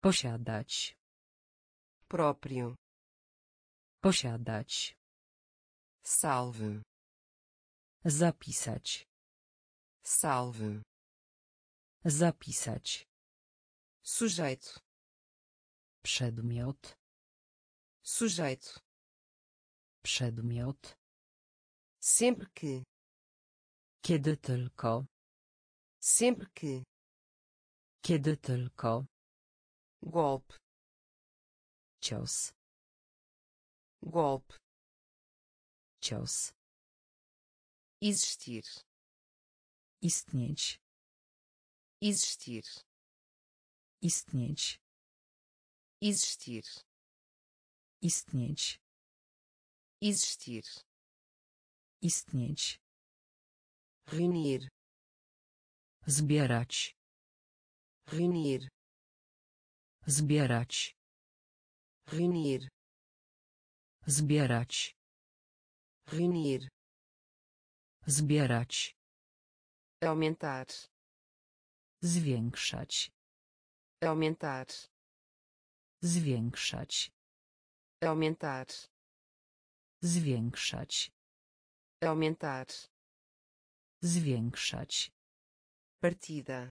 Posiadać. próprio Posiadać. Salve Zapisać. salve Zapisać. sujeito Przedmiot. sujeito Przedmiot. sempre que Kiedy tylko. sempre que Kiedy tylko. golpe Cios. golpe Cios. existir Istnieć. existir Istnieć. existir Istnieć. existir Istnieć. reunir Zbierać. reunir Zbierać. reunir Zbierać. Reunir Zbierać. aumentar Zwiększać. aumentar Zwiększać. aumentar Zwiększać. aumentar Zwiększać. partida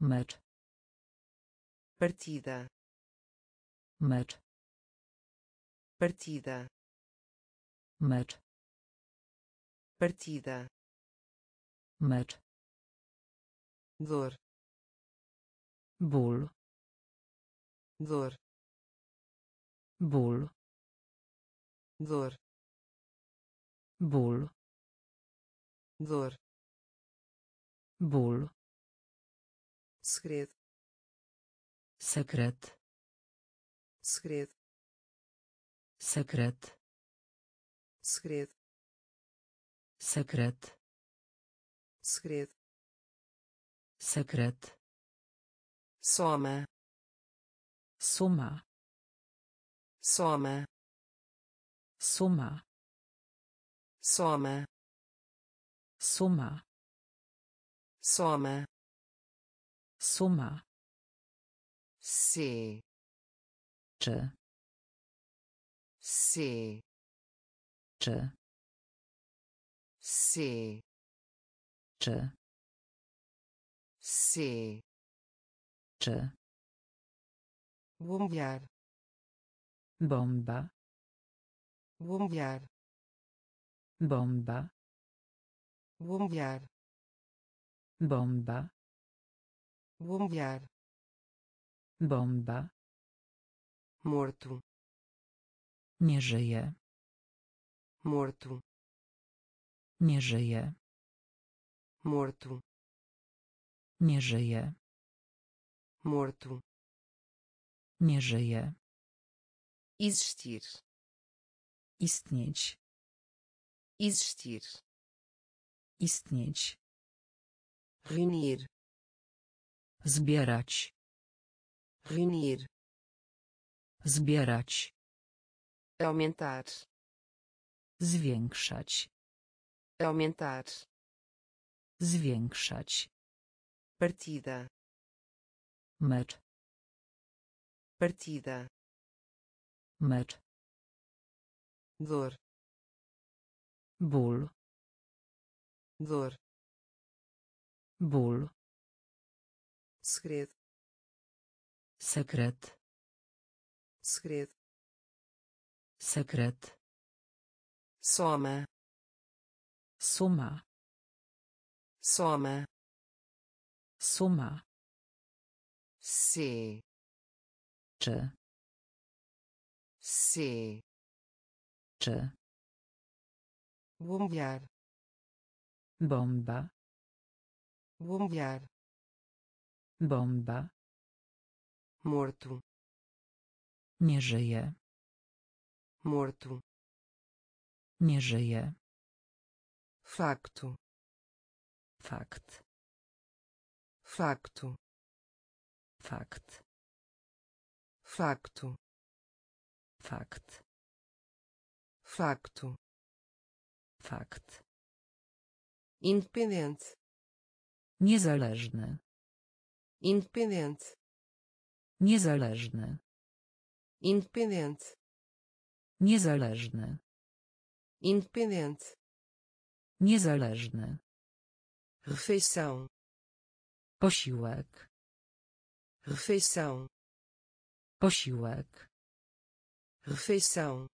Mecz. partida Mecz. partida Mecz. partida Mecz. dor Ból. dor Ból. dor Ból. dor Ból. segredo Sekret. segredo Sekret. Segredo Sekret. segredo Sekret. soma Suma. soma Suma. soma Suma. soma Suma. C Czy. C Czy. C Czy. C Czy. bombear Bomba. bombear Bomba. bombear Bomba. bombear Bomba. morto Nie żyje. Morto Nie żyje. morto Nie żyje. morto Nie żyje. existir Istnieć. existir Istnieć. reunir Zbierać. reunir Zbierać. aumentar Zwiększać. aumentar Zwiększać. partida Mecz. partida Mecz. dor Ból. dor Ból. segredo Sekret. segredo Sekret. Soma Suma. soma Suma. C Czy. Czy. bombear Bomba. bombear Bomba. morto Nie żyje. morto Nie żyje. facto Fakt. facto Fakt. facto Fakt. facto Fakt. independente Niezależny. independente Niezależny. independente Niezależny. Independente Niezależny. refeição Posiłek. refeição Posiłek. refeição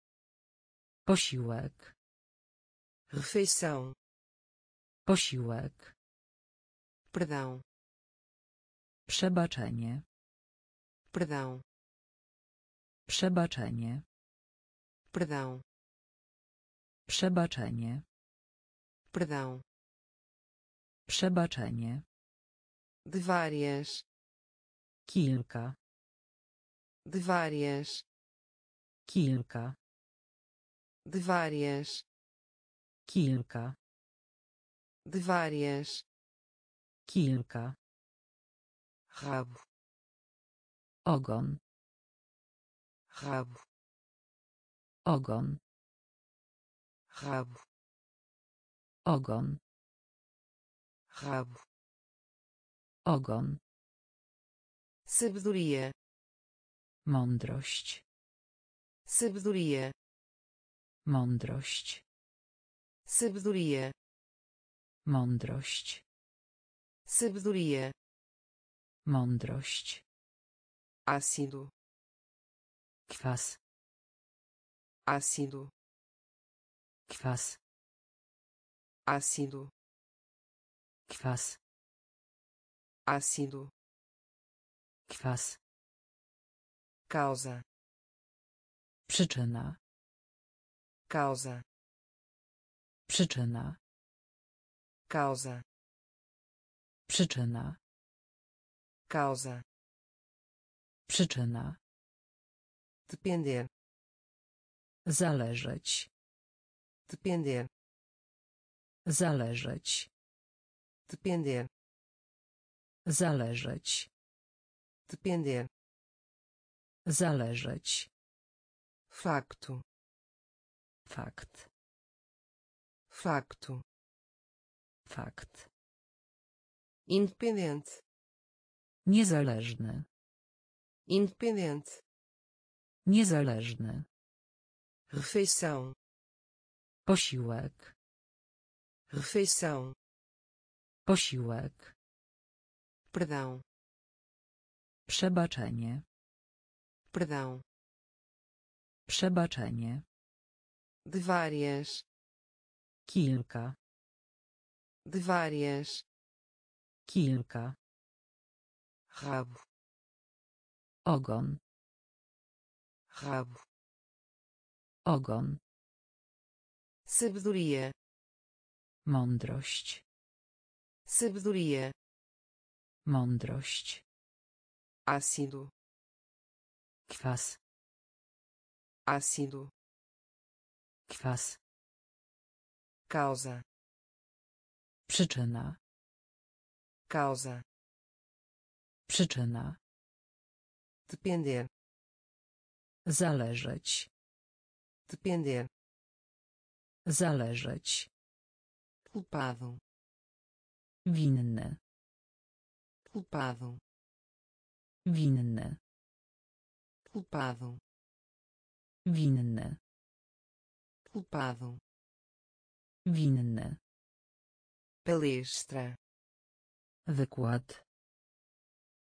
Posiłek. refeição Posiłek. perdão Przebaczenie. perdão Przebaczenie. perdão Przebaczenie. perdão Przebaczenie. de várias Kilka. de várias Kilka. de várias Kilka. de várias Kilka. rabo Ogon. rabo Ogon. Rabo Ogon. rabo Ogon. sabedoria Mądrość. sabedoria Mądrość. sabedoria Mądrość. sabedoria Mądrość. ácido Kwas. ácido Kwas. ácido Kwas. ácido Kwas. causa Przyczyna. causa Przyczyna. causa Przyczyna. causa Przyczyna. depender Zależeć. Depender Zależeć. depender Zależeć. depender Zależeć. facto Fakt. facto Fakt. independente Niezależny. independente Niezależny. refeição Posiłek. refeição Posiłek. perdão Przebaczenie. perdão Przebaczenie. de várias Kilka. de várias Kilka. rabo Ogon. rabo Ogon. Sabedoria Mądrość. sabedoria Mądrość. ácido Kwas. ácido Kwas. causa Przyczyna. causa Przyczyna. depender Zależeć. depender Zależeć. culpado winny. Culpado winny. Culpado winny. Culpado winny. Palestra wykład.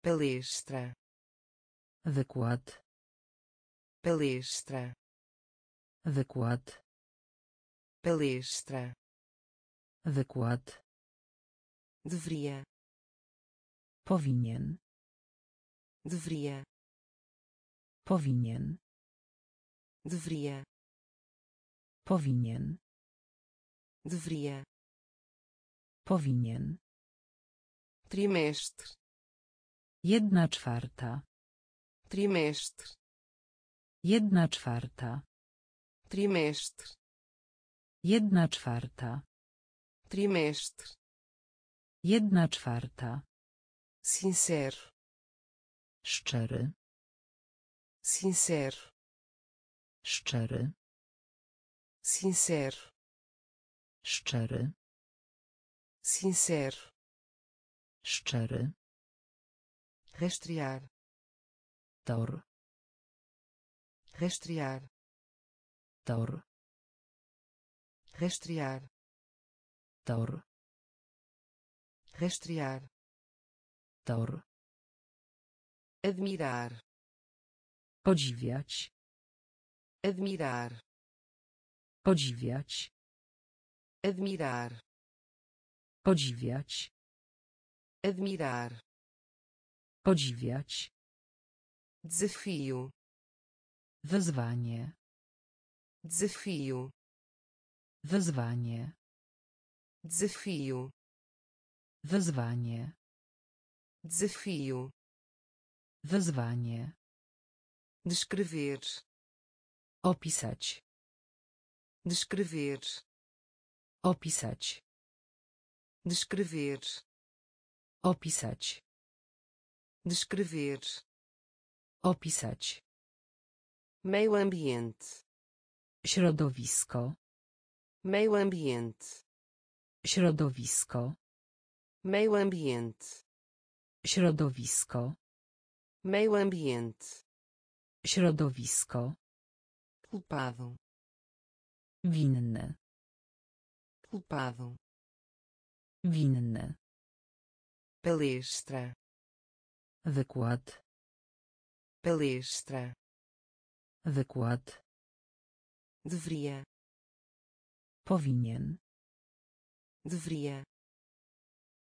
Palestra wykład. Palestra wykład palestra. Wykład. Deveria. Powinien. Deveria. Powinien. Deveria. Powinien. Deveria. Powinien. Trimestre. Jedna czwarta. Trimestre. Jedna czwarta. Trimestre jedna czwarta. Trimestre. Jedna czwarta. Sincero. Szczery. Sincero. Szczery. Sincero. Szczery. Sincero. Szczery. Rastrear tor. Rastrear tor rastrear. Tor. Rastrear. Tor. Admirar. Podziwiać. Admirar. Podziwiać. Admirar. Podziwiać. Admirar. Podziwiać. Desafio. Wyzwanie desafio wyzwanie desafio. Wyzwanie desafio. Wyzwanie descrever. Opisać. Descrever. Opisać. Descrever. Opisać. Descrever. Opisać. Meio ambiente. Środowisko meio ambiente. Środowisko. Meio ambiente. Środowisko. Meio ambiente. Środowisko. Culpado winny. Culpado winny. Palestra. Wykład. Palestra. Wykład. Deveria powinien. Deveria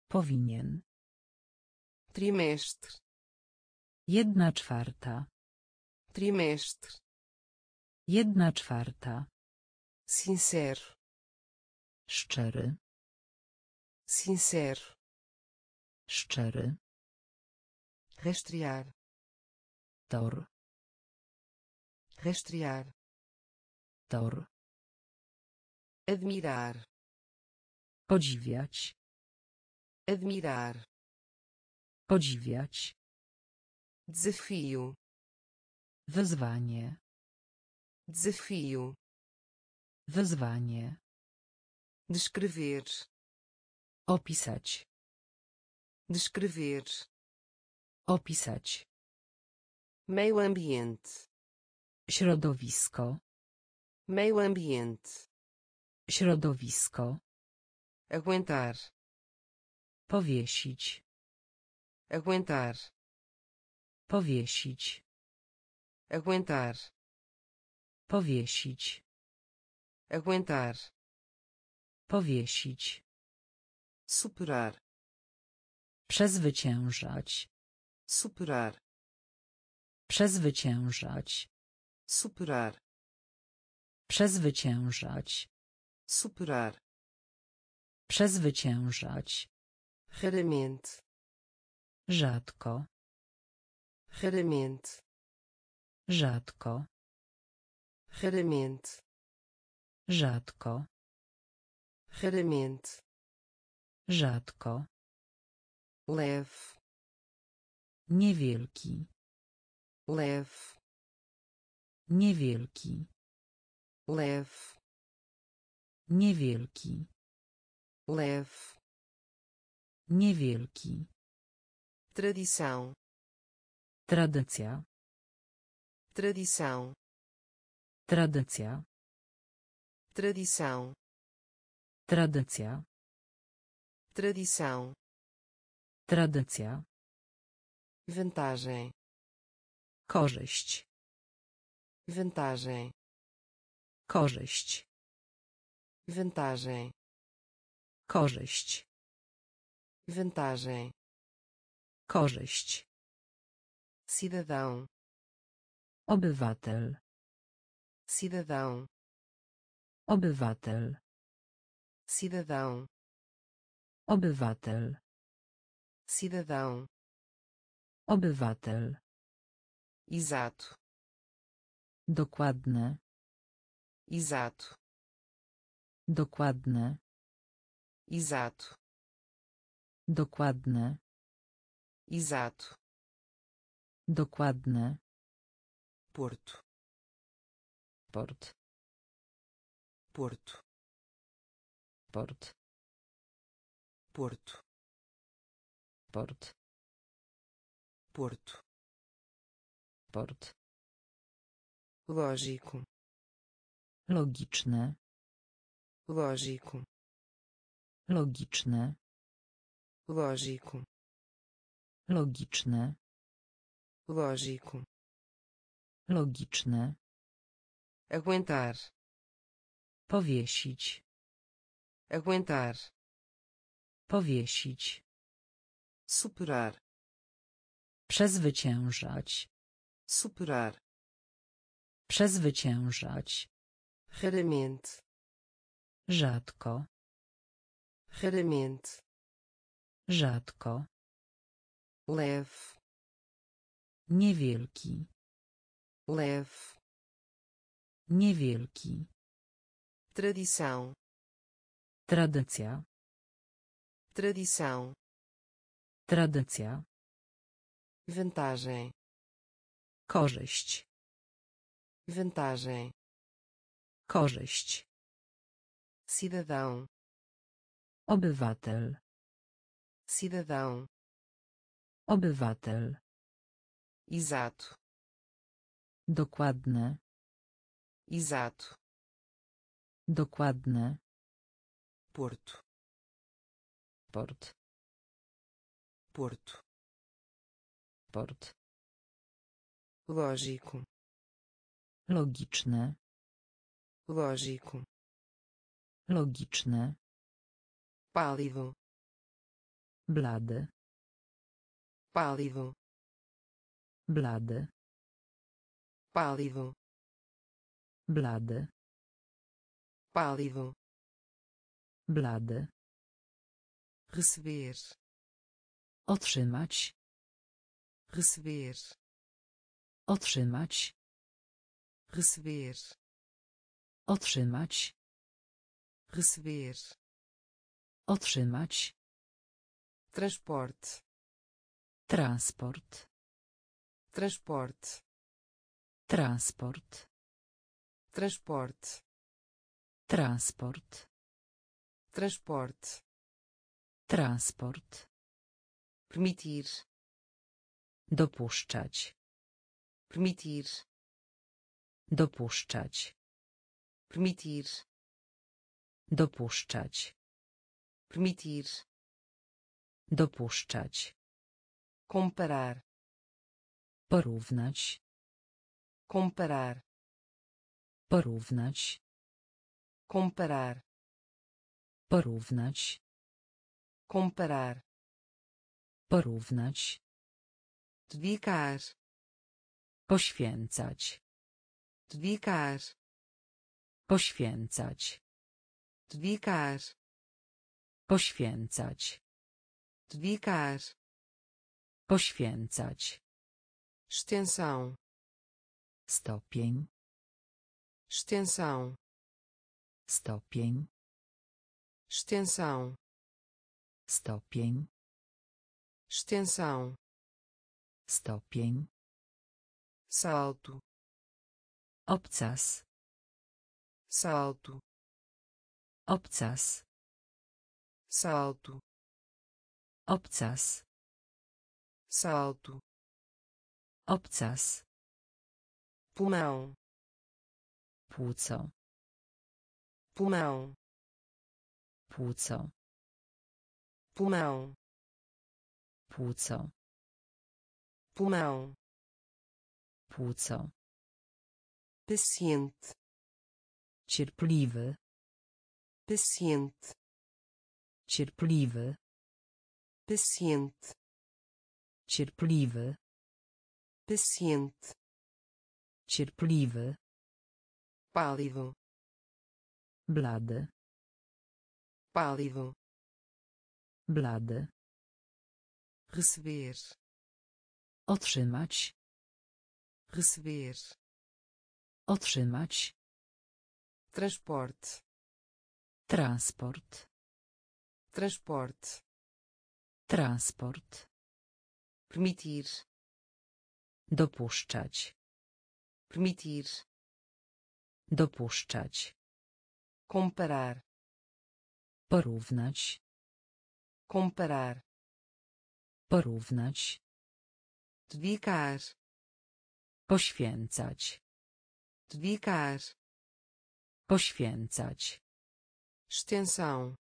powinien. Trimestre jedna czwarta. Trimestre jedna czwarta. Sincero szczery. Sincero szczery. Rastrear tor. Rastrear tor admirar podziwiać. admirar podziwiać. desafio wyzwanie desafio wyzwanie descrever opisać. descrever opisać. meio ambiente środowisko. meio ambiente środowisko. Aguentar. Powiesić. Aguentar. Powiesić. Aguentar. Powiesić. Aguentar. Powiesić. Superar. Przezwyciężać. Superar. Przezwyciężać. Superar. Przezwyciężać superar. Przezwyciężać. Raramente rzadko. Raramente rzadko. Raramente rzadko. Raramente rzadko. Leve niewielki. Leve niewielki. Leve niewielki leve, Niewielki. tradição, Tradycja. tradição, Tradycja. tradição, Tradycja. tradição, Tradycja. vantagem, Korzyść. vantagem, Korzyść. Vantagem, Korzyść. vantagem, Korzyść. cidadão, Obywatel. cidadão, Obywatel. cidadão, Obywatel. cidadão, Obywatel. exato, Dokładne. exato, Dokładne. exato, Dokładne. exato, Dokładne. porto, Port. porto, Port. porto, Port. porto, Port. lógico, Logiczne. Lógico, Logiczne. lógico, Logiczne. lógico, Logiczne. aguentar, Powiesić. aguentar, Powiesić. superar, Przezwyciężać. superar, Przezwyciężać. raramente, Rzadko. raramente, rzadko, lew, niewielki, lew, niewielki, tradição, tradycja, tradição, tradycja, vantagem, korzyść, vantagem, korzyść, cidadão, obywatel, cidadão, obywatel, exato, dokładne, exato, dokładne, porto, port, porto, port, lógico, logiczne, lógico, logiczne, pálido, blady, pálido, blady, pálido, blady, pálido, blady, receber, otrzymać, receber, otrzymać, receber, otrzymać, receber, otrzymać, transporte, transport, transporte, transport, transporte, transport, transporte, transport, permitir, dopuszczać, permitir, dopuszczać, permitir, dopuszczać, permitir, dopuszczać, comparar, porównać, comparar, porównać, comparar, porównać, comparar, porównać, dedicar, poświęcać, dedicar, poświęcać, dedicar, poświęcać, dedicar, poświęcać, extensão, stopień, extensão, stopień, extensão, stopień, extensão, stopień, salto, obcas, salto, obcas, salto, obcas, salto, obcas, pulmão, płuco, pulmão, płuco, pulmão, płuco, pulmão, płuco, paciente, cierpliwy, paciente, cierpliwy, paciente, cierpliwy, paciente, cierpliwy, pálido, blady, pálido, blady, receber, otrzymać, receber, otrzymać, transporte, transport, transporte, transport, permitir, dopuszczać, permitir, dopuszczać, comparar, porównać, comparar, porównać, dedicar, poświęcać, dedicar, poświęcać, extensão,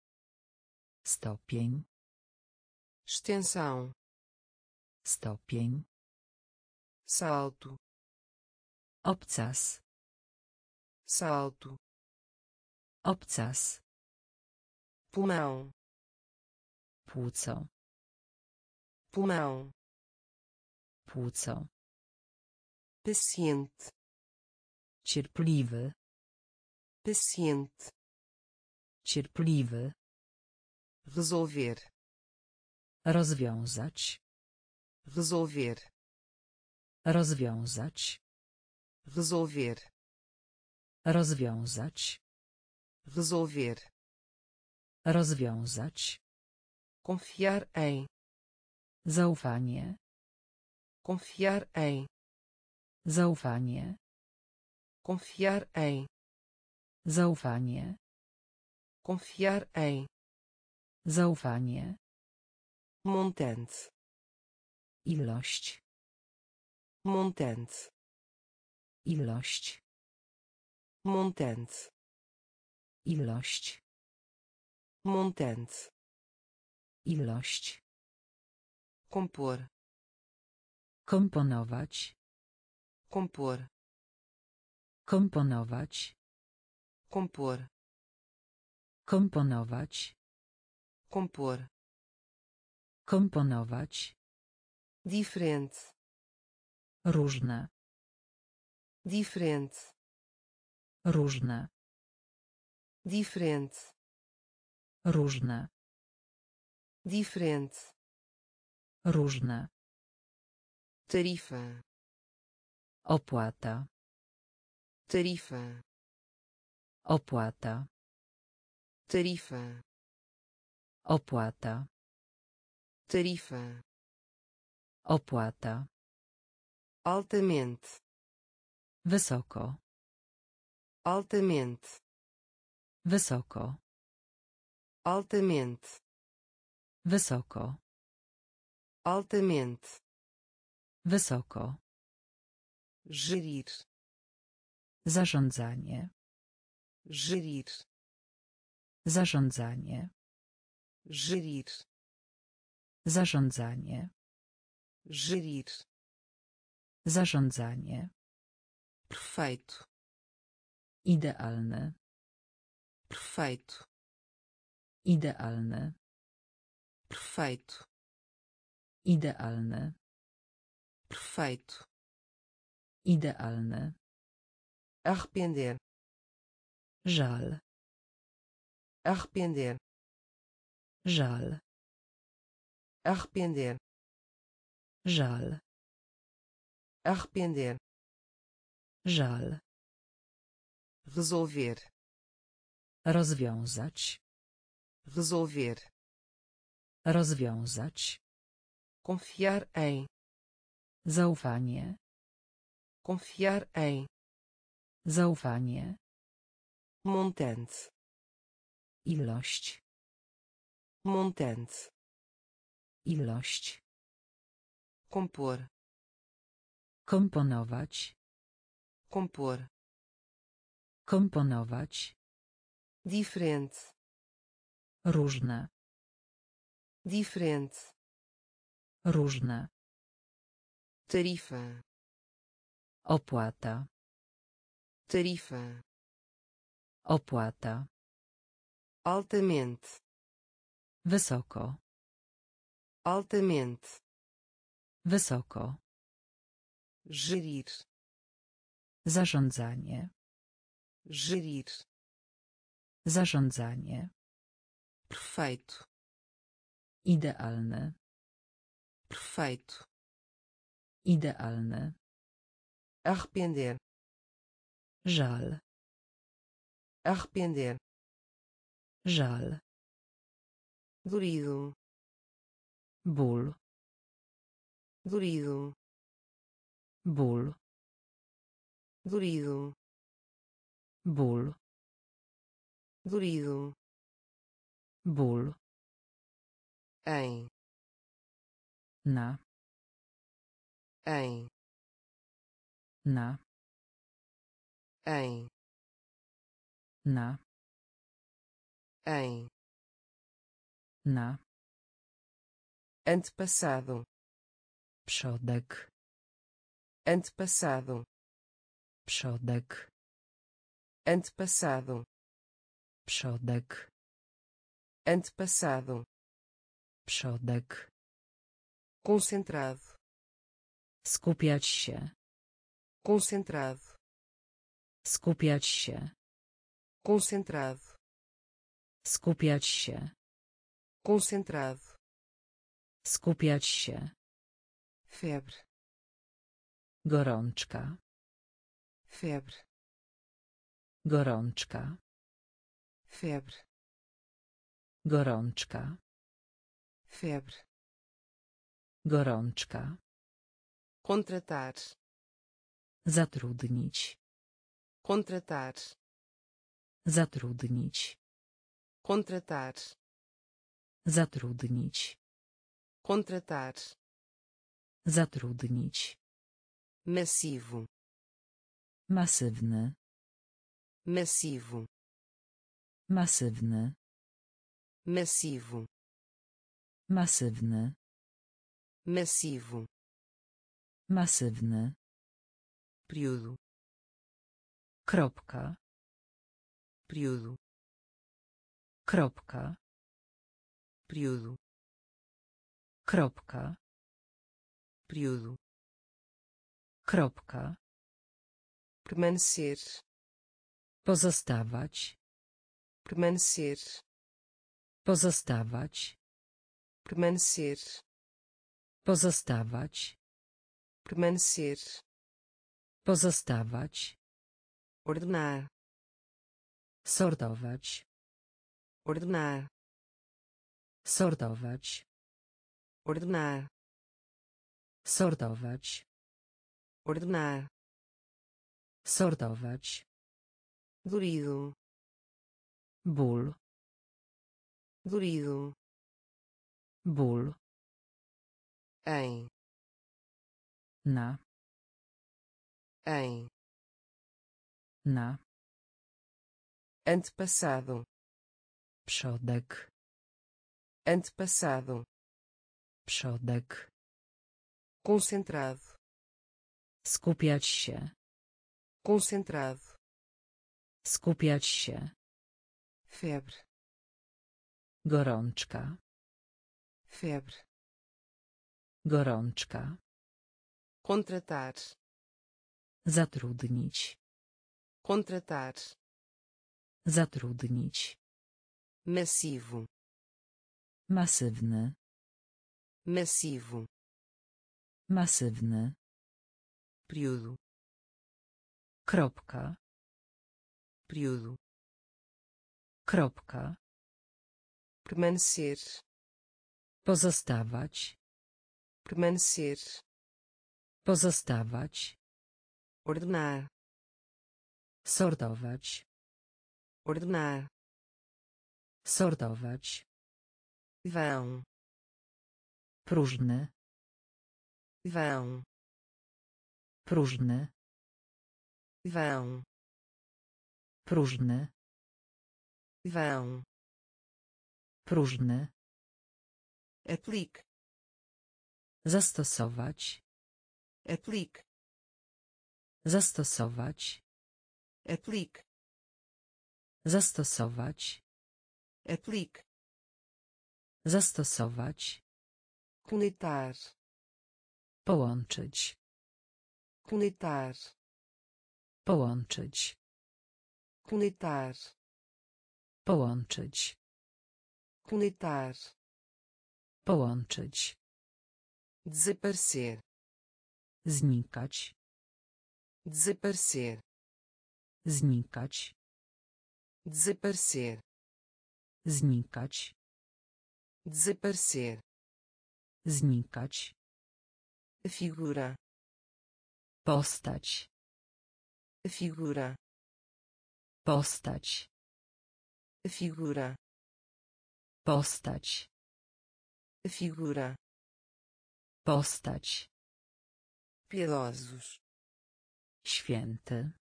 stopień, extensão, stopień, salto, obcas, salto, obcas, pulmão, płuco, pulmão, płuco, paciente, cierpliwy, paciente, cierpliwy, resolver, rozwiązać, resolver, rozwiązać, resolver, rozwiązać, resolver, rozwiązać, confiar em, zaufanie, confiar em, zaufanie, confiar em, zaufanie, confiar em, zaufanie, montante, ilość, montante, ilość, montante, ilość, montante, ilość, compor, komponować, compor, komponować, compor, komponować, compor, komponować, diferente, różne, diferente, różne, diferente, różne, diferente, różne, tarifa, opłata, tarifa, opłata, tarifa, opłata, tarifa, opłata, altamente, wysoko, altamente, wysoko, altamente, wysoko, altamente, wysoko, gerir, zarządzanie, gerir, zarządzanie, gerir, zarządzanie, gerir, zarządzanie, perfeito, idealny, perfeito, idealny, perfeito, idealny, perfeito, idealny, arrepender, żal, arrepender, żal, arrepender, żal, arrepender, żal, resolver, rozwiązać, resolver, rozwiązać, confiar em, zaufanie, confiar em, zaufanie, montante, ilość, montante Ilość. compor Komponować. compor Komponować. diferente Różne. diferente Różne. tarifa Opłata. tarifa Opłata. Altamente Wysoko. altamente Wysoko. gerir Zarządzanie. gerir Zarządzanie. perfeito Idealny. perfeito Idealny. arrepender Żal. arrepender Żal. dorido Ból. dorido Ból. dorido Ból. dorido Ból. em Na. em Na. em Na. Em Na. antepassado Przodek. antepassado Przodek. antepassado Przodek. antepassado Przodek. concentrado Skupiać się. concentrado Skupiać się. concentrado Skupiać się. concentrado Skupiać się. febre Gorączka. febre Gorączka. febre Gorączka. febre Gorączka. contratar Zatrudnić. contratar Zatrudnić. Contratar Zatrudnić. contratar Zatrudnić. massivo Masywny. massivo Masywny. massivo Masywny. massivo Masywny. período Kropka. período Kropka. período Kropka. período Kropka. permanecer Pozostawać. permanecer Pozostawać. permanecer Pozostawać. permanecer Pozostawać. ordenar Sortować. Ordenar Sortować. ordenar Sortować. ordenar Sortować. dorido Ból. dorido Ból. em Na. em Na. antepassado Przodek. antepassado Przodek. concentrado Skupiać się. concentrado Skupiać się. febre Gorączka. febre Gorączka. contratar Zatrudnić. contratar Zatrudnić. Massivo Masywny. massivo Masywny. período Kropka. período Kropka. permanecer Pozostawać. permanecer Pozostawać. ordenar Sortować. ordenar Sortować. vão. próżny, vão. próżny, vão. próżny, vão. próżny, aplique. zastosować, aplique. zastosować, aplique. zastosować, aplique zastosować, conectar. Połączyć, conectar. Połączyć, conectar. Połączyć, conectar. Połączyć, desaparecer. Znikać, desaparecer. Znikać, desaparecer znikać, desaparecer. Znikać, figura. Postać, figura. Postać, figura. Postać, figura. Postać, piedosos święty,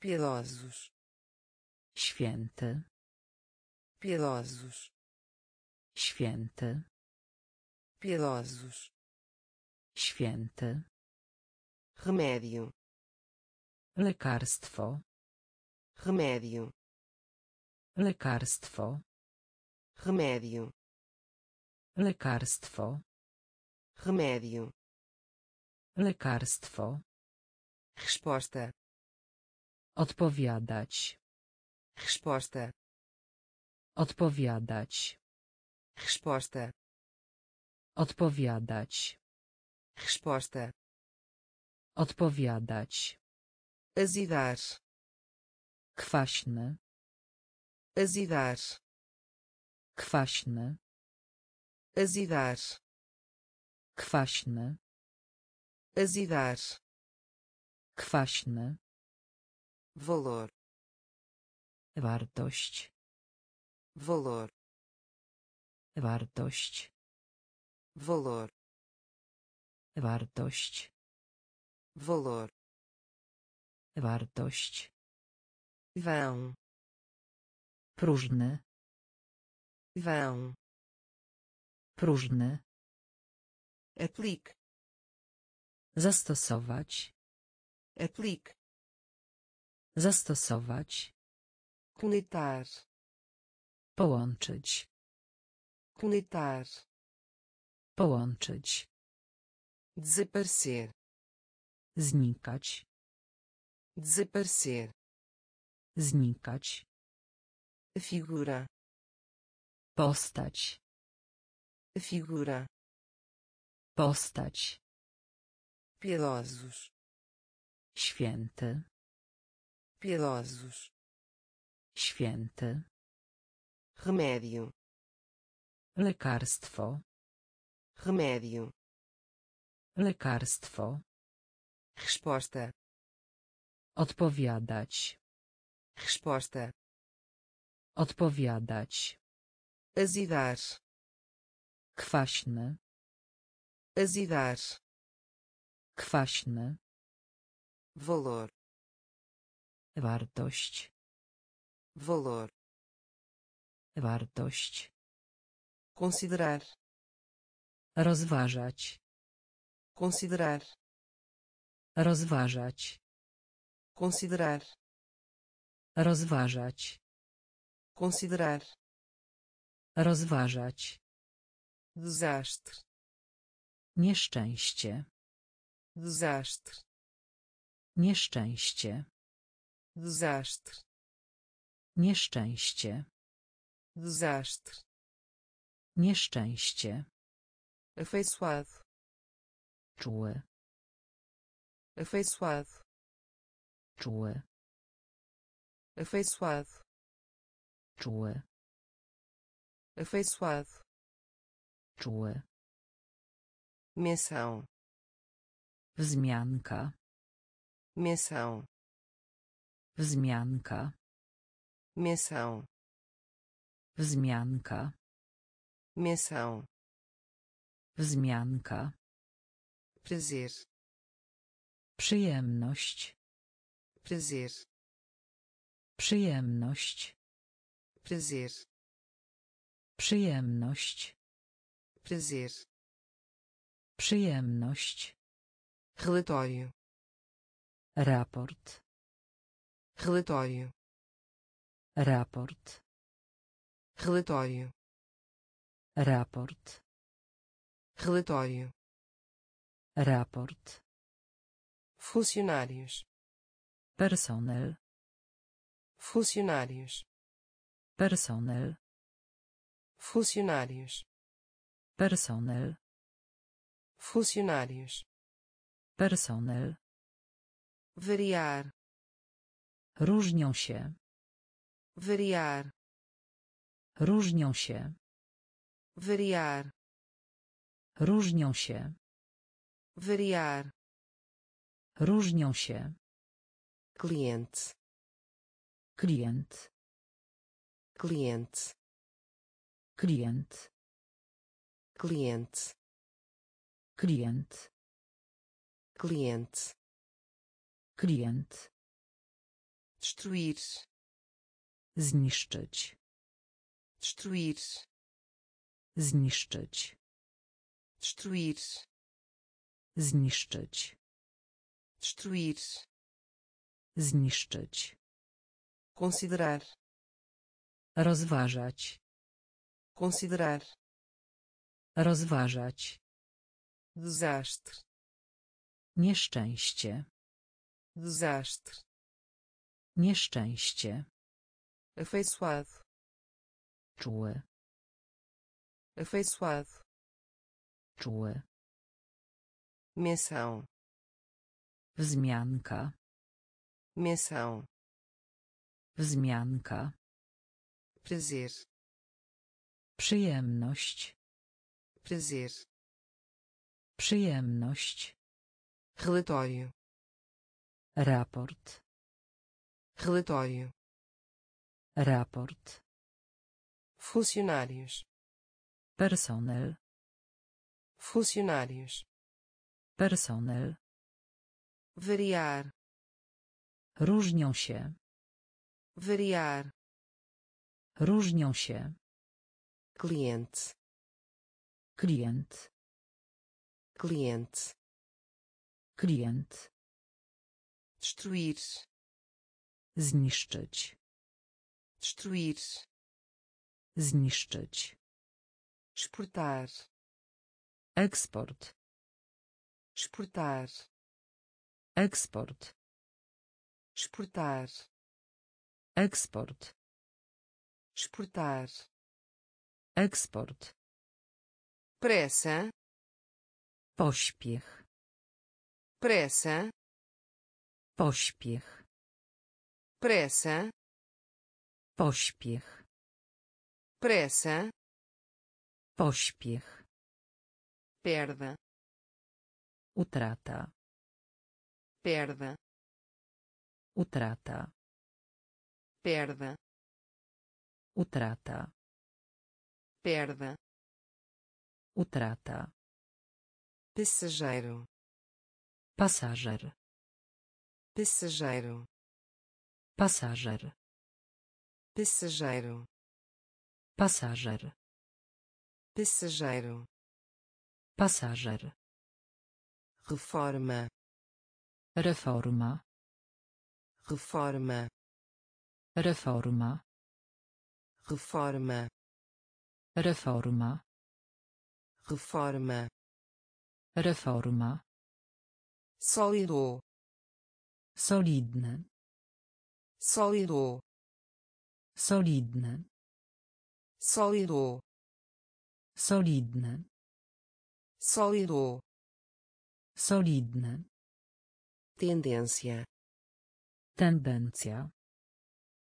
piedosos święty, piedosos święty, piedosos święty, remédio. Lekarstwo, remédio. Lekarstwo, remédio. Lekarstwo, remédio. Lekarstwo, resposta. Odpowiadać, resposta odpowiadać, resposta. Odpowiadać, resposta. Odpowiadać, azidar. Kwaśny, azidar. Kwaśny, azidar. Kwaśny, azidar. Kwaśny, valor. Wartość, valor. Wartość, valor. Wartość, valor. Wartość, vão. Próżny, vão. Próżny, aplique. Zastosować, aplique. Zastosować, conectar połączyć, conectar połączyć, desaparecer. Znikać, desaparecer. Znikać, figura. Postać, figura. Postać, piedosos święty, piedosos święty, remédio. Lekarstwo, remédio. Lekarstwo, resposta. Odpowiadać, resposta. Odpowiadać, azidar. Kwaśny, azidar. Kwaśny, valor. Wartość, valor wartość, considerar. Rozważać, considerar. Rozważać, considerar. Rozważać, considerar. Rozważać, desastre. Nieszczęście, desastre. Nieszczęście, desastre. Nieszczęście, desastre. Nieszczęście, afeiçoado. Czuły, afeiçoado. Czuły, afeiçoado. Czuły, afeiçoado. Czuły, menção. Wzmianka, menção. Wzmianka, menção wzmianka, menção Wzmianka. prazer Przyjemność. prazer Przyjemność. prazer Przyjemność. prazer Przyjemność. relatório Raport. relatório Raport. Relatório Raport. relatório Raport. funcionários Personel. funcionários Personel. funcionários Personel. funcionários Personel. variar Różnią się. variar Różnią się. variar Różnią się. variar Różnią się. cliente Klient. cliente Klient. cliente Klient. cliente Klient. destruir Zniszczyć. Destruir Zniszczyć. destruir Zniszczyć. destruir Zniszczyć. considerar Rozważać. considerar Rozważać. desastre Nieszczęście. desastre Nieszczęście. afeiçoado Czuły. afeiçoado Czuły. menção Wzmianka. menção Wzmianka. prazer Przyjemność. prazer Przyjemność. relatório Raport. relatório Raport. Funcionários Personel. funcionários Personel. variar Różnią się. variar Różnią się. cliente Klient. cliente Klient. destruir Zniszczyć. destruir Zniszczyć. exportar Eksport. exportar Eksport. exportar Eksport. exportar Eksport. pressa Pośpiech. pressa Pośpiech. pressa Pośpiech. Pressa Pośpiech. perda Utrata. perda Utrata. perda Utrata. perda Utrata. passageiro Pasażer. passageiro Pasażer. passageiro Pasażer. passageiro Pasażer. reforma Reforma. reforma Reforma. reforma Reforma. reforma Reforma. sólido Solidne. sólido Solidne. Sólido Solidne. sólido Solidne. tendência Tendencja.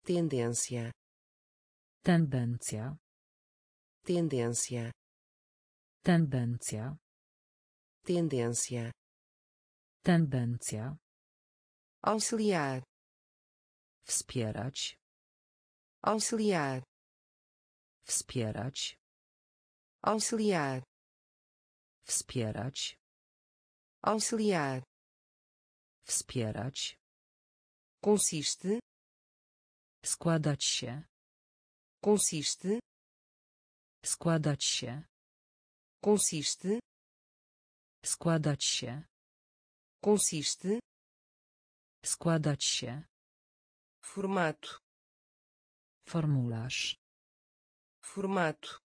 tendência Tendencja. tendência Tendencja. tendência Tendencja. auxiliar Wspierać. auxiliar Wspierać. auxiliar, Wspierać. auxiliar, Wspierać. consiste, Składać się. consiste, Składać się. consiste, Składać się. consiste, Składać się. formato, Formularz. Formato,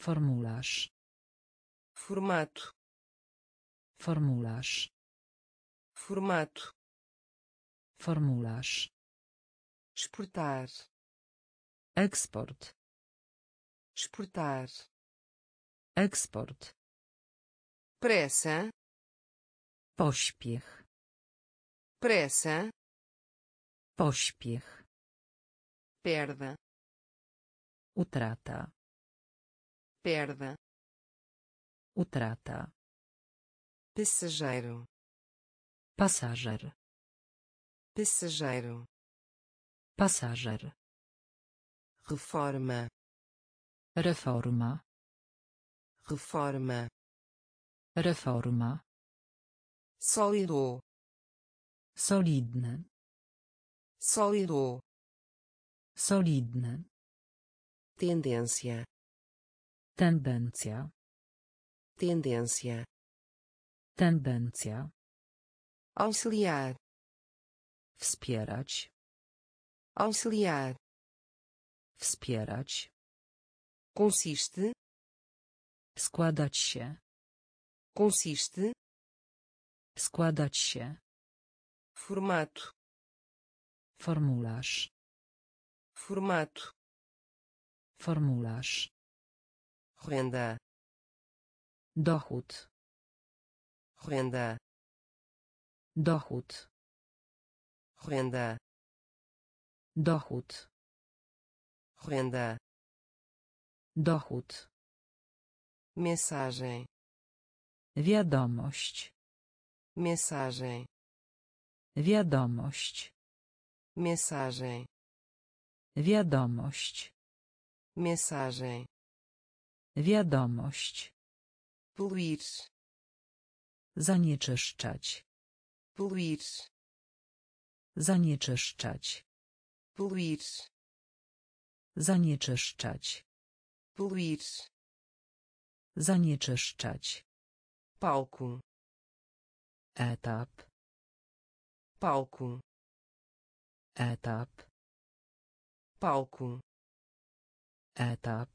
Formularz. formato, Formularz. formato, Formularz. exportar, Eksport. exportar, Eksport. pressa, Pośpiech. pressa, Pośpiech. perda, Utrata. perda, Utrata. passageiro, Pasażer. passageiro, Pasażer. reforma, Reforma. reforma, Reforma. sólido, Solidny. sólido, Solidny. Tendência, Tendencja. tendência, Tendencja. auxiliar, Wspierać. auxiliar, Wspierać. consiste, Składać się. consiste, Składać się. formato, Formularz. formato, Formularz. renda, Dochód. renda, Dochód. renda, Dochód. renda, Dochód. mensagem, Wiadomość. mensagem, Wiadomość. mensagem, Wiadomość. Mensagem, Wiadomość. poluir, Zanieczyszczać. poluir, Zanieczyszczać. poluir, Zanieczyszczać. poluir, Zanieczyszczać. palco, Etap. palco, Etap. palco, Etap.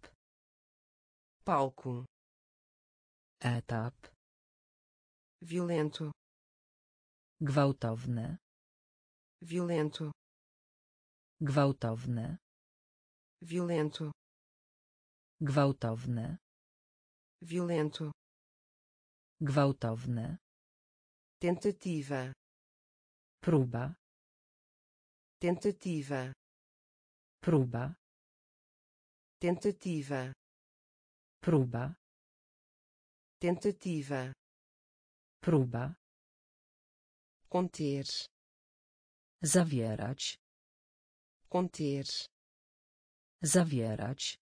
palco, Etap. violento, Gwałtowny. violento, Gwałtowny. violento, Gwałtowny. violento, Gwałtowny. tentativa, Próba. tentativa, Próba. Tentativa, Próba. tentativa, Próba. conter, Zawierać. conter, Zawierać.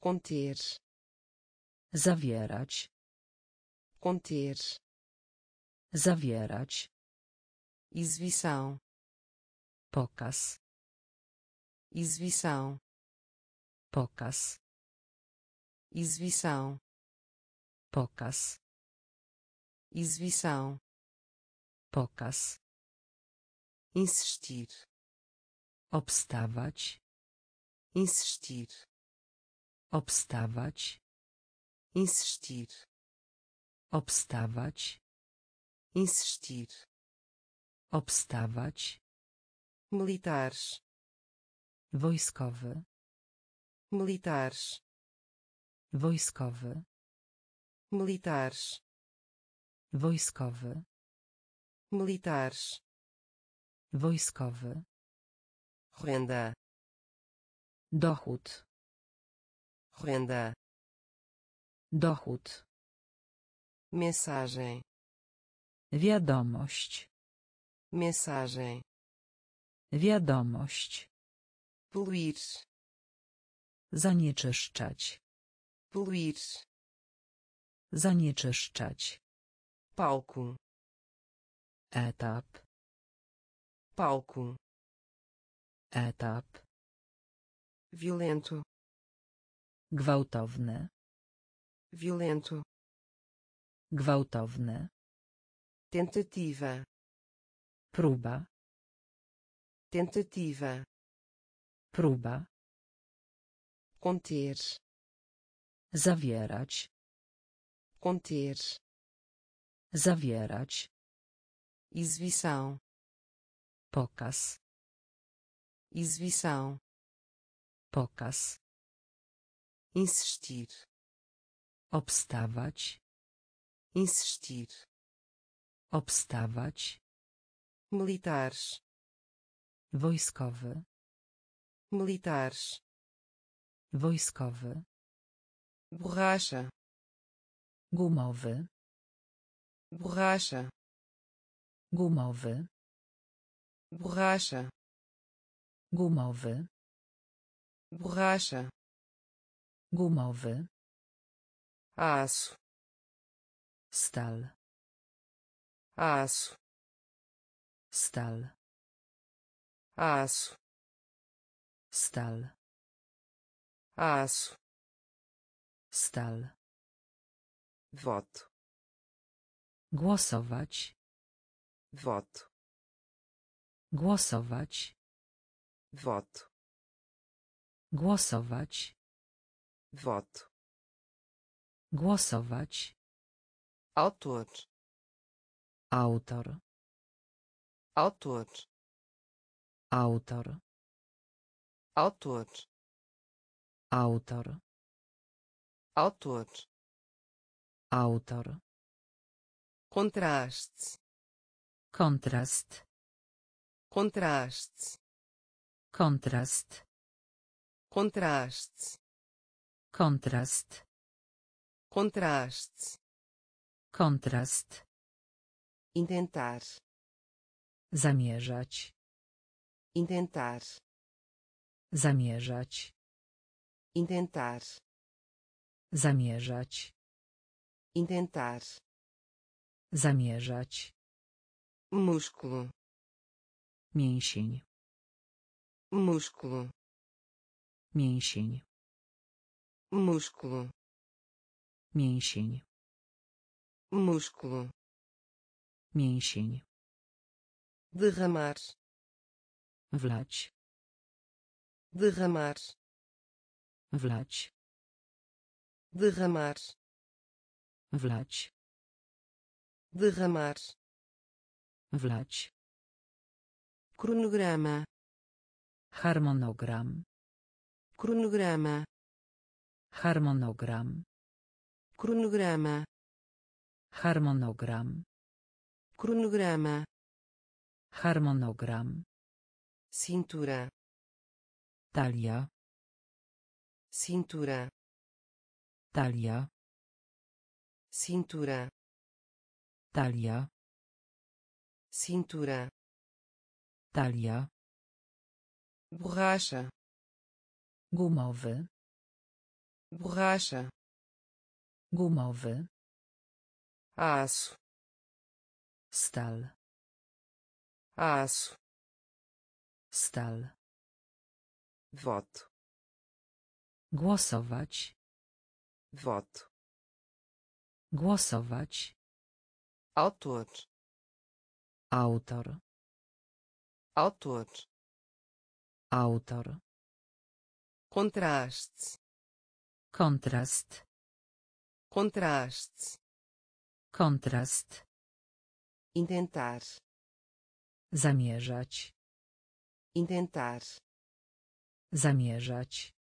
conter, Zawierać. conter, Zawierać. exibição, Pokaz. exibição, Pokaz. exibição, Pokaz. exibição, Pokaz. insistir, Obstawać. insistir, Obstawać. insistir, Obstawać. insistir, Obstawać. militares, Wojskowy. Militares, Wojskowy. militares, Wojskowy. militares, Wojskowy. renda, Dochód. renda, Dochód. mensagem, Wiadomość. mensagem, Wiadomość. poluir, Zanieczyszczać. poluir Zanieczyszczać. palco Etap. palco Etap. violento Gwałtowny. violento Gwałtowny. tentativa Próba. tentativa Próba. Conter Zawierać. conter Zawierać. exibição Pokaz. exibição Pokaz. insistir Obstawać. insistir Obstawać. militares Wojskowy. militares Wojskowy. borracha Gumowy. borracha Gumowy. borracha Gumowy. borracha Gumowy. aço Stal. aço Stal. aço Stal. Aço Stal. voto Głosować. voto Głosować. voto Głosować. voto Głosować. autor Autor. autor Autor. autor Autor. autor Autor. contraste Kontrast. contraste Kontrast. contraste Kontrast. contraste Kontrast. intentar Zamierzać. intentar Zamierzać. Intentar Zamierzać. intentar Zamierzać. músculo Mięsień. músculo Mięsień. músculo Mięsień. músculo Mięsień. derramar Wlać. derramar Wlać. derramar Wlać. derramar Wlać. cronograma Harmonogram. cronograma Harmonogram. cronograma Harmonogram. cronograma Harmonogram. cintura Talia. Cintura Talia. cintura Talia. cintura Talia. borracha Gumowy. borracha Gumowy. aço Stal. aço Stal. voto Głosować. voto Głosować. autor Autor. autor Autor. contraste Kontrast. contraste Kontrast. intentar Zamierzać. intentar Zamierzać.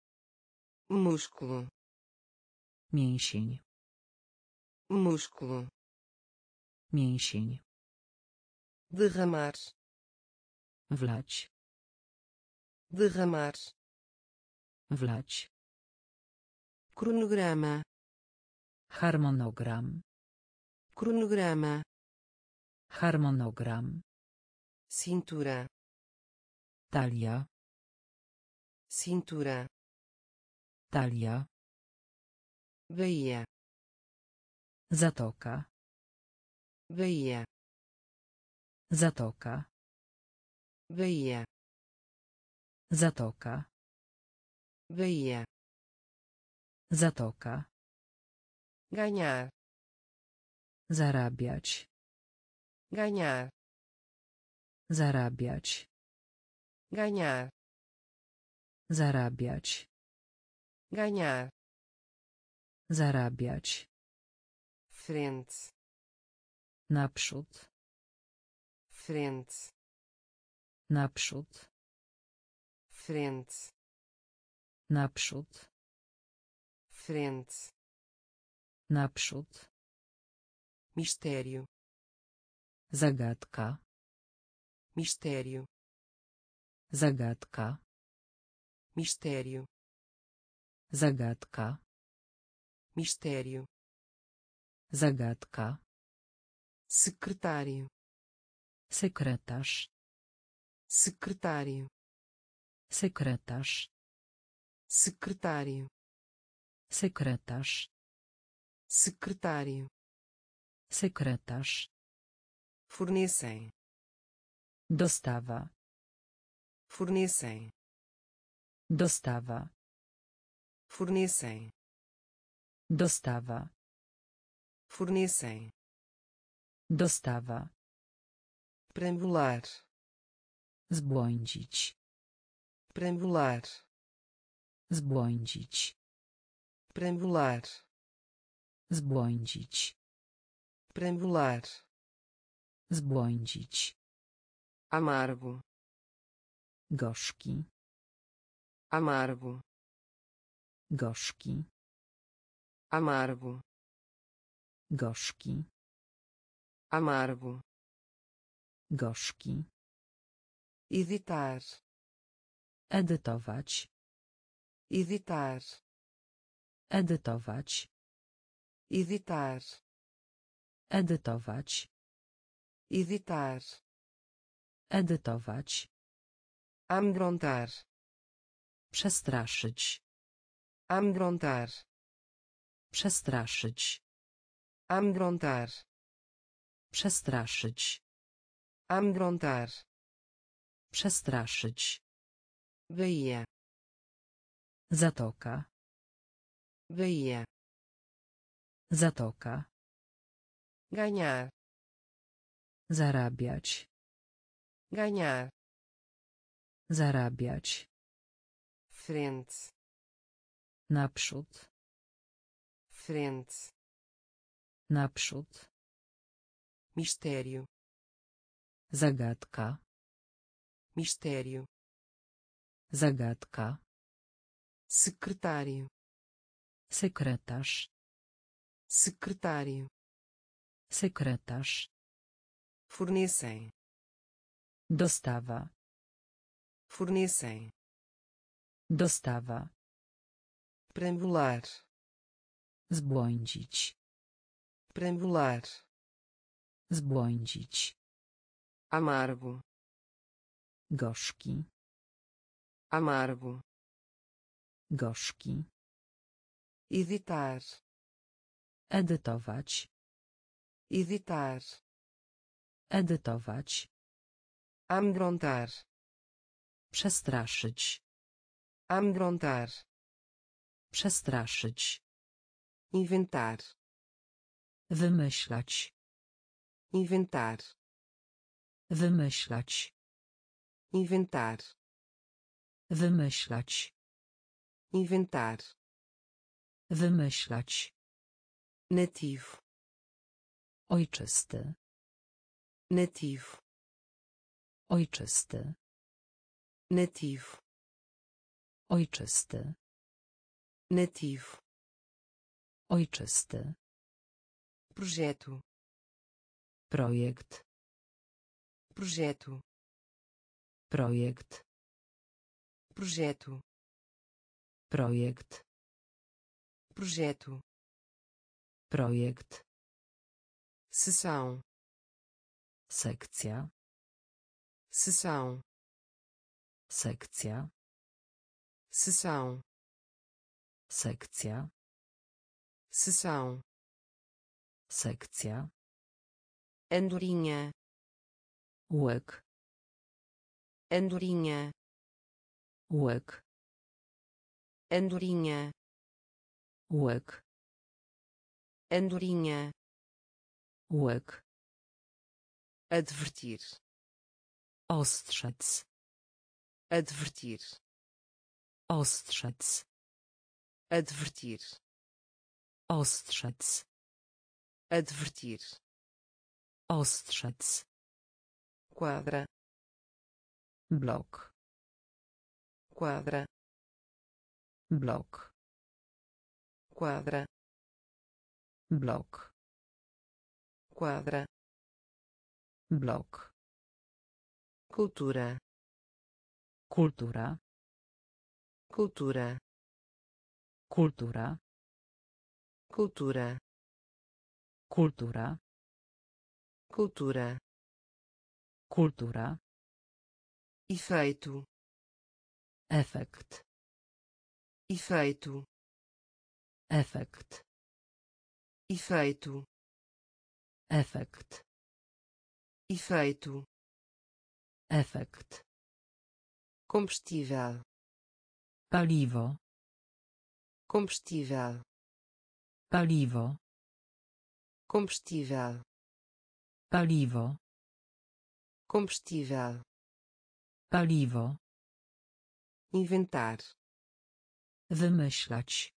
Músculo Mięsień. músculo Mięsień. derramar Wlać. derramar Wlać. cronograma Harmonogram. cronograma Harmonogram. cintura Talia. cintura Talia. Bahia. Zatoka. Bahia. Zatoka. Bahia. Zatoka. Bahia. Zatoka. Ganhar. Zarabiać. Ganhar. Zarabiać. Ganhar. Zarabiać. Ganhar. Zarabiać. Frente. Naprzód. Frente. Naprzód. Frente. Naprzód. Frente. Naprzód. Mistério. Zagadka. Mistério. Zagadka. Mistério. Zagadka. Mistério. Zagadka. Secretário. Sekretarz. Secretário. Sekretarz. Secretário. Sekretarz. Secretário. Sekretarz. Fornecem. Dostawa. Fornecem. Dostawa. Fornecem. Dostawa. Fornecem. Dostawa. Preambular. Zbłądzić. Preambular. Zbłądzić. Preambular. Zbłądzić. Preambular. Zbłądzić. Amargo. Gorzki. Amargo. Gorzki. Amargo. Gorzki. Amargo. Gorzki. Editar. Edytować. Editar. Edytować. Editar. Edytować. Editar. Edytować. Amedrontar. Przestraszyć. Amedrontar. Przestraszyć. Amedrontar. Przestraszyć. Amedrontar. Przestraszyć. Bahia. Zatoka. Bahia. Zatoka. Ganhar. Zarabiać. Ganhar. Zarabiać. Frente. Naprzód. Frente. Naprzód. Mistério. Zagadka. Mistério. Zagadka. Secretário. Sekretarz. Secretário. Sekretarz. Fornecem. Dostawa. Fornecem. Dostawa. Preambular. Zbłądzić. Preambular. Zbłądzić. Amargo. Gorzki. Amargo. Gorzki. Editar. Edytować. Editar. Edytować. Amedrontar. Przestraszyć. Amedrontar. Przestraszyć. Inventar. Wymyślać. Inventar. Wymyślać. Inventar. Wymyślać. Inventar. Wymyślać. Nativo. Ojczysty. Nativo. Ojczysty. Nativo. Ojczysty. Nativo. Ojczysty. Projeto. Projekt. Projeto. Projekt. Projeto. Projekt. Projeto. Projekt. Sessão. Sekcja. Sessão. Sekcja. Sessão. Sekcja. Sessão. Sekcja. Andorinha. Łek. Andorinha. Łek. Andorinha. Łek. Andorinha. Łek. Advertir. Ostrzec. Advertir. Ostrzec. Advertir. Ostrzec. Advertir. Ostrzec. Quadra. Blok. Quadra. Blok. Quadra. Blok. Quadra. Blok. Cultura. Kultura. Cultura. Kultura. Cultura. Kultura. Cultura. Kultura. Efeito. Efekt. Efeito. Efekt. Efeito. Efekt. Efeito. Efekt. Combustível. Paliwo. Combustível. Paliwo. Combustível. Paliwo. Combustível. Paliwo. Inventar. Wymyślać.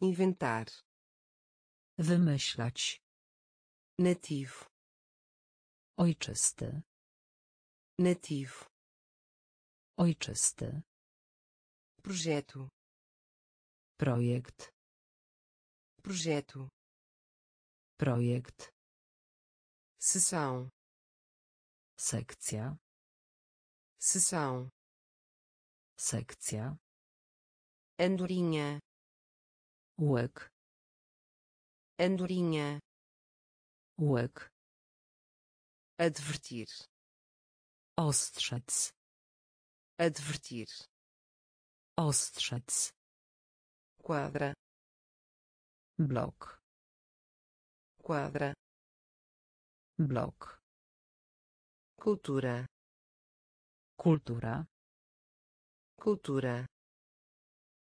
Inventar. Wymyślać. Nativo. Ojczysty. Nativo. Ojczysty. Projeto. Projekt. Projeto. Projekt. Sessão. Sekcja. Sessão. Sekcja. Andorinha. Łek. Andorinha. Łek. Advertir. Ostrzec. Advertir. Ostrzec. Quadra. Blok. Quadra. Blok. Cultura. Kultura. Cultura.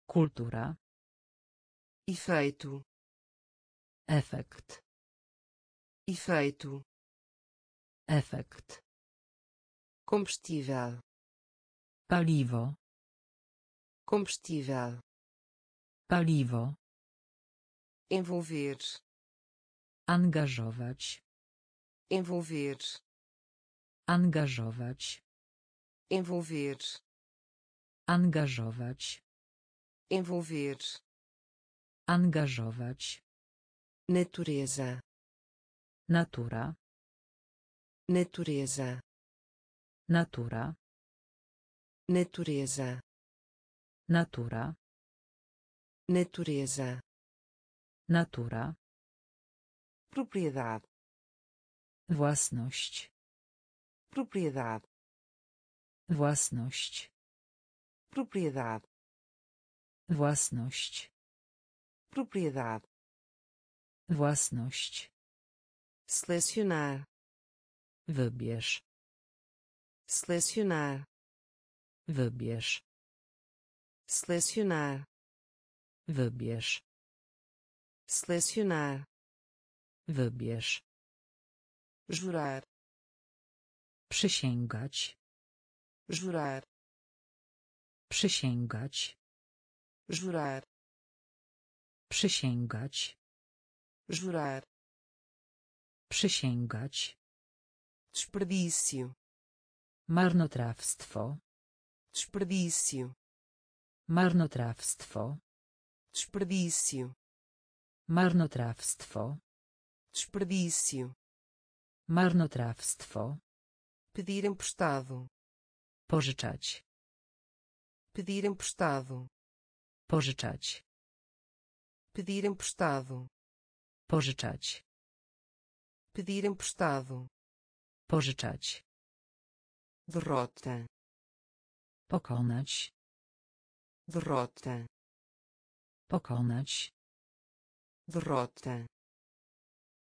Kultura. Efeito. Efekt. Efeito. Efekt. Combustível. Paliwo. Combustível. Paliwo. Envolver. Angażować. Envolver. Angażować. Envolver. Angażować. Envolver. Angażować. Natureza. Natura. Natureza. Natura. Natureza. Natura. Natureza. Natura. Propriedade. Własność. Propriedade. Własność. Propriedade. Własność. Propriedade. Własność. Selecionar. Wybierz. Selecionar. Wybierz. Selecionar. Wybierz. Selecionar. Wybierz. Jurar. Przysięgać. Jurar. Przysięgać. Jurar. Przysięgać. Jurar. Przysięgać. Desperdício. Marnotrawstwo. Desperdício. Marnotrawstwo. Desperdício. Marnotrawstwo. Desperdício. Marnotrawstwo. Pedir emprestado. Pożyczać. Pedir emprestado. Pożyczać. Pedir emprestado. Pożyczać. Pedir emprestado. Pożyczać. Derrota. Pokonać. Derrota. Pokonać. derrota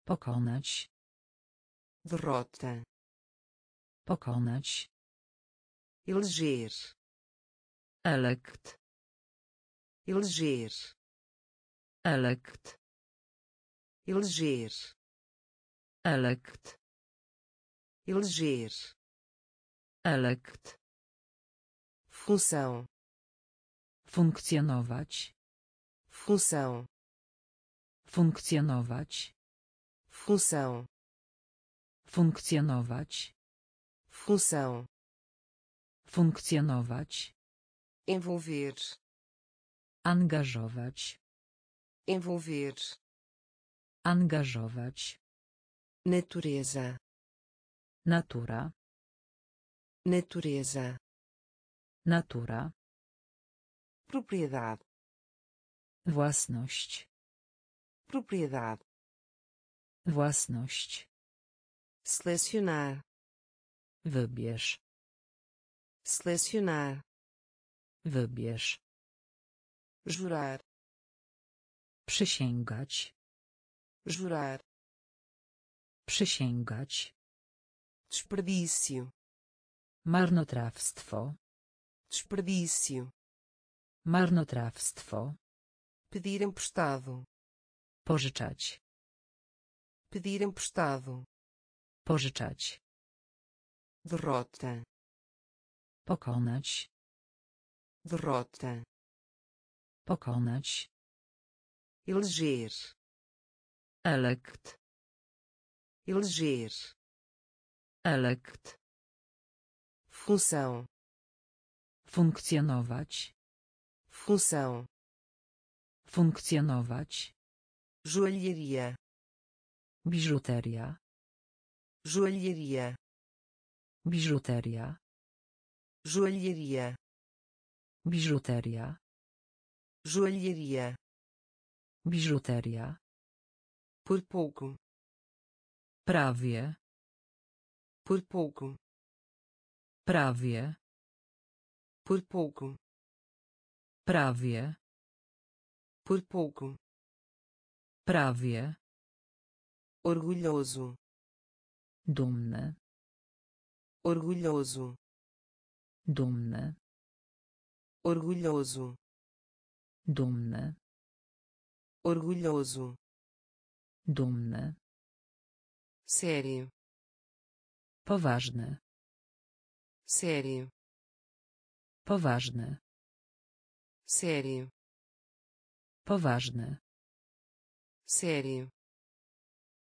Pokonać. derrota Pokonać. eleger Elekt. eleger Elekt. eleger Elekt. eleger Elekt. função Funkcjonować. Função Funkcjonować. função Funkcjonować. função Funkcjonować. envolver Angażować. envolver Angażować. natureza Natura. natureza Natura. propriedade Własność. propriedade Własność. selecionar Wybierz. selecionar Wybierz. jurar Przysięgać. jurar Przysięgać. desperdício Marnotrawstwo. desperdício Marnotrawstwo. Pedir emprestado Pożyczać. pedir emprestado Pożyczać. derrota Pokonać. derrota Pokonać. eleger Elekt. eleger Elekt. função Funkcjonować. função Funkcjonować. joalheria Biżuteria. joalheria Biżuteria. joalheria Biżuteria. joalheria Biżuteria. por pouco Prawie. por pouco Prawie. por pouco Prawie. Por pouco Prawie. orgulhoso Dumny. orgulhoso Dumny. orgulhoso Dumny. orgulhoso Dumny. sério Poważny. sério Poważny. sério Poważny. sério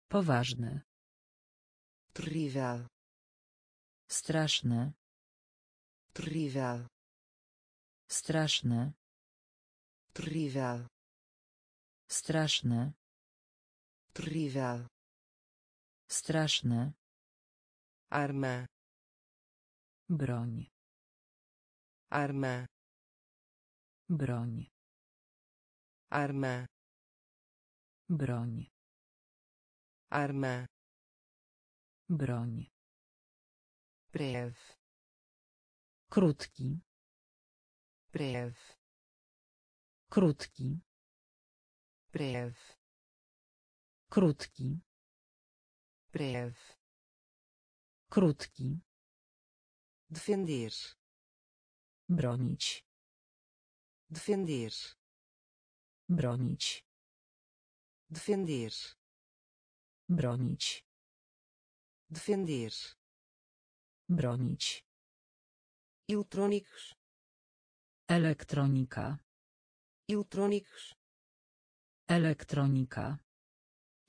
Poważny. terrível Straszny. terrível Straszny. terrível Straszny. terrível Straszny. arma Broń. arma Broń. Arma Broń. arma Broń. breve Krótki. breve Krótki. breve Krótki. breve Krótki. defender Bronić. defender Bronić. defender Bronić. defender Bronić. eletrônicos Elektronika. eletrônicos Elektronika.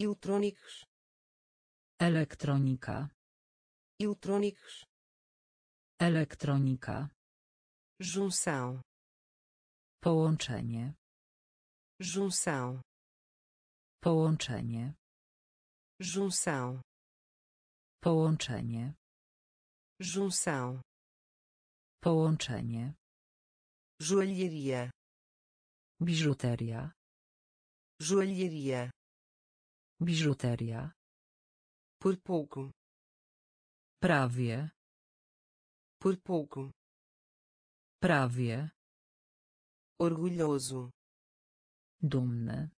eletrônicos Elektronika. eletrônicos Elektronika. junção Połączenie. Junção Połączenie. junção Połączenie. junção Połączenie. joalheria Biżuteria. joalheria Biżuteria. por pouco Prawie. por pouco Prawie. orgulhoso Dumny.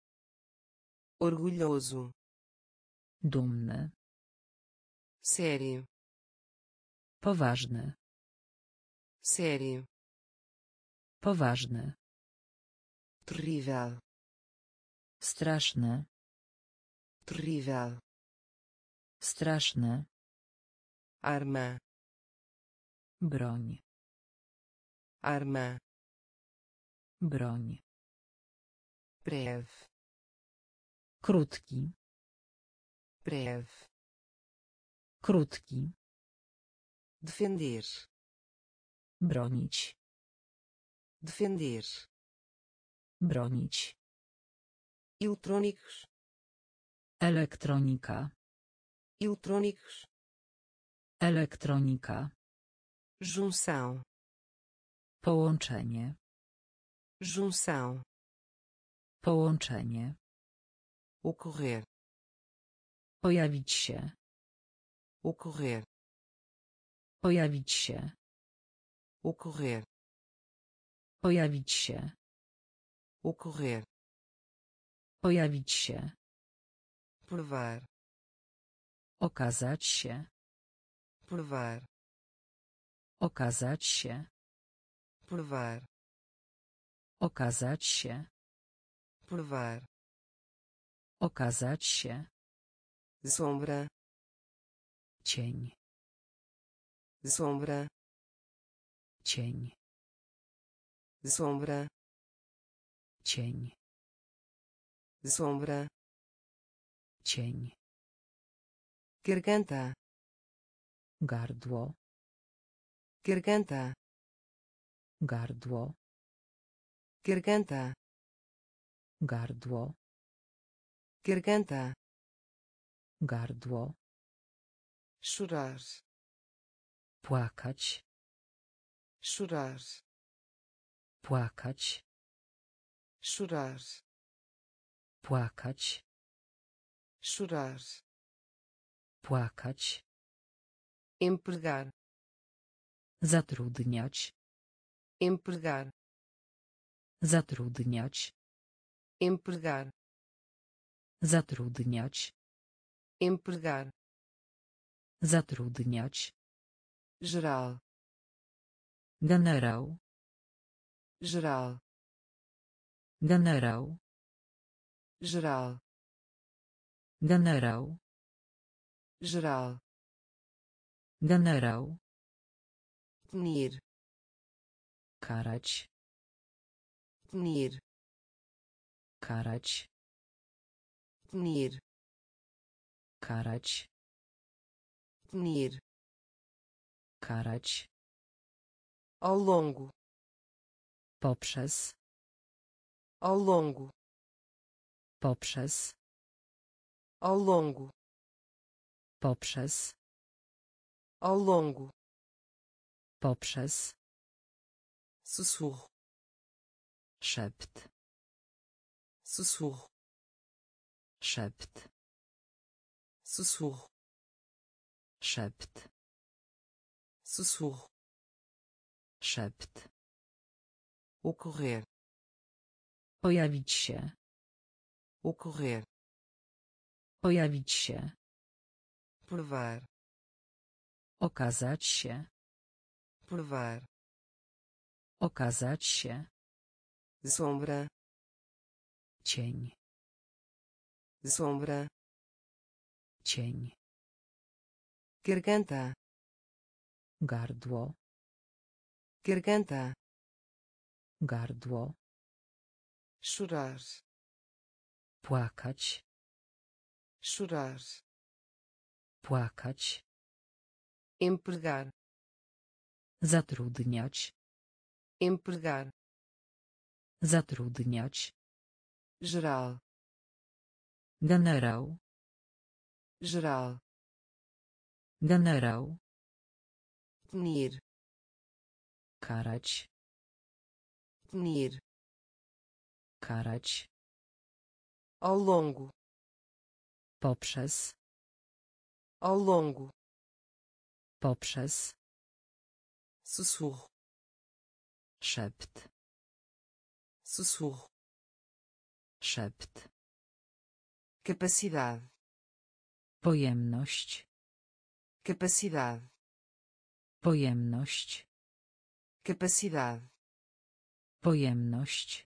orgulhoso Dumny. sério Poważny. sério Poważny. terrível Straszny. terrível Straszny. arma Broń. arma Broń. Breve Krótki. breve Krótki. defender Bronić. defender Bronić. eletrônicos Elektronika. eletrônicos Elektronika. junção Połączenie. junção Połączenie. ocorrer Pojawić się. ocorrer Pojawić się. ocorrer Pojawić się. ocorrer Pojawić się. provar Okazać się. provar Okazać się. provar Okazać się. Provar Okazać się. sombra Cień. sombra Cień. sombra Cień. sombra Cień. garganta Gardło. garganta Gardło. garganta Gardło. garganta Gardło. chorar Płakać. chorar Płakać. chorar Płakać. chorar Płakać. empregar Zatrudniać. empregar Zatrudniać. Empregar Zatrudniać. empregar Zatrudniać. geral Generał. geral Generał. geral Generał. geral Generał. punir Karać. punir Karać. punir Karać. punir Karać. ao longo Poprzez. ao longo Poprzez. ao longo Poprzez. ao longo Poprzez. sussurro Szept. Sussurro Szept. sussurro Szept. sussurro Szept. ocorrer Pojawić się. ocorrer Pojawić się. provar Okazać się. provar Okazać się. sombra Cień. sombra Cień. garganta Gardło. garganta Gardło. chorar Płakać. chorar Płakać. empregar Zatrudniać. empregar Zatrudniać. Geral Generał. geral Generał. punir Karać. punir Karać. ao longo Poprzez. ao longo Poprzez. sussurro Szept. sussurro Szept. capacidade, Pojemność. capacidade, Pojemność. capacidade, Pojemność.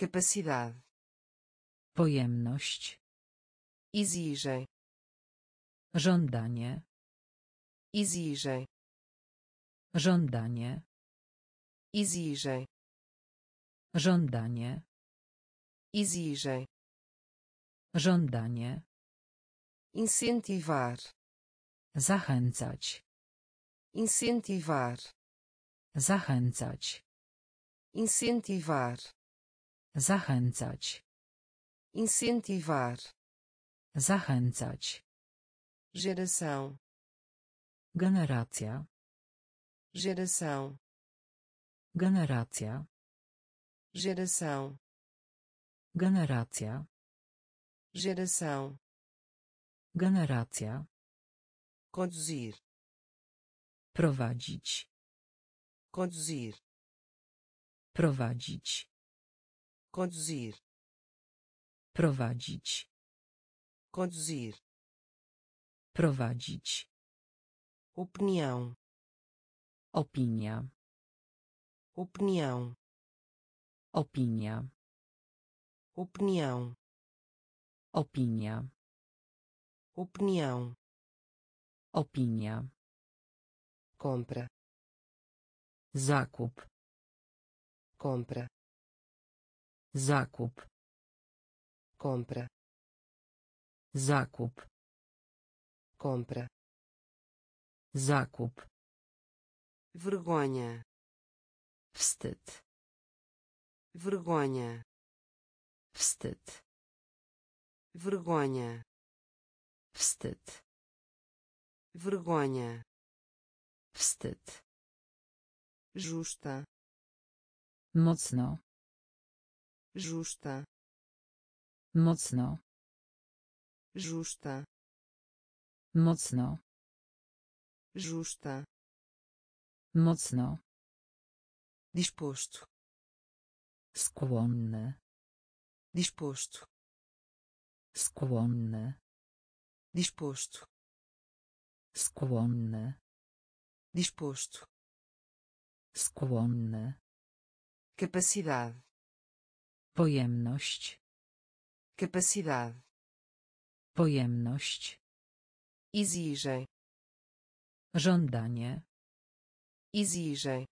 capacidade, Pojemność. exigem, Żądanie. exigem, Żądanie. exigem, Żądanie. Exigem, Żądanie. incentivar, Zachęcać. incentivar, Zachęcać. incentivar, Zachęcać. incentivar, Zachęcać. geração, Generacja. geração, Generacja. geração, Generacja. geração, Generacja. conduzir, Prowadzić. conduzir, Prowadzić. conduzir, Prowadzić. conduzir, Prowadzić. opinião, Opinia. opinião, Opinia. Opinião, Opinia. opinião, Opinia. compra, Zakup. compra, Zakup. compra, Zakup. compra, Zakup. vergonha, Wstyd. vergonha, Wstyd. vergonha, Wstyd. vergonha, Wstyd. justa, Mocno. justa, Mocno. justa, Mocno. justa, Mocno. disposto, Skłonny. Disposto, Skłonny. disposto, Skłonny. disposto, Skłonny. capacidade, Pojemność. capacidade, Pojemność. exigem, Żądanie. exigem,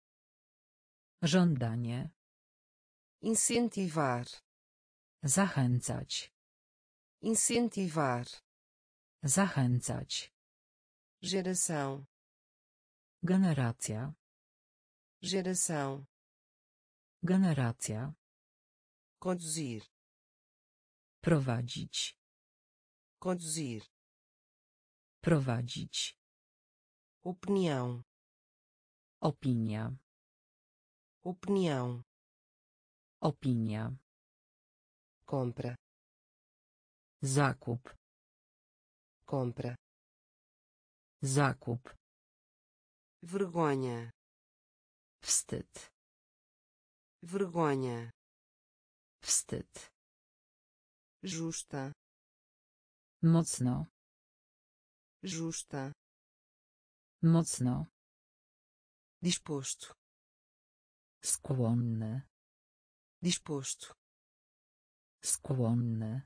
Żądanie. incentivar, Zachęcać. incentivar, Zachęcać. geração, Generacja. geração, Generacja. conduzir, Prowadzić. conduzir, Prowadzić. opinião, Opinia. opinião, Opinia. Compra, Zakup. compra, Zakup. vergonha, Wstyd. vergonha, Wstyd. justa, Mocno. justa, Mocno. disposto, Skłonny. disposto, Skłonny.